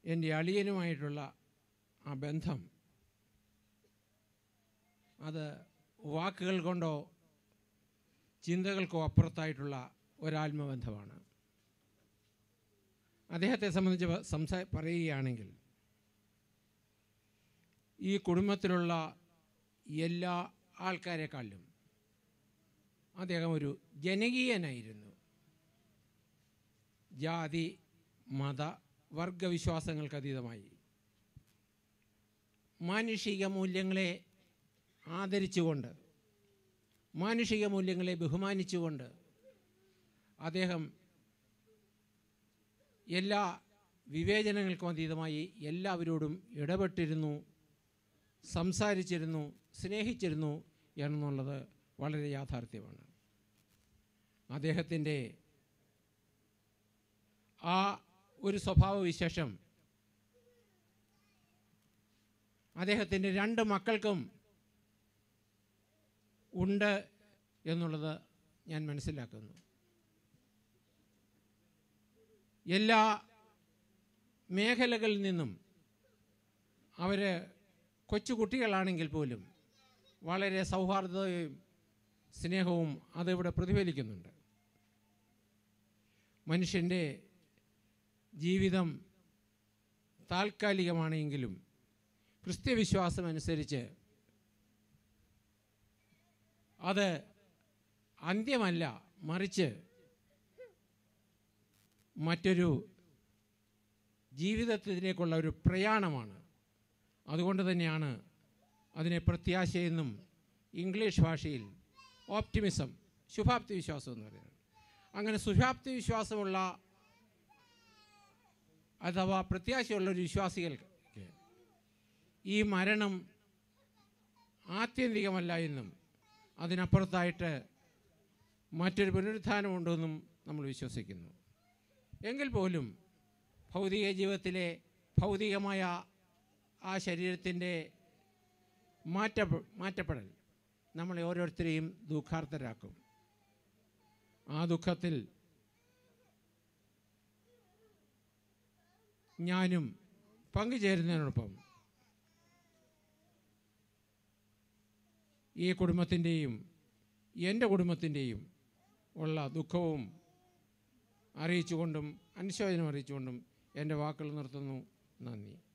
എന്റെ അളിയനുമായിട്ടുള്ള ആ ബന്ധം അത് വാക്കുകൾ കൊണ്ടോ ചിന്തകൾക്കോ അപ്പുറത്തായിട്ടുള്ള ഒരാത്മബന്ധമാണ്. അദ്ദേഹത്തെ സംബന്ധിച്ച് സംസാ പറയുകയാണെങ്കിൽ ഈ കുടുംബത്തിലുള്ള എല്ലാ ആൾക്കാരെക്കാളിലും അദ്ദേഹം ഒരു ജനകീയനായിരുന്നു. ജാതി മത വർഗവിശ്വാസങ്ങൾക്ക് അതീതമായി. മാനുഷിക മൂല്യങ്ങളെ ആദരിച്ചുകൊണ്ട് മാനുഷിക മൂല്യങ്ങളെ ബഹുമാനിച്ചുകൊണ്ട് അദ്ദേഹം എല്ലാ വിവേചനങ്ങൾക്കും അതീതമായി എല്ലാവരോടും ഇടപെട്ടിരുന്നു സംസാരിച്ചിരുന്നു സ്നേഹിച്ചിരുന്നു എന്നുള്ളത് വളരെ യാഥാർത്ഥ്യമാണ്. അദ്ദേഹത്തിന്റെ ആ ഒരു സ്വഭാവവിശേഷം. അദ്ദേഹത്തിന്റെ രണ്ട് മക്കൾക്കും ഉണ്ട് എന്നുള്ളത് ഞാൻ മനസ്സിലാക്കുന്നു. എല്ലാ മേഖലകളിൽ നിന്നും അവർ കൊച്ചുകുട്ടികളാണെങ്കിൽ പോലും വളരെ സൗഹാർദ്ദവും സ്നേഹവും അതിവിടെ പ്രതിഫലിക്കുന്നുണ്ട്. മനുഷ്യന്റെ ജീവിതം താൽക്കാലികമാണെങ്കിലും ക്രിസ്ത്യവിശ്വാസം അനുസരിച്ച് അത് അന്ത്യമല്ല മറിച്ച് മറ്റൊരു ജീവിതത്തിലേക്കുള്ള ഒരു പ്രയാണമാണ്. അതുകൊണ്ട് തന്നെയാണ് അതിനെ പ്രത്യാശയെന്നും ഇംഗ്ലീഷ് ഭാഷയിൽ ഓപ്റ്റിമിസം ശുഭാപ്തി വിശ്വാസം എന്ന് പറയുന്നത്. അങ്ങനെ ശുഭാപ്തി വിശ്വാസമുള്ള അഥവാ പ്രത്യാശയുള്ള ഒരു വിശ്വാസികൾക്ക് ഈ മരണം ആത്യന്തികമല്ല എന്നും അതിനപ്പുറത്തായിട്ട് മറ്റൊരു പുനരുത്ഥാനമുണ്ടെന്നും നമ്മൾ വിശ്വസിക്കുന്നു. എങ്കിൽ പോലും ഭൗതിക ജീവിതത്തിലെ ഭൗതികമായ ആ ശരീരത്തിന്റെ മാറ്റ മാറ്റപ്പെടൽ നമ്മളെ ഓരോരുത്തരെയും ദുഃഖാർത്ഥരാക്കും. ആ ദുഃഖത്തിൽ ഞാനും പങ്കുചേരുന്നതിനോടൊപ്പം ഈ കുടുംബത്തിന്റെയും എന്റെ കുടുംബത്തിന്റെയും ഉള്ള ദുഃഖവും അറിയിച്ചുകൊണ്ടും അനുശോചനം അറിയിച്ചുകൊണ്ടും എന്റെ വാക്കുകൾ നിർത്തുന്നു. നന്ദി.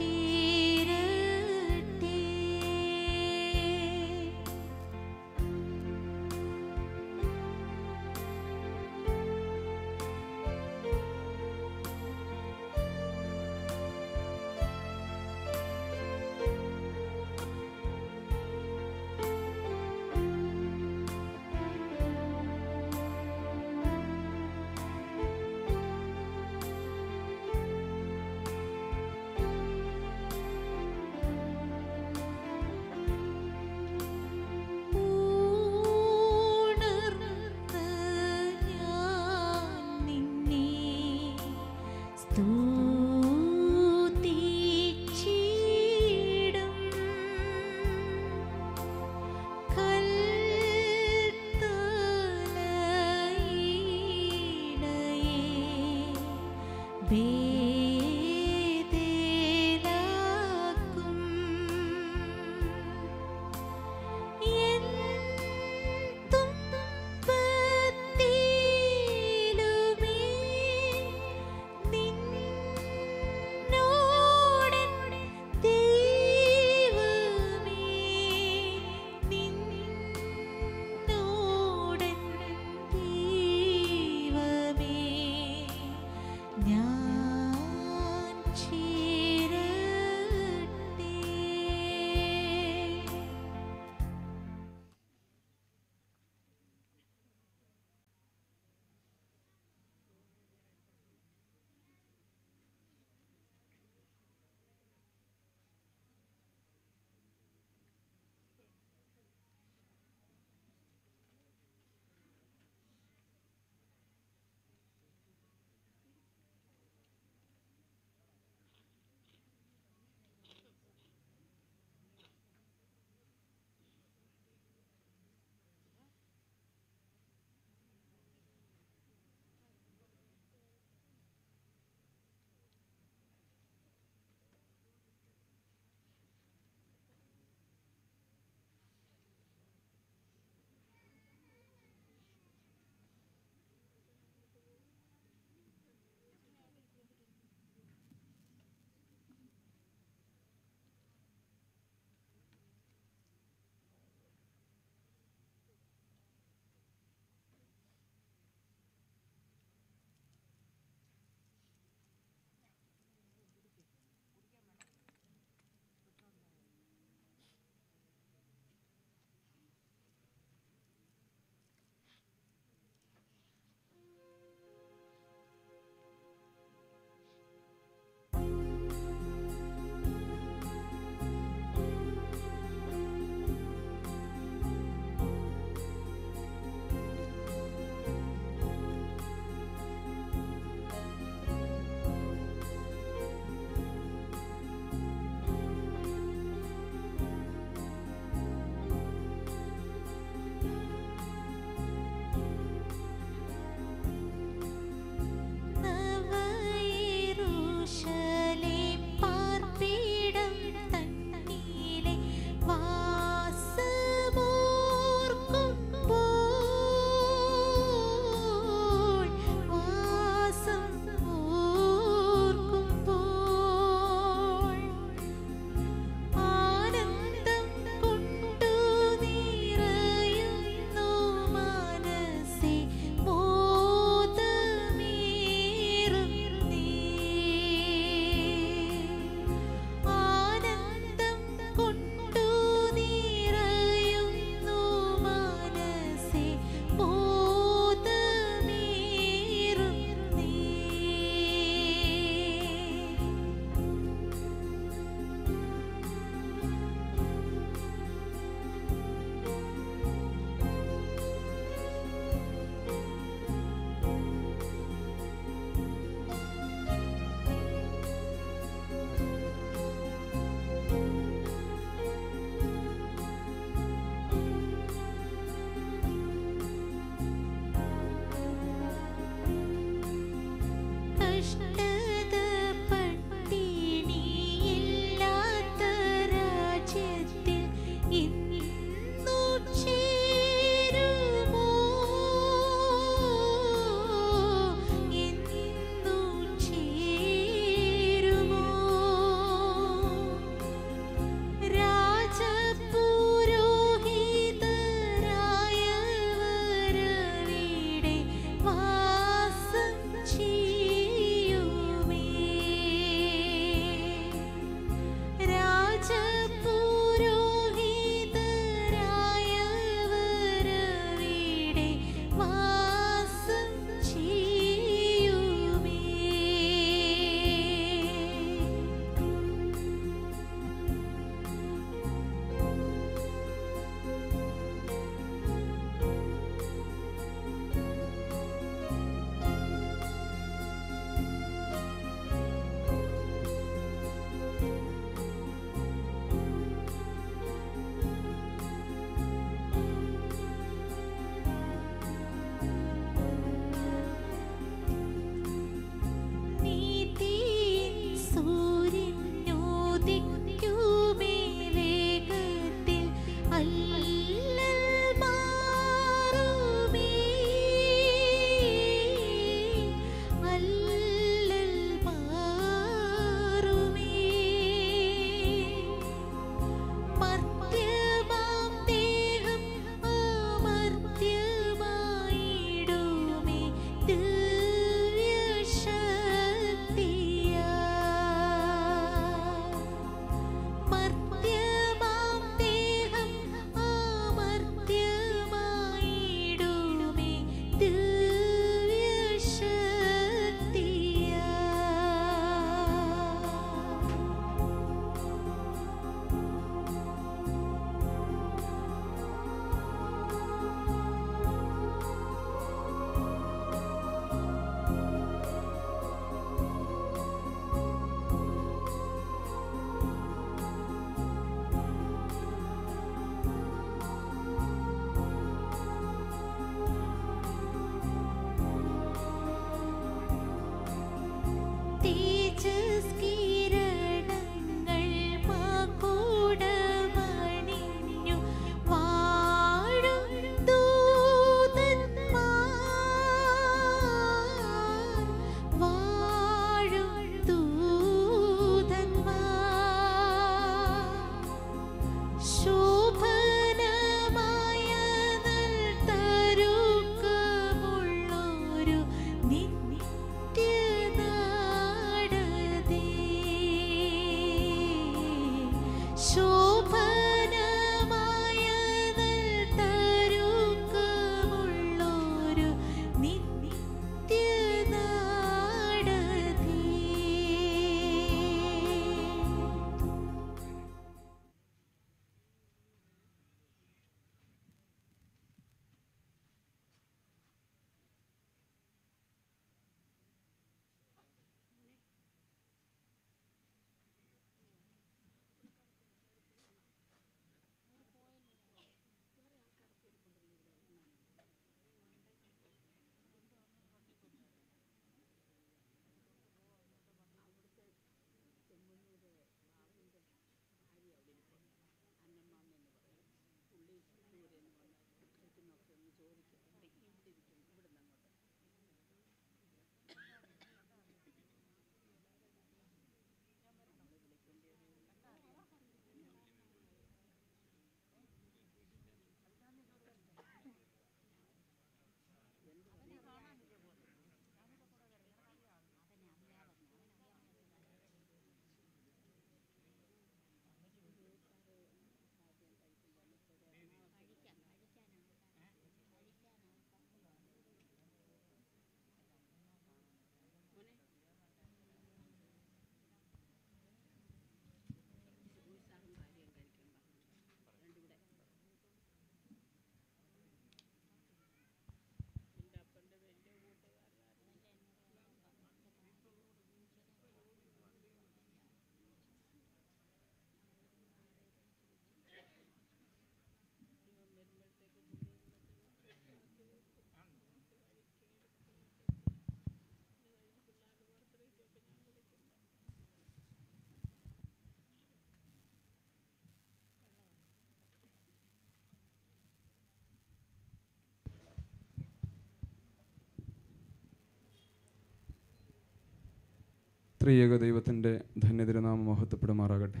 ത്രിയേക ദൈവത്തിന്റെ ധന്യതിരുനാമം മഹത്വപ്പെടുമാറാകട്ടെ.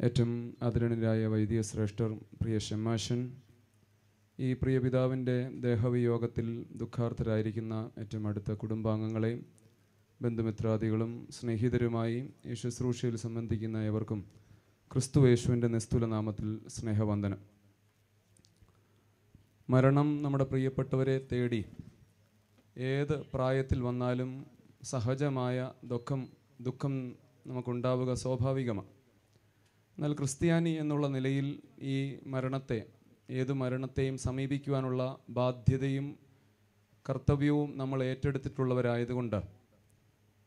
ഏറ്റവും ആദരണീയരായ വൈദിക ശ്രേഷ്ഠർ പ്രിയ ഷെമ്മാശൻ ഈ പ്രിയ പിതാവിന്റെ ദേഹവിയോഗത്തിൽ ദുഃഖാർത്ഥരായിരിക്കുന്ന ഏറ്റവും അടുത്ത കുടുംബാംഗങ്ങളെ ബന്ധുമിത്രാദികളും സ്നേഹിതരുമായി ഈ ശുശ്രൂഷയിൽ സംബന്ധിക്കുന്ന ഏവർക്കും ക്രിസ്തു യേശുവിന്റെ നിസ്തുല നാമത്തിൽ സ്നേഹവന്ദനം. മരണം നമ്മുടെ പ്രിയപ്പെട്ടവരെ തേടി ഏത് പ്രായത്തിൽ വന്നാലും സഹജമായ ദുഃഖം ദുഃഖം നമുക്കുണ്ടാവുക സ്വാഭാവികമാണ്. എന്നാൽ ക്രിസ്ത്യാനി എന്നുള്ള നിലയിൽ ഈ മരണത്തെ ഏത് മരണത്തെയും സമീപിക്കുവാനുള്ള ബാധ്യതയും കർത്തവ്യവും നമ്മൾ ഏറ്റെടുത്തിട്ടുള്ളവരായതുകൊണ്ട്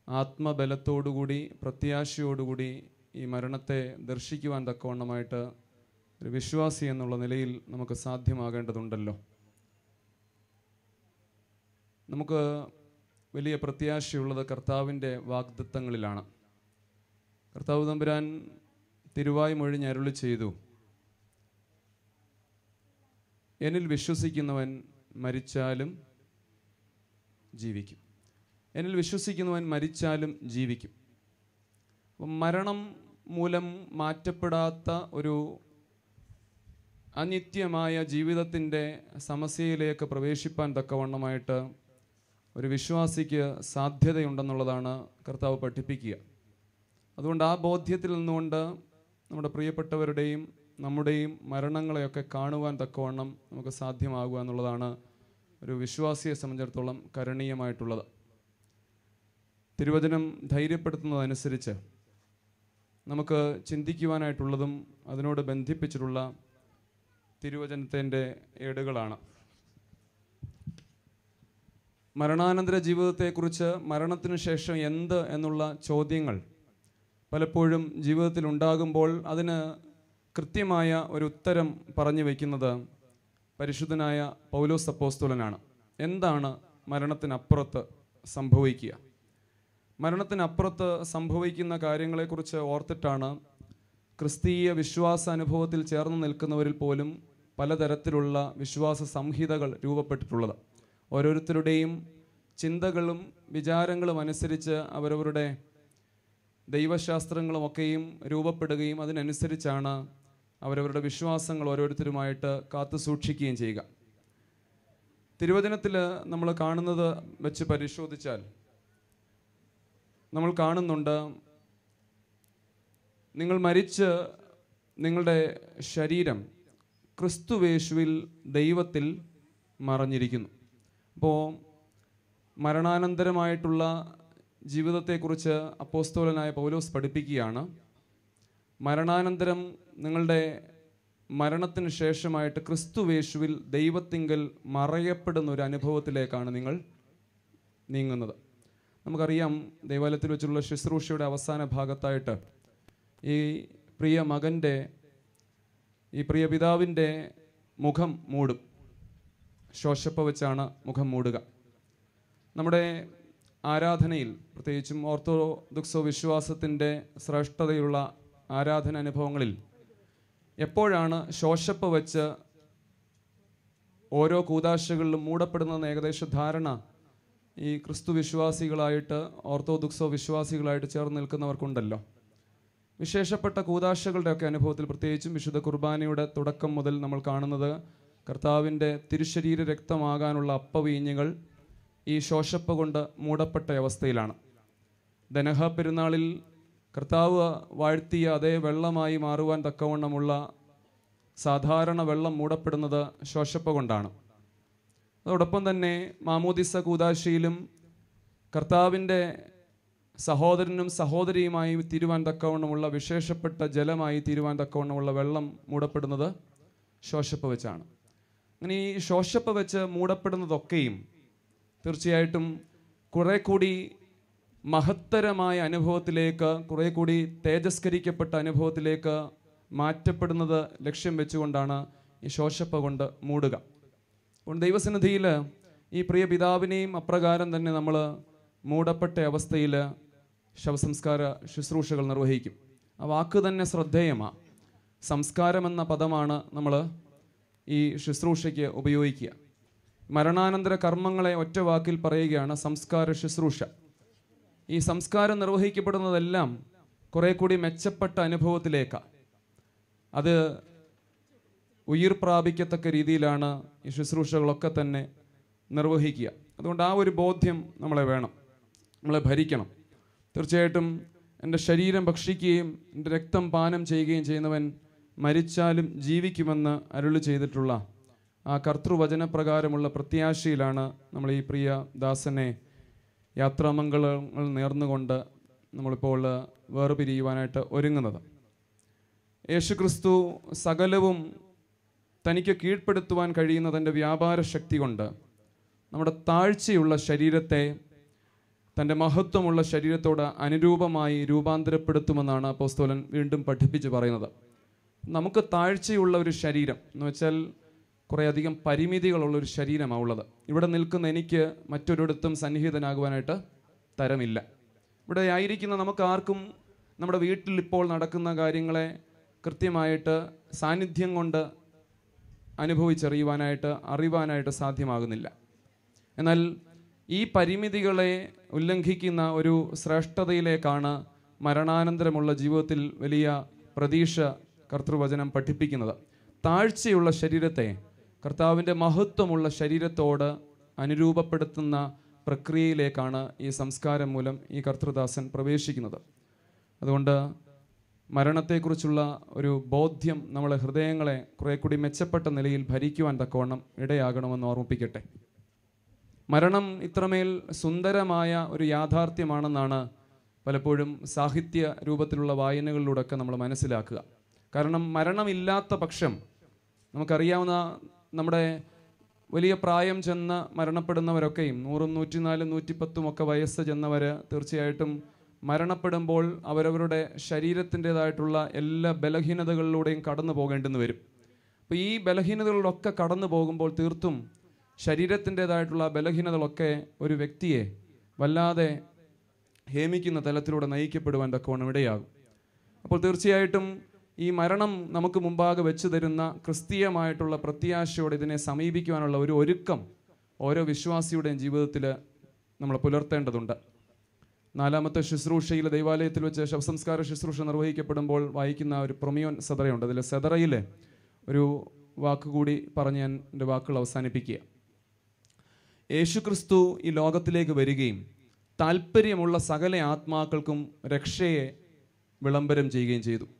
ആത്മബലത്തോടുകൂടി പ്രത്യാശയോടുകൂടി ഈ മരണത്തെ ദർശിക്കുവാൻ തക്കവണ്ണമായിട്ട് ഒരു വിശ്വാസി എന്നുള്ള നിലയിൽ നമുക്ക് സാധ്യമാകേണ്ടതുണ്ടല്ലോ. നമുക്ക് വലിയ പ്രത്യാശയുള്ളത് കർത്താവിന്റെ വാഗ്ദത്തങ്ങളിലാണ്. കർത്താവ് തമ്പുരാൻ തിരുവായി മൊഴിഞ്ഞ് അരുളി ചെയ്തു. എന്നിൽ വിശ്വസിക്കുന്നവൻ മരിച്ചാലും ജീവിക്കും. എന്നിൽ വിശ്വസിക്കുന്നവൻ മരിച്ചാലും ജീവിക്കും. മരണം മൂലം മാറ്റപ്പെടാത്ത ഒരു അനിത്യമായ ജീവിതത്തിന്റെ സമസ്യയിലേക്ക് പ്രവേശിപ്പാൻ തക്കവണ്ണമായിട്ട് ഒരു വിശ്വാസിക്ക് സാധ്യതയുണ്ടെന്നുള്ളതാണ് കർത്താവ് പഠിപ്പിക്കുക. അതുകൊണ്ട് ആ ബോധ്യത്തിൽ നിന്നുകൊണ്ട് നമ്മുടെ പ്രിയപ്പെട്ടവരുടെയും നമ്മുടെയും മരണങ്ങളെയൊക്കെ കാണുവാൻ തക്കവണ്ണം നമുക്ക് സാധ്യമാകുക എന്നുള്ളതാണ് ഒരു വിശ്വാസിയെ സംബന്ധിച്ചിടത്തോളം കരണീയമായിട്ടുള്ളത്. തിരുവചനം ധൈര്യപ്പെടുത്തുന്നതനുസരിച്ച് നമുക്ക് ചിന്തിക്കുവാനായിട്ടുള്ളതും അതിനോട് ബന്ധിപ്പിച്ചിട്ടുള്ള തിരുവചനത്തിന്റെ ഏടുകളാണ്. മരണാനന്തര ജീവിതത്തെക്കുറിച്ച് മരണത്തിന് ശേഷം എന്ത് എന്നുള്ള ചോദ്യങ്ങൾ പലപ്പോഴും ജീവിതത്തിൽ ഉണ്ടാകുമ്പോൾ അതിന് കൃത്യമായ ഒരു ഉത്തരം പറഞ്ഞു വയ്ക്കുന്നത് പരിശുദ്ധനായ പൗലോസ് അപ്പോസ്തുലനാണ്. എന്താണ് മരണത്തിനപ്പുറത്ത് സംഭവിക്കുക? മരണത്തിനപ്പുറത്ത് സംഭവിക്കുന്ന കാര്യങ്ങളെക്കുറിച്ച് ഓർത്തിട്ടാണ് ക്രിസ്തീയ വിശ്വാസ അനുഭവത്തിൽ ചേർന്ന് നിൽക്കുന്നവരിൽ പോലും പലതരത്തിലുള്ള വിശ്വാസ സംഹിതകൾ രൂപപ്പെട്ടിട്ടുള്ളത്. ഓരോരുത്തരുടെയും ചിന്തകളും വിചാരങ്ങളും അനുസരിച്ച് അവരവരുടെ ദൈവശാസ്ത്രങ്ങളുമൊക്കെയും രൂപപ്പെടുകയും അതിനനുസരിച്ചാണ് അവരവരുടെ വിശ്വാസങ്ങൾ ഓരോരുത്തരുമായിട്ട് കാത്തു സൂക്ഷിക്കുകയും ചെയ്യുക. തിരുവചനത്തിൽ നമ്മൾ കാണുന്നത് വെച്ച് പരിശോധിച്ചാൽ നമ്മൾ കാണുന്നുണ്ട് നിങ്ങൾ മരിച്ച് നിങ്ങളുടെ ശരീരം ക്രിസ്തുവേശുവിൽ ദൈവത്തിൽ മറഞ്ഞിരിക്കുന്നു. അപ്പോൾ മരണാനന്തരമായിട്ടുള്ള ജീവിതത്തെക്കുറിച്ച് അപ്പോസ്തോലനായ പൗലോസ് പഠിപ്പിക്കുകയാണ്. മരണാനന്തരം നിങ്ങളുടെ മരണത്തിന് ശേഷമായിട്ട് ക്രിസ്തുവേശുവിൽ ദൈവത്തിങ്കൽ മറയപ്പെടുന്ന ഒരു അനുഭവത്തിലേക്കാണ് നിങ്ങൾ നീങ്ങുന്നത്. നമുക്കറിയാം ദേവാലയത്തിൽ വെച്ചുള്ള ശുശ്രൂഷയുടെ അവസാന ഭാഗത്തായിട്ട് ഈ പ്രിയ മകന്റെ ഈ പ്രിയ പിതാവിന്റെ മുഖം മൂടും. ശോശപ്പ വെച്ചാണ് മുഖം മൂടുക. നമ്മുടെ ആരാധനയിൽ പ്രത്യേകിച്ചും ഓർത്തഡോക്സോ വിശ്വാസത്തിന്റെ ശ്രേഷ്ഠതയുള്ള ആരാധന അനുഭവങ്ങളിൽ എപ്പോഴാണ് ശോശപ്പ് വെച്ച് ഓരോ കൂതാശകളിലും മൂടപ്പെടുന്നതെന്ന് ഏകദേശ ധാരണ ഈ ക്രിസ്തു വിശ്വാസികളായിട്ട് ഓർത്തോദുക്സോ വിശ്വാസികളായിട്ട് ചേർന്ന് നിൽക്കുന്നവർക്കുണ്ടല്ലോ. വിശേഷപ്പെട്ട കൂതാശകളുടെയൊക്കെ അനുഭവത്തിൽ പ്രത്യേകിച്ചും വിശുദ്ധ കുർബാനയുടെ തുടക്കം മുതൽ നമ്മൾ കാണുന്നത് കർത്താവിന്റെ തിരുശരീര രക്തമാകാനുള്ള അപ്പവീഞ്ഞുകൾ ഈ ശോഷപ്പ് കൊണ്ട് മൂടപ്പെട്ട അവസ്ഥയിലാണ്. ധനഹ പെരുന്നാളിൽ കർത്താവ് വാഴ്ത്തിയ അതേ വെള്ളമായി മാറുവാൻ തക്കവണ്ണമുള്ള സാധാരണ വെള്ളം മൂടപ്പെടുന്നത് ശോഷപ്പ കൊണ്ടാണ്. അതോടൊപ്പം തന്നെ മാമോദിസ കൂതാശിയിലും കർത്താവിന്റെ സഹോദരനും സഹോദരിയുമായി തീരുവാൻ തക്കവണ്ണമുള്ള വിശേഷപ്പെട്ട ജലമായി തീരുവാൻ തക്കവണ്ണമുള്ള വെള്ളം മൂടപ്പെടുന്നത് ശോഷപ്പ് വെച്ചാണ്. അങ്ങനെ ഈ ശോഷപ്പ വെച്ച് മൂടപ്പെടുന്നതൊക്കെയും തീർച്ചയായിട്ടും കുറെ കൂടി മഹത്തരമായ അനുഭവത്തിലേക്ക് കുറെ കൂടി തേജസ്കരിക്കപ്പെട്ട അനുഭവത്തിലേക്ക് മാറ്റപ്പെടുന്നത് ലക്ഷ്യം വെച്ചുകൊണ്ടാണ് ഈ ശോഷപ്പ കൊണ്ട് മൂടുക. അതുകൊണ്ട് ദൈവസന്നിധിയിൽ ഈ പ്രിയ പിതാവിനെയും അപ്രകാരം തന്നെ നമ്മൾ മൂടപ്പെട്ട അവസ്ഥയിൽ ശവസംസ്കാര ശുശ്രൂഷകൾ നിർവഹിക്കും. ആ വാക്ക് തന്നെ ശ്രദ്ധേയമാണ് സംസ്കാരമെന്ന പദമാണ് നമ്മൾ ഈ ശുശ്രൂഷയ്ക്ക് ഉപയോഗിക്കുക. മരണാനന്തര കർമ്മങ്ങളെ ഒറ്റ വാക്കിൽ പറയുകയാണ് സംസ്കാര ശുശ്രൂഷ. ഈ സംസ്കാരം നിർവഹിക്കപ്പെടുന്നതെല്ലാം കുറെ കൂടി മെച്ചപ്പെട്ട അനുഭവത്തിലേക്കാണ് അത് ഉയിർ പ്രാപിക്കത്തക്ക രീതിയിലാണ് ഈ ശുശ്രൂഷകളൊക്കെ തന്നെ നിർവഹിക്കുക. അതുകൊണ്ട് ആ ഒരു ബോധ്യം നമ്മളെ വേണം. നമ്മളെ ഭരിക്കണം. തീർച്ചയായിട്ടും എന്റെ ശരീരം ഭക്ഷിക്കുകയും എന്റെ രക്തം പാനം ചെയ്യുകയും ചെയ്യുന്നവൻ മരിച്ചാലും ജീവിക്കുമെന്ന് അരുളി ചെയ്തിട്ടുള്ള ആ കർത്തൃവചനപ്രകാരമുള്ള പ്രത്യാശയിലാണ് നമ്മൾ ഈ പ്രിയ ദാസനെ യാത്രാമംഗളങ്ങൾ നേർന്നുകൊണ്ട് നമ്മളിപ്പോൾ വേർപിരിയുവാനായിട്ട് ഒരുങ്ങുന്നത്. യേശുക്രിസ്തു സകലവും തനിക്ക് കീഴ്പ്പെടുത്തുവാൻ കഴിയുന്ന തന്റെ വ്യാപാര ശക്തി കൊണ്ട് നമ്മുടെ താഴ്ചയുള്ള ശരീരത്തെ തന്റെ മഹത്വമുള്ള ശരീരത്തോട് അനുരൂപമായി രൂപാന്തരപ്പെടുത്തുമെന്നാണ് അപ്പോസ്തോലൻ വീണ്ടും പഠിപ്പിച്ച് പറയുന്നത്. നമുക്ക് താഴ്ചയുള്ള ഒരു ശരീരം എന്ന് വെച്ചാൽ കുറേയധികം പരിമിതികളുള്ള ഒരു ശരീരമാണ് ഉള്ളത്. ഇവിടെ നിൽക്കുന്ന എനിക്ക് മറ്റൊരിടത്തും സന്നിഹിതനാകുവാനായിട്ട് തരമില്ല. ഇവിടെ ആയിരിക്കുന്ന നമുക്ക് ആർക്കും നമ്മുടെ വീട്ടിൽ ഇപ്പോൾ നടക്കുന്ന കാര്യങ്ങളെ കൃത്യമായിട്ട് സാന്നിധ്യം കൊണ്ട് അനുഭവിച്ചറിയുവാനായിട്ട് അറിയുവാനായിട്ട് സാധ്യമാകുന്നില്ല. എന്നാൽ ഈ പരിമിതികളെ ഉല്ലംഘിക്കുന്ന ഒരു ശ്രേഷ്ഠതയിലേക്കാണ് മരണാനന്തരമുള്ള ജീവിതത്തിൽ വലിയ പ്രതീക്ഷ കർത്തൃവചനം പഠിപ്പിക്കുന്നത്. താഴ്ചയുള്ള ശരീരത്തെ കർത്താവിന്റെ മഹത്വമുള്ള ശരീരത്തോട് അനുരൂപപ്പെടുത്തുന്ന പ്രക്രിയയിലേക്കാണ് ഈ സംസ്കാരം മൂലം ഈ കർത്തൃദാസൻ പ്രവേശിക്കുന്നത്. അതുകൊണ്ട് മരണത്തെക്കുറിച്ചുള്ള ഒരു ബോധ്യം നമ്മളെ ഹൃദയങ്ങളെ കുറെ കൂടി മെച്ചപ്പെട്ട നിലയിൽ ഭരിക്കുവാൻ തക്കവണ്ണം ഇടയാകണമെന്ന് ഓർമ്മിപ്പിക്കട്ടെ. മരണം ഇത്രമേൽ സുന്ദരമായ ഒരു യാഥാർത്ഥ്യമാണെന്നാണ് പലപ്പോഴും സാഹിത്യ രൂപത്തിലുള്ള വായനകളിലൂടെയൊക്കെ നമ്മൾ മനസ്സിലാക്കുക. കാരണം മരണമില്ലാത്ത പക്ഷം നമുക്കറിയാവുന്ന നമ്മുടെ വലിയ പ്രായം ചെന്ന് മരണപ്പെടുന്നവരൊക്കെയും നൂറും നൂറ്റിനാലും നൂറ്റിപ്പത്തും ഒക്കെ വയസ്സ് ചെന്നവർ തീർച്ചയായിട്ടും മരണപ്പെടുമ്പോൾ അവരവരുടെ ശരീരത്തിന്റെതായിട്ടുള്ള എല്ലാ ബലഹീനതകളിലൂടെയും കടന്നു പോകേണ്ടെന്ന് വരും. അപ്പോൾ ഈ ബലഹീനതകളിലൊക്കെ കടന്നു പോകുമ്പോൾ തീർത്തും ശരീരത്തിന്റെതായിട്ടുള്ള ബലഹീനതകളൊക്കെ ഒരു വ്യക്തിയെ വല്ലാതെ ഹേമിക്കുന്ന തലത്തിലൂടെ നയിക്കപ്പെടുവാൻ തക്കവണ്ണം ഇടയാകും. അപ്പോൾ തീർച്ചയായിട്ടും ഈ മരണം നമുക്ക് മുമ്പാകെ വെച്ചു തരുന്ന ക്രിസ്തീയമായിട്ടുള്ള പ്രത്യാശയോടെ ഇതിനെ സമീപിക്കുവാനുള്ള ഒരു ഒരുക്കം ഓരോ വിശ്വാസിയുടെയും ജീവിതത്തിൽ നമ്മൾ പുലർത്തേണ്ടതുണ്ട്. നാലാമത്തെ ശുശ്രൂഷയിൽ ദൈവാലയത്തിൽ വെച്ച് ശവസംസ്കാര ശുശ്രൂഷ നിർവഹിക്കപ്പെടുമ്പോൾ വായിക്കുന്ന ഒരു പ്രൊമിയോൻ സെതറയുണ്ട്. അതിൽ സെതറയിലെ ഒരു വാക്കുകൂടി പറഞ്ഞ് ഞാൻ എന്റെ വാക്കുകൾ അവസാനിപ്പിക്കുക. യേശു ക്രിസ്തു ഈ ലോകത്തിലേക്ക് വരികയും താല്പര്യമുള്ള സകല ആത്മാക്കൾക്കും രക്ഷയെ വിളംബരം ചെയ്യുകയും ചെയ്തു.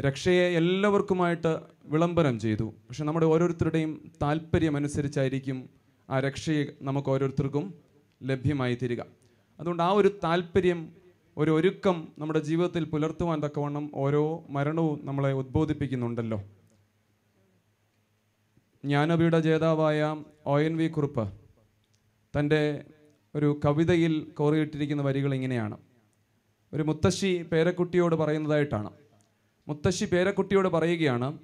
രക്ഷയെ എല്ലാവർക്കുമായിട്ട് വിളംബരം ചെയ്തു. പക്ഷെ നമ്മുടെ ഓരോരുത്തരുടെയും താല്പര്യമനുസരിച്ചായിരിക്കും ആ രക്ഷയെ നമുക്ക് ഓരോരുത്തർക്കും ലഭ്യമായി തരിക. അതുകൊണ്ട് ആ ഒരു താല്പര്യം ഒരു ഒരുക്കം നമ്മുടെ ജീവിതത്തിൽ പുലർത്തുവാൻ തക്കവണ്ണം ഓരോ മരണവും നമ്മളെ ഉദ്ബോധിപ്പിക്കുന്നുണ്ടല്ലോ. ജ്ഞാനബിയുടെ ജേതാവായ ഒ എൻ വി കുറുപ്പ് തന്റെ ഒരു കവിതയിൽ കോറിയിട്ടിരിക്കുന്ന വരികൾ ഇങ്ങനെയാണ്. ഒരു മുത്തശ്ശി പേരക്കുട്ടിയോട് പറയുന്നതായിട്ടാണ്. മുത്തശ്ശി പേരക്കുട്ടിയോട് പറയുകയാണ്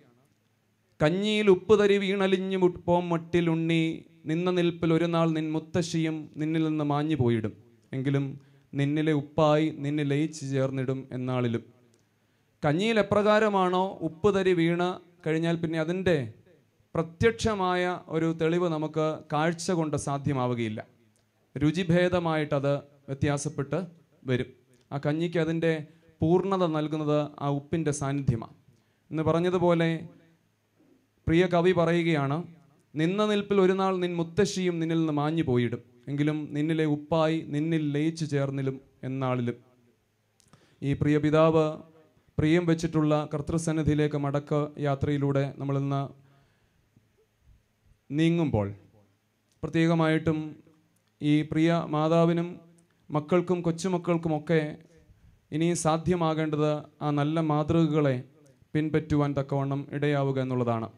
കഞ്ഞിയിൽ ഉപ്പ് തരി വീണലിഞ്ഞു പോം മട്ടിലുണ്ണി നിന്ന നിൽപ്പിൽ ഒരു നാൾ നിൻ മുത്തശ്ശിയും നിന്നിൽ നിന്ന് മാഞ്ഞു പോയിടും. എങ്കിലും നിന്നിലെ ഉപ്പായി നിന്നെ ലയിച്ചു ചേർന്നിടും എന്നാളിലും. കഞ്ഞിയിൽ എപ്രകാരമാണോ ഉപ്പ് തരി വീണ് കഴിഞ്ഞാൽ പിന്നെ അതിന്റെ പ്രത്യക്ഷമായ ഒരു തെളിവ് നമുക്ക് കാഴ്ച കൊണ്ട് സാധ്യമാവുകയില്ല. രുചിഭേദമായിട്ടത് വ്യത്യാസപ്പെട്ട് വരും. ആ കഞ്ഞിക്ക് അതിന്റെ പൂർണത നൽകുന്നത് ആ ഉപ്പിന്റെ സാന്നിധ്യമാണ്. എന്ന് പറഞ്ഞതുപോലെ പ്രിയ കവി പറയുകയാണ് നിന്ന നിൽപ്പിൽ ഒരു നാൾ നിൻ മുത്തശ്ശിയും നിന്നിൽ നിന്ന് മാഞ്ഞു പോയിടും. എങ്കിലും നിന്നിലെ ഉപ്പായി നിന്നിൽ ലയിച്ചു ചേർന്നിലും എന്നാളിലും. ഈ പ്രിയ പിതാവ് പ്രിയം വെച്ചിട്ടുള്ള കർത്തൃസന്നിധിയിലേക്ക് മടക്ക യാത്രയിലൂടെ നമ്മളിന്ന് നീങ്ങുമ്പോൾ പ്രത്യേകമായിട്ടും ഈ പ്രിയ മാതാവിനും മക്കൾക്കും കൊച്ചുമക്കൾക്കുമൊക്കെ ഇനി സാധ്യമാകേണ്ടത് ആ നല്ല മാതൃകകളെ പിൻപറ്റുവാൻ തക്കവണ്ണം ഇടയാവുക എന്നുള്ളതാണ്.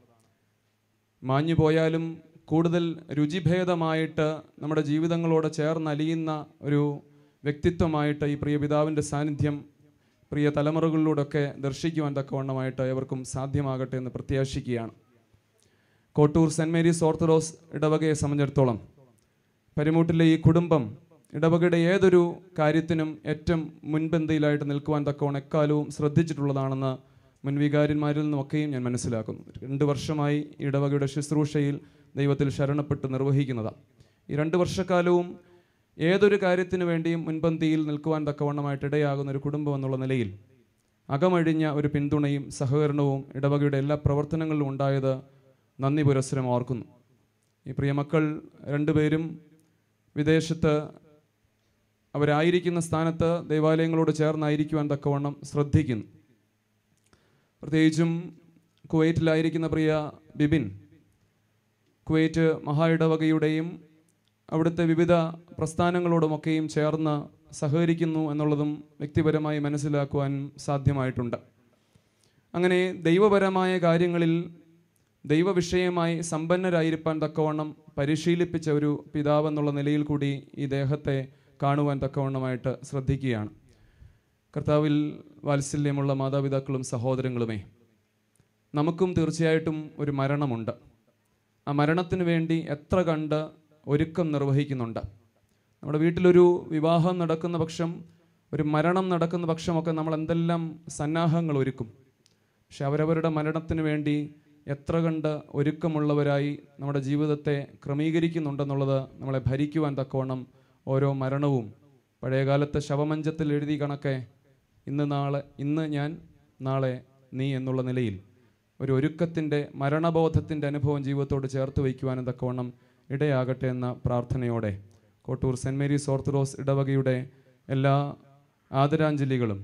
മാഞ്ഞു പോയാലും കൂടുതൽ രുചിഭേദമായിട്ട് നമ്മുടെ ജീവിതങ്ങളോട് ചേർന്നലിയുന്ന ഒരു വ്യക്തിത്വമായിട്ട് ഈ പ്രിയ പിതാവിന്റെ സാന്നിധ്യം പ്രിയ തലമുറകളിലൂടെയൊക്കെ ദർശിക്കുവാൻ തക്കവണ്ണമായിട്ട് ഏവർക്കും സാധ്യമാകട്ടെ എന്ന് പ്രത്യാശിക്കുകയാണ്. കോട്ടൂർ സെന്റ് മേരീസ് ഓർത്തഡോക്സ് ഇടവകയെ സംബന്ധിച്ചിടത്തോളം പരിമൂട്ടിലെ ഈ കുടുംബം ഇടവകയുടെ ഏതൊരു കാര്യത്തിനും ഏറ്റവും മുൻപന്തിയിലായിട്ട് നിൽക്കുവാൻ തക്കവണ്ണം എക്കാലവും ശ്രദ്ധിച്ചിട്ടുള്ളതാണെന്ന് മുൻവികാരന്മാരിൽ നിന്നൊക്കെയും ഞാൻ മനസ്സിലാക്കുന്നു. രണ്ട് വർഷമായി ഇടവകയുടെ ശുശ്രൂഷയിൽ ദൈവത്തിൽ ശരണപ്പെട്ട് നിർവഹിക്കുന്നതാണ് ഈ രണ്ട് വർഷക്കാലവും ഏതൊരു കാര്യത്തിന് വേണ്ടിയും മുൻപന്തിയിൽ നിൽക്കുവാൻ തക്കവണ്ണമായിട്ട് ഇടയാകുന്ന ഒരു കുടുംബം എന്നുള്ള നിലയിൽ അകമഴിഞ്ഞ ഒരു പിന്തുണയും സഹകരണവും ഇടവകയുടെ എല്ലാ പ്രവർത്തനങ്ങളിലും ഉണ്ടായത് നന്ദി പുരസ്സരം ഓർക്കുന്നു. ഈ പ്രിയമക്കൾ രണ്ടുപേരും വിദേശത്ത് അവരായിരിക്കുന്ന സ്ഥാനത്ത് ദേവാലയങ്ങളോട് ചേർന്നായിരിക്കുവാൻ തക്കവണ്ണം ശ്രദ്ധിക്കുന്നു. പ്രത്യേകിച്ചും കുവൈറ്റിലായിരിക്കുന്ന പ്രിയ ബിബിൻ കുവൈറ്റ് മഹാ ഇടവകയുടെയും അവിടുത്തെ വിവിധ പ്രസ്ഥാനങ്ങളോടുമൊക്കെയും ചേർന്ന് സഹകരിക്കുന്നു എന്നുള്ളതും വ്യക്തിപരമായി മനസ്സിലാക്കുവാൻ സാധ്യമായിട്ടുണ്ട്. അങ്ങനെ ദൈവപരമായ കാര്യങ്ങളിൽ ദൈവവിഷയമായി സമ്പന്നരായിരിക്കാൻ തക്കവണ്ണം പരിശീലിപ്പിച്ച ഒരു പിതാവെന്നുള്ള നിലയിൽ കൂടി ഈ ദേഹത്തെ കാണുവാൻ തക്കവണ്ണമായിട്ട് ശ്രദ്ധിക്കുകയാണ്. കർത്താവിൽ വാത്സല്യമുള്ള മാതാപിതാക്കളും സഹോദരങ്ങളുമേ നമുക്കും തീർച്ചയായിട്ടും ഒരു മരണമുണ്ട്. ആ മരണത്തിന് വേണ്ടി എത്ര കണ്ട് ഒരുക്കം നിർവഹിക്കുന്നുണ്ട്. നമ്മുടെ വീട്ടിലൊരു വിവാഹം നടക്കുന്ന പക്ഷം ഒരു മരണം നടക്കുന്ന പക്ഷമൊക്കെ നമ്മൾ എന്തെല്ലാം സന്നാഹങ്ങൾ ഒരുക്കും. പക്ഷെ അവരവരുടെ മരണത്തിന് വേണ്ടി എത്ര കണ്ട് ഒരുക്കമുള്ളവരായി നമ്മുടെ ജീവിതത്തെ ക്രമീകരിക്കുന്നുണ്ടെന്നുള്ളത് നമ്മളെ ഭരിക്കുവാൻ തക്കവണ്ണം ഓരോ മരണവും പഴയകാലത്തെ ശവമഞ്ചത്തിൽ എഴുതി കണക്കെ. ഇന്ന് നാളെ ഇന്ന് ഞാൻ നാളെ നീ എന്നുള്ള നിലയിൽ ഒരു ഒരുക്കത്തിന്റെ മരണബോധത്തിന്റെ അനുഭവം ജീവിതത്തോട് ചേർത്ത് വയ്ക്കുവാനും തക്കവണ്ണം ഇടയാകട്ടെ എന്ന പ്രാർത്ഥനയോടെ കോട്ടൂർ സെന്റ് മേരീസ് ഓർത്തഡോക്സ് ഇടവകയുടെ എല്ലാ ആദരാഞ്ജലികളും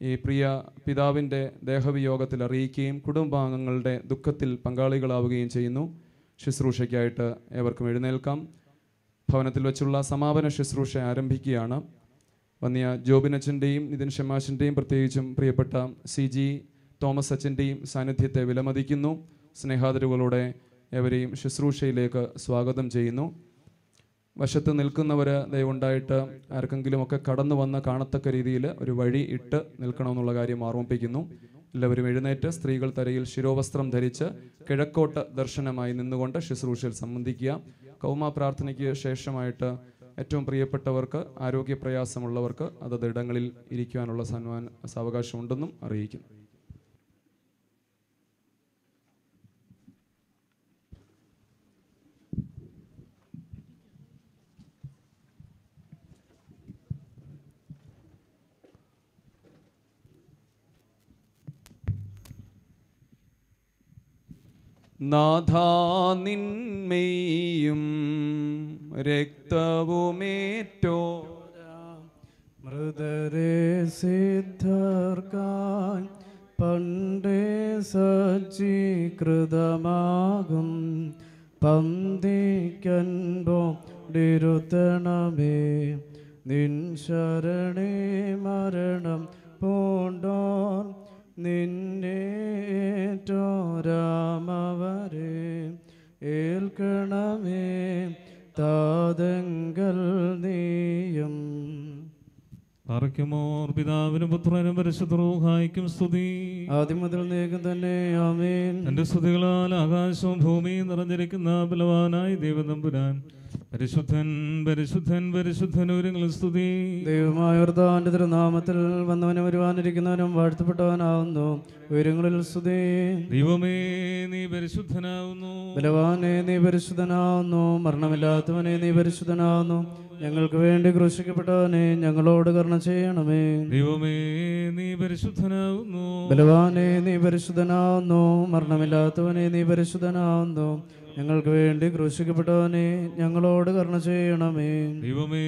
ഈ പ്രിയ പിതാവിന്റെ ദേഹവിയോഗത്തിൽ അറിയിക്കുകയും കുടുംബാംഗങ്ങളുടെ ദുഃഖത്തിൽ പങ്കാളികളാവുകയും ചെയ്യുന്നു. ശുശ്രൂഷയ്ക്കായിട്ട് ഏവർക്കും എഴുന്നേൽക്കാം. ഭവനത്തിൽ വെച്ചുള്ള സമാപന ശുശ്രൂഷ ആരംഭിക്കുകയാണ്. വന്നിയ ജോബിനച്ചന്റെയും നിതിൻ ഷമാഷിന്റെയും പ്രത്യേകിച്ചും പ്രിയപ്പെട്ട സി ജി തോമസ് അച്ഛന്റെയും സാന്നിധ്യത്തെ വിലമതിക്കുന്നു. സ്നേഹാദരവുകളോടെ എവരെയും ശുശ്രൂഷയിലേക്ക് സ്വാഗതം ചെയ്യുന്നു. വശത്ത് നിൽക്കുന്നവർ ദയവുണ്ടായിട്ട് ആർക്കെങ്കിലുമൊക്കെ കടന്നു വന്ന് കാണത്തക്ക രീതിയിൽ ഒരു വഴി ഇട്ട് നിൽക്കണമെന്നുള്ള കാര്യം ഓർമ്മിപ്പിക്കുന്നു. എല്ലാവരും എഴുന്നേറ്റ് സ്ത്രീകൾ തരയിൽ ശിരോവസ്ത്രം ധരിച്ച് കിഴക്കോട്ട് ദർശനമായി നിന്നുകൊണ്ട് ശുശ്രൂഷയിൽ സംബന്ധിക്കുക. കൗമ പ്രാർത്ഥനയ്ക്ക് ശേഷമായിട്ട് ഏറ്റവും പ്രിയപ്പെട്ടവർക്ക് ആരോഗ്യ പ്രയാസമുള്ളവർക്ക് അതത് ഇടങ്ങളിൽ ഇരിക്കുവാനുള്ള സന്മാൻ സാവകാശമുണ്ടെന്നും അറിയിക്കുന്നു. നാഥാനിന്മയും രക്തവുമേറ്റോ. മൃതരെ സിദ്ധർക്കാൻ പണ്ടേ സജ്ജീകൃതമാകും. പന്തിക്കൻപോടിരുത്തണമേ നിൻ ശരണേ മരണം പൂണ്ടോർ നിന്നേറ്റോരാമവരെ ഏൽക്കണമേ താതങ്കൽ നീയും. പാറയ്ക്കുമോർ പിതാവിനും പുത്രനും പരിശുദ്ധറൂഹായിക്കും സ്തുതി. ആദ്യം മുതൽ നീക്കം തന്നെ ആമേൻ. എന്റെ സ്തുതികളാൽ ആകാശവും ഭൂമിയും നിറഞ്ഞിരിക്കുന്ന ബലവാനായി ദൈവതമ്പുരാൻ പരിശുദ്ധൻ പരിശുദ്ധൻ പരിശുദ്ധൻ ഒരുങ്ങൾ സ്തുതി. ദൈവമായ കർത്താവിന്റെ തിരുനാമത്തിൽ വന്നവനും വരുവാനിരിക്കുന്നവനും വാഴ്ത്തപ്പെട്ടവനാവുന്നു. ഉയരങ്ങളിൽ സ്തുതി. ദൈവമേ നീ പരിശുദ്ധനാവുന്നു. ബലവാനെ നീ പരിശുദ്ധനാവുന്നു. മരണമില്ലാത്തവനെ നീ പരിശുദ്ധനാവുന്നു. ഞങ്ങൾക്ക് വേണ്ടി ക്രൂശിക്കപ്പെട്ടവനെ ഞങ്ങളോട് കർണ ചെയ്യണമേ. ദൈവമേ നീ പരിശുദ്ധനാവുന്നു. ബലവാനെ നീ പരിശുദ്ധനാവുന്നു. മരണമില്ലാത്തവനെ നീ പരിശുദ്ധനാവുന്നു. ഞങ്ങൾക്ക് വേണ്ടി ക്രൂശിക്കപ്പെട്ടവനെ ഞങ്ങളോട് കരുണ ചെയ്യണമേ. ദൈവമേ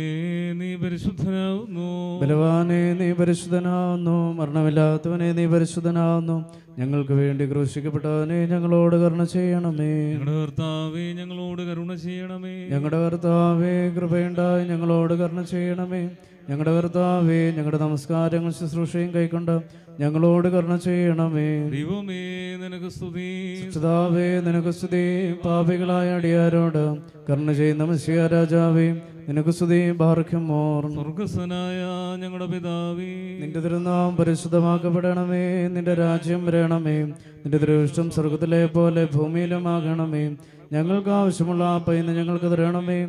നീ പരിശുദ്ധനാവുന്നു. ബലവാനെ നീ പരിശുദ്ധനാവുന്നു. മരണമില്ലാത്തവനെ നീ പരിശുദ്ധനാവുന്നു. ഞങ്ങൾക്ക് വേണ്ടി ക്രൂശിക്കപ്പെട്ടവനെ ഞങ്ങളോട് കരുണ ചെയ്യണമേ. ഞങ്ങളുടെ കർത്താവേ ഞങ്ങളോട് കരുണ ചെയ്യണമേ. ഞങ്ങളുടെ കർത്താവേ കൃപയുണ്ടായി ഞങ്ങളോട് കരുണ ചെയ്യണമേ. ഞങ്ങളുടെ കർത്താവേ ഞങ്ങളുടെ നമസ്കാരങ്ങൾ ശുശ്രൂഷയും കൈക്കൊണ്ട് ഞങ്ങളോട് കരുണ ചെയ്യണമേ. ദൈവമേ നിനക്ക് സ്തുതി. സുതാവേ നിനക്ക് സ്തുതി. പാപികളായ അടിയാരോട് കരുണ ചെയ്യുന്ന മസിയ രാജാവേ നിനക്ക് സ്തുതി. ബാർഖ്യമോർ സ്വർഗസ്വനായ ഞങ്ങളുടെ പിതാവേ. നിന്റെ തിരുനാം പരിശുദ്ധമാക്കപ്പെടണമേ. നിന്റെ രാജ്യം വരണമേ. നിന്റെ ദൃഷ്ടം സ്വർഗത്തിലെ പോലെ ഭൂമിയിലും ആകണമേ ഞങ്ങൾക്ക് ആവശ്യമുള്ള പൈന ഞങ്ങൾക്ക് തരണമേ.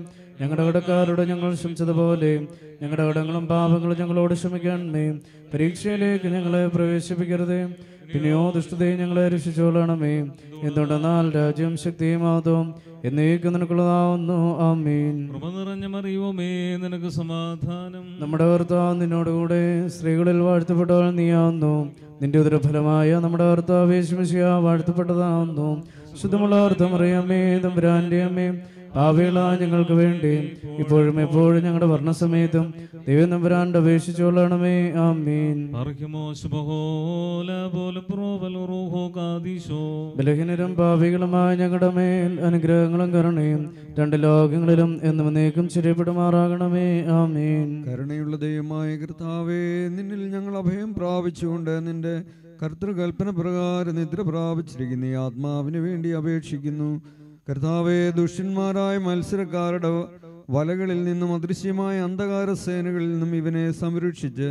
ഞങ്ങളുടെ കടക്കാരോട് ഞങ്ങൾ ക്ഷമിച്ചതുപോലെ ഞങ്ങളുടെ കടങ്ങളും പാപങ്ങളും ഞങ്ങളോട് ക്ഷമിക്കണമേ. പരീക്ഷയിലേക്ക് ഞങ്ങളെ പ്രവേശിപ്പിക്കരുതേ. പിന്നെയോ ദുഷ്ടതയും ഞങ്ങളെ രക്ഷിച്ചോളണമേ എന്തുകൊണ്ടെന്നാൽ രാജ്യം ശക്തിയും ആദവും എന്നേക്കും നിനക്കുള്ളതാവുന്നു. ആമീൻ. നിറഞ്ഞ മറിയുമേ നിനക്ക് സമാധാനം. നമ്മുടെ ഭർത്താവ് നിന്നോടുകൂടെ സ്ത്രീകളിൽ വാഴ്ത്തപ്പെട്ടവൾ നീയാവുന്നു. നിന്റെ ഉദരഫലമായ നമ്മുടെ ഭർത്താവ് യേശുമിശിഹ വാഴ്ത്തപ്പെട്ടതാവുന്നു. ശുദ്ധമുള്ള അർത്ഥം അറിയാമേ തമ്പുരാന്റെ അമ്മേ. പാവികള ഞങ്ങൾക്ക് വേണ്ടി ഇപ്പോഴും എപ്പോഴും ഞങ്ങളുടെ വർണസമേതം ദൈവം തമ്പുരാന്റെ അപേക്ഷിച്ചോളണമേ ആമീൻ. ബലഹീനരും ഭാവികളുമായ ഞങ്ങളുടെ മേൽ അനുഗ്രഹങ്ങളും കരുണയും രണ്ട് ലോകങ്ങളിലും എന്നും എന്നേക്കും ആ ആമീൻ. കരുണയുള്ള ദൈവമായ കർത്താവേ നിന്നിൽ ഞങ്ങൾ അഭയം പ്രാപിച്ചുകൊണ്ട് നിന്റെ കർത്തൃകൽപ്പന പ്രകാരം നിദ്ര പ്രാപിച്ചിരിക്കുന്ന ഈ ആത്മാവിന് വേണ്ടി അപേക്ഷിക്കുന്നു. കർത്താവെ ദുഷ്യന്മാരായ മത്സരക്കാരുടെ വലകളിൽ നിന്നും അദൃശ്യമായ അന്ധകാര സേനകളിൽ നിന്നും ഇവനെ സംരക്ഷിച്ച്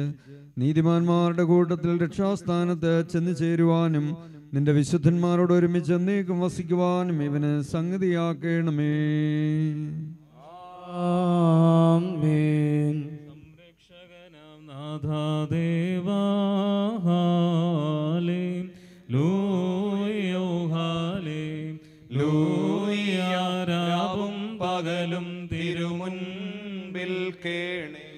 നീതിമാന്മാരുടെ കൂട്ടത്തിൽ രക്ഷാസ്ഥാനത്ത് ചെന്നു ചേരുവാനും നിന്റെ വിശുദ്ധന്മാരോട് ഒരുമിച്ച് എന്നേക്കും വസിക്കുവാനും ഇവന് സംഗതിയാക്കണമേ. സംരക്ഷകനാം നാഥാദേവാലേ ലൂയോ ഹാലേ. ലൂയാരാവും പകലും തിരുമുൻപിൽ കേണേ.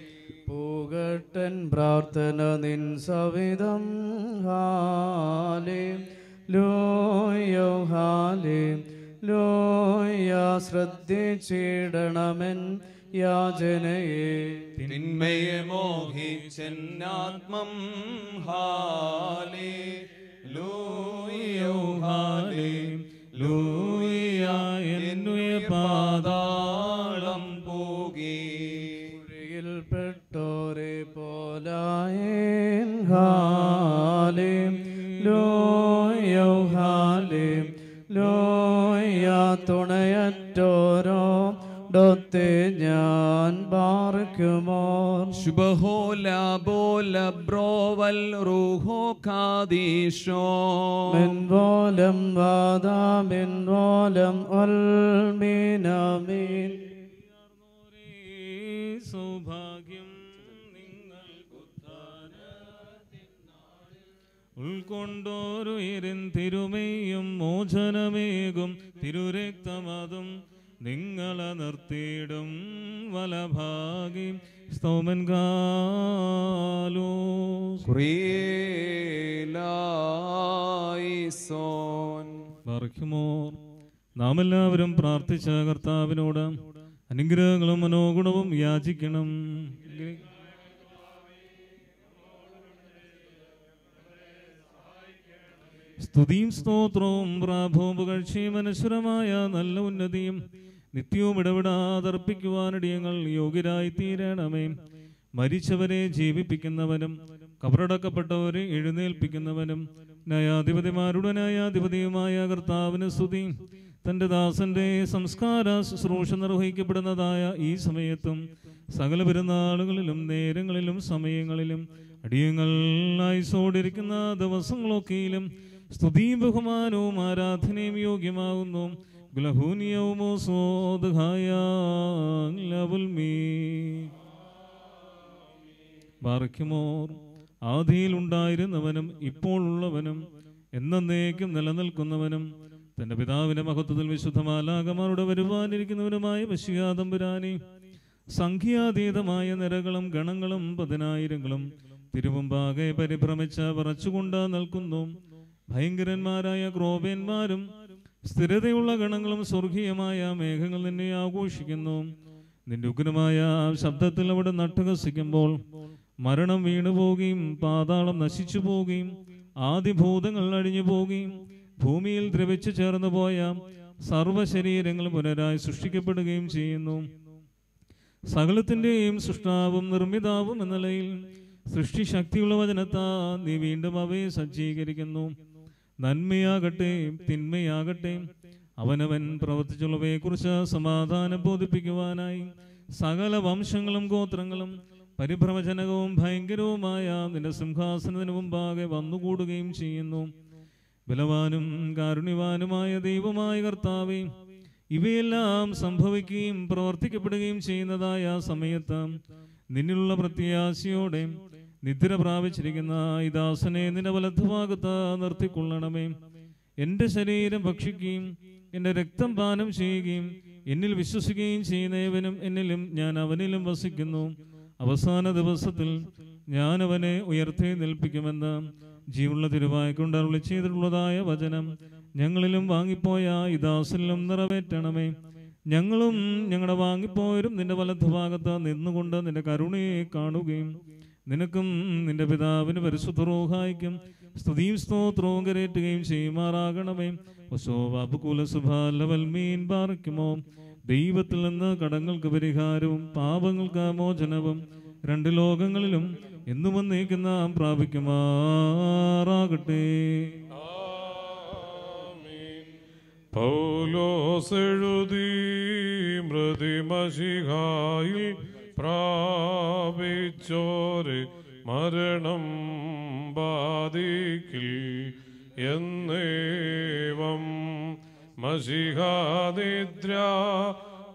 പൂകട്ടൻ പ്രാർത്ഥന നിൻ സവിധം ഹാലേ ലോയോ ഹാലേ ലോയ ശ്രദ്ധിച്ചിടണമെൻ യാചനയെ. തിന്മയെ മോഹിച്ചെന്നാത്മം ഹാലേ ലോയോ ഹാലേ ലൂയ എന്നുയ പാതാളം പോകി. പെട്ടോരെ പോലായൻ ഹാലേ ലോയോ ഹാലേ ലോയ തുണയറ്റോരോ ഡൊത്തെ ഞാൻ പാർക്കുമോ ശുഭഹോല ലാബോ ബ്രോവൽ റൂഹോ കാദീശോ. മെൻവോലം വാദാമെൻവോലം ഒൽമീനമീൻ സൗഭാഗ്യം ഉൾക്കൊണ്ടോരുയരിൻ തിരുമേയും മോചനമേകും. തിരുരക്തമതും നിങ്ങളെ നിർത്തിയിടും വലഭാഗി സ്തോമൻ കാലോ ബാർക്കുമോർ നാം എല്ലാവരും പ്രാർത്ഥിച്ച കർത്താവിനോട് അനുഗ്രഹങ്ങളും മനോഗുണവും യാചിക്കണം. സ്തുതിയും സ്തോത്രവും പ്രാഭവും പുകഴ്ചയും അനശ്വരമായ നല്ല ഉന്നതിയും നിത്യവും ഇടപെടാതർപ്പിക്കുവാനിടയങ്ങൾ യോഗ്യരായി തീരണമേ മരിച്ചവരെ ജീവിപ്പിക്കുന്നവനും കബറടക്കപ്പെട്ടവരെ എഴുന്നേൽപ്പിക്കുന്നവനും ന്യായാധിപതിമാരുടെ ന്യായാധിപതിയുമായ കർത്താവിന് സ്തുതി. തന്റെ ദാസന്റെ സംസ്കാര ശുശ്രൂഷ നിർവഹിക്കപ്പെടുന്നതായ ഈ സമയത്തും സകല പെരുന്നാളുകളിലും നേരങ്ങളിലും സമയങ്ങളിലും അടിയങ്ങൾ ആയുസോടിരിക്കുന്ന ദിവസങ്ങളൊക്കെയിലും സ്തുതിയും ബഹുമാനവും ആരാധനയും യോഗ്യമാകുന്നു. ഗ്ലഹൂനിയവുമോ ഇപ്പോഴുള്ളവനും എന്നേക്കും നിലനിൽക്കുന്നവനും തന്റെ പിതാവിന്റെ മഹത്വത്തിൽ വിശുദ്ധമാലാകമാരുടെ വരുവാനിരിക്കുന്നവനുമായ വശിയാതമ്പുരാനെ സംഖ്യാതീതമായ നിരകളും ഗണങ്ങളും പതിനായിരങ്ങളും തിരുവുമ്പാകെ പരിഭ്രമിച്ച് പറച്ചുകൊണ്ട് നിൽക്കുന്നു. ഭയങ്കരന്മാരായ ക്രോപേന്മാരും സ്ഥിരതയുള്ള ഗണങ്ങളും സ്വർഗീയമായ മേഘങ്ങൾ നിന്നെ ആഘോഷിക്കുന്നു. നിന്റെ ഉഗ്രമായ ശബ്ദത്തിൽ അവിടെ നട്ടുകസിക്കുമ്പോൾ മരണം വീണുപോകുകയും പാതാളം നശിച്ചു പോവുകയും ആദിഭൂതങ്ങൾ അഴിഞ്ഞു പോവുകയും ഭൂമിയിൽ ദ്രവിച്ചു ചേർന്നു പോയ സർവശരീരങ്ങൾ പുനരായി സൃഷ്ടിക്കപ്പെടുകയും ചെയ്യുന്നു. സകലത്തിന്റെയും സൃഷ്ടാവും നിർമ്മിതാവും എന്ന നിലയിൽ സൃഷ്ടിശക്തിയുള്ള വചനത്താ നീ വീണ്ടും അവയെ സജ്ജീകരിക്കുന്നു. നന്മയാകട്ടെ തിന്മയാകട്ടെ. അവനവൻ പ്രവർത്തിച്ചുള്ളവയെക്കുറിച്ച് സമാധാനം ബോധിപ്പിക്കുവാനായി സകല വംശങ്ങളും ഗോത്രങ്ങളും പരിഭ്രമജനകവും ഭയങ്കരവുമായ നിന്റെ സിംഹാസനത്തിന് മുമ്പാകെ വന്നുകൂടുകയും ചെയ്യുന്നു. ബലവാനും കാരുണ്യവാനുമായ ദൈവമായ കർത്താവേ ഇവയെല്ലാം സംഭവിക്കുകയും പ്രവർത്തിക്കപ്പെടുകയും ചെയ്യുന്നതായ സമയത്ത് നിന്നിലുള്ള പ്രത്യാശയോടെ നിദ്ര പ്രാപിച്ചിരിക്കുന്ന ഈ ദാസനെ നിന്റെ വലത്തുഭാഗത്ത് നിർത്തിക്കൊള്ളണമേ. എന്റെ ശരീരം ഭക്ഷിക്കുകയും എന്റെ രക്തം പാനം ചെയ്യുകയും എന്നിൽ വിശ്വസിക്കുകയും ചെയ്യുന്നവനും എന്നിലും ഞാൻ അവനിലും വസിക്കുന്നു. അവസാന ദിവസത്തിൽ ഞാൻ അവനെ ഉയർത്തി നിൽപ്പിക്കുമെന്ന് ജീവുള്ള തിരുവായിക്കൊണ്ട് അരുളി ചെയ്തിട്ടുള്ളതായ വചനം. ഞങ്ങളിലും വാങ്ങിപ്പോയ ഈ ദാസനിലും നിറവേറ്റണമേ. ഞങ്ങളും ഞങ്ങളുടെ വാങ്ങിപ്പോയരും നിന്റെ വലത്തുഭാഗത്ത് നിന്നുകൊണ്ട് നിന്റെ കരുണയെ കാണുകയും നിനക്കും നിന്റെ പിതാവിന് പരിശുദ്ധ റോഹായിക്കും സ്തുതിയും സ്തോത്രവും കരേറ്റുകയും ചെയ്യുമാറാകണമേ. മീൻ പാർക്കുമോ ദൈവത്തിൽ നിന്ന് കടങ്ങൾക്ക് പരിഹാരവും പാപങ്ങൾക്ക് മോചനവും രണ്ട് ലോകങ്ങളിലും എന്നും വന്നേക്കുന്ന പ്രാപിക്കുമാറാകട്ടെ. പൗലോസ് എഴുതി മൃതിമഷിഹായിൽ പ്രാപിച്ചോരെ മരണം ബാധിക്കിൽ എന്നേവം മസിഹാദിദ്ര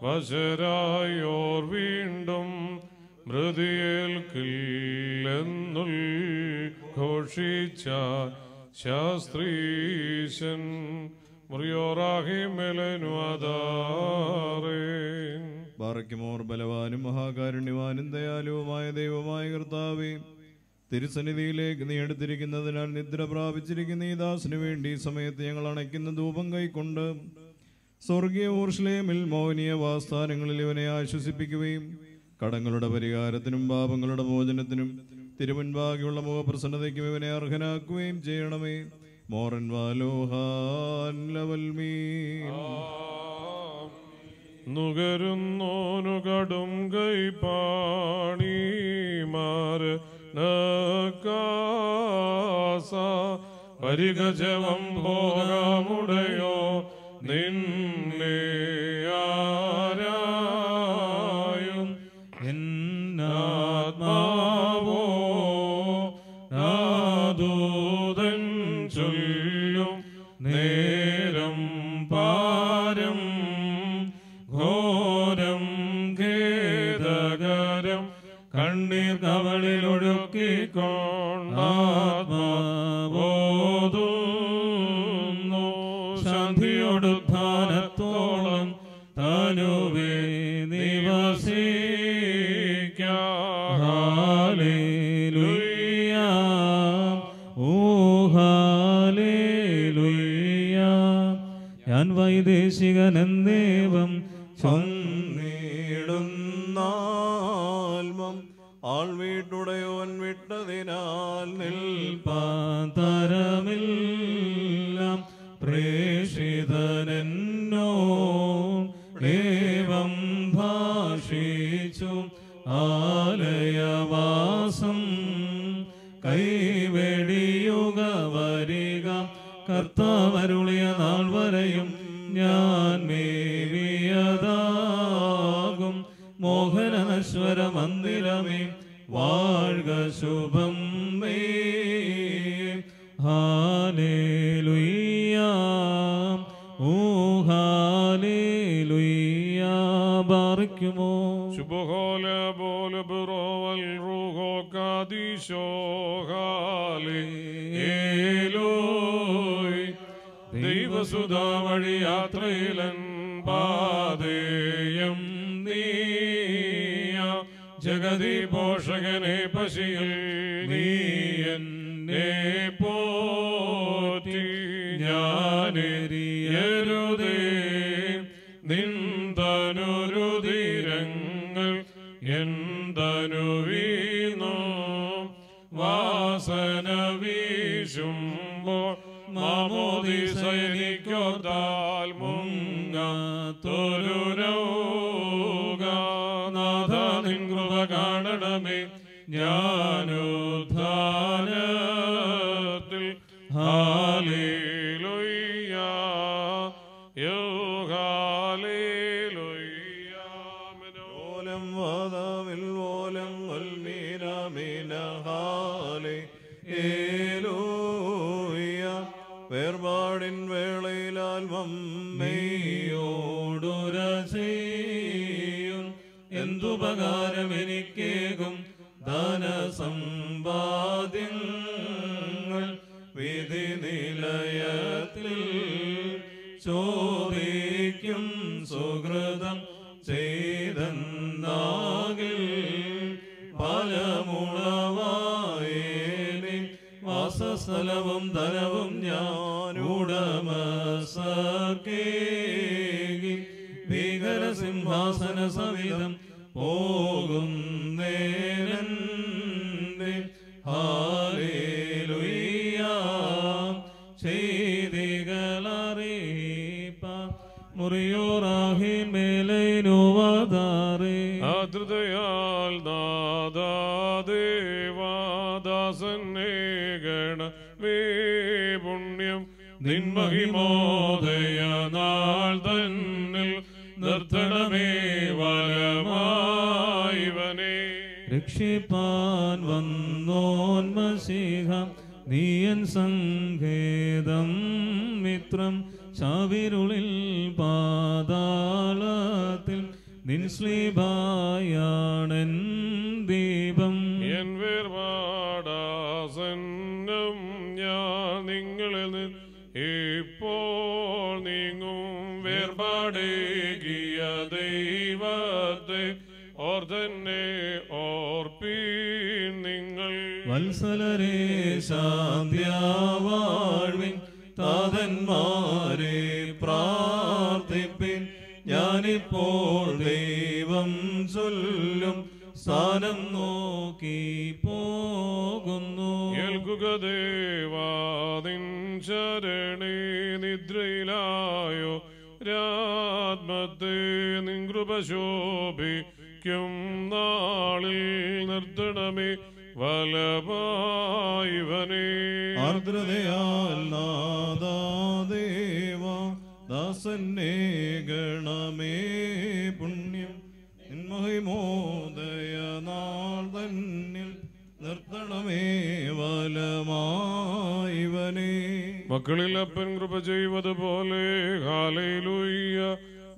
വശരായോർ വീണ്ടും മൃതിയേൽക്കില്ലെന്നുൾ ഘോഷിച്ച ശാസ്ത്രീശൻ ബാറയ്ക്കുമോർ ബലവാനും മഹാകാരുണ്യവാനും ദയാലുവുമായ ദൈവമായ കർത്താവേ തിരുസന്നിധിയിലേക്ക് നീ എടുത്തിരിക്കുന്നതിനാൽ നിദ്ര പ്രാപിച്ചിരിക്കുന്ന ഈ ദാസിനു വേണ്ടി ഈ സമയത്ത് ഞങ്ങൾ അണയ്ക്കുന്ന ധൂപം കൈക്കൊണ്ട് സ്വർഗീയ ഊർഷ്ലേമിൽ മോഹനീയ വാസ്ഥാനങ്ങളിൽ ഇവനെ ആശ്വസിപ്പിക്കുകയും കടങ്ങളുടെ പരിഹാരത്തിനും പാപങ്ങളുടെ മോചനത്തിനും തിരുമുൻപാകെയുള്ള മുഖപ്രസന്നതയ്ക്കും ഇവനെ അർഹനാക്കുകയും ചെയ്യണമേ. മോറൻ വാലോഹാൻ ലവൽമീൻ. നുകരുന്നോനു കടും കൈപ്പാണിമാര് നക്കാസ പരിഗജവം ഭോഗമുടയോ നിന്നെ ദൈവസുധ വഴി യാത്രയിലൻ പാതേയം നീയ. ജഗതി പോഷകനെ പശിയിൽ മിത്രം ചാവിരുളിൽ പാതാളത്തിൽ നിൻ ശ്രീഭായാണൻ ദീപം. എൻ വേർപാടാസന്നം ഞാൻ നിങ്ങളിൽ നിന്ന് ഇപ്പോൾ നീങ്ങും. വേർപാടേകിയ ദൈവത്തെ ഓർതന്നെ ഓർപ്പി നിങ്ങൾ. വത്സലരേ ശാന്തിയാവാഴ്വിൻ താതന്മാരെ പ്രാർത്ഥിപ്പിൻ. ഞാനിപ്പോൾ ദൈവം ചൊല്ലും. സ്ഥാനം നോക്കി പോകുന്നു. കേൾക്കുക ദേവാദിൻ ശരണേ നിദ്രയിലായോ. രാത്മത്തെ നിങ്കൃപശോഭിക്കും നാളിൽ നിർത്തണമേ. വലപായിവനെ ആർദ്രതയാൽ നാദാദേവ ദാസന്നെ ഗണമേ പുണ്യം. നിന്മഹിമോദയ നാൾ തന്നിൽ നിർത്തണമേ വലമായിവനെ. മക്കളിൽ അപ്പൻ കൃപ ചെയ്വതുപോലെ ഹാലയിലൂയ്യ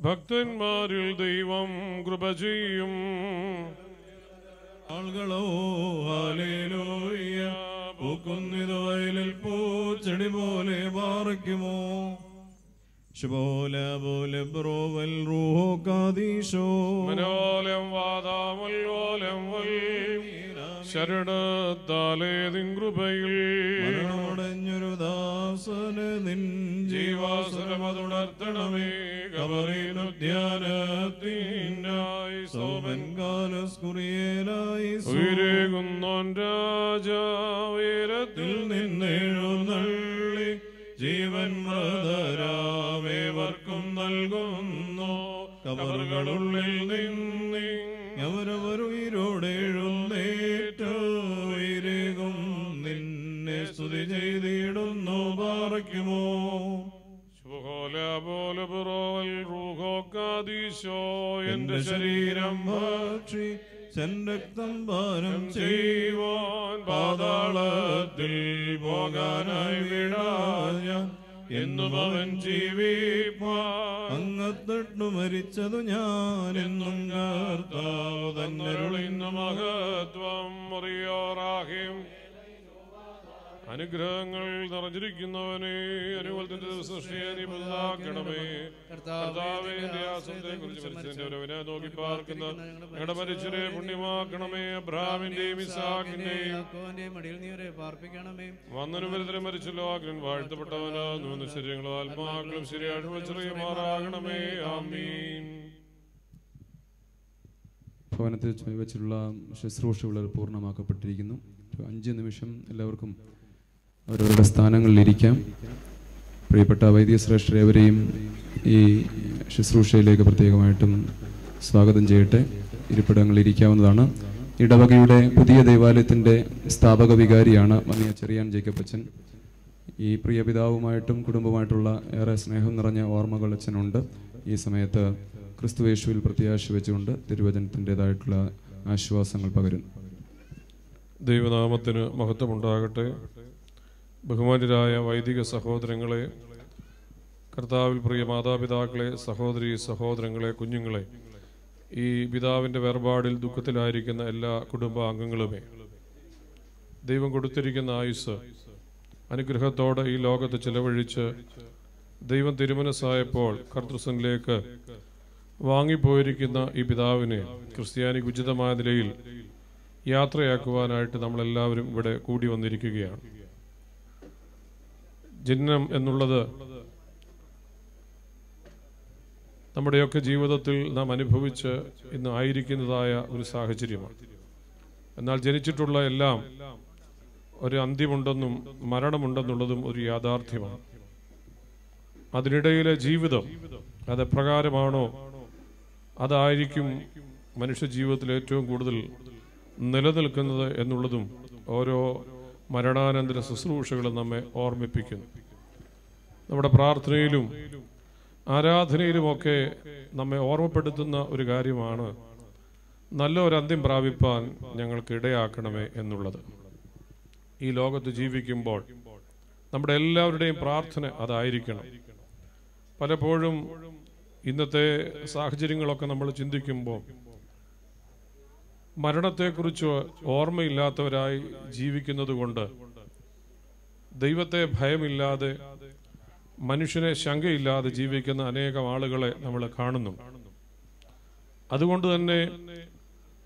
ഭക്തന്മാരിൽ ദൈവം കൃപ ചെയ്യും. ആളുകളോ ഹാലേലൂയ്യ പൂക്കുന്നിത് വയലിൽ പൂച്ചെടി പോലെ പാറയ്ക്കുമോ മനോലം വാദാമല്ലോലം വൽ. ശരണത്താലേ നിങ്കൃപയിൽ മരണമടഞ്ഞൊരു ദാസന് നിൻ ജീവാസുരമതുണർത്തണമേ കബറിനുദ്യാനത്തിനായി സോമൻ കാലസ്കുറിയേനായി ഉയരേകുന്നോൻ രാജാവേരത്തിൽ നിന്നെഴുന്നള്ളി ജീവൻ മൃതരാമേവർക്കും നൽകുന്നു. കബറുകളുള്ളിൽ നിന്നി അവരവരുയിരോടെഴുന്നേറ്റു പോലെ പുറവൽ റൂഹോക്കാദീശോ എന്റെ ശരീരം ഭക്ഷി രക്തം ഭാരം ചെയ്യുവാൻ പാതാളത്തിൽ പോകാനായി വിടാൻ എന്നും അവൻ ജീവിപ്പാൻ. അങ്ങത്തട്ടു മരിച്ചതു ഞാൻ എന്നും കർത്താവ് തന്നരുളിന്ന മഹത്വം മുറിയോറാഹിം അനുഗ്രഹങ്ങൾ നിറഞ്ഞിരിക്കുന്നവനെ അനുകൂലത്തിന്റെ സൃഷ്ടിയെ നീ പുതുതാക്കണമേ കർത്താവേ എന്റെ ആസത്തെ കുറിച്ച് മരിച്ചതിന്റെ ഒരുവനെ നോക്കി പാർക്കുന്ന ഞങ്ങളുടെ മരിച്ചരെ പുണ്യമാക്കണമേ. അബ്രാമിന്റെയും ഇസാഖിന്റെയും മരിച്ചല്ലോ. അഗ്നൻ വാഴ്ത്തപ്പെട്ടവനാകുന്നു എന്ന് ശരീരങ്ങളും ആത്മാക്കളും ശരിയായിട്ട് വെച്ചറിയുമാറാകണമേ ആമീൻ. ഭവനത്തിൽ വെച്ചിട്ടുള്ള ശുശ്രൂഷകൾ പൂർണമാക്കപ്പെട്ടിരിക്കുന്നു. അഞ്ച് നിമിഷം എല്ലാവർക്കും അവരവരുടെ സ്ഥാനങ്ങളിലിരിക്കാം. പ്രിയപ്പെട്ട വൈദ്യശ്രേഷ്ഠരേവരെയും ഈ ശുശ്രൂഷയിലേക്ക് പ്രത്യേകമായിട്ടും സ്വാഗതം ചെയ്യട്ടെ. ഇരിപ്പിടങ്ങളിൽ ഇരിക്കാവുന്നതാണ് ഇടവകയുടെ പുതിയ ദേവാലയത്തിന്റെ സ്ഥാപക വികാരിയാണ് മന്നിയ ചെറിയാൻ ജേക്കപ്പച്ചൻ ഈ പ്രിയ പിതാവുമായിട്ടും കുടുംബമായിട്ടുള്ള ഏറെ സ്നേഹം നിറഞ്ഞ ഓർമ്മകൾ അച്ഛനുണ്ട്. ഈ സമയത്ത് ക്രിസ്തുവേശുവിൽ പ്രത്യാശ വെച്ചുകൊണ്ട് തിരുവചനത്തിന്റെതായിട്ടുള്ള ആശ്വാസങ്ങൾ പകരുന്നു. ദൈവനാമത്തിന് മഹത്വമുണ്ടാകട്ടെ. ബഹുമാന്യരായ വൈദിക സഹോദരങ്ങളെ കർത്താവിൽ പ്രിയ മാതാപിതാക്കളെ സഹോദരി സഹോദരങ്ങളെ കുഞ്ഞുങ്ങളെ ഈ പിതാവിന്റെ വേർപാടിൽ ദുഃഖത്തിലായിരിക്കുന്ന എല്ലാ കുടുംബാംഗങ്ങളുമേ ദൈവം കൊടുത്തിരിക്കുന്ന ആയുസ് അനുഗ്രഹത്തോടെ ഈ ലോകത്ത് ചിലവഴിച്ച് ദൈവം തിരുമനസ്സായപ്പോൾ കർത്തൃസനിലേക്ക് വാങ്ങിപ്പോയിരിക്കുന്ന ഈ പിതാവിനെ ക്രിസ്ത്യാനിക്ക് ഉചിതമായ നിലയിൽ യാത്രയാക്കുവാനായിട്ട് നമ്മളെല്ലാവരും ഇവിടെ കൂടി വന്നിരിക്കുകയാണ്. ജനനം എന്നുള്ളത് നമ്മുടെയൊക്കെ ജീവിതത്തിൽ നാം അനുഭവിച്ച് ഇന്ന് ആയിരിക്കുന്നതായ ഒരു സാഹചര്യമാണ്. എന്നാൽ ജനിച്ചിട്ടുള്ള എല്ലാം ഒരു അന്ത്യമുണ്ടെന്നും മരണമുണ്ടെന്നുള്ളതും ഒരു യാഥാർത്ഥ്യമാണ്. അതിനിടയിലെ ജീവിതം അത് എപ്രകാരമാണോ അതായിരിക്കും മനുഷ്യ ജീവിതത്തിൽ ഏറ്റവും കൂടുതൽ നിലനിൽക്കുന്നത് എന്നുള്ളതും ഓരോ മരണാനന്തര ശുശ്രൂഷകളും നമ്മെ ഓർമ്മിപ്പിക്കുന്നു. നമ്മുടെ പ്രാർത്ഥനയിലും ആരാധനയിലുമൊക്കെ നമ്മെ ഓർമ്മപ്പെടുത്തുന്ന ഒരു കാര്യമാണ് നല്ല ഒരു അന്ത്യം പ്രാപിപ്പാൻ ഞങ്ങൾക്ക് ഇടയാക്കണമേ എന്നുള്ളത്. ഈ ലോകത്ത് ജീവിക്കുമ്പോൾ നമ്മുടെ എല്ലാവരുടെയും പ്രാർത്ഥന അതായിരിക്കണം. പലപ്പോഴും ഇന്നത്തെ സാഹചര്യങ്ങളൊക്കെ നമ്മൾ ചിന്തിക്കുമ്പോൾ മരണത്തെക്കുറിച്ച് ഓർമ്മയില്ലാത്തവരായി ജീവിക്കുന്നത് കൊണ്ട് ദൈവത്തെ ഭയമില്ലാതെ മനുഷ്യനെ ശങ്കയില്ലാതെ ജീവിക്കുന്ന അനേകം ആളുകളെ നമ്മൾ കാണുന്നു. അതുകൊണ്ട് തന്നെ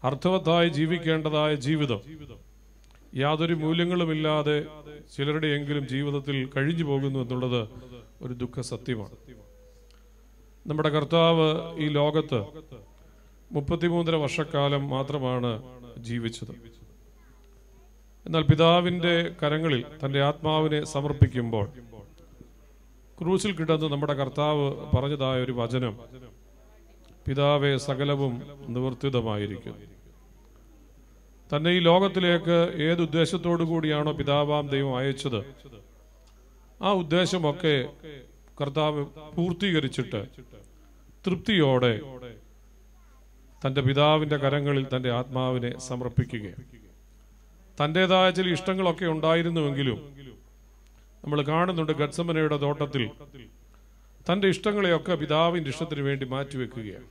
അർത്ഥവത്തായി ജീവിക്കേണ്ടതായ ജീവിതം യാതൊരു മൂല്യങ്ങളുമില്ലാതെ ചിലരുടെയെങ്കിലും ജീവിതത്തിൽ കഴിഞ്ഞു പോകുന്നു എന്നുള്ളത് ഒരു ദുഃഖ സത്യമാണ് നമ്മുടെ കർത്താവ് ഈ ലോകത്ത് മുപ്പത്തിമൂന്നര വർഷക്കാലം മാത്രമാണ് ജീവിച്ചത്. എന്നാൽ പിതാവിന്റെ കരങ്ങളിൽ തന്റെ ആത്മാവിനെ സമർപ്പിക്കുമ്പോൾ ക്രൂസിൽ കിടന്ന് നമ്മുടെ കർത്താവ് പറഞ്ഞതായ ഒരു വചനം പിതാവെ സകലവും നിവർത്തിതമായിരിക്കും തന്നെ ഈ ലോകത്തിലേക്ക് ഏത് ഉദ്ദേശത്തോടു കൂടിയാണോ പിതാവാം ദൈവം അയച്ചത് ആ ഉദ്ദേശമൊക്കെ കർത്താവ് പൂർത്തീകരിച്ചിട്ട് തൃപ്തിയോടെ തന്റെ പിതാവിന്റെ കരങ്ങളിൽ തന്റെ ആത്മാവിനെ സമർപ്പിക്കുകയാണ് തന്റെതായ ചില ഇഷ്ടങ്ങളൊക്കെ ഉണ്ടായിരുന്നുവെങ്കിലും നമ്മൾ കാണുന്നുണ്ട് ഗഡ്സമനയുടെ തോട്ടത്തിൽ തന്റെ ഇഷ്ടങ്ങളെയൊക്കെ പിതാവിന്റെ ഇഷ്ടത്തിന് വേണ്ടി മാറ്റിവെക്കുകയാണ്.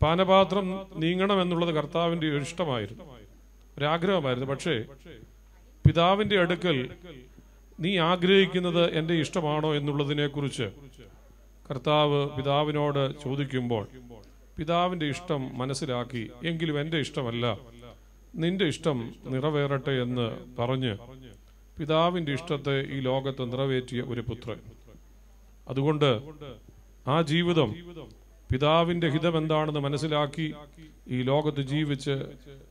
പാനപാത്രം നീങ്ങണം എന്നുള്ളത് കർത്താവിന്റെ ഒരു ഇഷ്ടമായിരുന്നു ഒരാഗ്രഹമായിരുന്നു. പക്ഷേ പിതാവിന്റെ അടുക്കൽ നീ ആഗ്രഹിക്കുന്നത് എന്റെ ഇഷ്ടമാണോ എന്നുള്ളതിനെക്കുറിച്ച് കർത്താവ് പിതാവിനോട് ചോദിക്കുമ്പോൾ പിതാവിന്റെ ഇഷ്ടം മനസ്സിലാക്കി എങ്കിലും എന്റെ ഇഷ്ടമല്ല. നിന്റെ ഇഷ്ടം നിറവേറട്ടെ എന്ന് പറഞ്ഞ് പിതാവിന്റെ ഇഷ്ടത്തെ ഈ ലോകത്ത് നിറവേറ്റിയ ഒരു പുത്രൻ. അതുകൊണ്ട് ആ ജീവിതം പിതാവിന്റെ ഹിതം എന്താണെന്ന് മനസ്സിലാക്കി ഈ ലോകത്ത് ജീവിച്ച്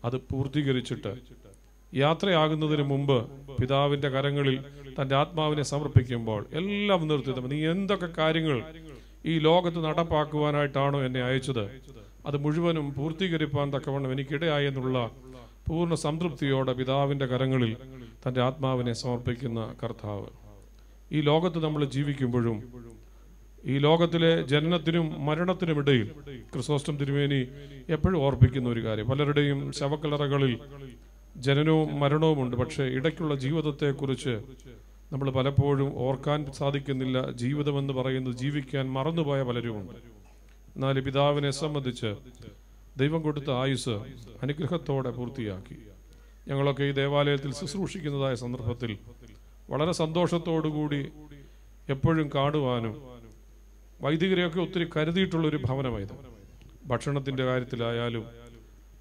അത് പൂർത്തീകരിച്ചിട്ട് യാത്രയാകുന്നതിന് മുമ്പ് പിതാവിന്റെ കരങ്ങളിൽ തന്റെ ആത്മാവിനെ സമർപ്പിക്കുമ്പോൾ എല്ലാം നിർത്തി നീ എന്തൊക്കെ കാര്യങ്ങൾ ഈ ലോകത്ത് നടപ്പാക്കുവാനായിട്ടാണോ എന്നെ അയച്ചത്? അത് മുഴുവനും പൂർത്തീകരിപ്പാൻ തക്കവണ്ണം എനിക്കിടയായി എന്നുള്ള പൂർണ സംതൃപ്തിയോടെ പിതാവിന്റെ കരങ്ങളിൽ തന്റെ ആത്മാവിനെ സമർപ്പിക്കുന്ന കർത്താവ്. ഈ ലോകത്ത് നമ്മൾ ജീവിക്കുമ്പോഴും ഈ ലോകത്തിലെ ജനനത്തിനും മരണത്തിനും ഇടയിൽ ക്രിസോസ്റ്റം തിരുമേനി എപ്പോഴും ഓർപ്പിക്കുന്ന ഒരു കാര്യം. പലരുടെയും ശവക്കലറകളിൽ ജനനവും മരണവുമുണ്ട് പക്ഷേ ഇടയ്ക്കുള്ള ജീവിതത്തെക്കുറിച്ച് നമ്മൾ പലപ്പോഴും ഓർക്കാൻ സാധിക്കുന്നില്ല. ജീവിതമെന്ന് പറയുന്നത് ജീവിക്കാൻ മറന്നുപോയ പലരുമുണ്ട്. എന്നാൽ പിതാവിനെ സംബന്ധിച്ച് ദൈവം കൊടുത്ത ആയുസ് അനുഗ്രഹത്തോടെ പൂർത്തിയാക്കി. ഞങ്ങളൊക്കെ ഈ ദേവാലയത്തിൽ ശുശ്രൂഷിക്കുന്നതായ സന്ദർഭത്തിൽ വളരെ സന്തോഷത്തോടുകൂടി എപ്പോഴും കാണുവാനും വൈദികരെയൊക്കെ ഒത്തിരി കരുതിയിട്ടുള്ളൊരു ഭവനമായത്. ഭക്ഷണത്തിന്റെ കാര്യത്തിലായാലും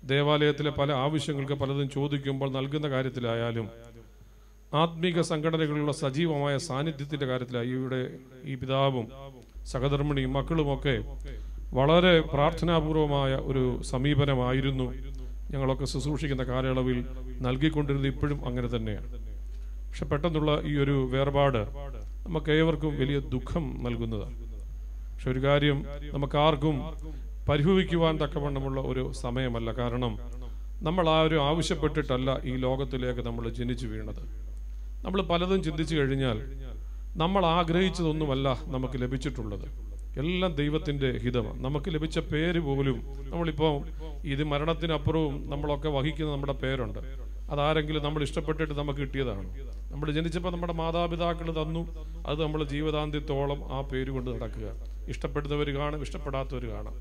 ദേവാലയത്തിലെ പല ആവശ്യങ്ങൾക്ക് പലതും ചോദിക്കുമ്പോൾ നൽകുന്ന കാര്യത്തിലായാലും ആത്മീക സംഘടനകളിലുള്ള സജീവമായ സാന്നിധ്യത്തിന്റെ കാര്യത്തിൽ ഇവിടെ ഈ പിതാവും സഹധർമ്മിണിയും മക്കളുമൊക്കെ വളരെ പ്രാർത്ഥനാപൂർവമായ ഒരു സമീപനമായിരുന്നു. ഞങ്ങളൊക്കെ ശുശ്രൂഷിക്കുന്ന കാലയളവിൽ നൽകിക്കൊണ്ടിരുന്നത് ഇപ്പോഴും അങ്ങനെ തന്നെയാണ്. പക്ഷെ പെട്ടെന്നുള്ള ഈ ഒരു വേർപാട് നമുക്ക് ഏവർക്കും വലിയ ദുഃഖം നൽകുന്നതാണ്. പക്ഷെ ഒരു കാര്യം നമുക്കാർക്കും പരിഭവിക്കുവാൻ തക്കവണ്ണമുള്ള ഒരു സമയമല്ല. കാരണം നമ്മൾ ആ ഒരു ആവശ്യപ്പെട്ടിട്ടല്ല ഈ ലോകത്തിലേക്ക് നമ്മൾ ജനിച്ചു വീണത്. നമ്മൾ പലതും ചിന്തിച്ചു കഴിഞ്ഞാൽ നമ്മൾ ആഗ്രഹിച്ചതൊന്നുമല്ല നമുക്ക് ലഭിച്ചിട്ടുള്ളത്. എല്ലാം ദൈവത്തിന്റെ ഹിതമാണ്. നമുക്ക് ലഭിച്ച പേര് പോലും നമ്മളിപ്പോൾ ഇത് മരണത്തിനപ്പുറവും നമ്മളൊക്കെ വഹിക്കുന്ന നമ്മുടെ പേരുണ്ട്. അതാരെങ്കിലും നമ്മൾ ഇഷ്ടപ്പെട്ടിട്ട് നമുക്ക് കിട്ടിയതാണ്. നമ്മൾ ജനിച്ചപ്പോൾ നമ്മുടെ മാതാപിതാക്കൾ തന്നു. അത് നമ്മൾ ജീവിതാന്ത്യത്തോളം ആ പേര് കൊണ്ട് നടക്കുക. ഇഷ്ടപ്പെടുന്നവർ കാണും ഇഷ്ടപ്പെടാത്തവർ കാണാം.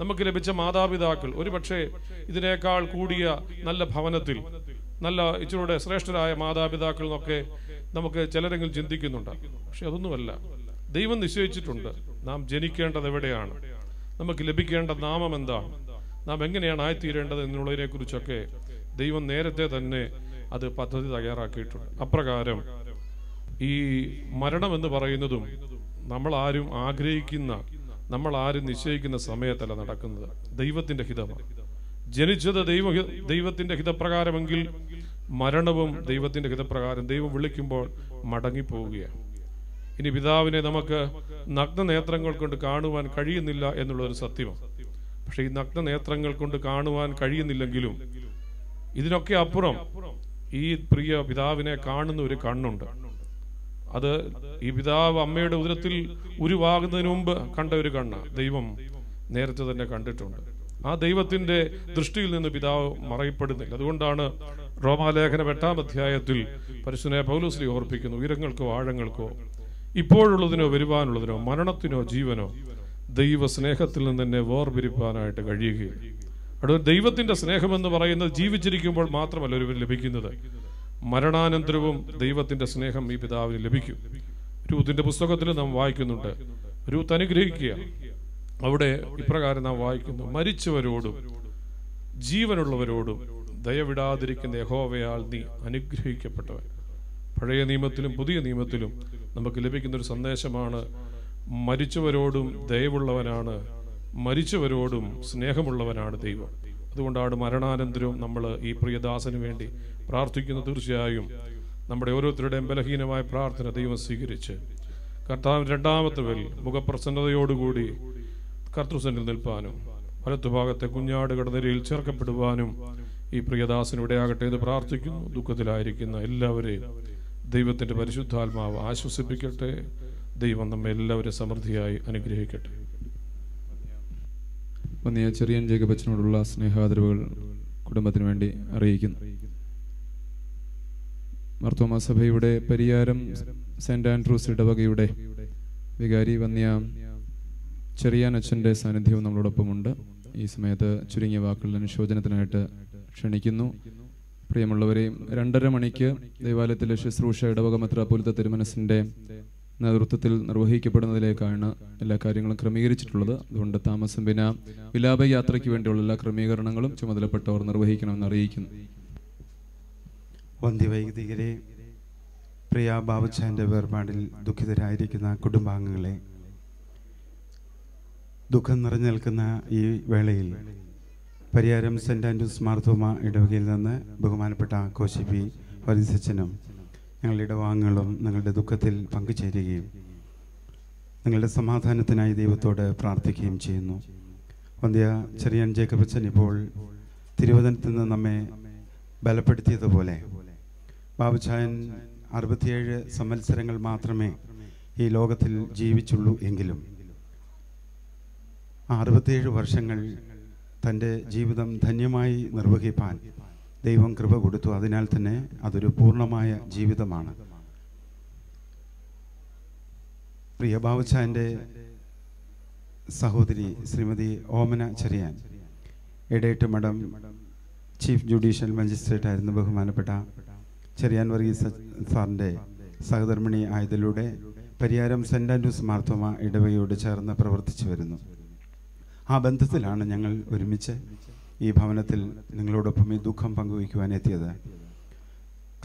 നമുക്ക് ലഭിച്ച മാതാപിതാക്കൾ ഒരുപക്ഷെ ഇതിനേക്കാൾ കൂടിയ നല്ല ഭവനത്തിൽ നല്ല ഇച്ചിരൂടെ ശ്രേഷ്ഠരായ മാതാപിതാക്കൾ എന്നൊക്കെ നമുക്ക് ചിലരെങ്കിലും ചിന്തിക്കുന്നുണ്ട്. പക്ഷെ അതൊന്നുമല്ല. ദൈവം നിശ്ചയിച്ചിട്ടുണ്ട്. നാം ജനിക്കേണ്ടത് എവിടെയാണ്? നമുക്ക് ലഭിക്കേണ്ട നാമം എന്താണ്? നാം എങ്ങനെയാണ് ആയിത്തീരേണ്ടത് എന്നുള്ളതിനെ കുറിച്ചൊക്കെ ദൈവം നേരത്തെ തന്നെ അത് പദ്ധതി തയ്യാറാക്കിയിട്ടുണ്ട്. അപ്രകാരം ഈ മരണം എന്ന് പറയുന്നതും നമ്മൾ ആരും ആഗ്രഹിക്കുന്ന നമ്മൾ ആരും നിശ്ചയിക്കുന്ന സമയത്തല്ല നടക്കുന്നത്. ദൈവത്തിന്റെ ഹിതമാണ്. ജനിച്ചത് ദൈവ ദൈവത്തിന്റെ ഹിതപ്രകാരമെങ്കിൽ മരണവും ദൈവത്തിന്റെ ഹിതപ്രകാരം ദൈവം വിളിക്കുമ്പോൾ മടങ്ങിപ്പോവുകയാണ്. ഇനി പിതാവിനെ നമുക്ക് നഗ്ന നേത്രങ്ങൾ കൊണ്ട് കാണുവാൻ കഴിയുന്നില്ല എന്നുള്ളൊരു സത്യം പക്ഷെ ഈ നഗ്ന നേത്രങ്ങൾ കൊണ്ട് കാണുവാൻ കഴിയുന്നില്ലെങ്കിലും ഇതിനൊക്കെ അപ്പുറം ഈ പ്രിയ പിതാവിനെ കാണുന്ന ഒരു കണ്ണുണ്ട്. അത് ഈ പിതാവ് അമ്മയുടെ ഉദരത്തിൽ ഉരുവാകുന്നതിന് മുമ്പ് കണ്ട ഒരു കണ്ണ്. ദൈവം നേരത്തെ തന്നെ കണ്ടിട്ടുണ്ട്. ആ ദൈവത്തിന്റെ ദൃഷ്ടിയിൽ നിന്ന് പിതാവ് മറയപ്പെടുന്നില്ല. അതുകൊണ്ടാണ് റോമാലേഖനം എട്ടാം അധ്യായത്തിൽ പരിശുനെ പൗലോസ്ലി ഓർപ്പിക്കുന്നു ഉയരങ്ങൾക്കോ ആഴങ്ങൾക്കോ ഇപ്പോഴുള്ളതിനോ വരുവാനുള്ളതിനോ മരണത്തിനോ ജീവനോ ദൈവ സ്നേഹത്തിൽ നിന്ന് തന്നെ വേർപിരിപ്പാനായിട്ട് കഴിയുകയില്ല അവിടെ ദൈവത്തിന്റെ സ്നേഹമെന്ന് പറയുന്നത് ജീവിച്ചിരിക്കുമ്പോൾ മാത്രമല്ല ഒരുവൻ ലഭിക്കുന്നത്. മരണാനന്തരവും ദൈവത്തിന്റെ സ്നേഹം ഈ പിതാവിന് ലഭിക്കും. രൂത്തിന്റെ പുസ്തകത്തിൽ നാം വായിക്കുന്നുണ്ട് രൂത്ത് അനുഗ്രഹിക്കുക അവിടെ ഇപ്രകാരം നാം വായിക്കുന്നു. മരിച്ചവരോടും ജീവനുള്ളവരോടും ദയവിടാതിരിക്കുന്ന യഹോവയാൽ നീ അനുഗ്രഹിക്കപ്പെട്ടവൻ. പഴയ നിയമത്തിലും പുതിയ നിയമത്തിലും നമുക്ക് ലഭിക്കുന്ന ഒരു സന്ദേശമാണ് മരിച്ചവരോടും ദയവുള്ളവനാണ് മരിച്ചവരോടും സ്നേഹമുള്ളവനാണ് ദൈവം. അതുകൊണ്ടാണ് മരണാനന്തരവും നമ്മൾ ഈ പ്രിയദാസന് വേണ്ടി പ്രാർത്ഥിക്കുന്ന. തീർച്ചയായും നമ്മുടെ ഓരോരുത്തരുടെയും ബലഹീനമായ പ്രാർത്ഥന ദൈവം സ്വീകരിച്ച് കർത്താവ് രണ്ടാമത്തെ വേൽ മുഖപ്രസന്നതയോടുകൂടി കർത്തൃസന്നിൽ നിൽപ്പാനും വലത്തുഭാഗത്തെ കുഞ്ഞാട് കടനിരയിൽ ചേർക്കപ്പെടുവാനും ഈ പ്രിയദാസന് ഇടയാകട്ടെ എന്ന് പ്രാർത്ഥിക്കുന്നു. ദുഃഖത്തിലായിരിക്കുന്ന എല്ലാവരെയും ദൈവത്തിന്റെ പരിശുദ്ധാത്മാവ് ആശ്വസിപ്പിക്കട്ടെ. ദൈവം നമ്മെ എല്ലാവരും സമൃദ്ധിയായി അനുഗ്രഹിക്കട്ടെ. വന്നിയ ചെറിയൻ ജേക്കബച്ചനോടുള്ള സ്നേഹാദരവുകൾ കുടുംബത്തിന് വേണ്ടി അറിയിക്കുന്നു. മർത്തോമ സഭയുടെ പരിയാരം സെന്റ് ആൻഡ്രൂസ് ഇടവകയുടെ വികാരി വന്നിയ ചെറിയാൻ അച്ഛന്റെ സാന്നിധ്യവും നമ്മളോടൊപ്പമുണ്ട്. ഈ സമയത്ത് ചുരുങ്ങിയ വാക്കുകളുടെ അനുശോചനത്തിനായിട്ട് ക്ഷണിക്കുന്നു. പ്രിയമുള്ളവരെയും രണ്ടര മണിക്ക് ദേവാലയത്തിലെ ശുശ്രൂഷ ഇടവകമത്ര പുലത്തെ തിരുമനസിന്റെ നേതൃത്വത്തിൽ നിർവഹിക്കപ്പെടുന്നതിലേക്കാണ് എല്ലാ കാര്യങ്ങളും ക്രമീകരിച്ചിട്ടുള്ളത്. അതുകൊണ്ട് താമസം വിന വിലാപയാത്രയ്ക്ക് വേണ്ടിയുള്ള എല്ലാ ക്രമീകരണങ്ങളും ചുമതലപ്പെട്ടവർ നിർവഹിക്കണമെന്ന് അറിയിക്കുന്നു. വന്ധ്യവൈദികരെ പ്രിയ ബാബുച്ചാന്റെ വേർപാടിൽ ദുഃഖിതരായിരിക്കുന്ന കുടുംബാംഗങ്ങളെ ദുഃഖം നിറഞ്ഞു നിൽക്കുന്ന ഈ വേളയിൽ പരിയാരം സെന്റ് ആൻഡ്രൂസ് മാർത്തോമ ഇടവകയിൽ നിന്ന് ബഹുമാനപ്പെട്ട കോശിപ്പി വരിസച്ചനും ഞങ്ങളുടെ ഇടവാങ്ങുകളും നിങ്ങളുടെ ദുഃഖത്തിൽ പങ്കുചേരുകയും നിങ്ങളുടെ സമാധാനത്തിനായി ദൈവത്തോട് പ്രാർത്ഥിക്കുകയും ചെയ്യുന്നു. വന്ധ്യ ചെറിയൻ ജേക്കബച്ചൻ ഇപ്പോൾ തിരുവനന്തപുരത്ത് നിന്ന് നമ്മെ ബലപ്പെടുത്തിയതുപോലെ ബാബുചായൻ അറുപത്തിയേഴ് സംവത്സരങ്ങൾ മാത്രമേ ഈ ലോകത്തിൽ ജീവിച്ചുള്ളൂ എങ്കിലും അറുപത്തിയേഴ് വർഷങ്ങൾ തന്റെ ജീവിതം ധന്യമായി നിർവഹിപ്പാൻ ദൈവം കൃപ കൊടുത്തു. അതിനാൽ തന്നെ അതൊരു പൂർണമായ ജീവിതമാണ്. പ്രിയ ബാബുച്ചാന്റെ സഹോദരി ശ്രീമതി ഓമന ചെറിയാൻ എടേട്ട് മഠം ചീഫ് ജുഡീഷ്യൽ മജിസ്ട്രേറ്റ് ആയിരുന്നു ബഹുമാനപ്പെട്ട ചെറിയാൻ വർഗീസ് സാറിന്റെ സഹധർമ്മിണി ആയതിലൂടെ പരിയാരം സെന്റ് ആൻഡ്രൂസ് മാർത്തോമ ഇടവകയോട് ചേർന്ന് പ്രവർത്തിച്ചു വരുന്നു. ആ ബന്ധത്തിലാണ് ഞങ്ങൾ ഒരുമിച്ച് ഈ ഭവനത്തിൽ നിങ്ങളോടൊപ്പം ഈ ദുഃഖം പങ്കുവയ്ക്കുവാൻ എത്തിയത്.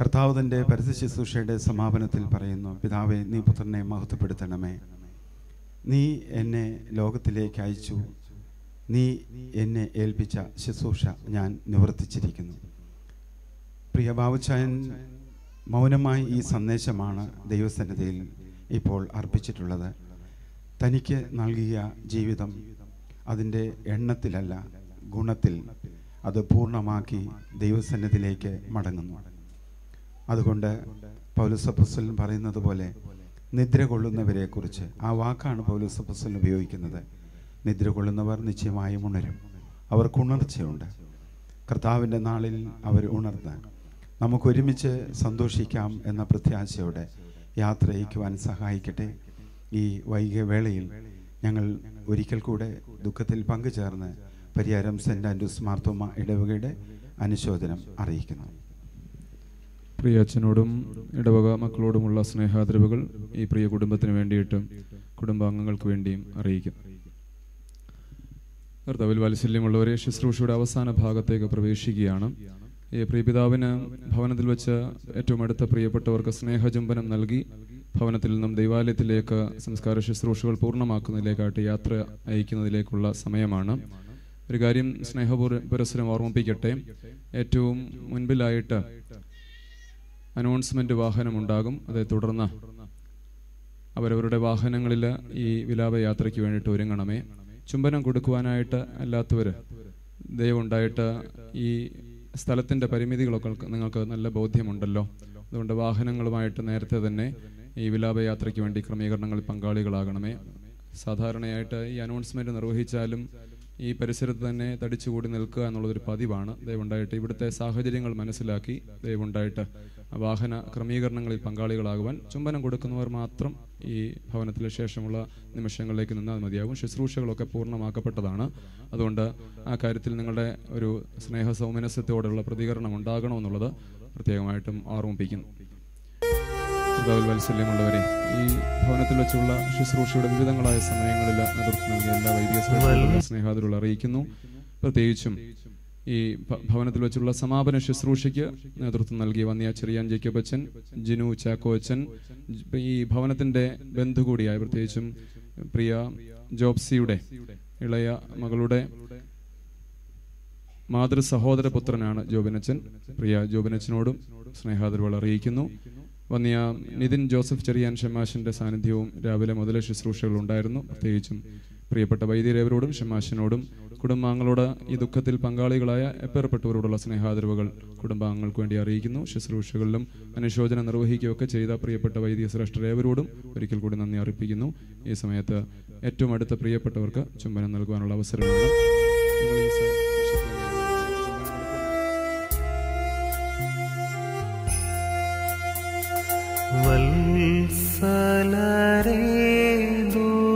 കർത്താവ് പരസ്യ ശുശ്രൂഷയുടെ സമാപനത്തിൽ പറയുന്നു പിതാവെ നീ പുത്രനെ മഹത്വപ്പെടുത്തണമേ. നീ എന്നെ ലോകത്തിലേക്ക് അയച്ചു. നീ എന്നെ ഏൽപ്പിച്ച ശുശ്രൂഷ ഞാൻ നിവർത്തിച്ചിരിക്കുന്നു. പ്രിയ ബാബുച്ചായൻ മൗനമായി ഈ സന്ദേശമാണ് ദൈവസന്നിധിയിൽ ഇപ്പോൾ അർപ്പിച്ചിട്ടുള്ളത്. തനിക്ക് നൽകിയ ജീവിതം അതിന്റെ എണ്ണത്തിലല്ല ഗുണത്തിൽ അത് പൂർണമാക്കി ദൈവസന്നിധിയിലേക്ക് മടങ്ങുന്നു. അതുകൊണ്ട് പൗലുസപ്പസ്വലൻ പറയുന്നത് പോലെ നിദ്ര കൊള്ളുന്നവരെക്കുറിച്ച് ആ വാക്കാണ് പൗലുസപ്പസ്വലൻ ഉപയോഗിക്കുന്നത്. നിദ്ര കൊള്ളുന്നവർ നിശ്ചയമായും ഉണരും. അവർക്ക് ഉണർച്ചയുണ്ട്. കർത്താവിന്റെ നാളിൽ അവർ ഉണർന്ന് നമുക്കൊരുമിച്ച് സന്തോഷിക്കാം എന്ന പ്രത്യാശയോടെ യാത്ര അയക്കുവാൻ സഹായിക്കട്ടെ. ഈ വൈകിയ വേളയിൽ ഞങ്ങൾ ഒരിക്കൽ കൂടെ ദുഃഖത്തിൽ പങ്കുചേർന്ന് പരിയാരം സെന്റ് ആൻഡ്രൂസ് മാർത്തോമ ഇടവകയുടെ അനുശോചനം അറിയിക്കുന്നു. പ്രിയ അച്ഛനോടും ഇടവക മക്കളോടുമുള്ള സ്നേഹാദരവുകൾ ഈ പ്രിയ കുടുംബത്തിന് വേണ്ടിയിട്ടും കുടുംബാംഗങ്ങൾക്ക് വേണ്ടിയും അറിയിക്കുന്നു കർത്താവിൽ വാത്സല്യമുള്ളവരെ ശുശ്രൂഷയുടെ അവസാന ഭാഗത്തേക്ക് പ്രവേശിക്കുകയാണ്. ഈ പ്രിയപിതാവിന് ഭവനത്തിൽ വെച്ച് ഏറ്റവും അടുത്ത പ്രിയപ്പെട്ടവർക്ക് സ്നേഹചുംബനം നൽകി ഭവനത്തിൽ നിന്നും ദൈവാലയത്തിലേക്ക് സംസ്കാര ശുശ്രൂഷകൾ പൂർണമാക്കുന്നതിലേക്കായിട്ട് യാത്ര അയക്കുന്നതിലേക്കുള്ള സമയമാണ്. ഒരു കാര്യം സ്നേഹപൂർ പുരസ്സരം ഓർമ്മിപ്പിക്കട്ടെ. ഏറ്റവും മുൻപിലായിട്ട് അനൗൺസ്മെന്റ് വാഹനം ഉണ്ടാകും. അതേ തുടർന്ന് അവരവരുടെ വാഹനങ്ങളിൽ ഈ വിലാപയാത്രയ്ക്ക് വേണ്ടിയിട്ട് ഒരുങ്ങണമേ. ചുംബനം കൊടുക്കുവാനായിട്ട് അല്ലാത്തവർ ദയവുണ്ടായിട്ട് ഈ സ്ഥലത്തിന്റെ പരിമിതികളൊക്കെ നിങ്ങൾക്ക് നല്ല ബോധ്യമുണ്ടല്ലോ. അതുകൊണ്ട് വാഹനങ്ങളുമായിട്ട് നേരത്തെ തന്നെ ഈ വിലാപയാത്രയ്ക്ക് വേണ്ടി ക്രമീകരണങ്ങളിൽ പങ്കാളികളാകണമേ. സാധാരണയായിട്ട് ഈ അനൗൺസ്മെന്റ് നിർവഹിച്ചാലും ഈ പരിസരത്ത് തന്നെ തടിച്ചുകൂടി നിൽക്കുക എന്നുള്ളൊരു പതിവാണ്. ദയവുണ്ടായിട്ട് ഇവിടുത്തെ സാഹചര്യങ്ങൾ മനസ്സിലാക്കി ദയവുണ്ടായിട്ട് വാഹന ക്രമീകരണങ്ങളിൽ പങ്കാളികളാകുവാൻ ചുംബനം കൊടുക്കുന്നവർ മാത്രം ഈ ഭവനത്തിലെ ശേഷമുള്ള നിമിഷങ്ങളിലേക്ക് നിന്നാൽ മതിയാകും. ശുശ്രൂഷകളൊക്കെ പൂർണമാക്കപ്പെട്ടതാണ്. അതുകൊണ്ട് ആ കാര്യത്തിൽ നിങ്ങളുടെ ഒരു സ്നേഹ സൗമനസ്യത്തോടുള്ള പ്രതികരണം ഉണ്ടാകണമെന്നുള്ളത് പ്രത്യേകമായിട്ടും ഓർമ്മിപ്പിക്കുന്നു. കർത്താവിൽ വാത്സല്യമുള്ളവരെ ഈ ഭവനത്തിൽ വെച്ചുള്ള ശുശ്രൂഷയുടെ വിവിധങ്ങളായ സമയങ്ങളിൽ നേതൃത്വം നൽകിയ എല്ലാ വൈദിക സ്നേഹാദരുകൾ അറിയിക്കുന്നു. പ്രത്യേകിച്ചും ഈ ഭവനത്തിൽ വെച്ചുള്ള സമാപന ശുശ്രൂഷയ്ക്ക് നേതൃത്വം നൽകി വന്നിയ ചെറിയാൻ ജേക്കബച്ചൻ ജിനു ചാക്കോ അച്ഛൻ ഈ ഭവനത്തിന്റെ ബന്ധു കൂടിയായ പ്രത്യേകിച്ചും പ്രിയ ജോബ്സിയുടെ ഇളയ മകളുടെ മാതൃ സഹോദര പുത്രനാണ് ജോബിനച്ചൻ. പ്രിയ ജോബിനച്ചനോടും സ്നേഹാദരവൾ അറിയിക്കുന്നു. വന്നിയ നിതിൻ ജോസഫ് ചെറിയാൻ ഷമാഷിന്റെ സാന്നിധ്യവും രാവിലെ മുതൽ ശുശ്രൂഷകൾ ഉണ്ടായിരുന്നു. പ്രത്യേകിച്ചും പ്രിയപ്പെട്ട വൈദ്യരേവരോടും ഷമാഷിനോടും കുടുംബാംഗങ്ങളോട് ഈ ദുഃഖത്തിൽ പങ്കാളികളായ എപ്പേർപ്പെട്ടവരോടുള്ള സ്നേഹാദരവുകൾ കുടുംബാംഗങ്ങൾക്ക് വേണ്ടി അറിയിക്കുന്നു. ശുശ്രൂഷകളിലും അനുശോചനം നിർവഹിക്കുകയൊക്കെ ചെയ്ത പ്രിയപ്പെട്ട വൈദ്യശ്രേഷ്ഠരേവരോടും ഒരിക്കൽ കൂടി നന്ദി അർപ്പിക്കുന്നു. ഈ സമയത്ത് ഏറ്റവും അടുത്ത പ്രിയപ്പെട്ടവർക്ക് ചുംബനം നൽകുവാനുള്ള അവസരമാണ്. वल्सलरे वल्सलू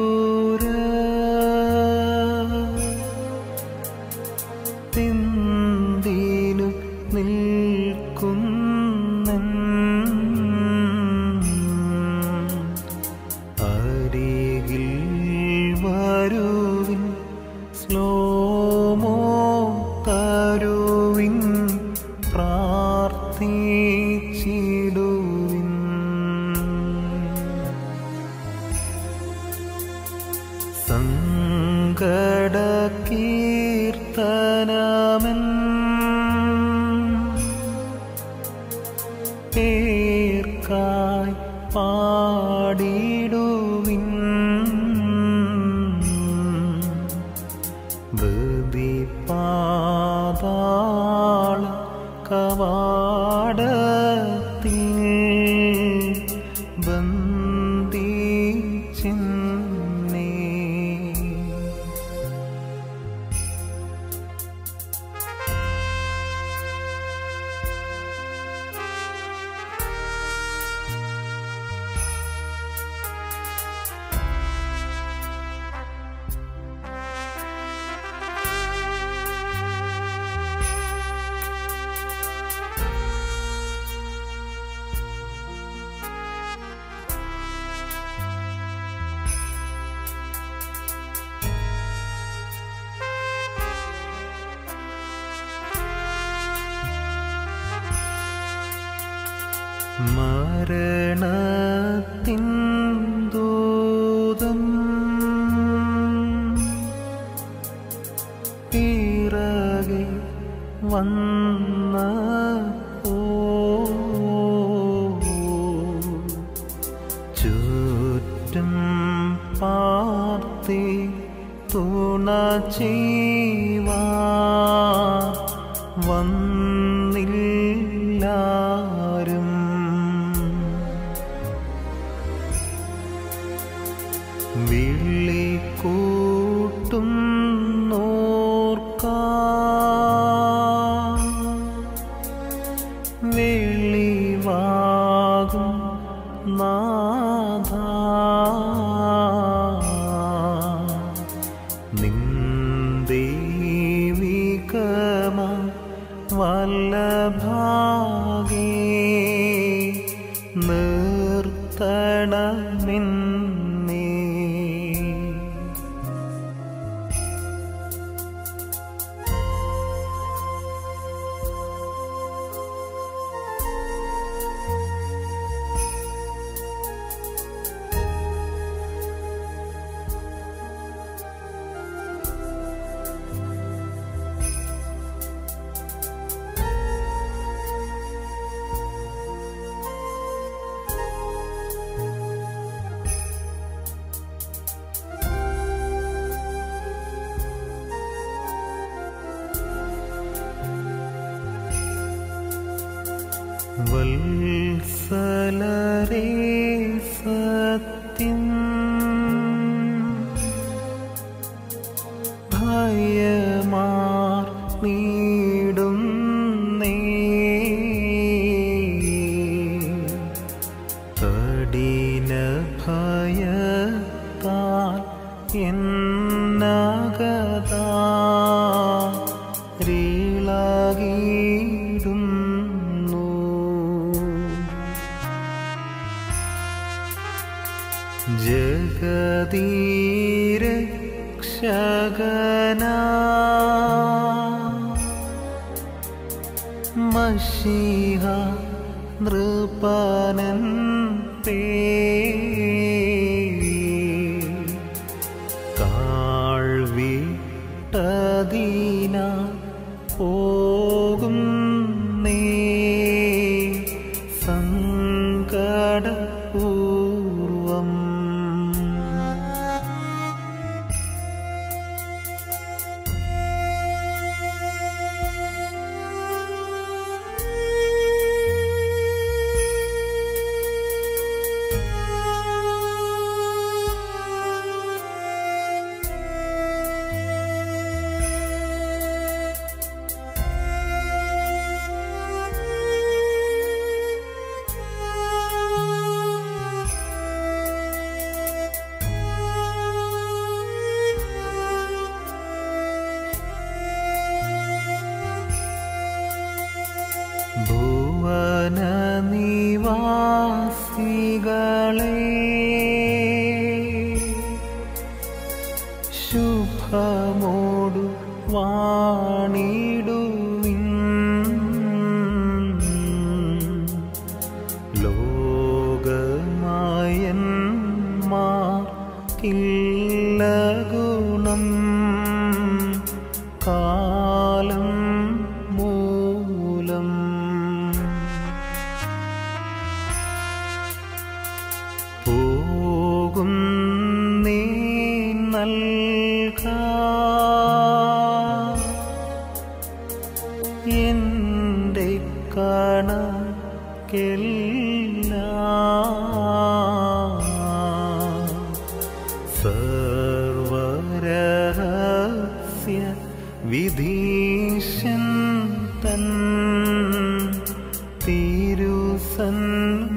തിരുസന്നിധിയിൽ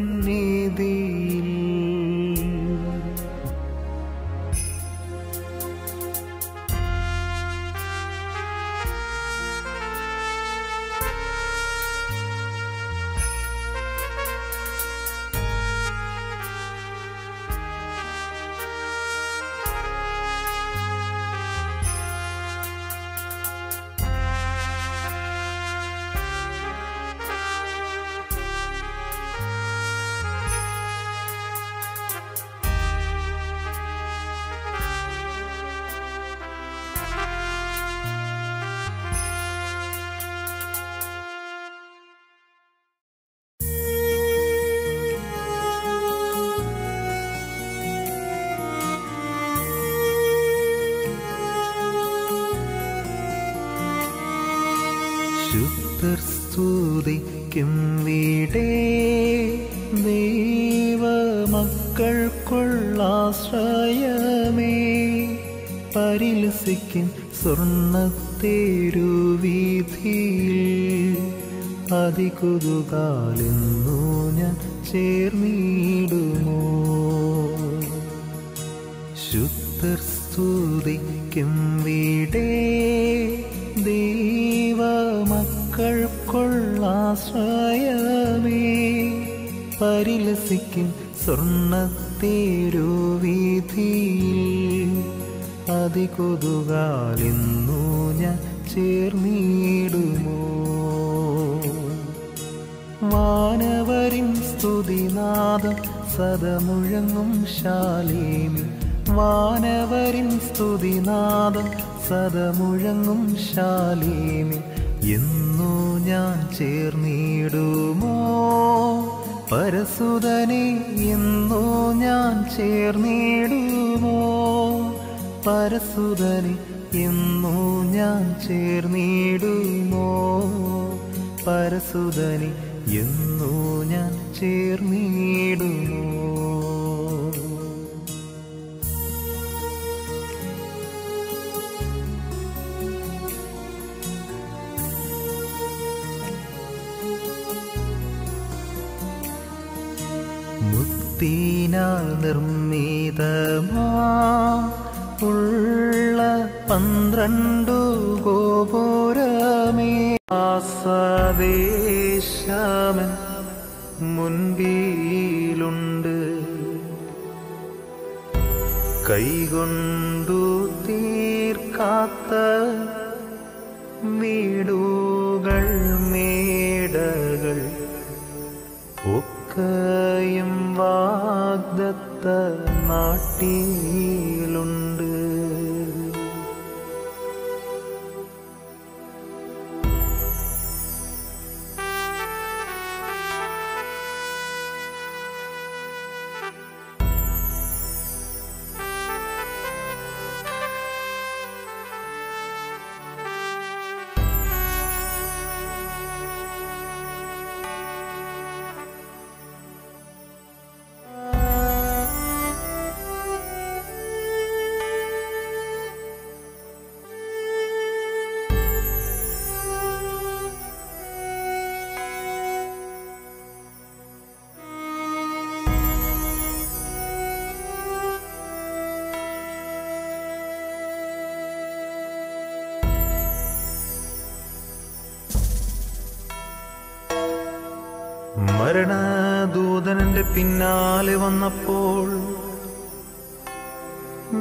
പിന്നാലെ വന്നപ്പോൾ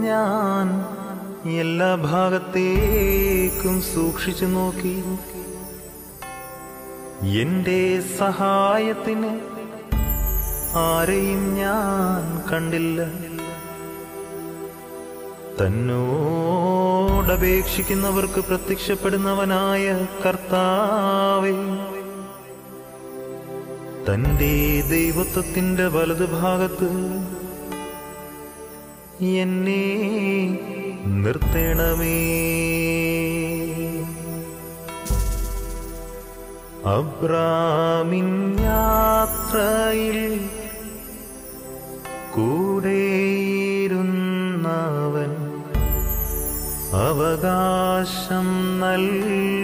ഞാൻ എല്ലാ ഭാഗത്തേക്കും സൂക്ഷിച്ചു നോക്കി. എന്റെ സഹായത്തിന് ആരെയും ഞാൻ കണ്ടില്ല. തന്നോടപേക്ഷിക്കുന്നവർക്ക് പ്രത്യക്ഷപ്പെടുന്നവനായ കർത്താവേ തന്റെ ദൈവത്വത്തിന്റെ വലതുഭാഗത്ത് എന്നെ നിർത്തണമേ. അബ്രാമിൻ യാത്രയിൽ കൂടെയിരുന്നവൻ അവകാശം നൽകിയോ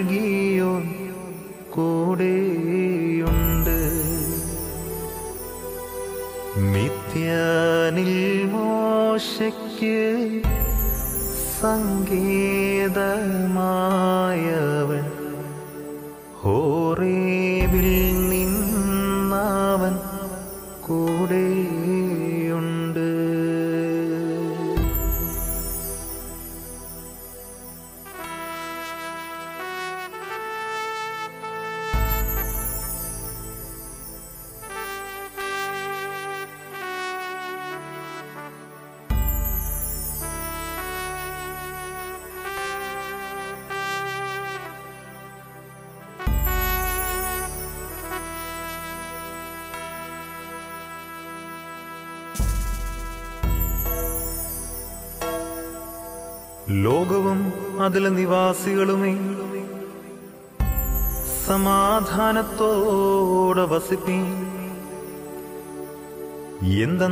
ोषिक्ये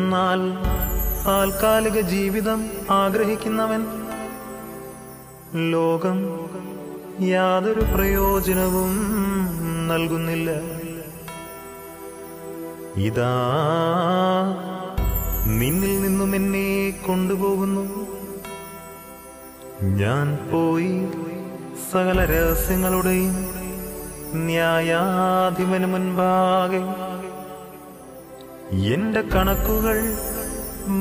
എന്തെന്നാൽ താൽക്കാലിക ജീവിതം ആഗ്രഹിക്കുന്നവൻ ലോകം യാതൊരു പ്രയോജനവും നൽകുന്നില്ല. ഇതാ നിന്നിൽ നിന്നും എന്നെ കൊണ്ടുപോകുന്നു. ഞാൻ പോയി സകല രഹസ്യങ്ങളുടെയും ന്യായാധിപന് മുൻപാകെ എന്റെ കണക്കുകൾ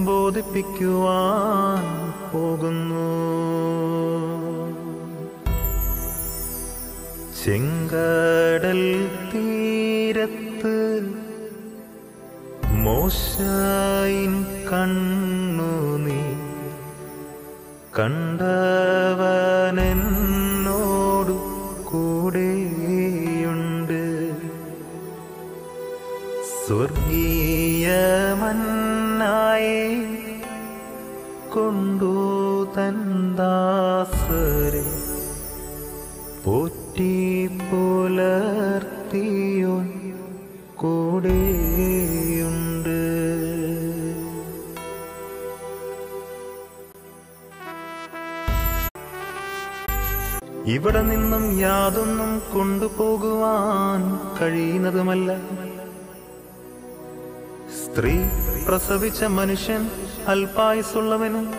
ബോധിപ്പിക്കുവാൻ പോകുന്നു. ചെങ്കടൽ തീരത്ത് മോശയിൻ കണ്ണു നീ കണ്ടവനെന്നോടു കൂടെയുണ്ട്. മന്നായെ കൊണ്ടു തന്താസരെ പൊറ്റി പുലർത്തിയോ കൂടെ ഇവിടെ നിന്നും യാതൊന്നും കൊണ്ടുപോകുവാൻ കഴിയുന്നതുമല്ല. സ്ത്രീ പ്രസവിച്ച മനുഷ്യൻ അൽപായുസുള്ളവനും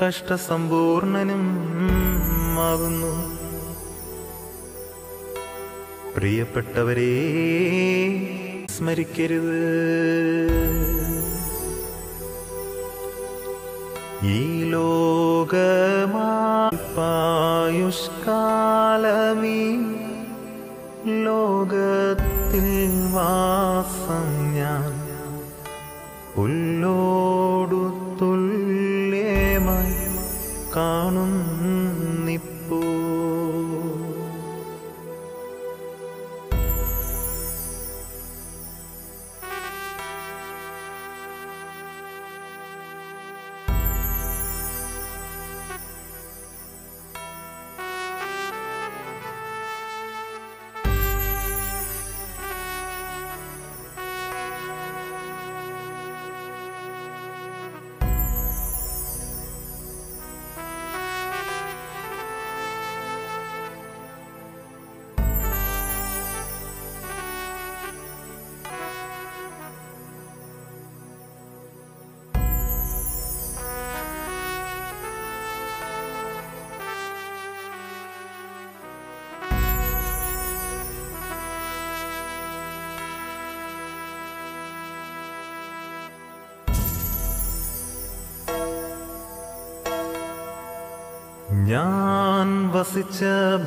കഷ്ടസമ്പൂർണനും ആകുന്നു പ്രിയപ്പെട്ടവരെ സ്മരിക്കരുത്. ഈ ലോകമായുഷ്കാലമീ ലോകത്തിൽ വാസം പുല്ലോടു തുല്യമായി കാണുന്നിപ്പോ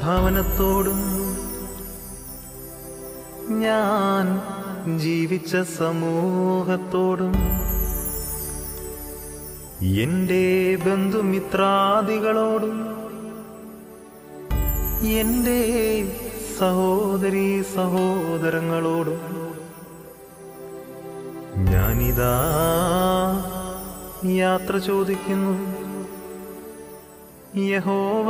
ഭവനത്തോടും ഞാൻ ജീവിച്ച സമൂഹത്തോടും എന്റെ ബന്ധുമിത്രാദികളോടും എന്റെ സഹോദരി സഹോദരങ്ങളോടും ഞാനിതാ യാത്ര ചോദിക്കുന്നു. യഹോവ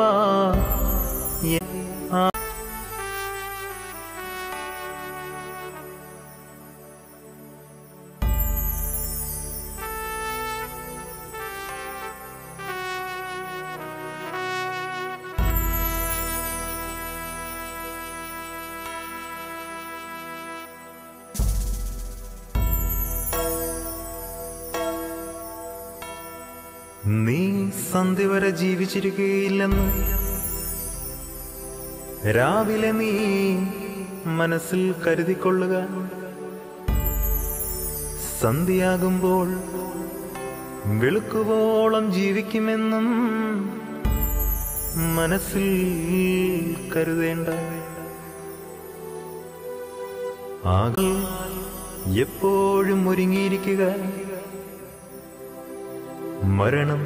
സന്ധ്യ വരെ ജീവിച്ചിരിക്കുകയില്ലെന്ന്. രാവിലെ നീ മനസ്സിൽ കരുതിക്കൊള്ളുക. സന്ധ്യയാകുമ്പോൾ വെളുക്കുവോളം ജീവിക്കുമെന്നും മനസ്സിൽ കരുതേണ്ട. ആകെ എപ്പോഴും ഒരുങ്ങിയിരിക്കുക. മരണം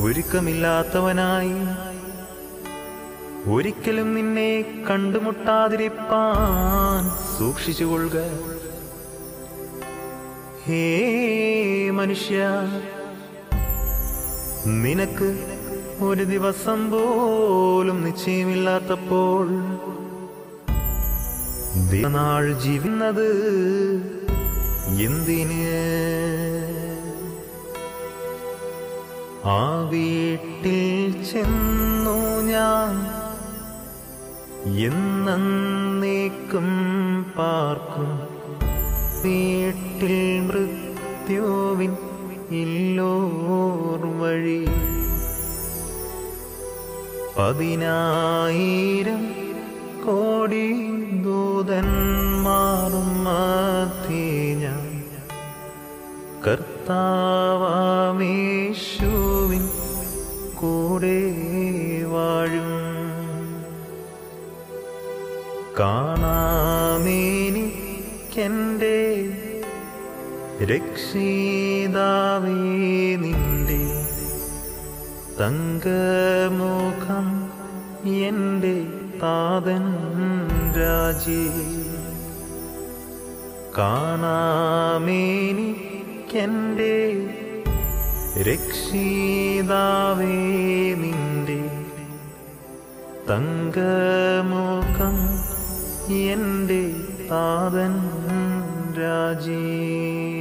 ഒരുക്കമില്ലാത്തവനായി. ഒരിക്കലും നിന്നെ കണ്ടുമുട്ടാതിരിപ്പാൻ സൂക്ഷിച്ചുകൊള്ളുക. ഹേ മനുഷ്യ നിനക്ക് ഒരു ദിവസം പോലും നിശ്ചയമില്ലാത്തപ്പോൾ ദിനനാൾ ജീവിക്കുന്നത് എന്തിന്? ആ വീട്ടിൽ ചെന്നു ഞാൻ എന്നേക്കും പാർക്കും. വീട്ടിൽ മൃത്യുവിൻ ഇല്ലോർ വഴി. പതിനായിരം കോടി ദൂതന്മാറും മധ്യേ ഞാൻ. കർത്താവാമേശുവിൻ കൂടെ വാഴും. കാണാമേനിക്കെന്റെ രക്ഷിതാവേ നിന്റെ തങ്കമുഖം എന്റെ താതൻ രാജി. കാണാമേനിക്കെന്റെ രക്ഷിതാവേ നിന്റെ തങ്കമുഖം എന്റെ താതൻ രാജീ.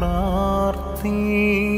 പ്രാർത്ഥിച്ചിടുവിൻ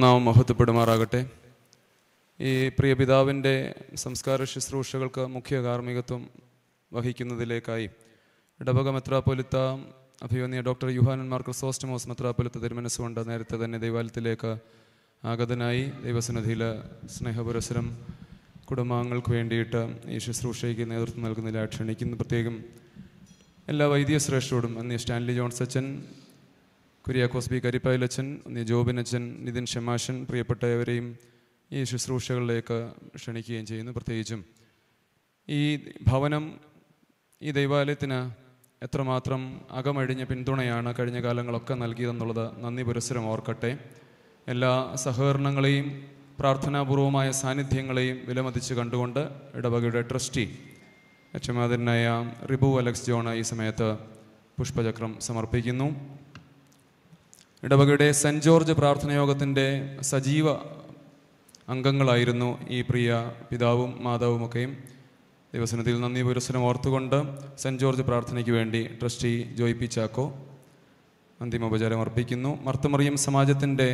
ദൈവനാമം മഹത്വപ്പെടുമാറാകട്ടെ. ഈ പ്രിയ പിതാവിന്റെ സംസ്കാര ശുശ്രൂഷകൾക്ക് മുഖ്യ കാർമ്മികത്വം വഹിക്കുന്നതിലേക്കായി ഇടവക മെത്രാപ്പൊലിത്ത അഭിമന്യ ഡോക്ടർ യുഹാനൻ മാർ ക്രിസോസ്റ്റമോസ് മെത്രാപ്പൊലിത്ത തിരുമനസ്സുകൊണ്ട് നേരത്തെ തന്നെ ദൈവാലയത്തിലേക്ക് ആഗതനായി ദൈവസന്നിധിയിൽ സ്നേഹപുരസരം കുടുംബാംഗങ്ങൾക്ക് വേണ്ടിയിട്ട് ഈ ശുശ്രൂഷയ്ക്ക് നേതൃത്വം നൽകുന്നതിലായി ക്ഷണിക്കുന്നു. പ്രത്യേകം എല്ലാ വൈദ്യശ്രേഷ്ഠരോടും അന്നീ സ്റ്റാൻലി ജോൺസച്ചൻ കുര്യാക്കോസ് ബി ജോബിൻ ജോബിനച്ഛൻ നിതിൻ ഷമാഷൻ പ്രിയപ്പെട്ടവരെയും ഈ ശുശ്രൂഷകളിലേക്ക് ക്ഷണിക്കുകയും ചെയ്യുന്നു. പ്രത്യേകിച്ചും ഈ ഭവനം ഈ ദൈവാലയത്തിന് എത്രമാത്രം അകമഴിഞ്ഞ പിന്തുണയാണ് കഴിഞ്ഞ കാലങ്ങളൊക്കെ നൽകിയതെന്നുള്ളത് നന്ദി പുരസ്സരം ഓർക്കട്ടെ. എല്ലാ സഹകരണങ്ങളെയും പ്രാർത്ഥനാപൂർവമായ സാന്നിധ്യങ്ങളെയും വിലമതിച്ച് കണ്ടുകൊണ്ട് ഇടവകയുടെ ട്രസ്റ്റി അച്ഛമാതിരനായ റിബു അലക്സ് ജോൺ ഈ സമയത്ത് പുഷ്പചക്രം സമർപ്പിക്കുന്നു. ഇടവകയുടെ സെന്റ് ജോർജ് പ്രാർത്ഥനയോഗത്തിന്റെ സജീവ അംഗങ്ങളായിരുന്നു ഈ പ്രിയ പിതാവും മാതാവുമൊക്കെയും ദിവസനത്തിൽ നന്ദി പുരസ്സരം ഓർത്തുകൊണ്ട് സെന്റ് ജോർജ് പ്രാർത്ഥനയ്ക്ക് വേണ്ടി ട്രസ്റ്റി ജോയ് പി ചാക്കോ അന്തിമോപചാരം അർപ്പിക്കുന്നു. മർത്തമറിയം സമാജത്തിന്റെ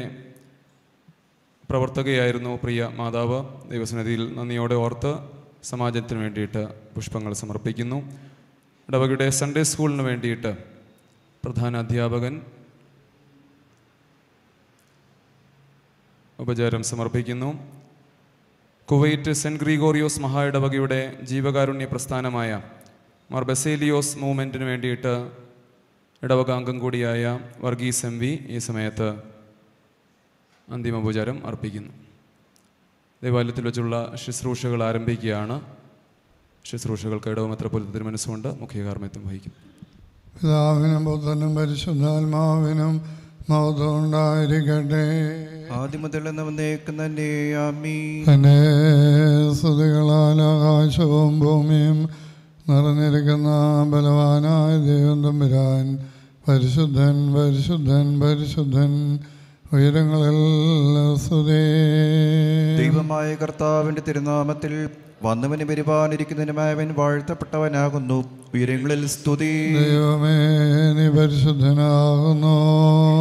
പ്രവർത്തകയായിരുന്നു പ്രിയ മാതാവ്. ദിവസനതിയിൽ നന്ദിയോടെ ഓർത്ത് സമാജത്തിന് വേണ്ടിയിട്ട് പുഷ്പങ്ങൾ സമർപ്പിക്കുന്നു. ഇടവകയുടെ സൺഡേ സ്കൂളിന് വേണ്ടിയിട്ട് പ്രധാന അധ്യാപകൻ ഉപചാരം സമർപ്പിക്കുന്നു. കുവൈറ്റ് സെന്റ് ഗ്രിഗോറിയോസ് മഹായിടവകയുടെ ജീവകാരുണ്യ പ്രസ്ഥാനമായ മാർ ബസേലിയോസ് മൂവ്മെന്റിന് വേണ്ടിയിട്ട് ഇടവക അംഗം കൂടിയായ വർഗീസ് എം വി ഈ സമയത്ത് അന്തിമോപചാരം അർപ്പിക്കുന്നു. ദേവാലയത്തിൽ വെച്ചുള്ള ശുശ്രൂഷകൾ ആരംഭിക്കുകയാണ്. ശുശ്രൂഷകൾക്ക് ഇടവമെത്രപോലത്തെ തിരുമനസ്സുകൊണ്ട് മനസ്സുകൊണ്ട് മുഖ്യകാർമ്മത്വം വഹിക്കും. പിതാവിനും പുത്രനും പരിശുദ്ധാത്മാവിനും മഹത്വം ഉണ്ടായിരിക്കട്ടെ ആദ്യം മുതൽ എന്നേക്കും തന്നെ സ്തുതികളാൽ ആകാശവും ഭൂമിയും നിറഞ്ഞിരിക്കുന്ന ബലവാനായ ദൈവം തമ്പുരാൻ പരിശുദ്ധൻ പരിശുദ്ധൻ പരിശുദ്ധൻ ഉയരങ്ങളിൽ സ്തുതേ. ദൈവമായ കർത്താവിന്റെ തിരുനാമത്തിൽ വന്നവന് വരുവാനിരിക്കുന്നതിനുമായവൻ വാഴ്ത്തപ്പെട്ടവനാകുന്നു. ഉയരങ്ങളിൽ സ്തുതി. നീ പരിശുദ്ധനാകുന്നു.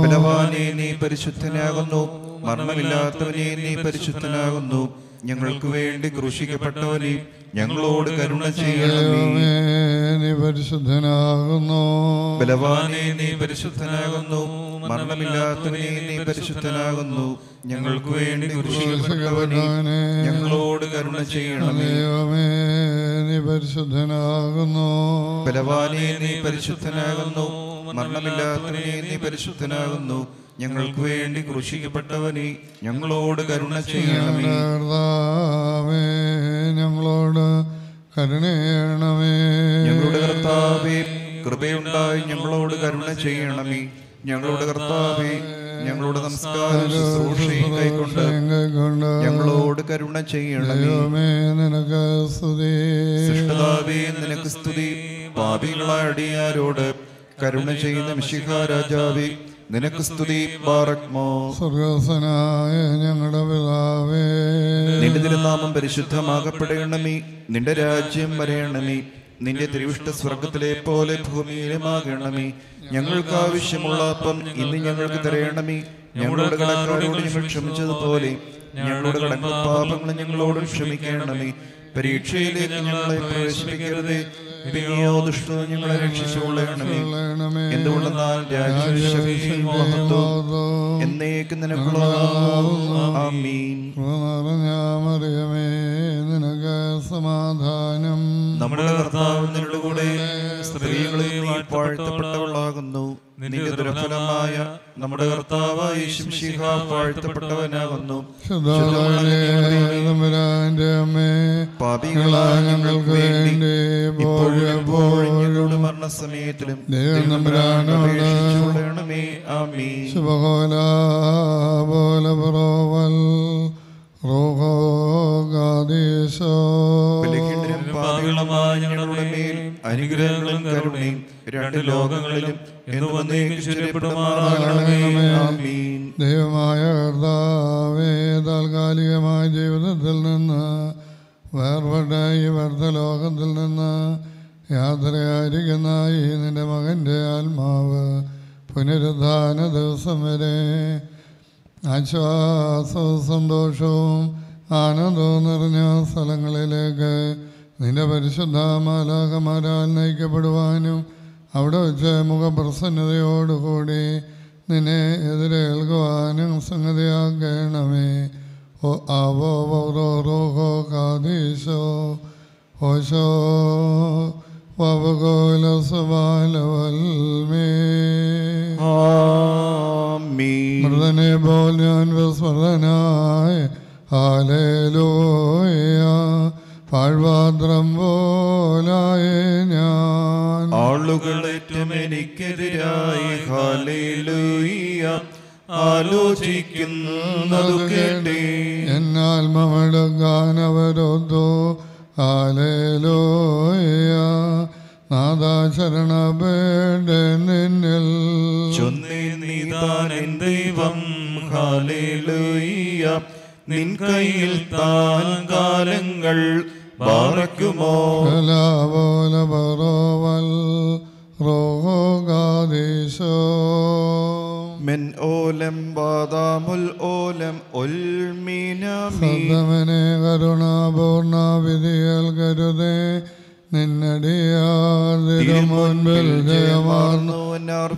ബലവാനെ നീ പരിശുദ്ധനാകുന്നു. മരണമില്ലാത്തവനെ നീ പരിശുദ്ധനാകുന്നു. ഞങ്ങൾക്ക് വേണ്ടി ക്രൂശിക്കപ്പെട്ടവനെ ഞങ്ങളോട് കരുണ ചെയ്യണമേ. നീ പരിശുദ്ധനാകുന്നു. ബലവാനെ നീ പരിശുദ്ധനാകുന്നു. മരണമില്ലാത്തവനെ നീ പരിശുദ്ധനാകുന്നു. ഞങ്ങൾക്ക് വേണ്ടി ക്രൂശിക്കപ്പെട്ടവനെ ഞങ്ങളോട് കരുണ ചെയ്യണമേ. ദൈവമേ നീ പരിശുദ്ധനാകുന്നു. ബലവാനെ നീ പരിശുദ്ധനാകുന്നു. മരണമില്ലാത്തവനെ നീ പരിശുദ്ധനാകുന്നു. ഞങ്ങൾക്ക് വേണ്ടി ക്രൂശിക്കപ്പെട്ടവനെ ഞങ്ങളോട് കരുണ ചെയ്യണമേ. ഞങ്ങളോട് കരുണയണമേ. ഞങ്ങളുടെ കർത്താവേ കൃപയുണ്ടായി ഞങ്ങളോട് കരുണ ചെയ്യണമേ. ഞങ്ങളുടെ കർത്താവേ ഞങ്ങളുടെ നമസ്കാരം ശുശ്രൂഷയും കൈക്കൊണ്ട് ഞങ്ങളോട് കരുണ ചെയ്യണമേ. നിനക്ക് സ്തുതി. സൃഷ്ടതാവേ നിനക്ക് സ്തുതി. പാപികളായ അടിയാരോട് കരുണ ചെയ്യുന്ന മിശിഹ രാജാവേ നിനക്ക് സ്തുതി സ്വർഗസ്വനായ ഞങ്ങളുടെ പിതാവേ. നിന്റെ തിരുനാമം പരിശുദ്ധമാകപ്പെടണമേ. നിന്റെ രാജ്യം വരയണമേ നിന്റെ തിരുവിഷ്ട സ്വർഗത്തിലെ പോലെ ഭൂമിയിലുമാകണമേ. ഞങ്ങൾക്ക് ആവശ്യമുള്ള അപ്പം ഇന്ന് ഞങ്ങൾക്ക് തരയണമേ ഞങ്ങളുടെ കടങ്ങളോട് ഞങ്ങൾ ക്ഷമിച്ചതുപോലെ. ഞങ്ങളുടെ കടങ്ങൾ പാപങ്ങൾ ഞങ്ങളോട് ക്ഷമിക്കണമേ. പരീക്ഷയിലേക്ക് ഞങ്ങളെ പ്രവേശിപ്പിക്കരുതേ. പിന്നെയോ ദുഷ്ടത ഞങ്ങളെ രക്ഷിച്ചുകൊള്ളണമേ. എന്തുകൊണ്ടെന്നാൽ മഹത്വം എന്നേക്ക് നിനക്കുള്ളതാകും ആമീൻ. മറിയമേ നിനക്ക് സമാധാനം. നമ്മുടെ കർത്താവ് നിന്നോട് കൂടെ സ്ത്രീകളിൽ നീ വാഴ്ത്തപ്പെട്ടവളാകുന്നു. നിന്റെ ദുരഫലമായ നമ്മുടെ കർത്താവായ യേശുമിശിഹ വാഴ്ത്തപ്പെട്ടവനാകുന്നു. അമ്മേ പാപികളായ ഞങ്ങൾക്ക് വേണ്ടി ഇപ്പോഴും മരണസമയത്തിലും ശുഭകോല പോലെ പുറവൽ ഞങ്ങളുടെ മേൽ അനുഗ്രഹങ്ങളും കരുണയും രണ്ട് ലോകങ്ങളിലും എന്നും വന്നേക്കും ആമീൻ. ദൈവമായ കർത്താവേ താൽക്കാലികമായ ജീവിതത്തിൽ നിന്ന് വേർപെട്ട ഈ വ്യർത്ഥ ലോകത്തിൽ നിന്ന് യാത്രയായിരിക്കുന്ന ഈ നിന്റെ മകന്റെ ആത്മാവ് പുനരുദ്ധാന ദിവസം വരെ ആശ്വാസവും സന്തോഷവും ആനന്ദവും നിറഞ്ഞ സ്ഥലങ്ങളിലേക്ക് നിന്റെ പരിശുദ്ധ മാലാകമാരാൽ നയിക്കപ്പെടുവാനും അവിടെ വെച്ച് മുഖപ്രസന്നതയോടുകൂടി നിന്നെ എതിരേൽക്കുവാനും സംഗതിയാക്കണമേ. ഓ ആവോ വൗറോ റോഹോ കാതീശോ ഓശോ മൃതനെ പോൽ ഞാൻ വിസ്മൃതനായ ഹാലേലൂയ പാഴ്വാദ്രം പോലായ ഞാൻ. ആളുകളേറ്റം എനിക്കെതിരായി ഹാലേലൂയ ആലോചിക്കുന്നതു കേട്ടേ. എന്നാത്മമെടുക്കാൻ അവരൊത്തു ഹാലേലൂയ നാദാശരണപേട നിന്നിൽ. ചൊന്നേ നീതാൻ ദൈവം ഹാലേലൂയ നിൻ കയ്യിൽ താൻ കാലങ്ങൾ പാറയ്ക്കുമോ കലാപോല പറോവൽ റോഗാദേശോ. മെൻ ഓലം ബാദാമുൽ ഓലം ഒൽമീനമീ. സദമനെ കരുണാപൂർണ വിധിയൽ കരുതേ. നിന്നടിയാതിരു മുൻപിൽ ജയമാർന്നു.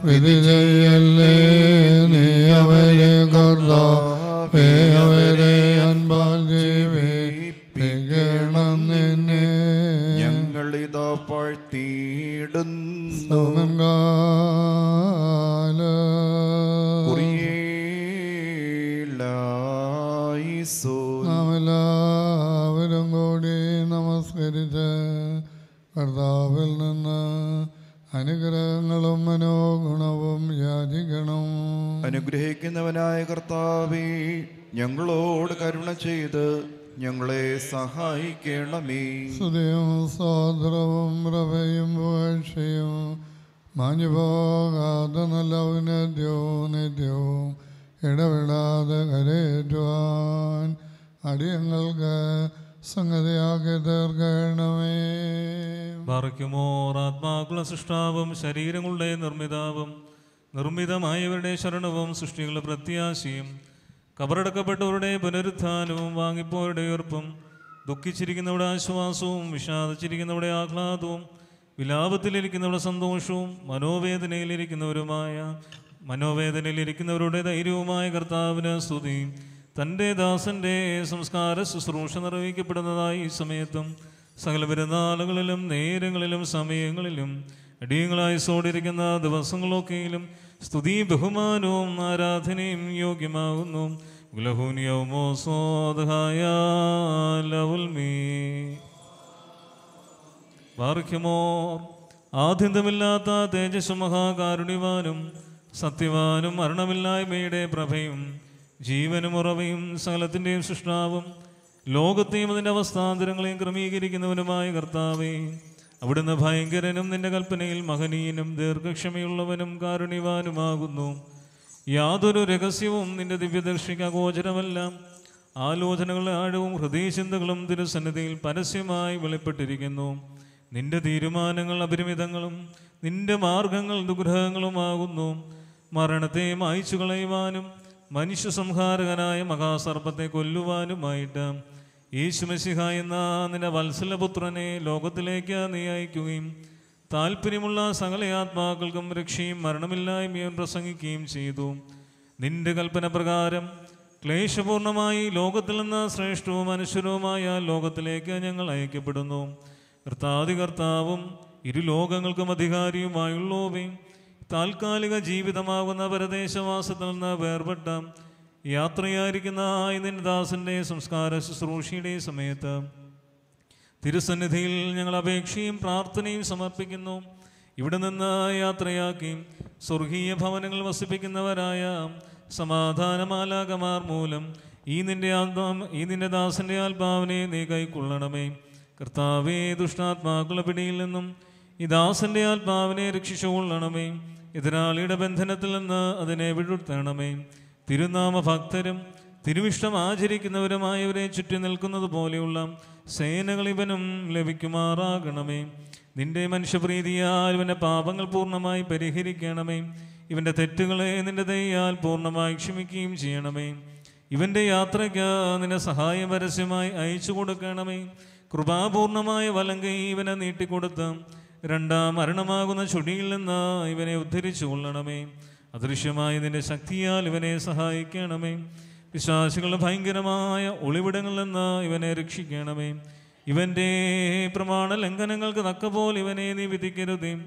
വിധി ചെയ്യല്ലേ നീ അവരെ കർത്താവേ അവരെ അൻപാൽ ജീവിപ്പിക്കണം നിന്നെ. ഞങ്ങളിതാ പാഴ്ത്തിയിടുന്നു. സുമങ്കാല കർത്താവിൽ നിന്ന് അനുഗ്രഹങ്ങളും മനോഗുണവും യാചിക്കണം. അനുഗ്രഹിക്കുന്നവനായ കർത്താവേ ഞങ്ങളോട് കരുണ ചെയ്ത് ഞങ്ങളെ സഹായിക്കണമേ. സ്തുതിയും സ്വാതന്ത്ര്യവും പ്രഭയും പുകഴ്ചയും മാഞ്ഞു പോകാതെ നല്ല ഔന്നത്യവും ബാറയ്ക്കുമോർ ആത്മാക്കളുടെ സൃഷ്ടാവും ശരീരങ്ങളുടെ നിർമ്മിതാവും നിർമ്മിതമായവരുടെ ശരണവും സൃഷ്ടികളുടെ പ്രത്യാശയും കബറടക്കപ്പെട്ടവരുടെ പുനരുത്ഥാനവും വാങ്ങിപ്പോരുടെ ഉയർപ്പും ദുഃഖിച്ചിരിക്കുന്നവരുടെ ആശ്വാസവും വിഷാദിച്ചിരിക്കുന്നവരുടെ ആഹ്ലാദവും വിലാപത്തിലിരിക്കുന്നവരുടെ സന്തോഷവും മനോവേദനയിലിരിക്കുന്നവരുമായ മനോവേദനയിലിരിക്കുന്നവരുടെ ധൈര്യവുമായ കർത്താവിന് സ്തുതി. തന്റെ ദാസന്റെ സംസ്കാര ശുശ്രൂഷ നിർവഹിക്കപ്പെടുന്നതായി ഈ സമയത്തും സകല പെരുന്നാളുകളിലും നേരങ്ങളിലും സമയങ്ങളിലും അടിയങ്ങളായി സോടിരിക്കുന്ന ദിവസങ്ങളൊക്കെയിലും സ്തുതി ബഹുമാനവും ആരാധനയും യോഗ്യമാകുന്നു. വാർഖ്യമോർ ആദ്യന്തമില്ലാത്ത തേജസ് മഹാകാരുണ്യവാനും സത്യവാനും മരണമില്ലായ്മയുടെ പ്രഭയും ജീവനും ഉറവയും സകലത്തിന്റെയും സൃഷ്ടാവും ലോകത്തെയും അതിന്റെ അവസ്ഥാന്തരങ്ങളെയും ക്രമീകരിക്കുന്നവനുമായ കർത്താവേ അവിടുന്ന് ഭയങ്കരനും നിന്റെ കൽപ്പനയിൽ മഹനീയനും ദീർഘക്ഷമയുള്ളവനും കാരുണ്യവാനുമാകുന്നു. യാതൊരു രഹസ്യവും നിന്റെ ദിവ്യദർശിക്ക് അഗോചരമല്ല ആലോചനകളുടെ ആഴവും ഹൃദയചിന്തകളും തിരുസന്നിധിയിൽ പരസ്യമായി വെളിപ്പെട്ടിരിക്കുന്നു. നിന്റെ തീരുമാനങ്ങൾ അപരിമിതങ്ങളും നിന്റെ മാർഗങ്ങൾ ദുഗ്രഹങ്ങളുമാകുന്നു. മരണത്തെ മായ്ച്ചു കളയുവാനും മനുഷ്യ സംഹാരകനായ മഹാസർപ്പത്തെ കൊല്ലുവാനുമായിട്ട് യേശുമസിഹ എന്ന നിന്റെ വത്സലപുത്രനെ ലോകത്തിലേക്ക് നീ അയക്കുകയും താല്പര്യമുള്ള സകല ആത്മാക്കൾക്കും രക്ഷയും മരണമില്ലായ്മയും പ്രസംഗിക്കുകയും ചെയ്തു. നിന്റെ കൽപ്പന പ്രകാരം ക്ലേശപൂർണമായി ലോകത്തിൽ നിന്ന് ശ്രേഷ്ഠവും അനശ്വരവുമായ ലോകത്തിലേക്ക് ഞങ്ങൾ അയക്കപ്പെടുന്നു. കർത്താതികർത്താവും ഇരു ലോകങ്ങൾക്കും അധികാരിയുമായുള്ളവയും താൽക്കാലിക ജീവിതമാകുന്ന പരദേശവാസത്തിൽ നിന്ന് വേർപെട്ട യാത്രയായിരിക്കുന്ന നിന്റെ ദാസന്റെ സംസ്കാര ശുശ്രൂഷയുടെ സമയത്ത് തിരുസന്നിധിയിൽ ഞങ്ങൾ അപേക്ഷയും പ്രാർത്ഥനയും സമർപ്പിക്കുന്നു. ഇവിടെ നിന്ന് യാത്രയാക്കി സ്വർഗീയ ഭവനങ്ങൾ വസിപ്പിക്കുന്നവരായ സമാധാനമാലാകമാർ മൂലം ഈ നിന്റെ ആത്മാ ഈ നിന്റെ ദാസന്റെ ആത്മാവിനെ നീ കൈക്കൊള്ളണമേ. കർത്താവേ ദുഷ്ടാത്മാക്കളുടെ പിടിയിൽ നിന്നും ഈ ദാസന്റെ ആത്മാവിനെ രക്ഷിച്ചുകൊള്ളണമേ. എതിരാളിയുടെ ബന്ധനത്തിൽ നിന്ന് അതിനെ വിടുത്തണമേ തിരുനാമ ഭക്തരും തിരുവിഷ്ടം ആചരിക്കുന്നവരുമായവരെ ചുറ്റി നിൽക്കുന്നത് പോലെയുള്ള സേനകൾ ഇവനും ലഭിക്കുമാറാകണമേ. നിന്റെ മനുഷ്യപ്രീതിയാൽ ഇവന്റെ പാപങ്ങൾ പൂർണമായി പരിഹരിക്കണമേ. ഇവന്റെ തെറ്റുകളെ നിന്റെ ദയാൽ പൂർണമായി ക്ഷമിക്കുകയും ചെയ്യണമേ. ഇവന്റെ യാത്രയ്ക്ക് നിന്റെ സഹായം പരസ്യമായി അയച്ചു കൊടുക്കണമേ. കൃപാപൂർണമായ വലങ്കൈ ഇവനെ നീട്ടിക്കൊടുത്ത് രണ്ടാം മരണമാകുന്ന ചുടിയിൽ നിന്ന് ഇവനെ ഉദ്ധരിച്ചു കൊള്ളണമേ. അദൃശ്യമായ നിന്റെ ശക്തിയാൽ ഇവനെ സഹായിക്കണമേ. വിശ്വാസികളുടെ ഭയങ്കരമായ ഒളിവിടങ്ങളിൽ നിന്ന് ഇവനെ രക്ഷിക്കണമേ. ഇവന്റെ പ്രമാണ ലംഘനങ്ങൾക്ക് തക്കപോലെ ഇവനെ നീ വിധിക്കരുതേ.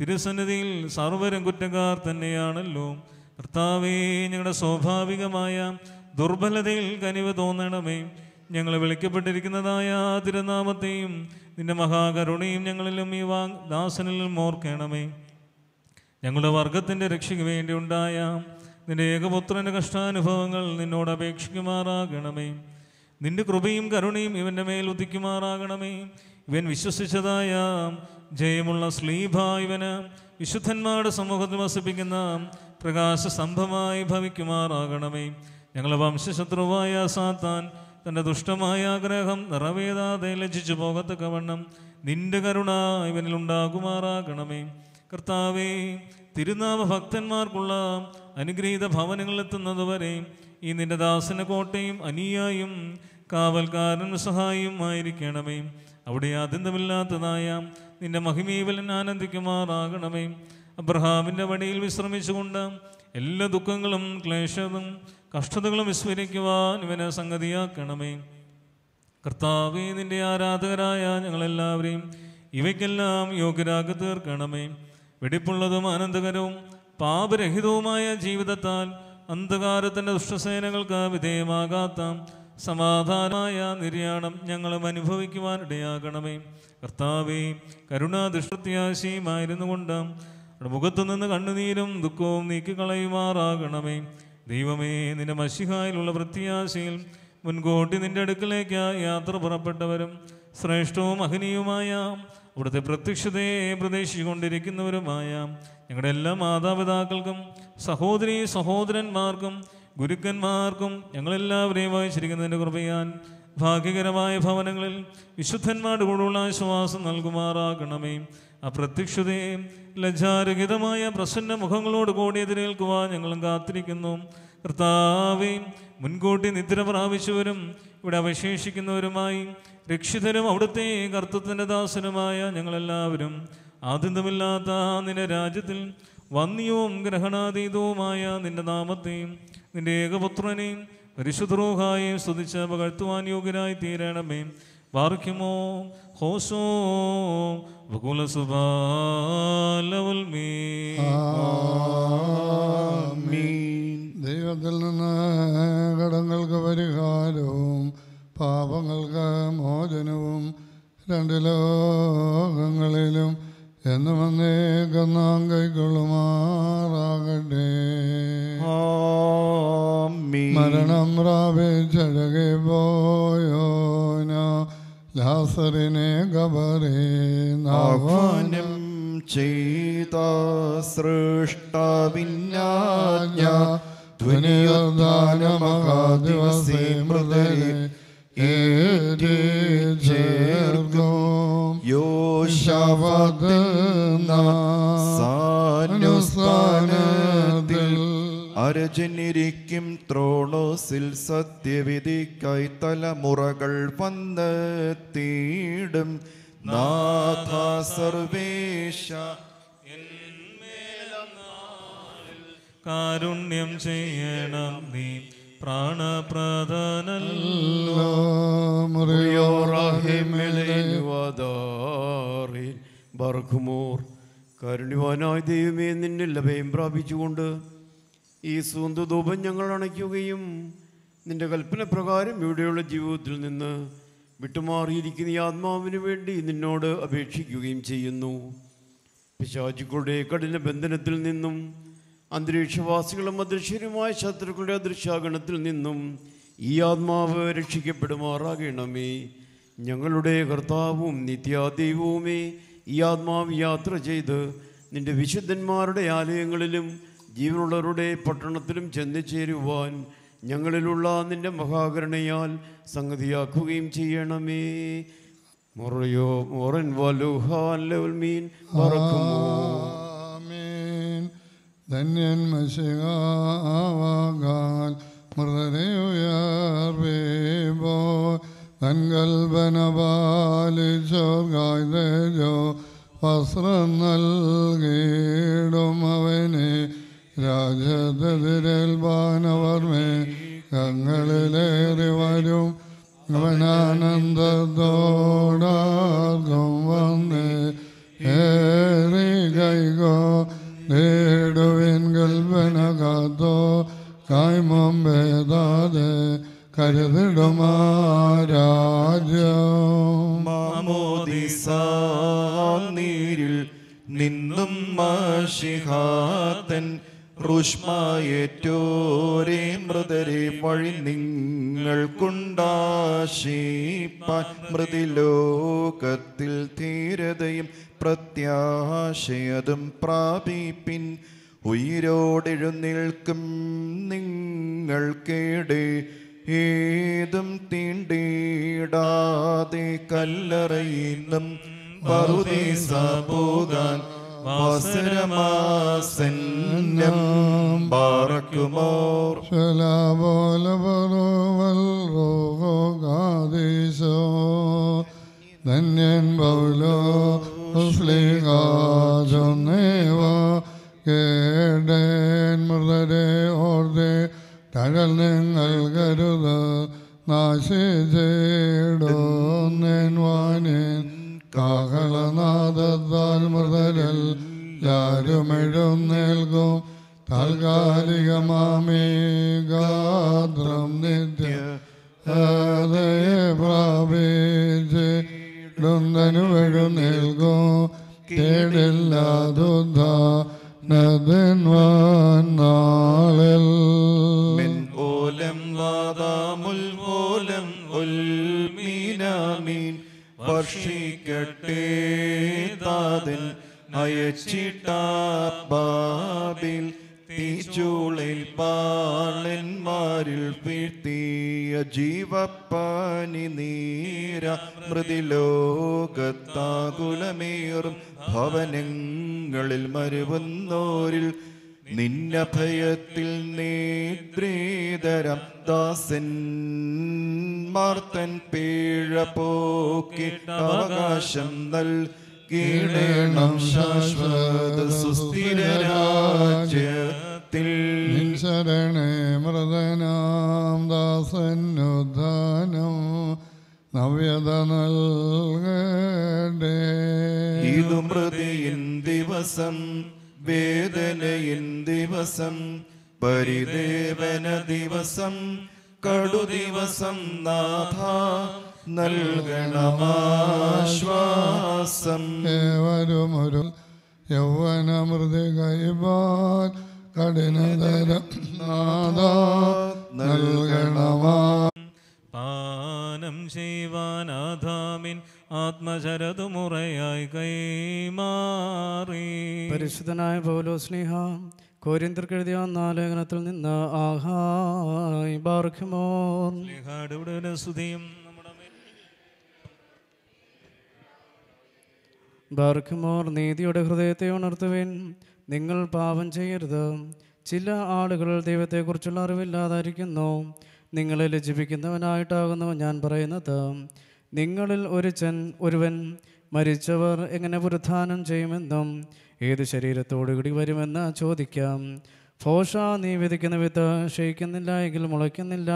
തിരുസന്നിധിയിൽ സർവരും കുറ്റക്കാർ തന്നെയാണല്ലോ. കർത്താവേ ഞങ്ങളുടെ സ്വാഭാവികമായ ദുർബലതയിൽ കനിവ് തോന്നണമേ. ഞങ്ങൾ വിളിക്കപ്പെട്ടിരിക്കുന്നതായ തിരുനാമത്തെയും നിന്റെ മഹാകരുണയും ഞങ്ങളിലും ഈ വാ ദാസനിലും ഓർക്കണമേ. ഞങ്ങളുടെ വർഗത്തിന്റെ രക്ഷയ്ക്ക് വേണ്ടി ഉണ്ടായ നിന്റെ ഏകപുത്രന്റെ കഷ്ടാനുഭവങ്ങൾ നിന്നോട് അപേക്ഷിക്കുമാറാകണമേ. നിന്റെ കൃപയും കരുണയും ഇവന്റെ മേൽ ഉദിക്കുമാറാകണമേ. ഇവൻ വിശ്വസിച്ചതായ ജയമുള്ള സ്ലീഭ ഇവന് വിശുദ്ധന്മാരുടെ സമൂഹത്തിൽ വസിപ്പിക്കുന്ന പ്രകാശ സ്തംഭമായി ഭവിക്കുമാറാകണമേ. ഞങ്ങളുടെ വംശശത്രുവായ സാത്താൻ തന്റെ ദുഷ്ടമായ ആഗ്രഹം നിറവേതാതെ ലജ്ജിച്ചു പോകത്തക്കവണ്ണം നിന്റെ കരുണ ഇവനിൽ ഉണ്ടാകുമാറാകണമേ. കർത്താവേ തിരുനാമ ഭക്തന്മാർക്കുള്ള അനുഗ്രഹീത ഭവനങ്ങളിലെത്തുന്നതുവരെ ഈ നിന്റെ ദാസന കോട്ടയും അനിയായും കാവൽക്കാരൻ സഹായിയും ആയിരിക്കണമേ. അവിടെ ആദ്യന്തമില്ലാത്തതായ നിന്റെ മഹിമീവലൻ ആനന്ദിക്കുമാറാകണമേ. അബ്രഹാമിന്റെ വടിയിൽ വിശ്രമിച്ചുകൊണ്ട് എല്ലാ ദുഃഖങ്ങളും ക്ലേശവും കഷ്ടതകളും വിസ്മരിക്കുവാൻ ഇവനെ സംഗതിയാക്കണമേ. കർത്താവേ നിന്റെ ആരാധകരായ ഞങ്ങളെല്ലാവരെയും ഇവയ്ക്കെല്ലാം യോഗ്യരാക്കി തീർക്കണമേ. വെടിപ്പുള്ളതും ആനന്ദകരവും പാപരഹിതവുമായ ജീവിതത്താൽ അന്ധകാരത്തിന്റെ ദുഷ്ടസേനകൾക്ക് വിധേയമാകാത്ത സമാധാനമായ നിര്യാണം ഞങ്ങളും അനുഭവിക്കുവാൻ ഇടയാകണമേ. കർത്താവേ കരുണാദൃഷ്ടത്യാശയുമായിരുന്നു കൊണ്ട് മുഖത്തു നിന്ന് കണ്ണുനീരും ദുഃഖവും നീക്കിക്കളയുമാറാകണമേ. ദൈവമേ നിന്റെ മഷിഹായിലുള്ള പ്രത്യാശയിൽ മുൻകൂട്ടി നിന്റെ അടുക്കിലേക്ക് യാത്ര പുറപ്പെട്ടവരും ശ്രേഷ്ഠവും അഹനീയവുമായ അവിടുത്തെ പ്രത്യക്ഷതയെ പ്രതീക്ഷിച്ചുകൊണ്ടിരിക്കുന്നവരുമായ ഞങ്ങളുടെ എല്ലാ മാതാപിതാക്കൾക്കും സഹോദരി സഹോദരന്മാർക്കും ഗുരുക്കന്മാർക്കും ഞങ്ങളെല്ലാവരെയും വായിച്ചിരിക്കുന്നതിന്റെ കൃപയാൻ ഭാഗ്യകരമായ ഭവനങ്ങളിൽ വിശുദ്ധന്മാരുടെ കൂടുള്ള ആശ്വാസം നൽകുമാറാകണമേ. ആ പ്രത്യക്ഷതയെ ലജ്ജാരഹിതമായ പ്രസന്ന മുഖങ്ങളോട് കൂടി എതിരേൽക്കുവാൻ ഞങ്ങളും കാത്തിരിക്കുന്നു. കർത്താവേ മുൻകൂട്ടി നിദ്ര പ്രാപിച്ചവരും ഇവിടെ അവശേഷിക്കുന്നവരുമായി രക്ഷിതരും അവിടുത്തെ കർത്തത്തിന്റെ ദാസനുമായ ഞങ്ങളെല്ലാവരും ആദ്യന്തമില്ലാത്ത നിന്റെ രാജ്യത്തിൽ വന്യവും ഗ്രഹണാതീതവുമായ നിന്റെ നാമത്തെയും നിന്റെ ഏകപുത്രനെയും പരിശുദ്രോഹായെയും സ്തുതിച്ച് പകഴ്ത്തുവാൻ യോഗ്യരായി തീരണമേ. വാർക്കുമോ ഹോസോ ദൈവത്തിൽ നിന്ന് കടങ്ങൾക്ക് പരിഹാരവും പാപങ്ങൾക്ക് മോചനവും രണ്ട് ലോകങ്ങളിലും എന്നും വന്നേക്കും നാം കൈക്കൊള്ളുമാറാകട്ടെ. മരണം പ്രാപിച്ചഴകെ പോയോന ലാസറിനെ കബറേ ആഹ്വാനം ചെയ്ത സൃഷ്ടവിജ്ഞാജ്ഞ ധ്വനിയോദ്ധാനമഹാദിവസേ മൃതരെ ഏറ്റുചേർക്കും യോശവതെന്ന സാനുസ്ഥാനത്തിൽ അര രാജനിരിക്കും ത്രോണോസിൽ സത്യവിധിക്കായി തലമുറകൾ വന്നെത്തിയിടും. നാഥ സർവേശ കാരുണ്യം ചെയ്യണം നീ. പ്രാണപ്രദനല്ലോ ബർഖുമോർ കരുണ്യവാനായ ദൈവമേ നിന്നെ ലഭയം പ്രാപിച്ചുകൊണ്ട് ഈ സ്വന്തധൂപം ഞങ്ങൾ അണയ്ക്കുകയും നിന്റെ കൽപ്പന പ്രകാരം ഇവിടെയുള്ള ജീവിതത്തിൽ നിന്ന് വിട്ടുമാറിയിരിക്കുന്ന ഈ ആത്മാവിന് വേണ്ടി നിന്നോട് അപേക്ഷിക്കുകയും ചെയ്യുന്നു. പിശാചുക്കളുടെ കഠിന ബന്ധനത്തിൽ നിന്നും അന്തരീക്ഷവാസികളും അദൃശ്യരുമായ ശത്രുക്കളുടെ അദൃശ്യാഗണത്തിൽ നിന്നും ഈ ആത്മാവ് രക്ഷിക്കപ്പെടുമാറാകണമേ. ഞങ്ങളുടെ കർത്താവും നിത്യാദൈവവുമേ ഈ ആത്മാവ് യാത്ര ചെയ്ത് നിന്റെ വിശുദ്ധന്മാരുടെ ആലയങ്ങളിലും ജീവനുള്ളവരുടെ പട്ടണത്തിലും ചെന്നു ചേരുവാൻ ഞങ്ങളിലുള്ള നിന്റെ മഹാകരുണയാൽ സംഗതിയാക്കുകയും ചെയ്യണമേ. മുറയോ മോറൻ വലുഹാൻ ലെവൽ മീൻ മറക്കുമോ ആമേൻ ധന്യൻ മഷികാവാകാൽ മൃതരെ ഉയർവേബോ തൻകൽപന പാലിച്ചോർഗായ് തേജോ വസ്ത്രം നൽകിയിടും അവനെ രാജതെതിരേൽവാനവർ മേ കങ്ങളിലേറി വരും അവനാനന്ദത്തോടാർക്കും വന്ന് ഏറി കൈകോ നേടുവിൻ കൽപ്പനകാത്തോ കായ്മം ഭേദാതെ കരുതിടുമാരാജ്യം നീരിൽ നിന്നും മഷിഹാത്തൻ റുഷ്മായേറ്റോരേ മൃതരെ വഴി നിങ്ങൾക്കുണ്ടാശിപ്പാൻ മൃതിലോകത്തിൽ ധീരതയും പ്രത്യാശയതും പ്രാപിപ്പിൻ. ഉയരോടെഴുന്നേൽക്കും നിങ്ങൾ കേടേ ഏതും തീണ്ടിടാതെ കല്ലറയിന്നും പറുദീസ പോകാൻ വാസരമാസന്നം പാറക്കുമോർ. ശലാബോലപരോവൽഗാദീശോ ധന്യൻ പൗലോ ശ്ലീകാജൊന്നേവ കേടേൻ മൃതരെ ഓർത്തെ തഴൽ നിങ്ങൾ കരുത് നാശിച്ചേടോന്നേൻ വാനേൻ കാഹളനാദത്താൽ മൃതരൽ യാരുമെഴുന്നേൽക്കും. താൽക്കാലികമാമേ ഗാത്രം നിത്യ പ്രാപിച്ച് ഇടുന്നനു എഴുന്നേൽക്കും. കേടില്ലാതുദ്ധ നദൻവാൻ നാളിൽ ഓലം വാദാമുൽ ഓലം ഉൽമീനാമീൻ വർഷിക്കട്ടെ താതൻ അയച്ചിട്ടാബാബിൽ തീച്ചൂളിൽ പാളന്മാരിൽ വീഴ്ത്തിയ ജീവപ്പാനി നീര മൃതിലോകത്താകുലമേറും ഭവനങ്ങളിൽ മരുവുന്നോരിൽ നിന്നഭയത്തിൽ നേത്രീതരം ദാസൻ മാർത്തൻ പേഴ പോക്കി അവകാശം നൽകിടേണം ശാശ്വത സുസ്ഥിര രാജ്യത്തിൽ. ശരണേ മൃതനാം ദാസനുദ്ധാനം നവ്യത നൽകേ ഇതു മൃതിയിൻ ദിവസം വേദനയിൻ ദിവസം പരിദേവന ദിവസം കടു ദിവസം നാഥ നൽകണമാശ്വാസം. ഏവരുമൊരു യൗവനമൃതി കൈപാൽ കഠിനതരം നാഥ നൽകണമാ. പാനം ചെയ്യുവാനാഥാമിൻ ആത്മശരതുമുറയായി കൈമാറി. പരിശുദ്ധനായ പൗലോ സ്നേഹ കോരിന്തർക്ക് എഴുതിയ ഒന്നാം ലേഖനത്തിൽ നിന്ന് ആഹായി ബാർക്കുമോ സ്തുതിയും ബാർഖമോർ നീതിയുടെ ഹൃദയത്തെ ഉണർത്തുവിൻ. നിങ്ങൾ പാപം ചെയ്യരുത്. ചില ആളുകൾ ദൈവത്തെക്കുറിച്ചുള്ള അറിവില്ലാതായിരിക്കുന്നു. നിങ്ങളെ ലജ്ജിപ്പിക്കുന്നവനായിട്ടാകുന്നു ഞാൻ പറയുന്നത്. നിങ്ങളിൽ ഒരു ഒരുച്ചൻ ഒരുവൻ മരിച്ചവർ എങ്ങനെ പുരുദ്ധാനം ചെയ്യുമെന്നും ഏത് ശരീരത്തോടുകൂടി വരുമെന്ന് ചോദിക്കാം. ഫോഷ നീ വിധിക്കുന്ന വിത്ത് ക്ഷയിക്കുന്നില്ല എങ്കിൽ മുളയ്ക്കുന്നില്ല.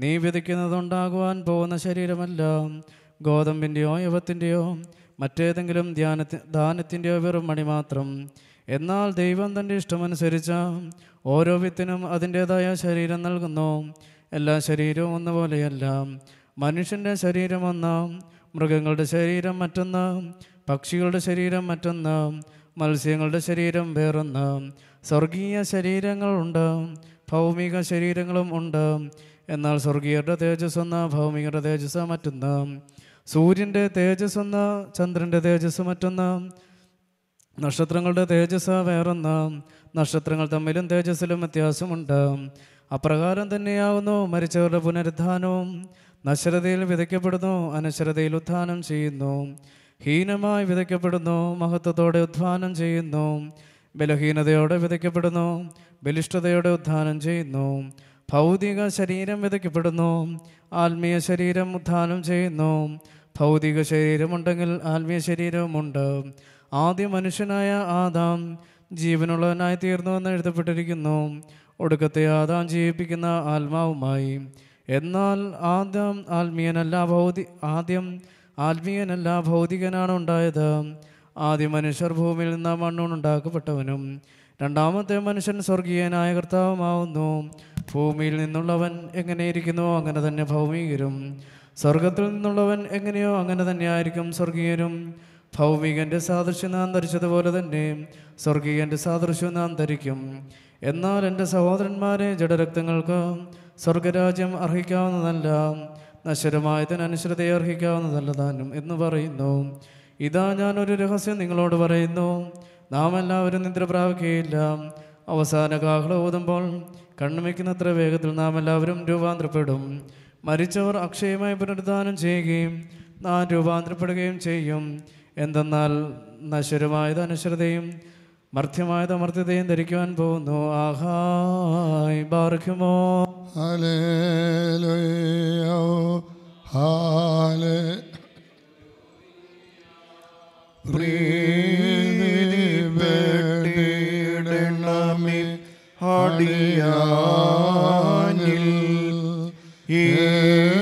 നീ വിധിക്കുന്നതുണ്ടാകുവാൻ പോകുന്ന ശരീരമല്ല. ഗോതമ്പിന്റെയോ യവത്തിന്റെയോ മറ്റേതെങ്കിലും ധ്യാനത്തി ദാനത്തിന്റെയോ വെറും മണി മാത്രം. എന്നാൽ ദൈവം തന്റെ ഇഷ്ടമനുസരിച്ച് ഓരോ വിത്തിനും അതിന്റേതായ ശരീരം നൽകുന്നു. എല്ലാ ശരീരവും ഒന്നുപോലെയല്ല. മനുഷ്യന്റെ ശരീരം ഒന്ന് മൃഗങ്ങളുടെ ശരീരം മറ്റൊന്ന് പക്ഷികളുടെ ശരീരം മറ്റൊന്ന് മത്സ്യങ്ങളുടെ ശരീരം വേറൊന്ന്. സ്വർഗീയ ശരീരങ്ങളുണ്ട് ഭൗമിക ശരീരങ്ങളും ഉണ്ട്. എന്നാൽ സ്വർഗീയരുടെ തേജസ് ഒന്ന് ഭൗമികരുടെ തേജസ് മറ്റൊന്ന്. സൂര്യന്റെ തേജസ് ഒന്ന് ചന്ദ്രന്റെ തേജസ് മറ്റൊന്ന്. നക്ഷത്രങ്ങളുടെ തേജസ് വേറൊന്ന്. നക്ഷത്രങ്ങൾ തമ്മിലും തേജസ്സിലും വ്യത്യാസമുണ്ട് അപ്രകാരം തന്നെയാവുന്നു മരിച്ചവരുടെ പുനരുദ്ധാനവും. നശ്വരതയിൽ വിതയ്ക്കപ്പെടുന്നു അനശ്വരതയിൽ ഉത്ഥാനം ചെയ്യുന്നു. ഹീനമായി വിതയ്ക്കപ്പെടുന്നു മഹത്വത്തോടെ ഉത്ഥാനം ചെയ്യുന്നു. ബലഹീനതയോടെ വിതയ്ക്കപ്പെടുന്നു ബലിഷ്ഠതയോടെ ഉത്ഥാനം ചെയ്യുന്നു. ഭൗതിക ശരീരം വിതയ്ക്കപ്പെടുന്നു ആത്മീയ ശരീരം ഉത്ഥാനം ചെയ്യുന്നു. ഭൗതിക ശരീരമുണ്ടെങ്കിൽ ആത്മീയ ശരീരവുമുണ്ട്. ആദ്യ മനുഷ്യനായ ആദാം ജീവനുള്ളവനായി തീർന്നുവെന്ന് എഴുതപ്പെട്ടിരിക്കുന്നു. ഒടുക്കത്തെ ആദാം ജീവിപ്പിക്കുന്ന ആത്മാവുമായി എന്നാൽ ആദ്യം ആത്മീയനല്ല ഭൗതി ആദ്യം ആത്മീയനല്ല ഭൗതികനാണ് ഉണ്ടായത്. ആദ്യ മനുഷ്യർ ഭൂമിയിൽ നിന്ന് മണ്ണുണ്ടാക്കപ്പെട്ടവനും രണ്ടാമത്തെ മനുഷ്യൻ സ്വർഗീയനായ കർത്താവുമാവുന്നു. ഭൂമിയിൽ നിന്നുള്ളവൻ എങ്ങനെയിരിക്കുന്നു? അങ്ങനെ തന്നെ ഭൗമികരും. സ്വർഗത്തിൽ നിന്നുള്ളവൻ എങ്ങനെയോ അങ്ങനെ തന്നെ ആയിരിക്കും സ്വർഗീയരും. ഭൗമികന്റെ സാദൃശ്യം നാം ധരിച്ചതുപോലെ തന്നെ സ്വർഗീയന്റെ സാദൃശ്യം നാം ധരിക്കും. എന്നാൽ എന്റെ സഹോദരന്മാരെ ജഡരക്തങ്ങൾക്ക് സ്വർഗരാജ്യം അർഹിക്കാവുന്നതല്ല നശ്വരമായതിനനുസൃതയെ അർഹിക്കാവുന്നതല്ല താനും എന്ന് പറയുന്നു. ഇതാ ഞാനൊരു രഹസ്യം നിങ്ങളോട് പറയുന്നു. നാം എല്ലാവരും നിദ്ര പ്രാപിക്കുകയില്ല അവസാന കാഹള ഊതുമ്പോൾ കണ്ണുമിക്കുന്നത്ര വേഗത്തിൽ നാം എല്ലാവരും രൂപാന്തരപ്പെടും. മരിച്ചവർ അക്ഷയമായി പുനരുദ്ധാനം ചെയ്യുകയും നാം രൂപാന്തരപ്പെടുകയും ചെയ്യും. എന്തെന്നാൽ നശ്വരമായത് അനശ്വരതയും മർത്യമായത് അമർത്യതയും ധരിക്കുവാൻ പോകുന്നു. ആഹായ് ബാർക്കുമോ? പ്രീതിപ്പെട്ടിടണമേ അടിയാനിൽ ഏറും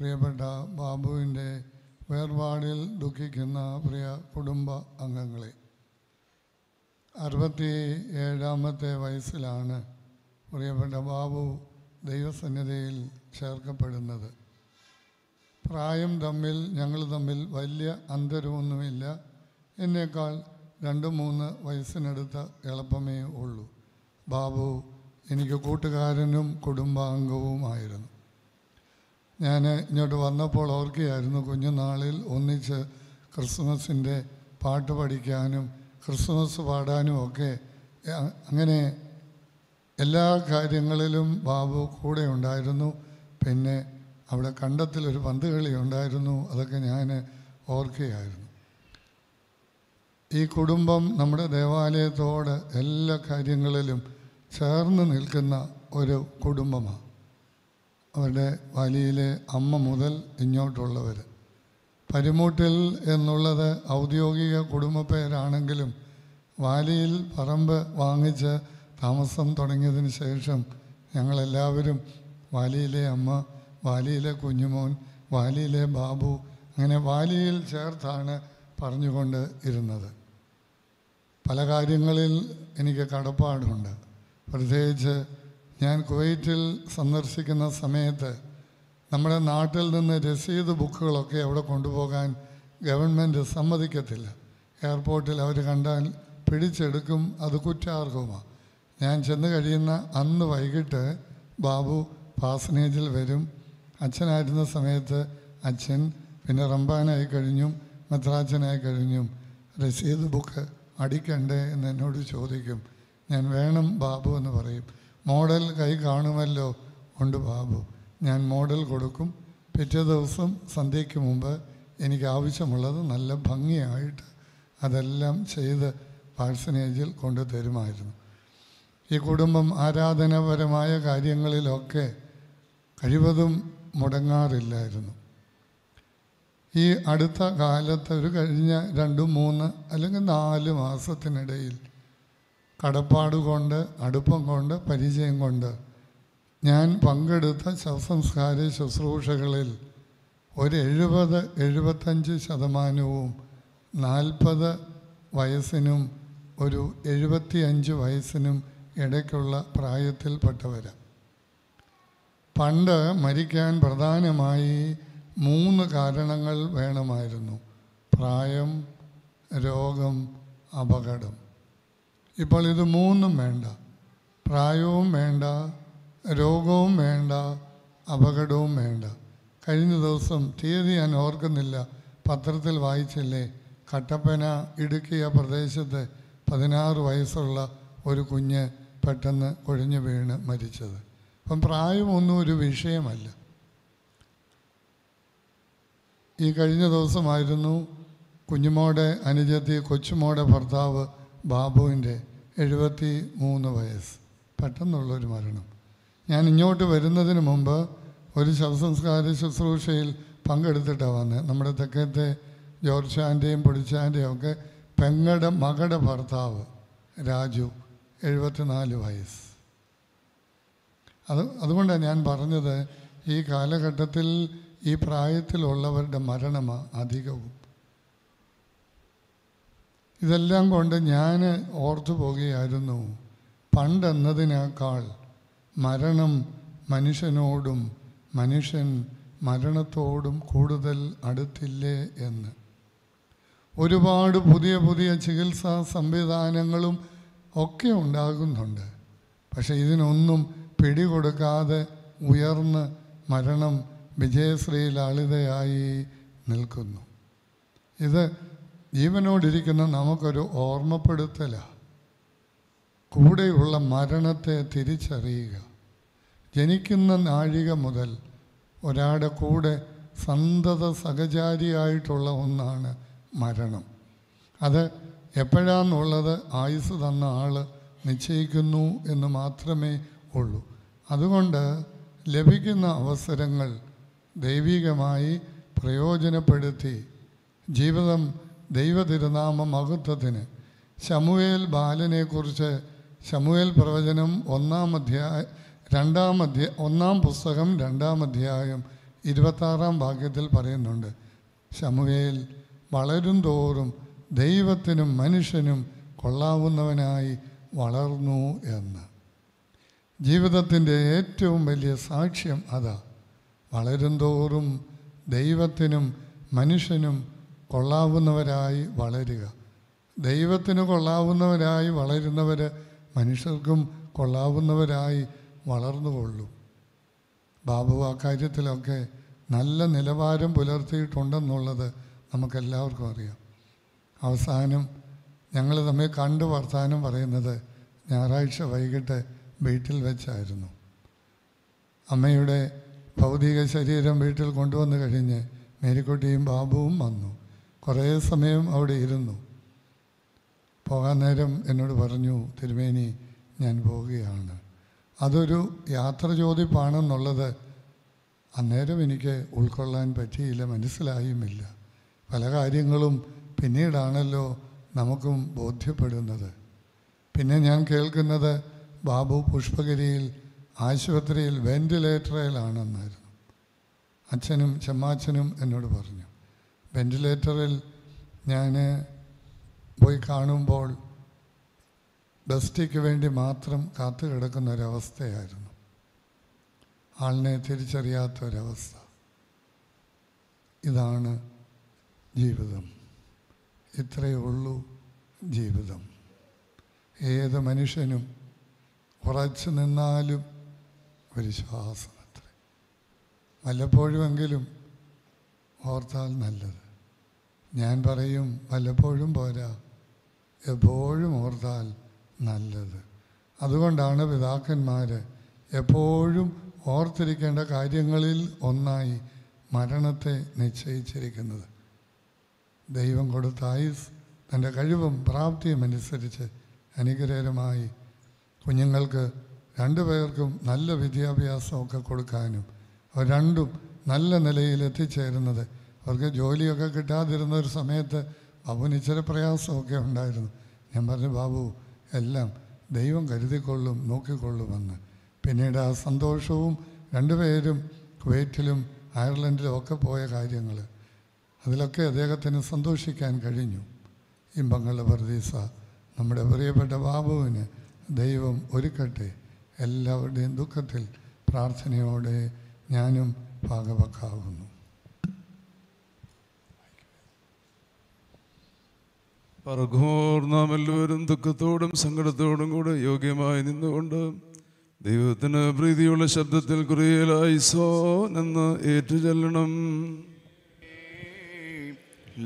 പ്രിയപ്പെട്ട ബാബുവിന്റെ വേർപാടിൽ ദുഃഖിക്കുന്ന പ്രിയ കുടുംബ അംഗങ്ങളെ അറുപത്തി ഏഴാമത്തെ വയസ്സിലാണ് പ്രിയപ്പെട്ട ബാബു ദൈവസന്നിധിയിൽ ചേർക്കപ്പെടുന്നത്. പ്രായം തമ്മിൽ ഞങ്ങൾ തമ്മിൽ വലിയ അന്തരമൊന്നുമില്ല. എന്നേക്കാൾ രണ്ട് മൂന്ന് വയസ്സിനടുത്ത എളുപ്പമേ ഉള്ളൂ. ബാബു എനിക്ക് കൂട്ടുകാരനും കുടുംബാംഗവുമായിരുന്നു. ഞാൻ ഇങ്ങോട്ട് വന്നപ്പോൾ ഓർക്കുകയായിരുന്നു കുഞ്ഞുനാളിൽ ഒന്നിച്ച് ക്രിസ്മസിന്റെ പാട്ട് പഠിക്കാനും ക്രിസ്മസ് പാടാനും ഒക്കെ. അങ്ങനെ എല്ലാ കാര്യങ്ങളിലും ബാബു കൂടെ ഉണ്ടായിരുന്നു. പിന്നെ അവിടെ കണ്ടത്തിലൊരു പന്ത് കളി ഉണ്ടായിരുന്നു. അതൊക്കെ ഞാൻ ഓർക്കുകയായിരുന്നു. ഈ കുടുംബം നമ്മുടെ ദേവാലയത്തോട് എല്ലാ കാര്യങ്ങളിലും ചേർന്ന് നിൽക്കുന്ന ഒരു കുടുംബമാണ്. അവരുടെ വലിയിലെ അമ്മ മുതൽ ഇങ്ങോട്ടുള്ളവർ. പരിമൂട്ടിൽ എന്നുള്ളത് ഔദ്യോഗിക കുടുംബ പേരാണെങ്കിലും വാലിയിൽ പറമ്പ് വാങ്ങിച്ച് താമസം തുടങ്ങിയതിന് ശേഷം ഞങ്ങളെല്ലാവരും വാലിയിലെ അമ്മ വാലിയിലെ കുഞ്ഞുമോൻ വാലിയിലെ ബാബു അങ്ങനെ വാലിയിൽ ചേർത്താണ് പറഞ്ഞുകൊണ്ട് ഇരുന്നത്. പല കാര്യങ്ങളിൽ എനിക്ക് കടപ്പാടുണ്ട്. പ്രത്യേകിച്ച് ഞാൻ കുവൈറ്റിൽ സന്ദർശിക്കുന്ന സമയത്ത് നമ്മുടെ നാട്ടിൽ നിന്ന് രസീത് ബുക്കുകളൊക്കെ അവിടെ കൊണ്ടുപോകാൻ ഗവൺമെന്റ് സമ്മതിക്കത്തില്ല. എയർപോർട്ടിൽ അവർ കണ്ടാൽ പിടിച്ചെടുക്കും അത് കുറ്റാർഹവുമാണ്. ഞാൻ ചെന്ന് കഴിയുന്ന അന്ന് വൈകിട്ട് ബാബു പാസനേജിൽ വരും. അച്ഛനായിരുന്ന സമയത്ത് അച്ഛൻ പിന്നെ റംബാനായി കഴിഞ്ഞും മെത്രാച്ചനായി കഴിഞ്ഞും. രസീത് ബുക്ക് അടിക്കണ്ടേ എന്ന് എന്നോട് ചോദിക്കും. ഞാൻ വേണം ബാബു എന്ന് പറയും. മോഡൽ കൈ കാണുമല്ലോ? ഉണ്ട് ബാബു. ഞാൻ മോഡൽ കൊടുക്കും. പിറ്റേ ദിവസം സന്ധ്യയ്ക്ക് മുമ്പ് എനിക്ക് ആവശ്യമുള്ളത് നല്ല ഭംഗിയായിട്ട് അതെല്ലാം ചെയ്ത് പാഴ്സനേജിൽ കൊണ്ടു തരുമായിരുന്നു. ഈ കുടുംബം ആരാധനാപരമായ കാര്യങ്ങളിലൊക്കെ കഴിവതും മുടങ്ങാറില്ലായിരുന്നു. ഈ അടുത്ത കാലത്ത് ഒരു കഴിഞ്ഞ രണ്ട് മൂന്ന് അല്ലെങ്കിൽ നാല് മാസത്തിനിടയിൽ കടപ്പാട് കൊണ്ട് അടുപ്പം കൊണ്ട് പരിചയം കൊണ്ട് ഞാൻ പങ്കെടുത്ത ശവസംസ്കാര ശുശ്രൂഷകളിൽ ഒരു എഴുപത് എഴുപത്തഞ്ച് ശതമാനവും നാൽപ്പത് വയസ്സിനും ഒരു എഴുപത്തിയഞ്ച് വയസ്സിനും ഇടയ്ക്കുള്ള പ്രായത്തിൽപ്പെട്ടവരാണ് പണ്ട് മരിക്കാൻ പ്രധാനമായി മൂന്ന് കാരണങ്ങൾ വേണമായിരുന്നു. പ്രായം രോഗം അപകടം. ഇപ്പോൾ ഇത് മൂന്നും വേണ്ട. പ്രായവും വേണ്ട രോഗവും വേണ്ട അപകടവും വേണ്ട. കഴിഞ്ഞ ദിവസം തീയതി ഞാൻ ഓർക്കുന്നില്ല. പത്രത്തിൽ വായിച്ചില്ലേ? കട്ടപ്പന ഇടുക്കിയ പ്രദേശത്ത് പതിനാറ് വയസ്സുള്ള ഒരു കുഞ്ഞ് പെട്ടെന്ന് കൊഴിഞ്ഞു വീണ് മരിച്ചത്. അപ്പം പ്രായമൊന്നും ഒരു വിഷയമല്ല. ഈ കഴിഞ്ഞ ദിവസമായിരുന്നു കുഞ്ഞുമോടെ അനുജത്തി കൊച്ചുമോടെ ഭർത്താവ് ബാബുവിന്റെ എഴുപത്തി മൂന്ന് വയസ്സ്. പെട്ടെന്നുള്ളൊരു മരണം. ഞാൻ ഇങ്ങോട്ട് വരുന്നതിന് മുമ്പ് ഒരു ശവസംസ്കാര ശുശ്രൂഷയിൽ പങ്കെടുത്തിട്ടാണ് വന്നത് നമ്മുടെ തെക്കത്തെ ജോർജാന്റെയും പൊടിച്ചാന്റെയും ഒക്കെ പെങ്ങടെ മകളുടെ ഭർത്താവ് രാജു എഴുപത്തിനാല് വയസ്സ്. അത് അതുകൊണ്ടാണ് ഞാൻ പറഞ്ഞത് ഈ കാലഘട്ടത്തിൽ ഈ പ്രായത്തിലുള്ളവരുടെ മരണമാണ് അധികവും. ഇതെല്ലാം കൊണ്ട് ഞാൻ ഓർത്തു പോകുകയായിരുന്നു. പണ്ടെന്നതിനേക്കാൾ മരണം മനുഷ്യനോടും മനുഷ്യൻ മരണത്തോടും കൂടുതൽ അടുത്തില്ലേ എന്ന്. ഒരുപാട് പുതിയ പുതിയ ചികിത്സാ സംവിധാനങ്ങളും ഒക്കെ ഉണ്ടാകുന്നുണ്ട്. പക്ഷെ ഇതിനൊന്നും പിടികൊടുക്കാതെ ഉയർന്ന് മരണം വിജയശ്രീ ലാളിതയായി നിൽക്കുന്നു. ഇത് ജീവനോടിരിക്കുന്ന നമുക്കൊരു ഓർമ്മപ്പെടുത്തല. കൂടെയുള്ള മരണത്തെ തിരിച്ചറിയുക. ജനിക്കുന്ന നാഴിക മുതൽ ഒരാളുടെ കൂടെ സന്തത സഹചാരിയായിട്ടുള്ള ഒന്നാണ് മരണം. അത് എപ്പോഴാന്നുള്ളത് ആയുസ് തന്ന ആൾ നിശ്ചയിക്കുന്നു എന്ന് മാത്രമേ ഉള്ളൂ. അതുകൊണ്ട് ലഭിക്കുന്ന അവസരങ്ങൾ ദൈവികമായി പ്രയോജനപ്പെടുത്തി ജീവിതം ദൈവതിരുനാമ മഹത്വത്തിന് ശമുവേൽ ബാലനെക്കുറിച്ച് ശമുവേൽ പ്രവചനം ഒന്നാം അധ്യായ രണ്ടാം അധ്യായ ഒന്നാം പുസ്തകം രണ്ടാം അധ്യായം ഇരുപത്താറാം ഭാഗ്യത്തിൽ പറയുന്നുണ്ട്. ശമുവേൽ വളരും തോറും ദൈവത്തിനും മനുഷ്യനും കൊള്ളാവുന്നവനായി വളർന്നു എന്ന്. ജീവിതത്തിന്റെ ഏറ്റവും വലിയ സാക്ഷ്യം അതാ. വളരും തോറും ദൈവത്തിനും മനുഷ്യനും കൊള്ളാവുന്നവരായി വളരുക. ദൈവത്തിന് കൊള്ളാവുന്നവരായി വളരുന്നവർ മനുഷ്യർക്കും കൊള്ളാവുന്നവരായി വളർന്നുകൊള്ളും. ബാബു ആ കാര്യത്തിലൊക്കെ നല്ല നിലവാരം പുലർത്തിയിട്ടുണ്ടെന്നുള്ളത് നമുക്കെല്ലാവർക്കും അറിയാം. അവസാനം ഞങ്ങൾ തമ്മിൽ കണ്ട് വർത്താനം പറയുന്നത് ഞായറാഴ്ച വൈകിട്ട് വീട്ടിൽ വെച്ചായിരുന്നു. അമ്മയുടെ ഭൗതിക ശരീരം വീട്ടിൽ കൊണ്ടുവന്നു കഴിഞ്ഞ് മേരിക്കുട്ടിയും ബാബുവും വന്നു. കുറേ സമയം അവിടെ ഇരുന്നു. പോകാൻ നേരം എന്നോട് പറഞ്ഞു തിരുമേനി ഞാൻ പോവുകയാണ്. അതൊരു യാത്ര ചോദിപ്പാണെന്നുള്ളത് അന്നേരം എനിക്ക് ഉൾക്കൊള്ളാൻ പറ്റിയില്ല മനസ്സിലായുമില്ല. പല കാര്യങ്ങളും പിന്നീടാണല്ലോ നമുക്കും ബോധ്യപ്പെടുന്നത്. പിന്നെ ഞാൻ കേൾക്കുന്നത് ബാബു പുഷ്പഗിരിയിൽ ആശുപത്രിയിൽ വെന്റിലേറ്ററിലാണെന്നായിരുന്നു അച്ഛനും ചെമ്മാച്ചനും എന്നോട് പറഞ്ഞു. വെന്റിലേറ്ററിൽ ഞാൻ പോയി കാണുമ്പോൾ ബസ്റ്റിക്ക് വേണ്ടി മാത്രം കാത്തു കിടക്കുന്ന ഒരവസ്ഥയായിരുന്നു. ആളിനെ തിരിച്ചറിയാത്ത ഒരവസ്ഥ ഇതാണ് ജീവിതം. ഇത്രയേ ഉള്ളൂ ജീവിതം. ഏത് മനുഷ്യനും ഉറച്ചു നിന്നാലും ഒരു ശ്വാസം അത്ര വല്ലപ്പോഴുമെങ്കിലും ഓർത്താൽ നല്ലത്. ഞാൻ പറയും വല്ലപ്പോഴും പോരാ. എപ്പോഴും ഓർത്താൽ നല്ലത്. അതുകൊണ്ടാണ് പിതാക്കന്മാർ എപ്പോഴും ഓർത്തിരിക്കേണ്ട കാര്യങ്ങളിൽ ഒന്നായി മരണത്തെ നിശ്ചയിച്ചിരിക്കുന്നത്. ദൈവം കൊടുത്ത ആയുസ് തന്റെ കഴിവും പ്രാപ്തിയും അനുസരിച്ച് അനുഗ്രഹരമായി കുഞ്ഞുങ്ങൾക്ക് രണ്ടു പേർക്കും നല്ല വിദ്യാഭ്യാസമൊക്കെ കൊടുക്കാനും അവർ രണ്ടും നല്ല നിലയിൽ എത്തിച്ചേരുന്നത് അവർക്ക് ജോലിയൊക്കെ കിട്ടാതിരുന്ന ഒരു സമയത്ത് ബാബുവിന് ഇച്ചിരി പ്രയാസമൊക്കെ ഉണ്ടായിരുന്നു. ഞാൻ പറഞ്ഞു ബാബു എല്ലാം ദൈവം കരുതിക്കൊള്ളും നോക്കിക്കൊള്ളുമെന്ന്. പിന്നീട് ആ സന്തോഷവും രണ്ടുപേരും കുവൈറ്റിലും അയർലൻഡിലും ഒക്കെ പോയ കാര്യങ്ങൾ. അതിലൊക്കെ അദ്ദേഹത്തിന് സന്തോഷിക്കാൻ കഴിഞ്ഞു. ഇമ്പങ്ങളുടെ പ്രതീസ നമ്മുടെ പ്രിയപ്പെട്ട ബാബുവിന് ദൈവം ഒരുക്കട്ടെ. എല്ലാവരുടെയും ദുഃഖത്തിൽ പ്രാർത്ഥനയോടെ ഞാനും ഭാഗവക്കാവുന്നു പറഘോർ നാം എല്ലാവരും ദുഃഖത്തോടും സങ്കടത്തോടും കൂടെ യോഗ്യമായി നിന്നുകൊണ്ട് ദൈവത്തിന് പ്രീതിയുള്ള ശബ്ദത്തിൽ കുറിയലായി സോൻ എന്ന് ഏറ്റുചൊല്ലണം.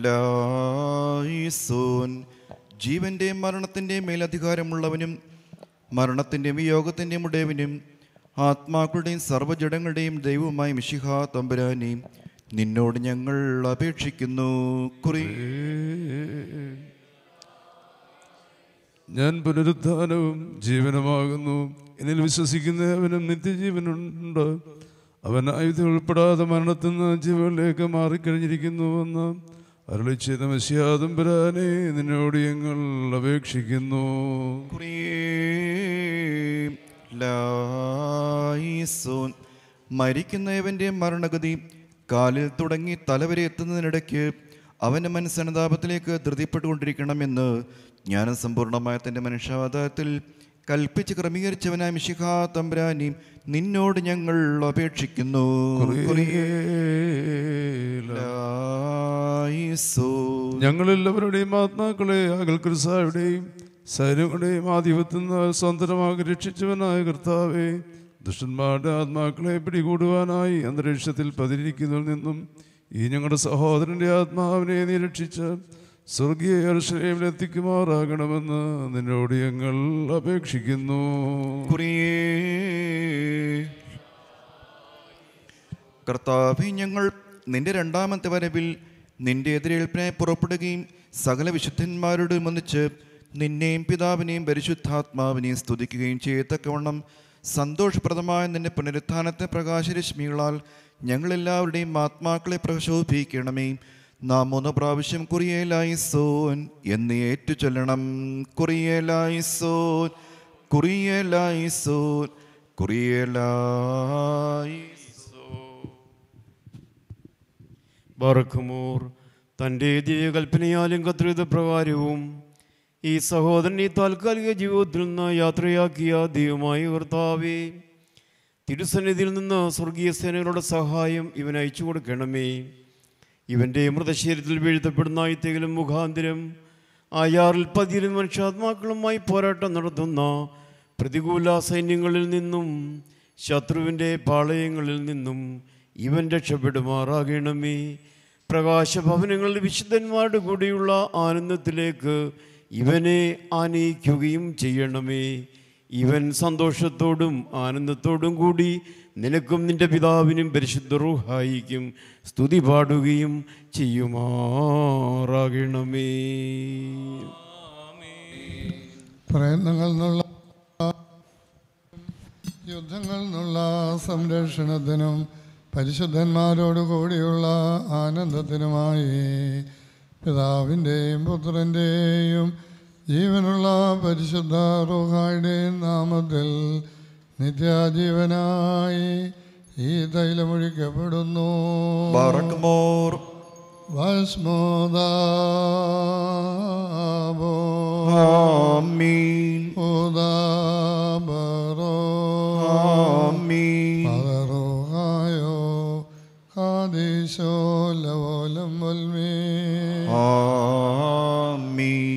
ലായിസോൻ ജീവന്റെയും മരണത്തിന്റെയും മേലധികാരമുള്ളവനും മരണത്തിന്റെ വിയോഗത്തിന്റെ ഉടയവനും ആത്മാക്കളുടെയും സർവജടങ്ങളുടെയും ദൈവവുമായി മിഷിഹ തമ്പുരാനെയും നിന്നോട് ഞങ്ങൾ അപേക്ഷിക്കുന്നു. കുറി ഞാൻ പുനരുദ്ധാനവും ജീവനുമാകുന്നു. എന്നിൽ വിശ്വസിക്കുന്നവനും നിത്യജീവനുണ്ട്. അവൻ ആയുധം ഉൾപ്പെടാതെ മരണത്തിൽ നിന്ന് ജീവനിലേക്ക് മാറിക്കഴിഞ്ഞിരിക്കുന്നുവെന്ന് അരുളി ചെയ്ത മസ്യാദംബരാനെ നിന്നോട് ഞങ്ങൾ അപേക്ഷിക്കുന്നു. മരിക്കുന്നവന്റെ മരണഗതി കാലിൽ തുടങ്ങി തലവരെ എത്തുന്നതിനിടയ്ക്ക് അവന്റെ മനസ്സനുതാപത്തിലേക്ക് ധൃതിപ്പെട്ടുകൊണ്ടിരിക്കണമെന്ന് ജ്ഞാനസമ്പൂർണമായ തന്റെ മനുഷ്യാവതാരത്തിൽ കൽപ്പിച്ച് ക്രമീകരിച്ചവനായ മിശിഖാ തമ്പരാനി നിന്നോട് ഞങ്ങൾ അപേക്ഷിക്കുന്നു. ഞങ്ങളെല്ലാവരുടെയും ആത്മാക്കളെ അകൽക്കുരുസായുടെയും സൈന്യങ്ങളുടെയും ആധിപത്യം നിന്ന് സ്വതന്ത്രമാക്കി രക്ഷിച്ചവനായ കർത്താവെ ദുഷ്ടന്മാരുടെ ആത്മാക്കളെ പിടികൂടുവാനായി അന്തരീക്ഷത്തിൽ പതിരിക്കുന്നതിൽ നിന്നും ഈ ഞങ്ങളുടെ സഹോദരന്റെ ആത്മാവിനെ നീ രക്ഷിച്ച് സ്വർഗീയ എത്തിക്കുമാറാകണമെന്ന് നിന്നോട് ഞങ്ങൾ അപേക്ഷിക്കുന്നു. കർത്താവി ഞങ്ങൾ നിന്റെ രണ്ടാമത്തെ വരവിൽ നിന്റെ എതിരേൽപ്പിനെ പുറപ്പെടുകയും സകല വിശുദ്ധന്മാരോട് ഒന്നിച്ച് നിന്നെയും പിതാവിനെയും പരിശുദ്ധാത്മാവിനെയും സ്തുതിക്കുകയും ചെയ്യത്തക്കവണ്ണം സന്തോഷപ്രദമായ നിന്റെ പുനരുത്ഥാനത്തെ പ്രകാശരശ്മികളാൽ ഞങ്ങളെല്ലാവരുടെയും ആത്മാക്കളെ പ്രശോഭിക്കണമേ. നാം മൂന്ന് പ്രാവശ്യം കുറിയേലായി സോൻ എന്ന് ഏറ്റു ചൊല്ലണം കുറിയേലായി സോൻ കുറിയേലായി സോൻ കുറിയേലായി ബറക്കുമൂർ തന്റെ ദിവ്യകൽപ്പനയാലും കത്രിത പ്രകാരവും ഈ സഹോദരൻ ഈ താൽക്കാലിക ജീവിതത്തിൽ നിന്ന് യാത്രയാക്കിയ ദൈവമായി കർത്താവേ തിരുസന്നിധിയിൽ നിന്ന് സ്വർഗീയ സേനകളുടെ സഹായം ഇവൻ അയച്ചു കൊടുക്കണമേ. ഇവന്റെ മൃതശരീരത്തിൽ വീഴ്ത്തപ്പെടുന്ന ആയിത്തെങ്കിലും മുഖാന്തിരം ആയാറിൽ പതിരും മനുഷ്യാത്മാക്കളുമായി പോരാട്ടം നടത്തുന്ന പ്രതികൂല സൈന്യങ്ങളിൽ നിന്നും ശത്രുവിന്റെ പാളയങ്ങളിൽ നിന്നും ഇവൻ രക്ഷപ്പെടുമാറാകണമേ. പ്രകാശഭവനങ്ങളിൽ വിശുദ്ധന്മാരുടെ കൂടിയുള്ള ആനന്ദത്തിലേക്ക് ഇവനെ ആനയിക്കുകയും ചെയ്യണമേ. ഇവൻ സന്തോഷത്തോടും ആനന്ദത്തോടും കൂടി നിനക്കും നിന്റെ പിതാവിനും പരിശുദ്ധ സ്തുതി പാടുകയും ചെയ്യുമാറാകണമേ. പ്രയത്നങ്ങൾ നിന്നുള്ള യുദ്ധങ്ങളിൽ നിന്നുള്ള സംരക്ഷണത്തിനും പരിശുദ്ധന്മാരോട് കൂടിയുള്ള ആനന്ദത്തിനുമായി പിതാവിന്റെയും പുത്രന്റെയും ജീവനുള്ള പരിശുദ്ധ റോഹായുടെ നാമത്തിൽ നിത്യാജീവനായി ഈ തൈലമൊഴിക്കപ്പെടുന്നു. ഭസ്മോദോദോ ഉദാബറോ.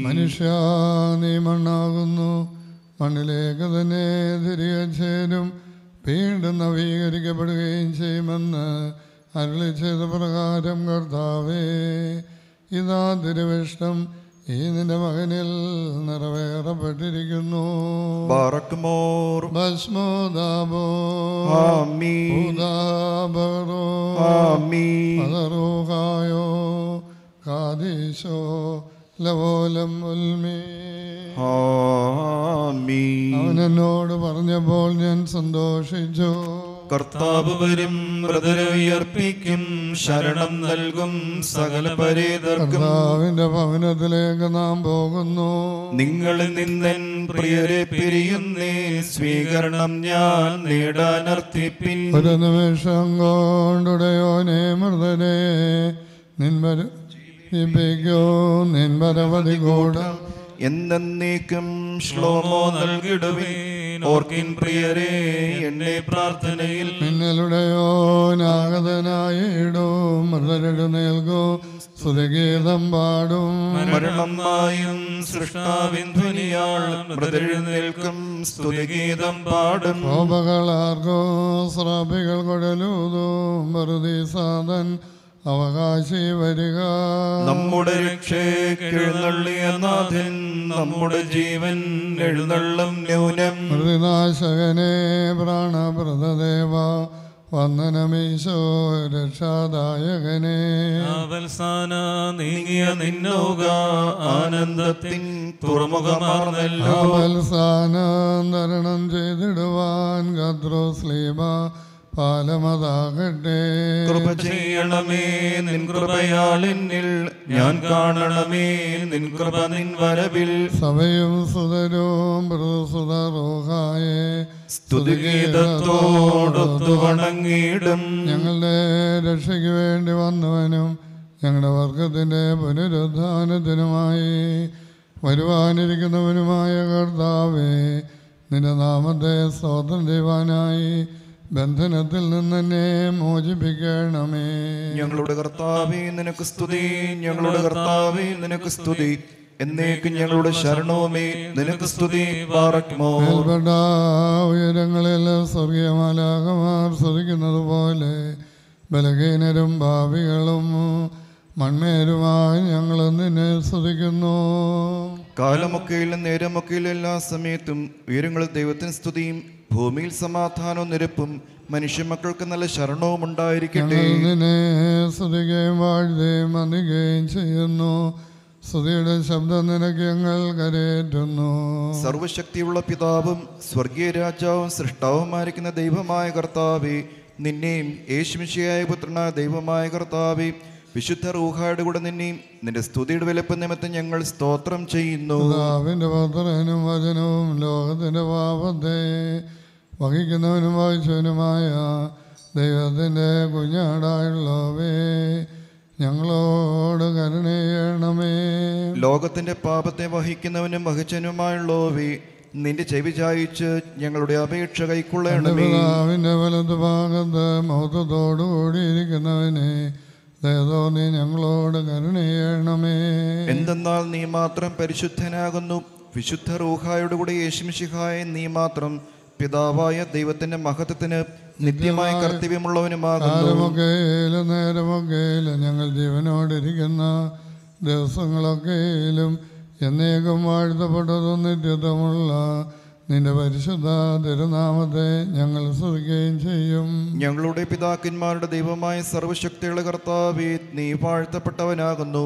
മനുഷ്യ നീ മണ്ണാകുന്നു മണ്ണിലേക്ക് തന്നെ തിരികെ ചേരും. വീണ്ടും നവീകരിക്കപ്പെടുകയും ചെയ്യുമെന്ന് അരുളി ചെയ്ത പ്രകാരം കർത്താവേ ഇതാ തിരുവിഷ്ടം ഈ നിന്റെ മകനിൽ നിറവേറപ്പെട്ടിരിക്കുന്നു. ബാറക്മോർ ഭസ്മോദാബോ. ആമീൻ. ഉദാബറോ. ആമീൻ. പതറൂഹായോ കാദീശോ ലവോലം ഉൽമീ. അവൻ എന്നോട് പറഞ്ഞപ്പോൾ ഞാൻ സന്തോഷിച്ചു. കർത്താവ് വരും വ്രതരവിയർപ്പിക്കും ശരണം നൽകും സകല പരേതർക്കാവിന്റെ ഭവനത്തിലേക്ക് നാം പോകുന്നു. നിങ്ങളിൽ നിന്നൻ പ്രിയരെ പിരിയുന്നേ സ്വീകരണം ഞാൻ നേടാനർത്ഥിപ്പിൻ ഒരു നിമിഷം കൊണ്ടുടയോനെ മൃതനെ നിൻവര ജീവിക്കോ നിൻപരവധി കൂട. എന്നേക്കും ശ്ലോമോ നൽകിടുവിൻ. ഓർക്കിൻ പ്രിയരെ എന്നെ പ്രാർത്ഥനയിൽ മിന്നലുടെയോ നാഗതനായിടോ മൃതരുടെ നൽകോ സുരഗീതം പാടും. മരണമായും സൃഷ്ടാവിൻ ധ്വനിയാൾ മൃതരെഴുന്നേൽക്കും സ്തുതിഗീതം പാടും. കോപകളാർക്കോ ശ്രാപികൾ കൊടലൂതോ മറുതി സാധൻ അവകാശി വരിക. നമ്മുടെ രക്ഷയ്ക്കെഴുന്നള്ളിയ നാഥൻ നമ്മുടെ ജീവൻ എഴുന്നള്ളും ന്യൂനം. മൃതിനാശകനെ പ്രാണപ്രദദേവ വന്ദനമീശോ രക്ഷാദായകനെ. അവൽസാന നീങ്ങിയ നിന്നോക ആനന്ദത്തിൻ തുറമുഖമാർന്നല്ലോ അവൽസാനന്തരണം ചെയ്തിടുവാൻ ഗദ്രോസ്ലീബ പാലമതാകട്ടെ. കൃപ ചെയ്യണമേ നിൻ കൃപയാളിന്നിൽ ഞാൻ കാണണമേ നിൻ കൃപ നിൻ വരവിൽ. സഭയും സുതരും മൃദുസുതറോഹായെ സ്തുതിഗീതത്തോടൊത്തു വണങ്ങിയിടും. ഞങ്ങളുടെ രക്ഷയ്ക്ക് വേണ്ടി വന്നവനും ഞങ്ങളുടെ വർഗത്തിന്റെ പുനരുദ്ധാനത്തിനുമായി വരുവാനിരിക്കുന്നവനുമായ കർത്താവേ നിന്റെ നാമത്തെ സ്വാതന്ത്ര്യവാനായി ബന്ധനത്തിൽ നിന്ന് എന്നെ മോചിപ്പിക്കണമേ. ഞങ്ങളുടെ കർത്താവേ നിനക്ക് സ്തുതി. ഞങ്ങളുടെ കർത്താവേ നിനക്ക് സ്തുതി. എന്നേക്കും ഞങ്ങളുടെ ശരണവുമേ നിനക്ക് സ്തുതി. മേൽപ്പെട്ട ഉയരങ്ങളിൽ സ്വർഗീയമാലാകമാർ സ്തുതിക്കുന്നത് പോലെ ബലഹീനരും ഭാവികളും മൺമേരുമായി ഞങ്ങൾ നിന്നെ സ്തുതിക്കുന്നു. കാലമൊക്കെയിലും നേരമൊക്കെയിലും എല്ലാ സമയത്തും ഉയരങ്ങളിൽ ദൈവത്തിന് സ്തുതിയും ഭൂമിയിൽ സമാധാനവും നിരപ്പും മനുഷ്യ മക്കൾക്ക് നല്ല ശരണവും ഉണ്ടായിരിക്കട്ടെ. വാഴുകയും ചെയ്യുന്നു. സ്തുതിയുടെ ശബ്ദം നിനക്ക് ഞങ്ങൾ കരയേറ്റുന്നു. സർവശക്തിയുള്ള പിതാവും സ്വർഗീയ രാജാവും സൃഷ്ടാവുമായിരിക്കുന്ന ദൈവമായ കർത്താവി നിന്നെയും യേശുമിശിയായ പുത്രനായ ദൈവമായ കർത്താവെ വിശുദ്ധ റൂഹായുടെ കൂടെ നിന്നെയും നിന്റെ സ്തുതിയുടെ വിലപ്പ് നിമിത്തം ഞങ്ങൾ സ്തോത്രം ചെയ്യുന്നു. പിതാവിന്റെ പുത്രനും വചനവും ലോകത്തിന്റെ പാപത്തെ വഹിക്കുന്നവനും വഹിച്ചവനുമായ ദൈവത്തിന്റെ കുഞ്ഞാടായുള്ളവേ ഞങ്ങളോട് കരുണ ചെയ്യണമേ. ലോകത്തിന്റെ പാപത്തെ വഹിക്കുന്നവനും വഹിച്ചനുമായുള്ളവേ നിന്റെ ചെവി ചായിച്ച് ഞങ്ങളുടെ അപേക്ഷ കൈക്കൊള്ളണമേ. പിതാവിന്റെ വലതു ഭാഗത്ത് മൗത്തത്തോടു കൂടിയിരിക്കുന്നവനെ ഞങ്ങളോട് കരുണയേണമേ. എന്തെന്നാൽ നീ മാത്രം പരിശുദ്ധനാകുന്നു. വിശുദ്ധ റൂഹായുടെ കൂടെ യേശുമിശിഹായ നീ മാത്രം പിതാവായ ദൈവത്തിന്റെ മഹത്വത്തിന് നിത്യമായ കർത്തവ്യമുള്ളവനുമാകുന്നു. നേരമൊക്കെയിലും ഞങ്ങൾ ജീവനോടിരിക്കുന്ന ദിവസങ്ങളൊക്കെയിലും എന്നേക്കും വാഴ്ത്തപ്പെട്ടതും നിത്യത്വമുള്ള നിന്റെ പരിശുദ്ധ തിരുനാമത്തെ ഞങ്ങൾ സ്തുതിക്കുകയും ചെയ്യും. ഞങ്ങളുടെ പിതാക്കന്മാരുടെ ദൈവമായ സർവശക്തിയുള്ള കർത്താവി നീ വാഴ്ത്തപ്പെട്ടവനാകുന്നു.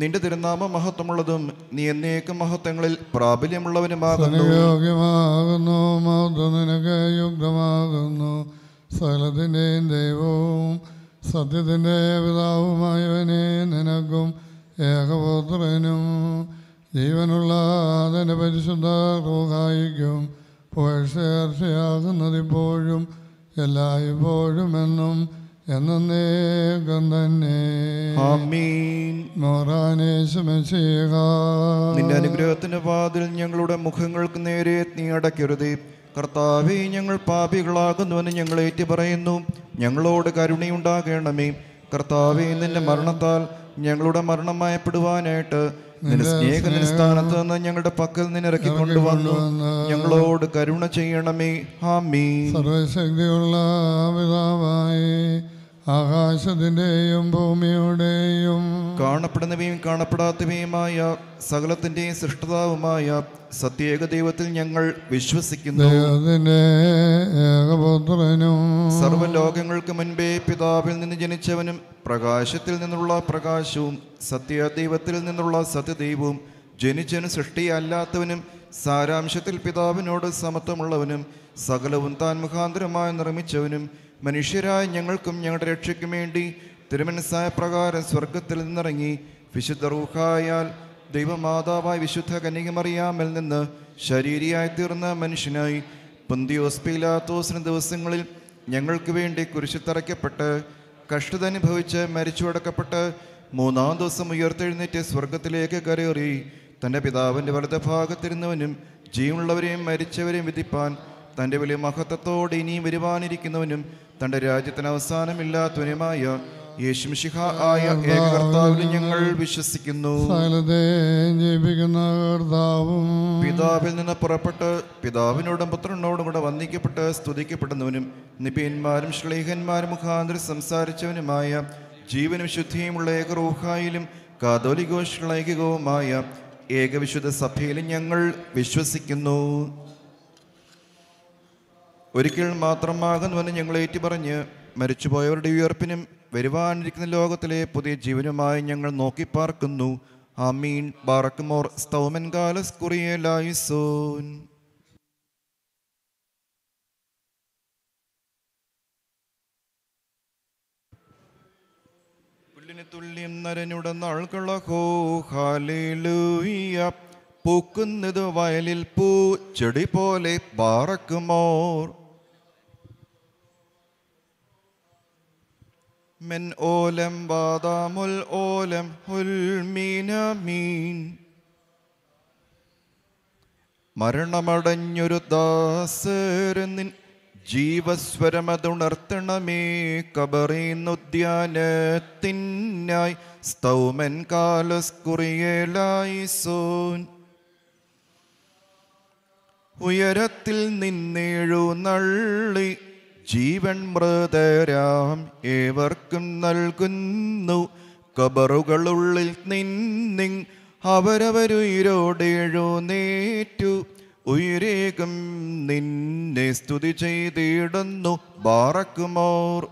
നിന്റെ തിരുനാമം മഹത്വമുള്ളതും നീ എന്നേക്കും മഹത്വങ്ങളിൽ പ്രാബല്യമുള്ളവനുമാകുന്നു. യോഗ്യമാകുന്നു നിനക്ക് യുക്തമാകുന്നു. സകലത്തിന്റെയും ദൈവവും സത്യത്തിന്റെ പിതാവുമായവനെ നിനക്കും ഏകപുത്രനും. ജീവനുള്ള അതിന്റെ പരിശുദ്ധ റൂഹായിക്കും പുകഴ്ചയാകുന്നതിപ്പോഴും എല്ലായ്പ്പോഴും എന്നും എന്നേകം തന്നെ. നിന്റെ അനുഗ്രഹത്തിന്റെ വാതിൽ ഞങ്ങളുടെ മുഖങ്ങൾക്ക് നേരെ നീ അടയ്ക്കരുത് കർത്താവെ ഞങ്ങൾ പാപികളാകുന്നുവെന്ന് ഞങ്ങൾ ഏറ്റു പറയുന്നു ഞങ്ങളോട് കരുണയുണ്ടാകണമേ. കർത്താവെ നിന്റെ മരണത്താൽ ഞങ്ങളുടെ മരണമായപ്പെടുവാനായിട്ട് നിന്റെ സ്നേഹ സ്ഥാനത്ത് നിന്ന് ഞങ്ങളുടെ പക്കൽ നിന്ന് ഇറക്കി കൊണ്ടുവന്നു ഞങ്ങളോട് കരുണ ചെയ്യണമേ. ഹാമീ സർവശക്തിയുള്ള പിതാവായി ആകാശത്തിന്റെയും ഭൂമിയുടെയും കാണപ്പെടുന്നവയും കാണപ്പെടാത്തവയുമായ സകലത്തിന്റെയും സൃഷ്ടതാവുമായ സത്യേക ദൈവത്തിൽ ഞങ്ങൾ വിശ്വസിക്കുന്നു. ദൈവത്തിന്റെ ഏകപുത്രനും സർവലോകങ്ങൾക്ക് മുൻപേ പിതാവിൽ നിന്ന് ജനിച്ചവനും പ്രകാശത്തിൽ നിന്നുള്ള പ്രകാശവും സത്യദൈവത്തിൽ നിന്നുള്ള സത്യദൈവവും ജനിച്ചവനും സൃഷ്ടിയല്ലാത്തവനും സാരാംശത്തിൽ പിതാവിനോട് സമത്വമുള്ളവനും സകലവും താൻ മുഖാന്തരമായി നിർമ്മിച്ചവനും മനുഷ്യരായ ഞങ്ങൾക്കും ഞങ്ങളുടെ രക്ഷയ്ക്കും വേണ്ടി തിരുമനസ്സായ പ്രകാരം സ്വർഗത്തിൽ നിന്നിറങ്ങി വിശുദ്ധ റൂഹായാൽ ദൈവമാതാവായ വിശുദ്ധ കന്യകമറിയാമിൽ നിന്ന് ശരീരിയായി തീർന്ന മനുഷ്യനായി പൊന്തിയോസ് പീലാത്തോസിന് ദിവസങ്ങളിൽ ഞങ്ങൾക്ക് വേണ്ടി കുരിശിത്തറയ്ക്കപ്പെട്ട് കഷ്ടത അനുഭവിച്ച് മരിച്ചു അടക്കപ്പെട്ട് മൂന്നാം ദിവസം ഉയർത്തെഴുന്നേറ്റ് സ്വർഗത്തിലേക്ക് കരയറി തന്റെ പിതാവിന്റെ വലത് ഭാഗത്തിരുന്നവനും ജീവനുള്ളവരെയും മരിച്ചവരെയും വിധിപ്പാൻ തന്റെ വലിയ മഹത്വത്തോടെ ഇനിയും വരുവാനിരിക്കുന്നവനും തന്റെ രാജ്യത്തിന് അവസാനമില്ലാത്തവനുമായ യേശുമിശിഹ ആയ ഏകകർത്താവിൽ ഞങ്ങൾ വിശ്വസിക്കുന്നു. കർത്താവും പിതാവിൽ നിന്ന് പുറപ്പെട്ട് പിതാവിനോടും പുത്രനോടും കൂടെ വന്ദിക്കപ്പെട്ട് സ്തുതിക്കപ്പെടുന്നവനും നിപിയന്മാരും ശ്ലേഹന്മാരും മുഖാന്തരം സംസാരിച്ചവനുമായ ജീവനും ശുദ്ധിയുമുള്ള ഏകറൂഹായിലും കാതോലികോഷ്ലൈകികവുമായ ഏകവിശുദ്ധ സഭയിലും ഞങ്ങൾ വിശ്വസിക്കുന്നു. ഒരിക്കൽ മാത്രമാകുന്നുവെന്ന് ഞങ്ങൾ ഏറ്റുപറഞ്ഞ് മരിച്ചുപോയവരുടെ ഉയർപ്പിനും വരുവാനിരിക്കുന്ന ലോകത്തിലെ പുതിയ ജീവനുമായി ഞങ്ങൾ നോക്കിപ്പാർക്കുന്നു. അമീൻ ബാറക്കുമോർ. സ്തൗമൻ കാലസ് കുറിയലായുസോൻ പുല്ലിന് തുല്യം നരനുടെ നാൾകളഹോ. ഹാലേലൂയ പൂക്കുന്നത് വയലിൽ പൂ. ചെടി പോലെ ബാറക്കുമോർ. മെൻ ഓലം ബാദാമുൽ ഓലം ഹുൽമീനമീൻ മരണമടഞ്ഞൊരു ദാസരനിൻ ജീവസ്വരമതുണർത്തണമേ കബറീന്നുദ്യാനത്തിനായി സ്തൗമൻ കാലസ് കുറിയലായി സോൻ. ഉയരത്തിൽ നിന്നേഴു നള്ളി ജീവൻ മൃതരാം ഏവർക്കും നൽകുന്നു. കബറുകളുള്ളിൽ നിന്നിങ് അവരവരുയിരോടേഴു നേറ്റു ഉയരേകം നിന്നെ സ്തുതി ചെയ്തിടുന്നു. ബാറക്കുമോർ.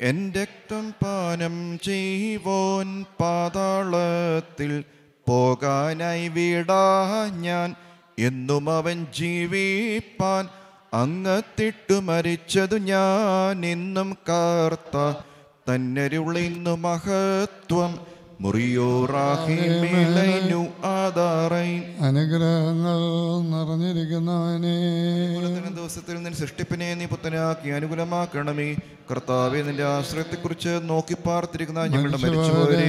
എന്റെ രക്തം പാനം ചെയ്വോൻ പാതാളത്തിൽ പോകാനായി വീടാ ഞാൻ. എന്നും അവൻ ജീവിപ്പാൻ അങ്ങത്തിട്ടു മരിച്ചതു ഞാൻ എന്നും കാർത്ത തന്നരുളിന്നു മഹത്വം അനുഗ്രഹങ്ങൾ നിറഞ്ഞിരിക്കുന്നവനെ. ദിവസത്തിൽ നിന്റെ സൃഷ്ടിപ്പിനെ നീ പുത്തനാക്കി അനുകൂലമാക്കണമേ. കർത്താവെ നിന്റെ ആശ്രയത്തെക്കുറിച്ച് നോക്കി പാർത്തിരിക്കുന്ന ഞങ്ങളുടെ മരിച്ചവരെ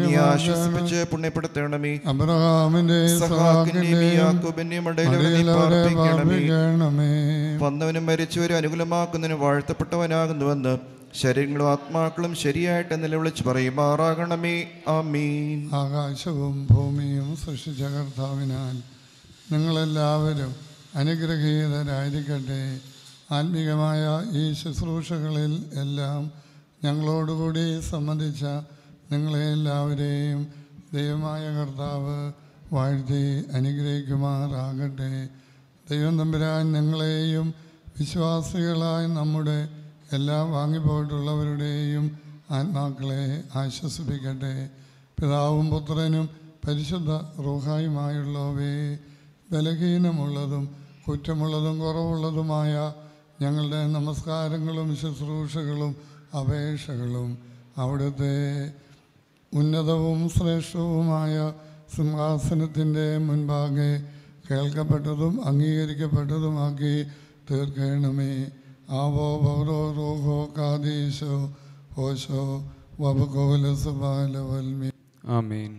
നീ ആശ്വസിപ്പിച്ച് പുണ്യപ്പെടുത്തണമേ. അബ്രഹാമിന്റെ യാക്കോബിന്റെയും വന്നവനും മരിച്ചവരെ അനുകൂലമാക്കുന്നതിന് വാഴ്ത്തപ്പെട്ടവനാകുന്നുവെന്ന് ശരീരങ്ങളും ആത്മാക്കളും ശരിയായിട്ട് നിലവിളിച്ച് പറയുമാറാകണമേ. ആമീൻ. ആകാശവും ഭൂമിയും സൃഷ്ടിച്ച കർത്താവിനാൽ നിങ്ങളെല്ലാവരും അനുഗ്രഹീതരായിരിക്കട്ടെ. ആത്മീകമായ ഈ ശുശ്രൂഷകളിൽ എല്ലാം ഞങ്ങളോടുകൂടി സംബന്ധിച്ച നിങ്ങളെ എല്ലാവരെയും ദൈവമായ കർത്താവ് വാഴ്ത്തി അനുഗ്രഹിക്കുമാറാകട്ടെ. ദൈവം തമ്പുരാൻ നിങ്ങളെയും വിശ്വാസികളായ നമ്മുടെ എല്ലാ വാങ്ങിപ്പോയിട്ടുള്ളവരുടെയും ആത്മാക്കളെ ആശ്വസിപ്പിക്കട്ടെ. പിതാവും പുത്രനും പരിശുദ്ധ റൂഹായുമായുള്ളവേ ബലഹീനമുള്ളതും കുറ്റമുള്ളതും കുറവുള്ളതുമായ ഞങ്ങളുടെ നമസ്കാരങ്ങളും ശുശ്രൂഷകളും അപേക്ഷകളും അവിടുത്തെ ഉന്നതവും ശ്രേഷ്ഠവുമായ സിംഹാസനത്തിന്റെ മുൻപാകെ കേൾക്കപ്പെട്ടതും അംഗീകരിക്കപ്പെട്ടതുമാക്കി തീർക്കണമേ. ആവോ പൗരോ റോഹോ കാദീശോ ഓശോ valmi. ആമീൻ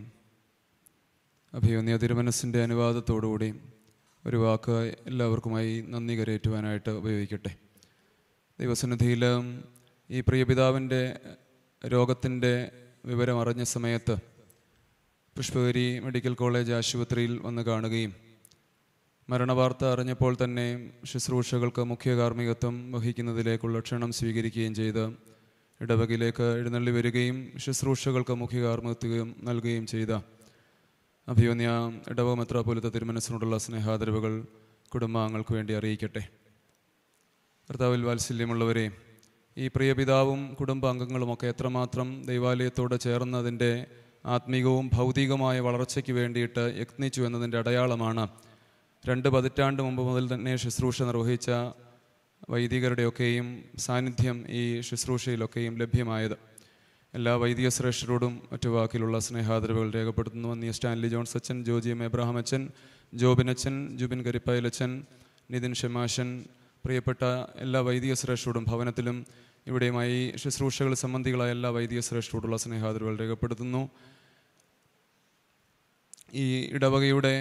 അഭിയോന്യ തിരുമനസിന്റെ അനുവാദത്തോടുകൂടി ഒരു വാക്ക് എല്ലാവർക്കുമായി നന്ദി കരയേറ്റുവാനായിട്ട് ഉപയോഗിക്കട്ടെ. ദൈവസന്നിധിയിൽ ഈ പ്രിയപിതാവിന്റെ രോഗത്തിന്റെ വിവരം അറിഞ്ഞ സമയത്ത് പുഷ്പഗിരി മെഡിക്കൽ കോളേജ് ആശുപത്രിയിൽ വന്ന് കാണുകയും മരണവാർത്ത അറിഞ്ഞപ്പോൾ തന്നെ ശുശ്രൂഷകൾക്ക് മുഖ്യ കാർമ്മികത്വം വഹിക്കുന്നതിലേക്കുള്ള ക്ഷണം സ്വീകരിക്കുകയും ചെയ്ത് ഇടവകയിലേക്ക് എഴുന്നള്ളി വരികയും ശുശ്രൂഷകൾക്ക് മുഖ്യ കാർമ്മികത്വം നൽകുകയും ചെയ്ത. അഭിയോന്യ ഇടവ മെത്രാപോലിത്ത തിരുമനസിനോടുള്ള സ്നേഹാദരവുകൾ കുടുംബാംഗങ്ങൾക്ക് വേണ്ടി അറിയിക്കട്ടെ. കർത്താവിൽ വാത്സല്യമുള്ളവരെ ഈ പ്രിയപിതാവും കുടുംബാംഗങ്ങളുമൊക്കെ എത്രമാത്രം ദൈവാലയത്തോട് ചേർന്നതിന്റെ ആത്മീകവും ഭൗതികവുമായ വളർച്ചയ്ക്ക് വേണ്ടിയിട്ട് യത്നിച്ചു എന്നതിന്റെ അടയാളമാണ് രണ്ട് പതിറ്റാണ്ട് മുമ്പ് മുതൽ തന്നെ ശുശ്രൂഷ നിർവഹിച്ച വൈദികരുടെയൊക്കെയും സാന്നിധ്യം ഈ ശുശ്രൂഷയിലൊക്കെയും ലഭ്യമായത്. എല്ലാ വൈദിക ശ്രേഷ്ഠരോടും മറ്റു വാക്കിലുള്ള സ്നേഹാദരവുകൾ രേഖപ്പെടുത്തുന്നു നീ സ്റ്റാൻലി ജോൺസ് അച്ഛൻ ജോജി എം. എബ്രഹാം അച്ഛൻ ജോബിനച്ഛൻ ജുബിൻ കരിപ്പായലച്ഛൻ നിതിൻ ഷെമാശൻ പ്രിയപ്പെട്ട എല്ലാ വൈദിക ശ്രേഷ്ഠരോടും ഭവനത്തിലും ഇവിടെയുമായി ശുശ്രൂഷകൾ സംബന്ധികളായ എല്ലാ വൈദിക ശ്രേഷ്ഠരോടുള്ള സ്നേഹാദരവുകൾ രേഖപ്പെടുത്തുന്നു. ഈ ഇടവകയുടെ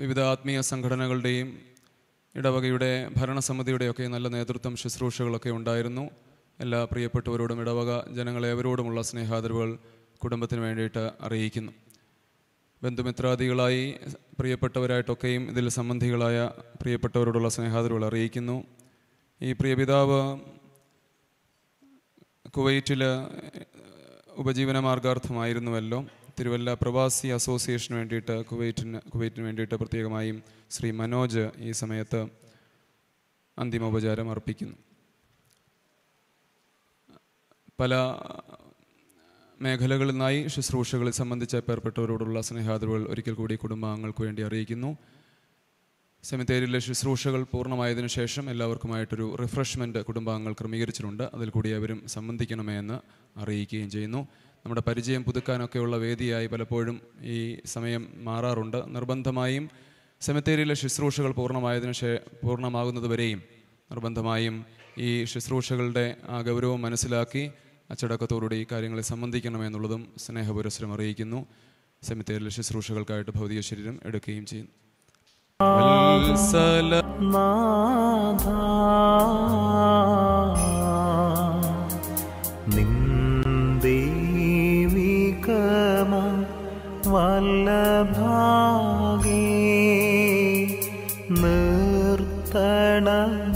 വിവിധ ആത്മീയ സംഘടനകളുടെയും ഇടവകയുടെ ഭരണസമിതിയുടെയൊക്കെ നല്ല നേതൃത്വം ശുശ്രൂഷകളൊക്കെ ഉണ്ടായിരുന്നു. എല്ലാ പ്രിയപ്പെട്ടവരോടും ഇടവക ജനങ്ങളേവരോടുമുള്ള സ്നേഹാദരവുകൾ കുടുംബത്തിന് വേണ്ടിയിട്ട് അറിയിക്കുന്നു. ബന്ധുമിത്രാദികളായി പ്രിയപ്പെട്ടവരായിട്ടൊക്കെയും ഇതിൽ സംബന്ധികളായ പ്രിയപ്പെട്ടവരോടുള്ള സ്നേഹാദരവുകൾ അറിയിക്കുന്നു. ഈ പ്രിയപിതാവ് കുവൈറ്റിൽ ഉപജീവന മാർഗാർത്ഥമായിരുന്നുവല്ലോ. തിരുവല്ല പ്രവാസി അസോസിയേഷന് വേണ്ടിയിട്ട് കുവൈറ്റിന് കുവൈറ്റിന് വേണ്ടിയിട്ട് പ്രത്യേകമായും ശ്രീ മനോജ് ഈ സമയത്ത് അന്തിമോപചാരം അർപ്പിക്കുന്നു. പല മേഖലകളിൽ നിന്നായി ശുശ്രൂഷകളിൽ സംബന്ധിച്ച പേർപ്പെട്ടവരോടുള്ള സ്നേഹാദരവുകൾ ഒരിക്കൽ കൂടി കുടുംബാംഗങ്ങൾക്ക് വേണ്ടി അറിയിക്കുന്നു. സെമിത്തേരിയിലെ ശുശ്രൂഷകൾ പൂർണമായതിനു ശേഷം എല്ലാവർക്കുമായിട്ടൊരു റിഫ്രഷ്മെന്റ് കുടുംബാംഗങ്ങൾ ക്രമീകരിച്ചിട്ടുണ്ട്. അതിൽ കൂടി അവരും സംബന്ധിക്കണമേ എന്ന് അറിയിക്കുകയും ചെയ്യുന്നു. നമ്മുടെ പരിചയം പുതുക്കാനൊക്കെയുള്ള വേദിയായി പലപ്പോഴും ഈ സമയം മാറാറുണ്ട് നിർബന്ധമായും സെമിത്തേരിയിലെ ശുശ്രൂഷകൾ പൂർണമായതിനു ശേ പൂർണമാകുന്നതുവരെയും നിർബന്ധമായും ഈ ശുശ്രൂഷകളുടെ ആ ഗൗരവം മനസ്സിലാക്കി അച്ചടക്കത്തോടുകൂടി ഈ കാര്യങ്ങളെ സംബന്ധിക്കണമെന്നുള്ളതും സ്നേഹപുരസ്സരം അറിയിക്കുന്നു സെമിത്തേരിയിലെ ശുശ്രൂഷകൾക്കായിട്ട് ഭൗതിക ശരീരം എടുക്കുകയും ചെയ്യുന്നു വല്ലഭാഗേ നിർത്തണമെന്നേ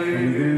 സഹോദരങ്ങളെ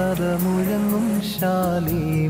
നാദം സദമുഴങ്ങും